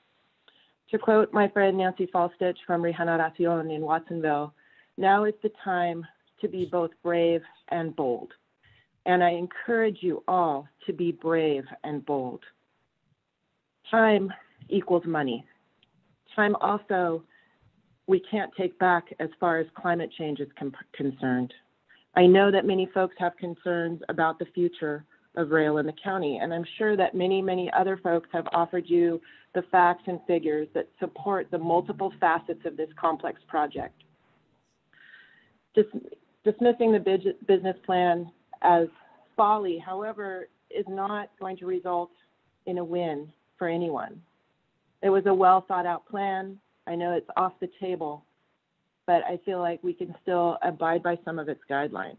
To quote my friend Nancy Falstich from Regeneracion in Watsonville, now is the time to be both brave and bold. And I encourage you all to be brave and bold. Time equals money. Time also we can't take back as far as climate change is concerned. I know that many folks have concerns about the future of rail in the county. And I'm sure that many, many other folks have offered you the facts and figures that support the multiple facets of this complex project. Dis dismissing the business plan as folly, however, is not going to result in a win for anyone. It was a well thought out plan. I know it's off the table, but I feel like we can still abide by some of its guidelines.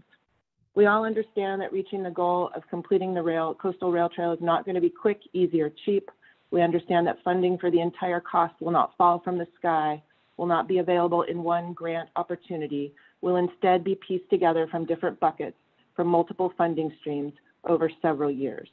We all understand that reaching the goal of completing the rail, coastal rail trail is not going to be quick, easy, or cheap. We understand that funding for the entire cost will not fall from the sky, will not be available in one grant opportunity, will instead be pieced together from different buckets from multiple funding streams over several years.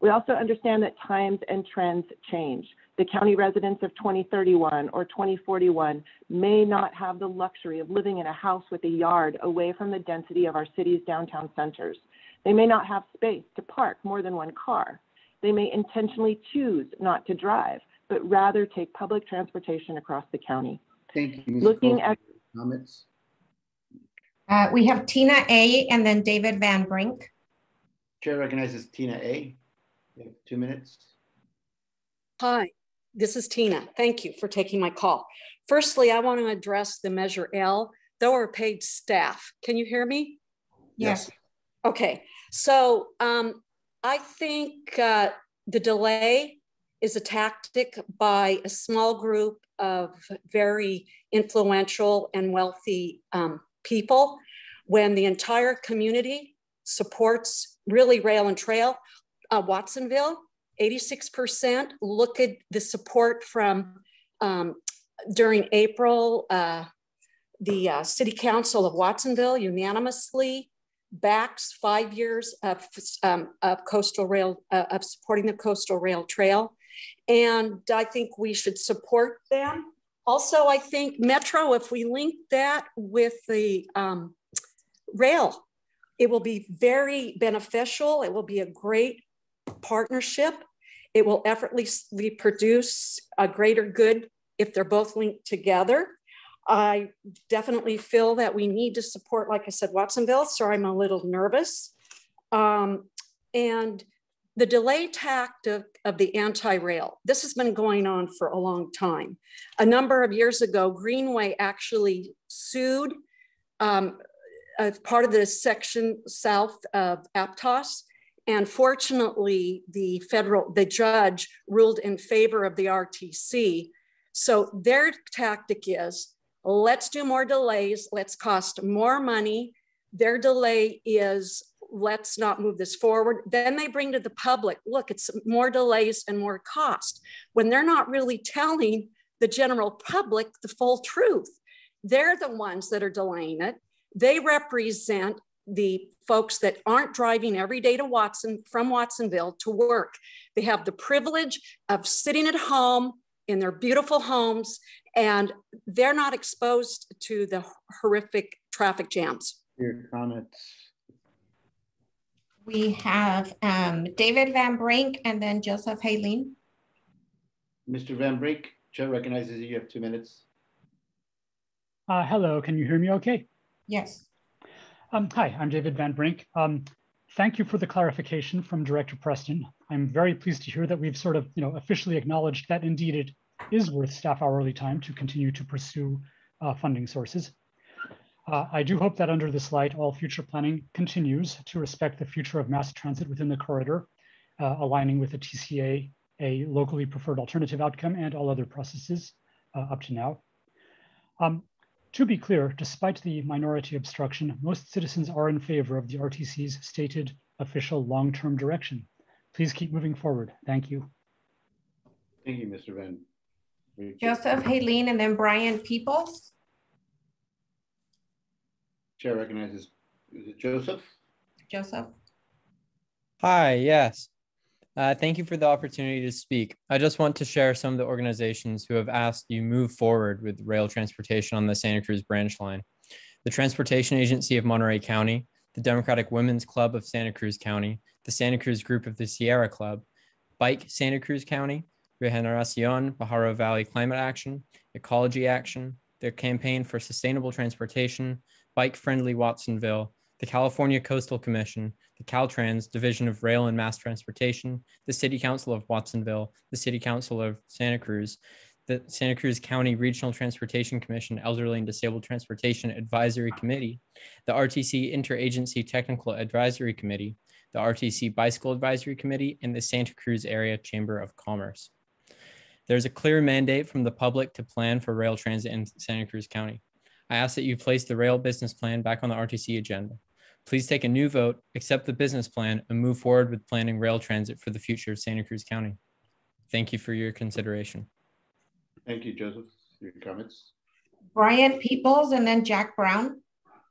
We also understand that times and trends change. The county residents of 2031 or 2041 may not have the luxury of living in a house with a yard away from the density of our city's downtown centers. They may not have space to park more than one car. They may intentionally choose not to drive, but rather take public transportation across the county. Thank you. Ms. Looking Cole. at comments. Uh, we have Tina A and then David Van Brink. Chair recognizes Tina A. You have two minutes. Hi, this is Tina. Thank you for taking my call. Firstly, I want to address the Measure L. Though our paid staff. Can you hear me? Yes. Okay, so um, I think uh, the delay is a tactic by a small group of very influential and wealthy um, people when the entire community supports really rail and trail. Uh, Watsonville, 86% look at the support from um, during April, uh, the uh, City Council of Watsonville unanimously backs five years of, um, of coastal rail, uh, of supporting the coastal rail trail. And I think we should support them. Also, I think Metro, if we link that with the um, rail, it will be very beneficial. It will be a great partnership. It will effortlessly produce a greater good if they're both linked together. I definitely feel that we need to support, like I said, Watsonville, so I'm a little nervous. Um, and the delay tactic of the anti-rail, this has been going on for a long time. A number of years ago, Greenway actually sued um, as part of the section south of Aptos. And fortunately, the federal, the judge ruled in favor of the RTC. So their tactic is let's do more delays, let's cost more money. Their delay is let's not move this forward. Then they bring to the public, look, it's more delays and more cost when they're not really telling the general public the full truth. They're the ones that are delaying it. They represent the folks that aren't driving every day to Watson from Watsonville to work. They have the privilege of sitting at home in their beautiful homes and they're not exposed to the horrific traffic jams. Your comments. We have um, David Van Brink and then Joseph Haleen. Mr. Van Brink, Chair recognizes you have two minutes. Uh, hello, can you hear me okay? Yes. Um, hi, I'm David Van Brink. Um, thank you for the clarification from Director Preston. I'm very pleased to hear that we've sort of, you know, officially acknowledged that indeed it is worth staff hourly time to continue to pursue uh, funding sources. Uh, I do hope that under this light, all future planning continues to respect the future of mass transit within the corridor, uh, aligning with the TCA, a locally preferred alternative outcome and all other processes uh, up to now. Um, to be clear, despite the minority obstruction, most citizens are in favor of the RTC's stated official long-term direction. Please keep moving forward. Thank you. Thank you, Mr. Van Joseph Haleen and then Brian Peoples. Chair recognizes, is it Joseph? Joseph. Hi, yes. Uh, thank you for the opportunity to speak. I just want to share some of the organizations who have asked you move forward with rail transportation on the Santa Cruz branch line. The Transportation Agency of Monterey County, the Democratic Women's Club of Santa Cruz County, the Santa Cruz Group of the Sierra Club, Bike Santa Cruz County, Regeneracion Pajaro Valley Climate Action, Ecology Action, their Campaign for Sustainable Transportation, Bike Friendly Watsonville, the California Coastal Commission, the Caltrans Division of Rail and Mass Transportation, the City Council of Watsonville, the City Council of Santa Cruz, the Santa Cruz County Regional Transportation Commission Elderly and Disabled Transportation Advisory Committee, the RTC Interagency Technical Advisory Committee, the RTC Bicycle Advisory Committee, and the Santa Cruz Area Chamber of Commerce. There's a clear mandate from the public to plan for rail transit in Santa Cruz County. I ask that you place the rail business plan back on the RTC agenda. Please take a new vote, accept the business plan, and move forward with planning rail transit for the future of Santa Cruz County. Thank you for your consideration. Thank you, Joseph. Your comments? Brian Peoples and then Jack Brown.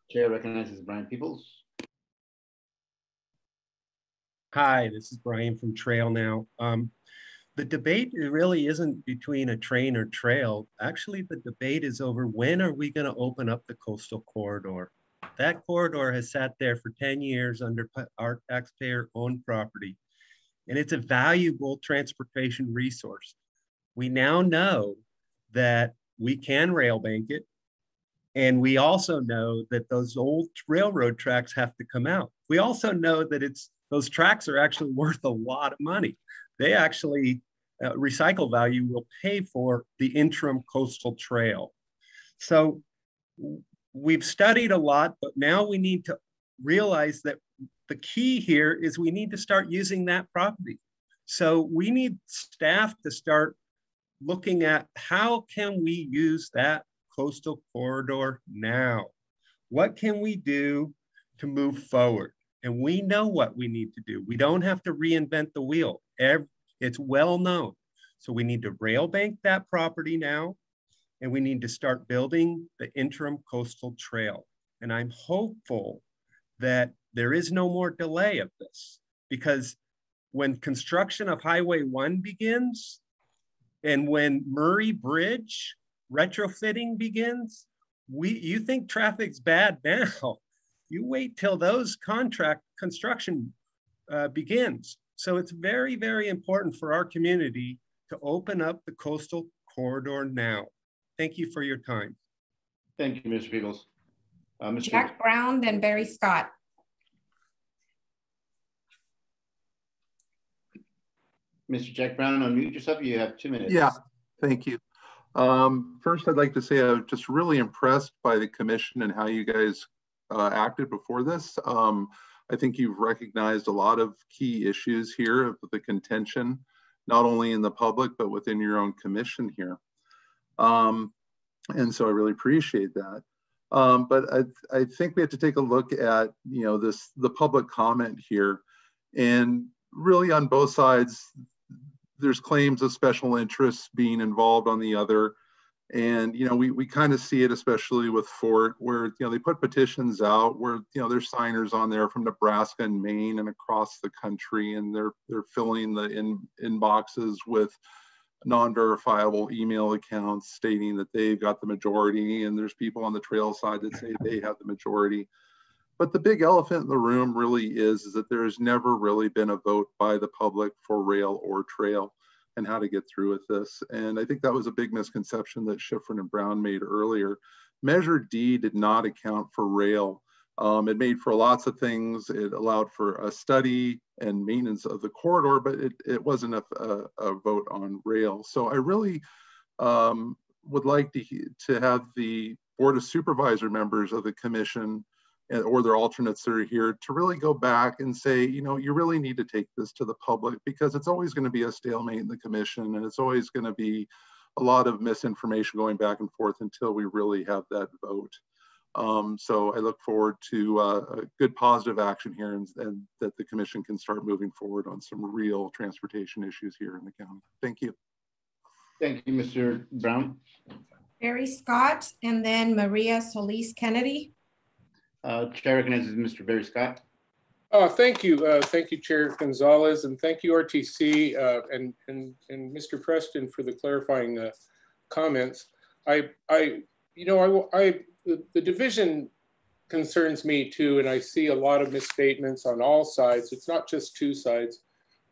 Chair recognizes Brian Peoples. Hi, this is Brian from Trail Now. Um, the debate really isn't between a train or trail. Actually, the debate is over when are we going to open up the coastal corridor? That corridor has sat there for 10 years under our taxpayer owned property, and it's a valuable transportation resource. We now know that we can rail bank it, and we also know that those old railroad tracks have to come out. We also know that it's those tracks are actually worth a lot of money they actually uh, recycle value will pay for the interim coastal trail. So we've studied a lot, but now we need to realize that the key here is we need to start using that property. So we need staff to start looking at how can we use that coastal corridor now? What can we do to move forward? And we know what we need to do. We don't have to reinvent the wheel. It's well known. So we need to rail bank that property now, and we need to start building the interim coastal trail. And I'm hopeful that there is no more delay of this because when construction of Highway 1 begins and when Murray Bridge retrofitting begins, we you think traffic's bad now. You wait till those contract construction uh, begins. So it's very, very important for our community to open up the coastal corridor now. Thank you for your time. Thank you, Mr. Peoples. Uh, Mr. Jack Brown, then Barry Scott. Mr. Jack Brown, unmute yourself. You have two minutes. Yeah, thank you. Um, first, I'd like to say I'm just really impressed by the commission and how you guys uh, acted before this. Um, I think you've recognized a lot of key issues here of the contention, not only in the public, but within your own commission here. Um, and so I really appreciate that. Um, but I, I think we have to take a look at, you know, this the public comment here. And really on both sides, there's claims of special interests being involved on the other. And, you know, we, we kind of see it, especially with Fort, where, you know, they put petitions out where, you know, there's signers on there from Nebraska and Maine and across the country, and they're, they're filling the in, inboxes with non-verifiable email accounts stating that they've got the majority. And there's people on the trail side that say they have the majority. But the big elephant in the room really is, is that there's never really been a vote by the public for rail or trail and how to get through with this. And I think that was a big misconception that Schiffrin and Brown made earlier. Measure D did not account for rail. Um, it made for lots of things. It allowed for a study and maintenance of the corridor, but it, it wasn't a, a, vote on rail. So I really um, would like to, to have the Board of Supervisor members of the commission and, or their alternates that are here to really go back and say, you know, you really need to take this to the public because it's always going to be a stalemate in the commission and it's always going to be a lot of misinformation going back and forth until we really have that vote. Um, so I look forward to uh, a good positive action here and, and that the commission can start moving forward on some real transportation issues here in the county. Thank you. Thank you, Mr. Brown. Barry Scott and then Maria Solis Kennedy. Uh, Chair recognizes Mr. Barry Scott. Uh, thank you. Uh, thank you, Chair Gonzalez, and thank you, RTC uh, and, and, and Mr. Preston for the clarifying uh, comments. I, I, you know, I, I the, division concerns me too, and I see a lot of misstatements on all sides. It's not just two sides.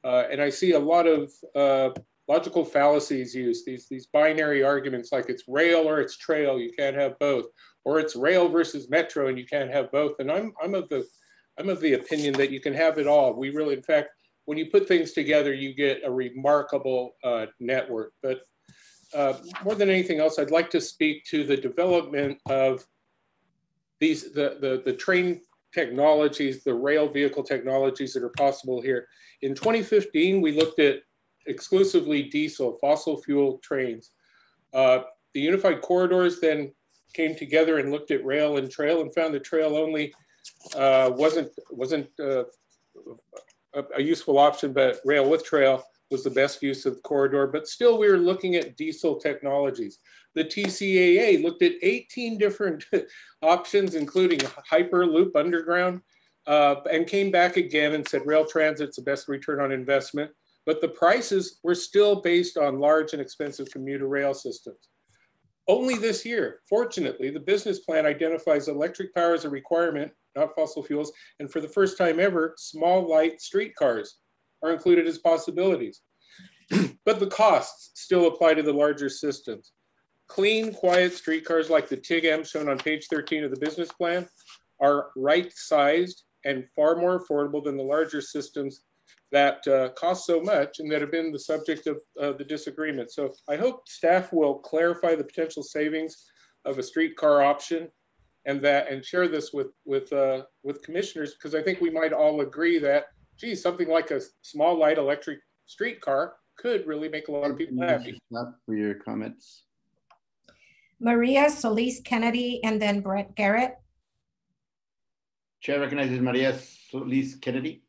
Uh, and I see a lot of uh, logical fallacies used, these, these binary arguments like it's rail or it's trail, you can't have both or it's rail versus metro and you can't have both. And I'm, I'm, of the, I'm of the opinion that you can have it all. We really, in fact, when you put things together, you get a remarkable uh, network. But uh, more than anything else, I'd like to speak to the development of these, the, the, the train technologies, the rail vehicle technologies that are possible here. In 2015, we looked at exclusively diesel, fossil fuel trains. Uh, the unified corridors then came together and looked at rail and trail and found the trail only uh, wasn't wasn't uh, a, a, useful option, but rail with trail was the best use of the corridor. But still, we were looking at diesel technologies. The TCAA looked at 18 different options, including Hyperloop Underground, uh, and came back again and said rail transit's the best return on investment. But the prices were still based on large and expensive commuter rail systems. Only this year, fortunately, the business plan identifies electric power as a requirement, not fossil fuels, and for the first time ever, small light streetcars are included as possibilities. but the costs still apply to the larger systems. Clean, quiet streetcars like the TIG-M shown on page 13 of the business plan are right-sized and far more affordable than the larger systems that uh, cost so much and that have been the subject of uh, the disagreement. So I hope staff will clarify the potential savings of a streetcar option and that and share this with with uh, with commissioners because I think we might all agree that geez, something like a small light electric streetcar could really make a lot of people happy. For your comments. Maria Solis Kennedy and then Brett Garrett. Chair recognizes Maria Solis Kennedy.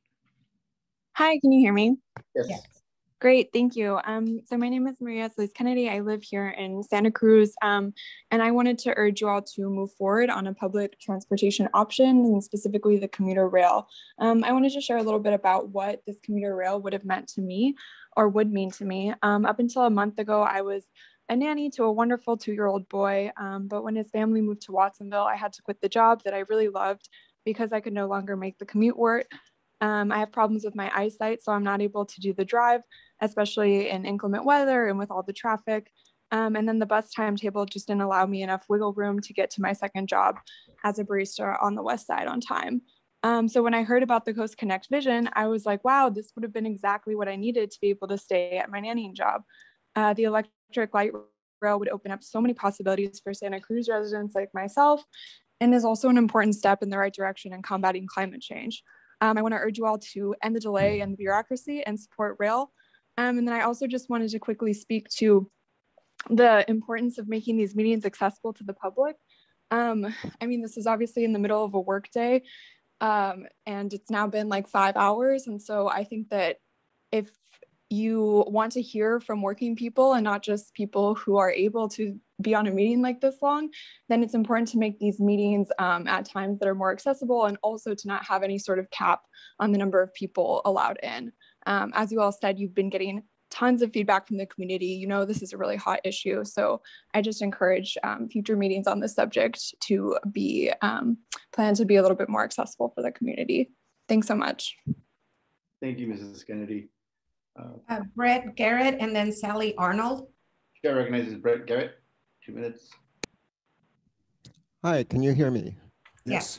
Hi, can you hear me? Yes. yes. Great, thank you. Um, so my name is Maria Solis Kennedy. I live here in Santa Cruz, um, and I wanted to urge you all to move forward on a public transportation option, and specifically the commuter rail. Um, I wanted to share a little bit about what this commuter rail would have meant to me, or would mean to me. Um, up until a month ago, I was a nanny to a wonderful two-year-old boy, um, but when his family moved to Watsonville, I had to quit the job that I really loved because I could no longer make the commute work. Um, I have problems with my eyesight, so I'm not able to do the drive, especially in inclement weather and with all the traffic. Um, and then the bus timetable just didn't allow me enough wiggle room to get to my second job as a barista on the west side on time. Um, so when I heard about the Coast Connect vision, I was like, wow, this would have been exactly what I needed to be able to stay at my nannying job. Uh, the electric light rail would open up so many possibilities for Santa Cruz residents like myself and is also an important step in the right direction in combating climate change. Um, I want to urge you all to end the delay and the bureaucracy and support rail. Um, and then I also just wanted to quickly speak to the importance of making these meetings accessible to the public. Um, I mean, this is obviously in the middle of a workday, um, and it's now been like five hours. And so I think that if you want to hear from working people and not just people who are able to be on a meeting like this long, then it's important to make these meetings um, at times that are more accessible and also to not have any sort of cap on the number of people allowed in. Um, as you all said, you've been getting tons of feedback from the community. You know, this is a really hot issue. So I just encourage um, future meetings on this subject to be um, planned to be a little bit more accessible for the community. Thanks so much. Thank you, Mrs. Kennedy. Uh, Brett Garrett and then Sally Arnold. Chair recognizes Brett Garrett. Two minutes. Hi, can you hear me? Yes.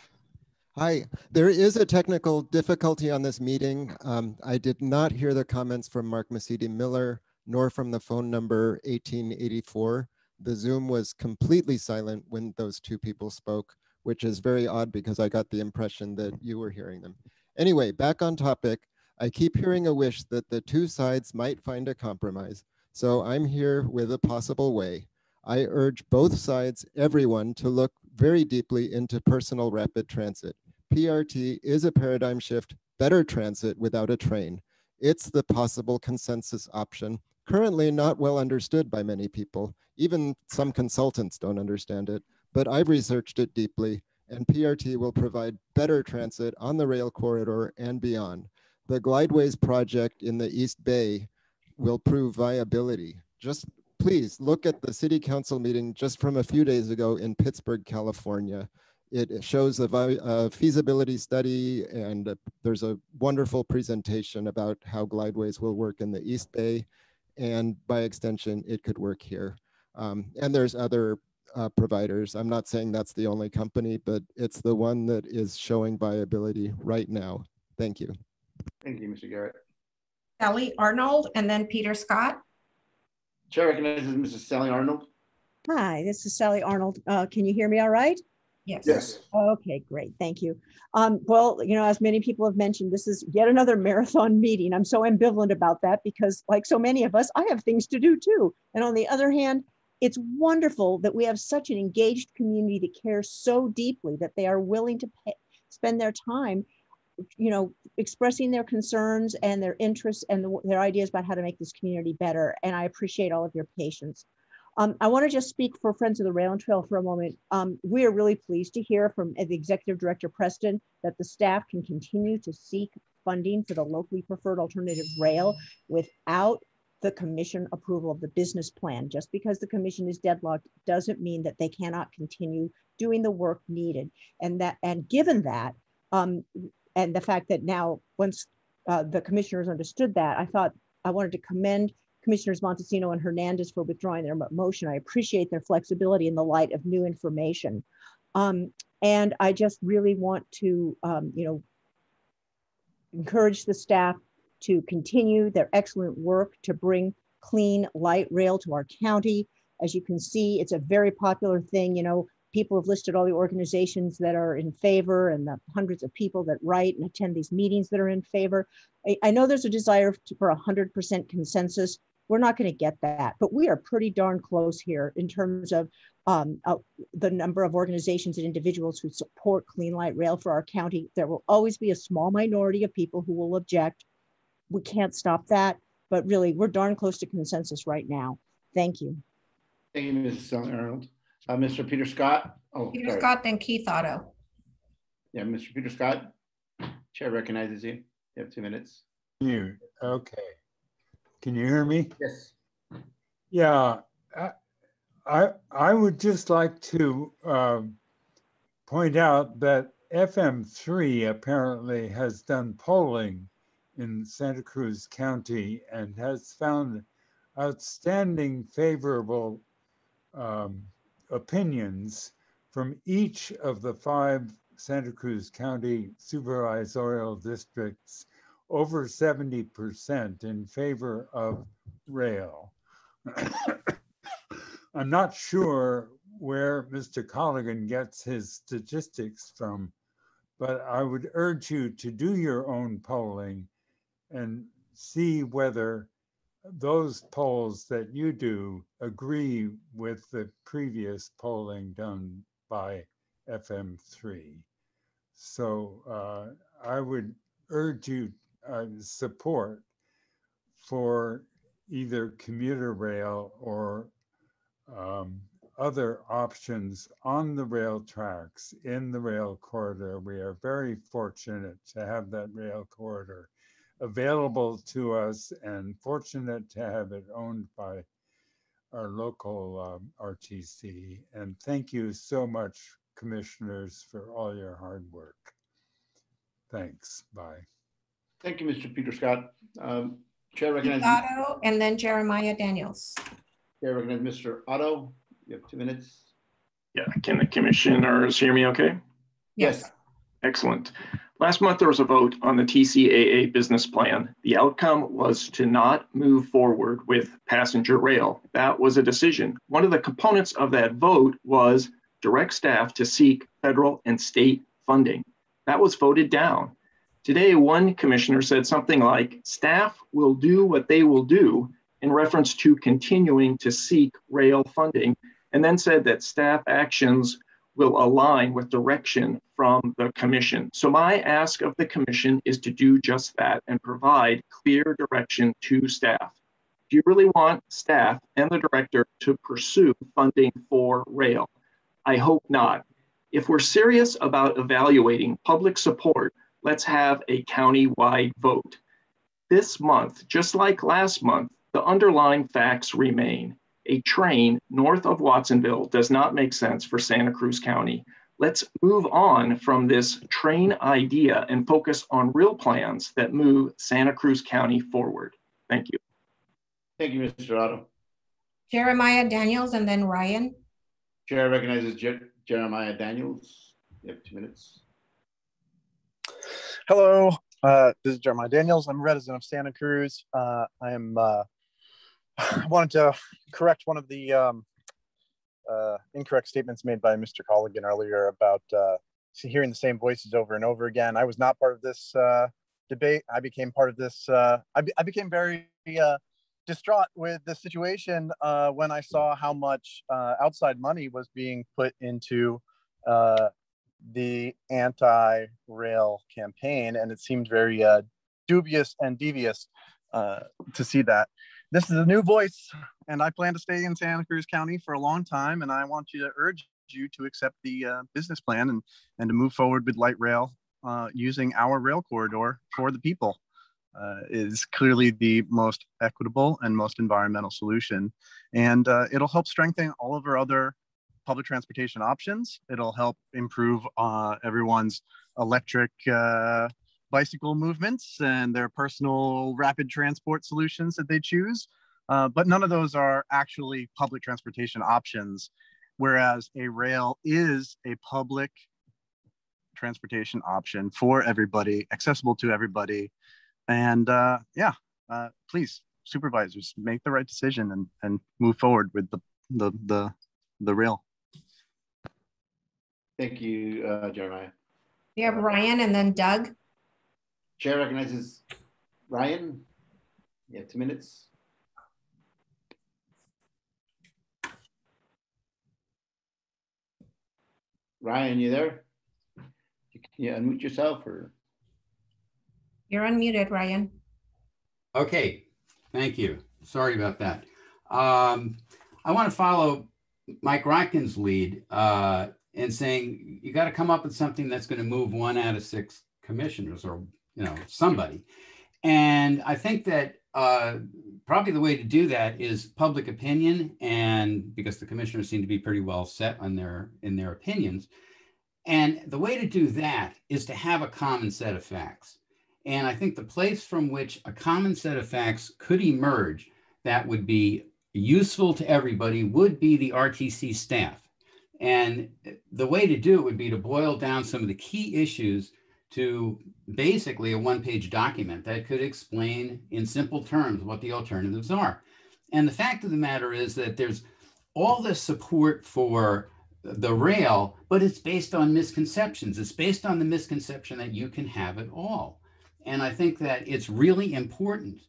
Hi, there is a technical difficulty on this meeting. Um, I did not hear the comments from Mark Mesiti Miller, nor from the phone number 1884. The Zoom was completely silent when those two people spoke, which is very odd because I got the impression that you were hearing them. Anyway, back on topic. I keep hearing a wish that the two sides might find a compromise. So I'm here with a possible way. I urge both sides, everyone, to look very deeply into personal rapid transit. PRT is a paradigm shift, better transit without a train. It's the possible consensus option, currently not well understood by many people. Even some consultants don't understand it, but I've researched it deeply, and PRT will provide better transit on the rail corridor and beyond the Glydways project in the East Bay will prove viability. Just please look at the city council meeting just from a few days ago in Pittsburg, California. It shows a, a feasibility study and a, there's a wonderful presentation about how Glydways will work in the East Bay and by extension, it could work here. Um, and there's other uh, providers. I'm not saying that's the only company, but it's the one that is showing viability right now. Thank you. Thank you, Mr. Garrett. Sally Arnold and then Peter Scott. Chair recognizes Mrs. Sally Arnold. Hi, this is Sally Arnold. Uh, can you hear me all right? Yes. Yes. Okay, great. Thank you. Um, well, you know, as many people have mentioned, this is yet another marathon meeting. I'm so ambivalent about that because, like so many of us, I have things to do too. And on the other hand, it's wonderful that we have such an engaged community that cares so deeply that they are willing to pay, spend their time you know, expressing their concerns and their interests and the, their ideas about how to make this community better. And I appreciate all of your patience. Um, I want to just speak for Friends of the Rail and Trail for a moment. Um, we are really pleased to hear from the Executive Director Preston that the staff can continue to seek funding for the locally preferred alternative rail without the commission approval of the business plan. Just because the commission is deadlocked doesn't mean that they cannot continue doing the work needed. And that, and given that, um, and the fact that now once uh, the commissioners understood that, I thought I wanted to commend Commissioners Montesino and Hernandez for withdrawing their motion. I appreciate their flexibility in the light of new information. Um, and I just really want to, um, you know, encourage the staff to continue their excellent work to bring clean light rail to our county. As you can see, it's a very popular thing. You know, people have listed all the organizations that are in favor and the hundreds of people that write and attend these meetings that are in favor. I, I know there's a desire for 100% consensus. We're not going to get that, but we are pretty darn close here in terms of um, uh, the number of organizations and individuals who support Clean Light Rail for our county. There will always be a small minority of people who will object. We can't stop that, but really, we're darn close to consensus right now. Thank you. Thank you, Mrs. Arnold. Uh, Mr. Peter Scott. Oh, Peter sorry. Scott, then Keith Otto. Yeah, Mr. Peter Scott. Chair recognizes you. You have two minutes. You, okay. Can you hear me? Yes. Yeah, I, I, I would just like to um, point out that FM3 apparently has done polling in Santa Cruz County and has found outstanding favorable um, opinions from each of the five Santa Cruz County supervisorial districts, over 70% in favor of rail. I'm not sure where Mr. Colligan gets his statistics from, but I would urge you to do your own polling and see whether those polls that you do agree with the previous polling done by FM3. So uh, I would urge you uh, support for either commuter rail or um, other options on the rail tracks in the rail corridor. We are very fortunate to have that rail corridor available to us and fortunate to have it owned by our local um, RTC. And thank you so much, commissioners, for all your hard work. Thanks. Bye. Thank you, Mr. Peter Scott. Um, Chair Keith recognizes, Otto, and then Jeremiah Daniels. Chair recognizes Mr. Otto. You have two minutes. Yeah, can the commissioners hear me okay? Yes. Excellent. Last month, there was a vote on the TCAA business plan. The outcome was to not move forward with passenger rail. That was a decision. One of the components of that vote was direct staff to seek federal and state funding. That was voted down. Today, one commissioner said something like, staff will do what they will do in reference to continuing to seek rail funding, and then said that staff actions will align with direction from the commission. So my ask of the commission is to do just that and provide clear direction to staff. Do you really want staff and the director to pursue funding for rail? I hope not. If we're serious about evaluating public support, let's have a county-wide vote. This month, just like last month, the underlying facts remain. A train north of Watsonville does not make sense for Santa Cruz County. Let's move on from this train idea and focus on real plans that move Santa Cruz County forward. Thank you. Thank you, Mr. Otto. Jeremiah Daniels, and then Ryan. Chair recognizes Je- Jeremiah Daniels. You have two minutes. Hello, uh, this is Jeremiah Daniels. I'm a resident of Santa Cruz. Uh, I am. Uh, I wanted to correct one of the um, uh, incorrect statements made by Mr. Colligan earlier about uh, hearing the same voices over and over again. I was not part of this uh, debate. I became part of this. Uh, I, be- I became very uh, distraught with the situation uh, when I saw how much outside money was being put into the anti-rail campaign, and it seemed very dubious and devious to see that. This is a new voice, and I plan to stay in Santa Cruz County for a long time, and I want you to urge you to accept the uh, business plan and, and to move forward with light rail uh, using our rail corridor for the people. Uh, is clearly the most equitable and most environmental solution. And uh, it'll help strengthen all of our other public transportation options. It'll help improve uh, everyone's electric uh, bicycle movements and their personal rapid transport solutions that they choose. Uh, but none of those are actually public transportation options, whereas a rail is a public transportation option for everybody, accessible to everybody. And uh, yeah, uh, please, supervisors, make the right decision and, and move forward with the, the, the, the rail. Thank you, uh, Jeremiah. We have Ryan and then Doug. Chair recognizes Ryan. You have two minutes. Ryan, you there? Can you unmute yourself or? You're unmuted, Ryan. Okay, thank you. Sorry about that. Um, I want to follow Mike Rotkin's lead uh, in saying you got to come up with something that's going to move one out of six commissioners or you know somebody. And I think that uh, probably the way to do that is public opinion, and because the commissioners seem to be pretty well set on their in their opinions. And the way to do that is to have a common set of facts. And I think the place from which a common set of facts could emerge that would be useful to everybody would be the RTC staff. And the way to do it would be to boil down some of the key issues to basically a one page document that could explain in simple terms what the alternatives are. And the fact of the matter is that there's all this support for the rail, but it's based on misconceptions. It's based on the misconception that you can have it all. And I think that it's really important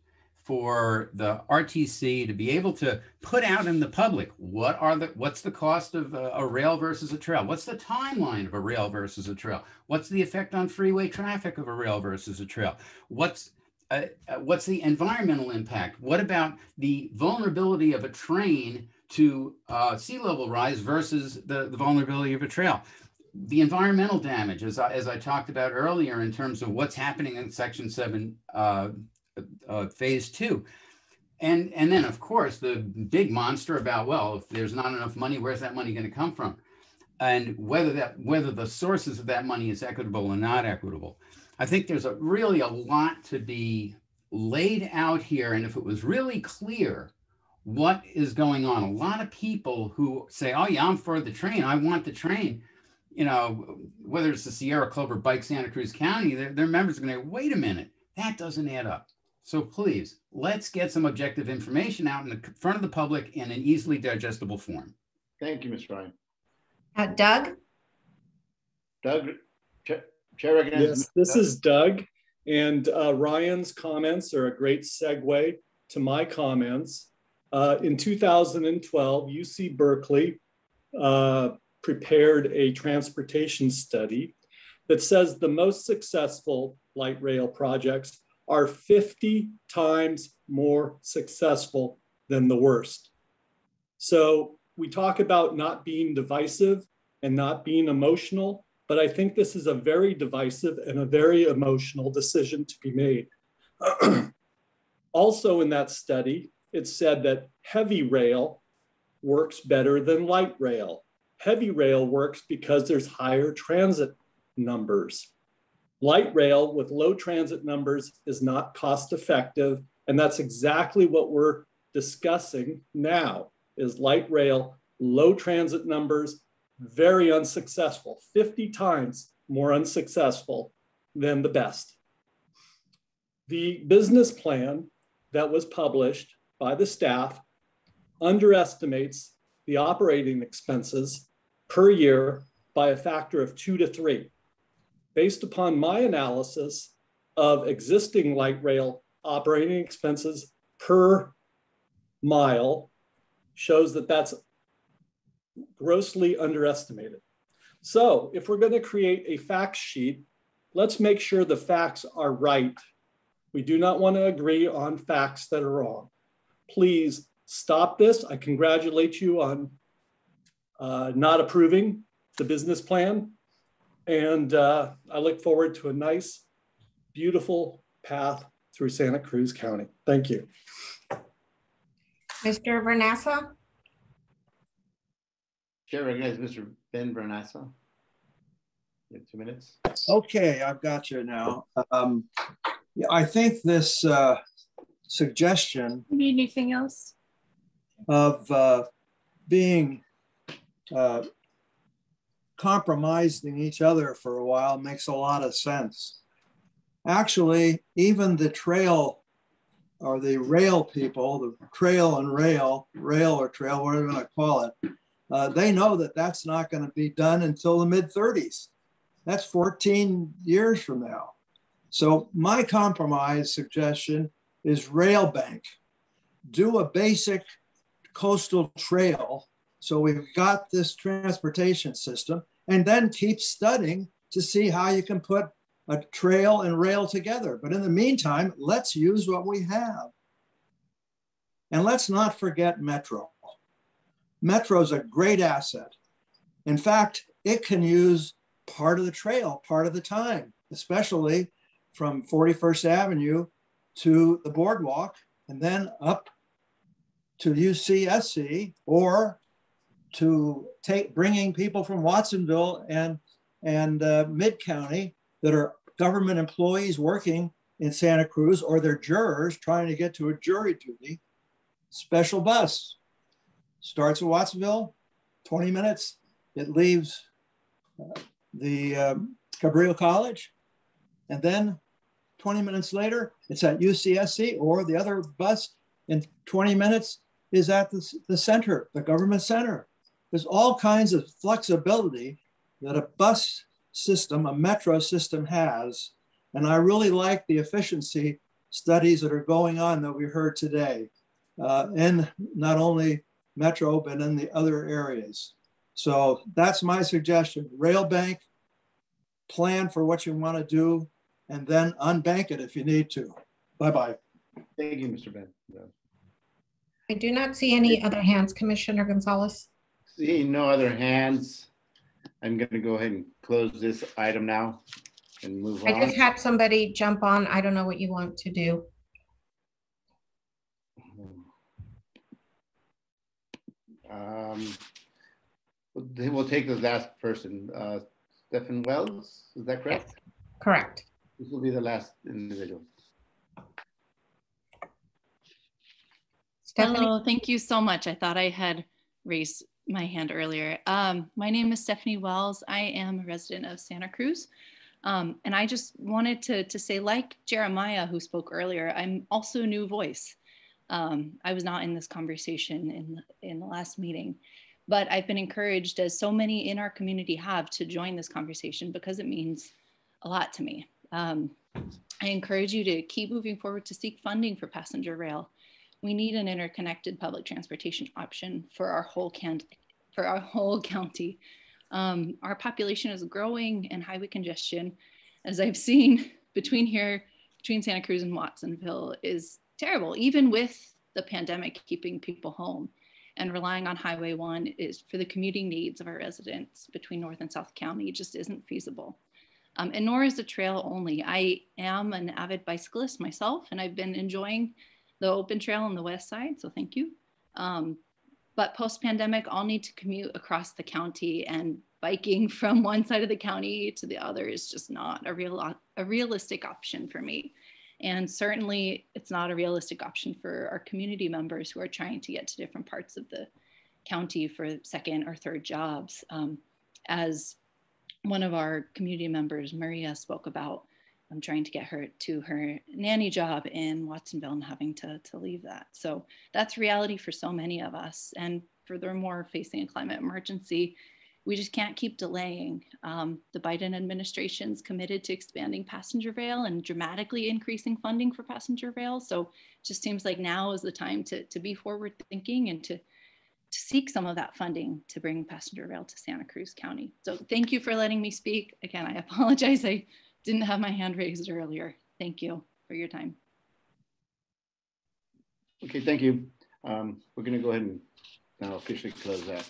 for the RTC to be able to put out in the public what are the what's the cost of a, a, rail versus a trail? What's the timeline of a rail versus a trail? What's the effect on freeway traffic of a rail versus a trail? What's uh, uh what's the environmental impact? What about the vulnerability of a train to uh, sea level rise versus the, the vulnerability of a trail? The environmental damage, as I, as I talked about earlier, in terms of what's happening in Section 7 uh, uh, phase two. And, and then, of course, the big monster about, well, if there's not enough money, where's that money going to come from? And whether that whether the sources of that money is equitable or not equitable. I think there's a really a lot to be laid out here. And if it was really clear what is going on, a lot of people who say, oh, yeah, I'm for the train, I want the train, you know, whether it's the Sierra Club or Bike Santa Cruz County, their, their members are going to wait a minute, that doesn't add up. So please, let's get some objective information out in the front of the public in an easily digestible form. Thank you, Ms. Ryan. Uh, Doug? Doug, Chair, Yes, this is Doug. And uh, Ryan's comments are a great segue to my comments. Uh, in 2012, UC Berkeley uh, prepared a transportation study that says the most successful light rail projects are 50 times more successful than the worst. So we talk about not being divisive and not being emotional, but I think this is a very divisive and a very emotional decision to be made. also in that study, it said that heavy rail works better than light rail. Heavy rail works because there's higher transit numbers. Light rail with low transit numbers is not cost effective. And that's exactly what we're discussing now is light rail, low transit numbers, very unsuccessful, 50 times more unsuccessful than the best. The business plan that was published by the staff underestimates the operating expenses per year by a factor of two to three based upon my analysis of existing light rail operating expenses per mile shows that that's grossly underestimated. So if we're going to create a fact sheet, let's make sure the facts are right. We do not want to agree on facts that are wrong. Please stop this. I congratulate you on uh, not approving the business plan. And uh, I look forward to a nice, beautiful path through Santa Cruz County. Thank you. Mr. Vernassa? Chair recognizes Mr. Ben Vernassa. You have two minutes. Okay, I've got you now. Um, yeah, I think this uh, suggestion. Need anything else? Of uh, being uh, compromising each other for a while makes a lot of sense. Actually, even the trail or the rail people, the trail and rail, rail or trail, whatever you want to call it, uh, they know that that's not going to be done until the mid 30s. That's 14 years from now. So my compromise suggestion is rail bank. Do a basic coastal trail. So we've got this transportation system and then keep studying to see how you can put a trail and rail together. But in the meantime, let's use what we have. And let's not forget Metro. Metro is a great asset. In fact, it can use part of the trail part of the time, especially from 41st Avenue to the boardwalk and then up to UCSC or to take bringing people from Watsonville and and uh, Mid County that are government employees working in Santa Cruz or they're jurors trying to get to a jury duty. Special bus starts at Watsonville, 20 minutes. It leaves uh, the um, Cabrillo College, and then 20 minutes later, it's at UCSC, or the other bus in 20 minutes is at the, the center, the government center. There's all kinds of flexibility that a bus system, a metro system has. And I really like the efficiency studies that are going on that we heard today uh, in not only metro, but in the other areas. So that's my suggestion. Rail bank, plan for what you want to do, and then unbank it if you need to. Bye-bye. Thank you, Mr. Ben. I do not see any other hands, Commissioner Gonzalez. Seeing no other hands, I'm going to go ahead and close this item now and move I on. just had somebody jump on. I don't know what you want to do. Um, we'll we'll take the last person, uh, Stephen Wells, is that correct? Correct. This will be the last individual. Stephanie? Hello, thank you so much. I thought I had raised my hand earlier. Um, my name is Stephanie Wells. I am a resident of Santa Cruz. Um, and I just wanted to, to say, like Jeremiah, who spoke earlier, I'm also a new voice. Um, I was not in this conversation in, in the last meeting, but I've been encouraged, as so many in our community have, to join this conversation because it means a lot to me. Um, I encourage you to keep moving forward to seek funding for passenger rail. We need an interconnected public transportation option for our whole can for our whole county. Um, our population is growing and highway congestion, as I've seen between here, between Santa Cruz and Watsonville, is terrible. Even with the pandemic keeping people home and relying on Highway 1 is for the commuting needs of our residents between North and South County, just isn't feasible. Um, and nor is the trail only. I am an avid bicyclist myself, and I've been enjoying the open trail on the west side, so thank you. Um, but post pandemic, I'll need to commute across the county, and biking from one side of the county to the other is just not a real a realistic option for me. And certainly, it's not a realistic option for our community members who are trying to get to different parts of the county for second or third jobs. Um, as one of our community members, Maria, spoke about, I'm trying to get her to her nanny job in Watsonville and having to, to leave that. So that's reality for so many of us. And furthermore, facing a climate emergency, we just can't keep delaying. Um, the Biden administration's committed to expanding passenger rail and dramatically increasing funding for passenger rail. So it just seems like now is the time to, to be forward thinking and to, to seek some of that funding to bring passenger rail to Santa Cruz County. So thank you for letting me speak. Again, I apologize. I didn't have my hand raised earlier. Thank you for your time. Okay, thank you. Um, we're going to go ahead and now officially close that.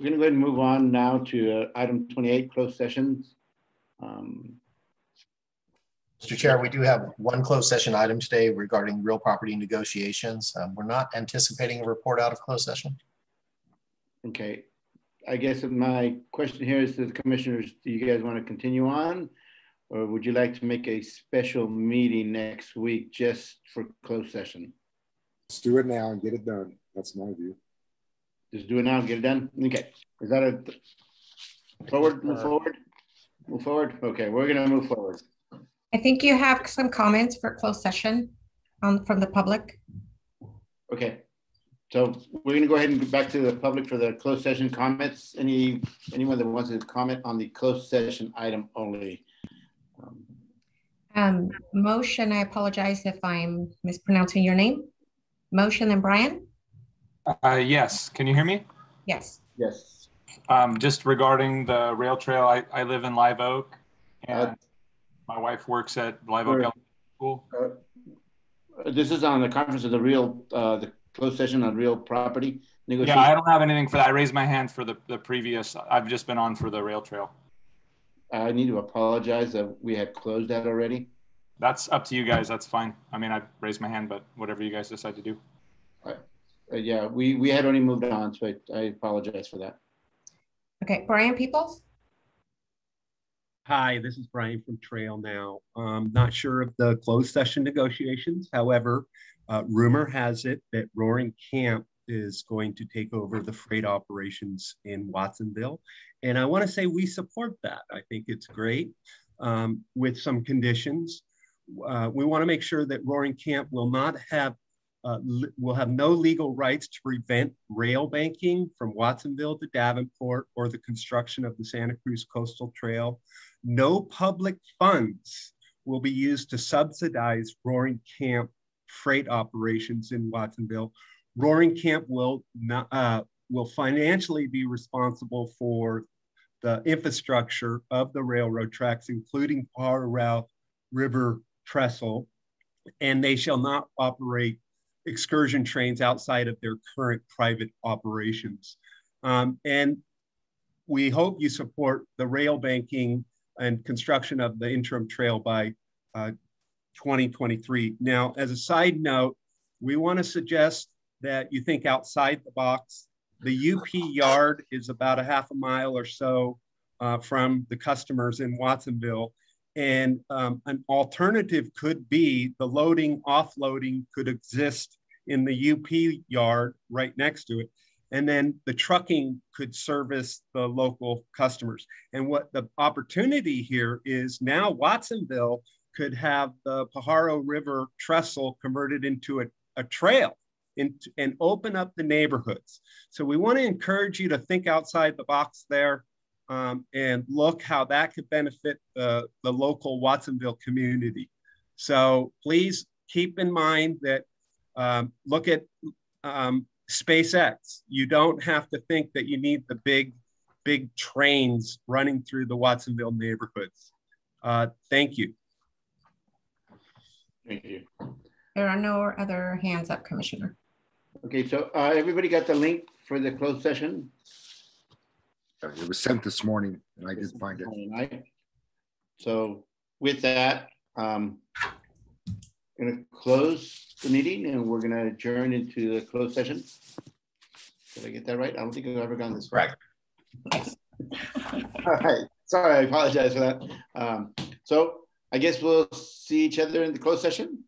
We're going to go ahead and move on now to uh, item 28, closed sessions. Um, Mr. Chair, we do have one closed session item today regarding real property negotiations. Um, we're not anticipating a report out of closed session. Okay, I guess my question here is to the commissioners, do you guys want to continue on? Or would you like to make a special meeting next week just for closed session? Let's do it now and get it done. That's my view. Just do it now, and get it done? Okay, is that a forward, move forward? Move forward? Okay, we're gonna move forward. I think you have some comments for closed session um, from the public. Okay, so we're gonna go ahead and get back to the public for the closed session comments. Any, anyone that wants to comment on the closed session item only? Um, Um, motion, I apologize if I'm mispronouncing your name. Motion and Brian? Uh, yes, can you hear me? Yes. Yes. Um, just regarding the rail trail, I, I live in Live Oak and Uh, my wife works at Live Oak Elementary School. Uh, This is on the conference of the real, uh, the closed session on real property Yeah, I don't have anything for that. I raised my hand for the, the previous, I've just been on for the rail trail. I need to apologize that we had closed that already. That's up to you guys. That's fine. I mean, I raised my hand, but whatever you guys decide to do. Uh, Yeah, we, we had already moved on, so I, I apologize for that. Okay, Brian Peoples? Hi, this is Brian from Trail Now. Um, not sure of the closed session negotiations. However, uh, rumor has it that Roaring Camp is going to take over the freight operations in Watsonville. And I want to say we support that. I think it's great um, with some conditions. Uh, we want to make sure that Roaring Camp will not have uh, will have no legal rights to prevent rail banking from Watsonville to Davenport or the construction of the Santa Cruz Coastal Trail. No public funds will be used to subsidize Roaring Camp freight operations in Watsonville. Roaring Camp will not uh, will financially be responsible for the infrastructure of the railroad tracks, including Pajaro River Trestle, and they shall not operate excursion trains outside of their current private operations. Um, and we hope you support the rail banking and construction of the interim trail by uh, 2023. Now, as a side note, we want to suggest that you think outside the box. The UP yard is about a half a mile or so uh, from the customers in Watsonville. And um, an alternative could be the loading, offloading could exist in the UP yard right next to it. And then the trucking could service the local customers. And what the opportunity here is now Watsonville could have the Pajaro River trestle converted into a, a trail and, and open up the neighborhoods. So we want to encourage you to think outside the box there um, and look how that could benefit the, the local Watsonville community. So please keep in mind that um, look at um, SpaceX. You don't have to think that you need the big, big trains running through the Watsonville neighborhoods. Uh, thank you. Thank you. There are no other hands up, Commissioner. Okay, so uh, everybody got the link for the closed session? It was sent this morning and I did find it. Right. So with that, um, I'm gonna close the meeting and we're gonna adjourn into the closed session. Did I get that right? I don't think I've ever gone this. Right. All right, sorry, I apologize for that. Um, so I guess we'll see each other in the closed session.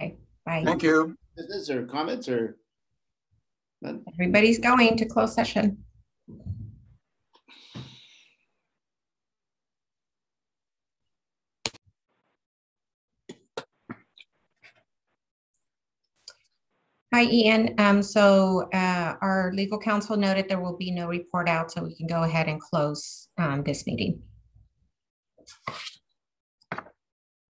Okay, bye. Thank you. Business or comments or? None? Everybody's going to closed session. Hi, Ian. Um, so uh, our legal counsel noted there will be no report out, so we can go ahead and close um, this meeting.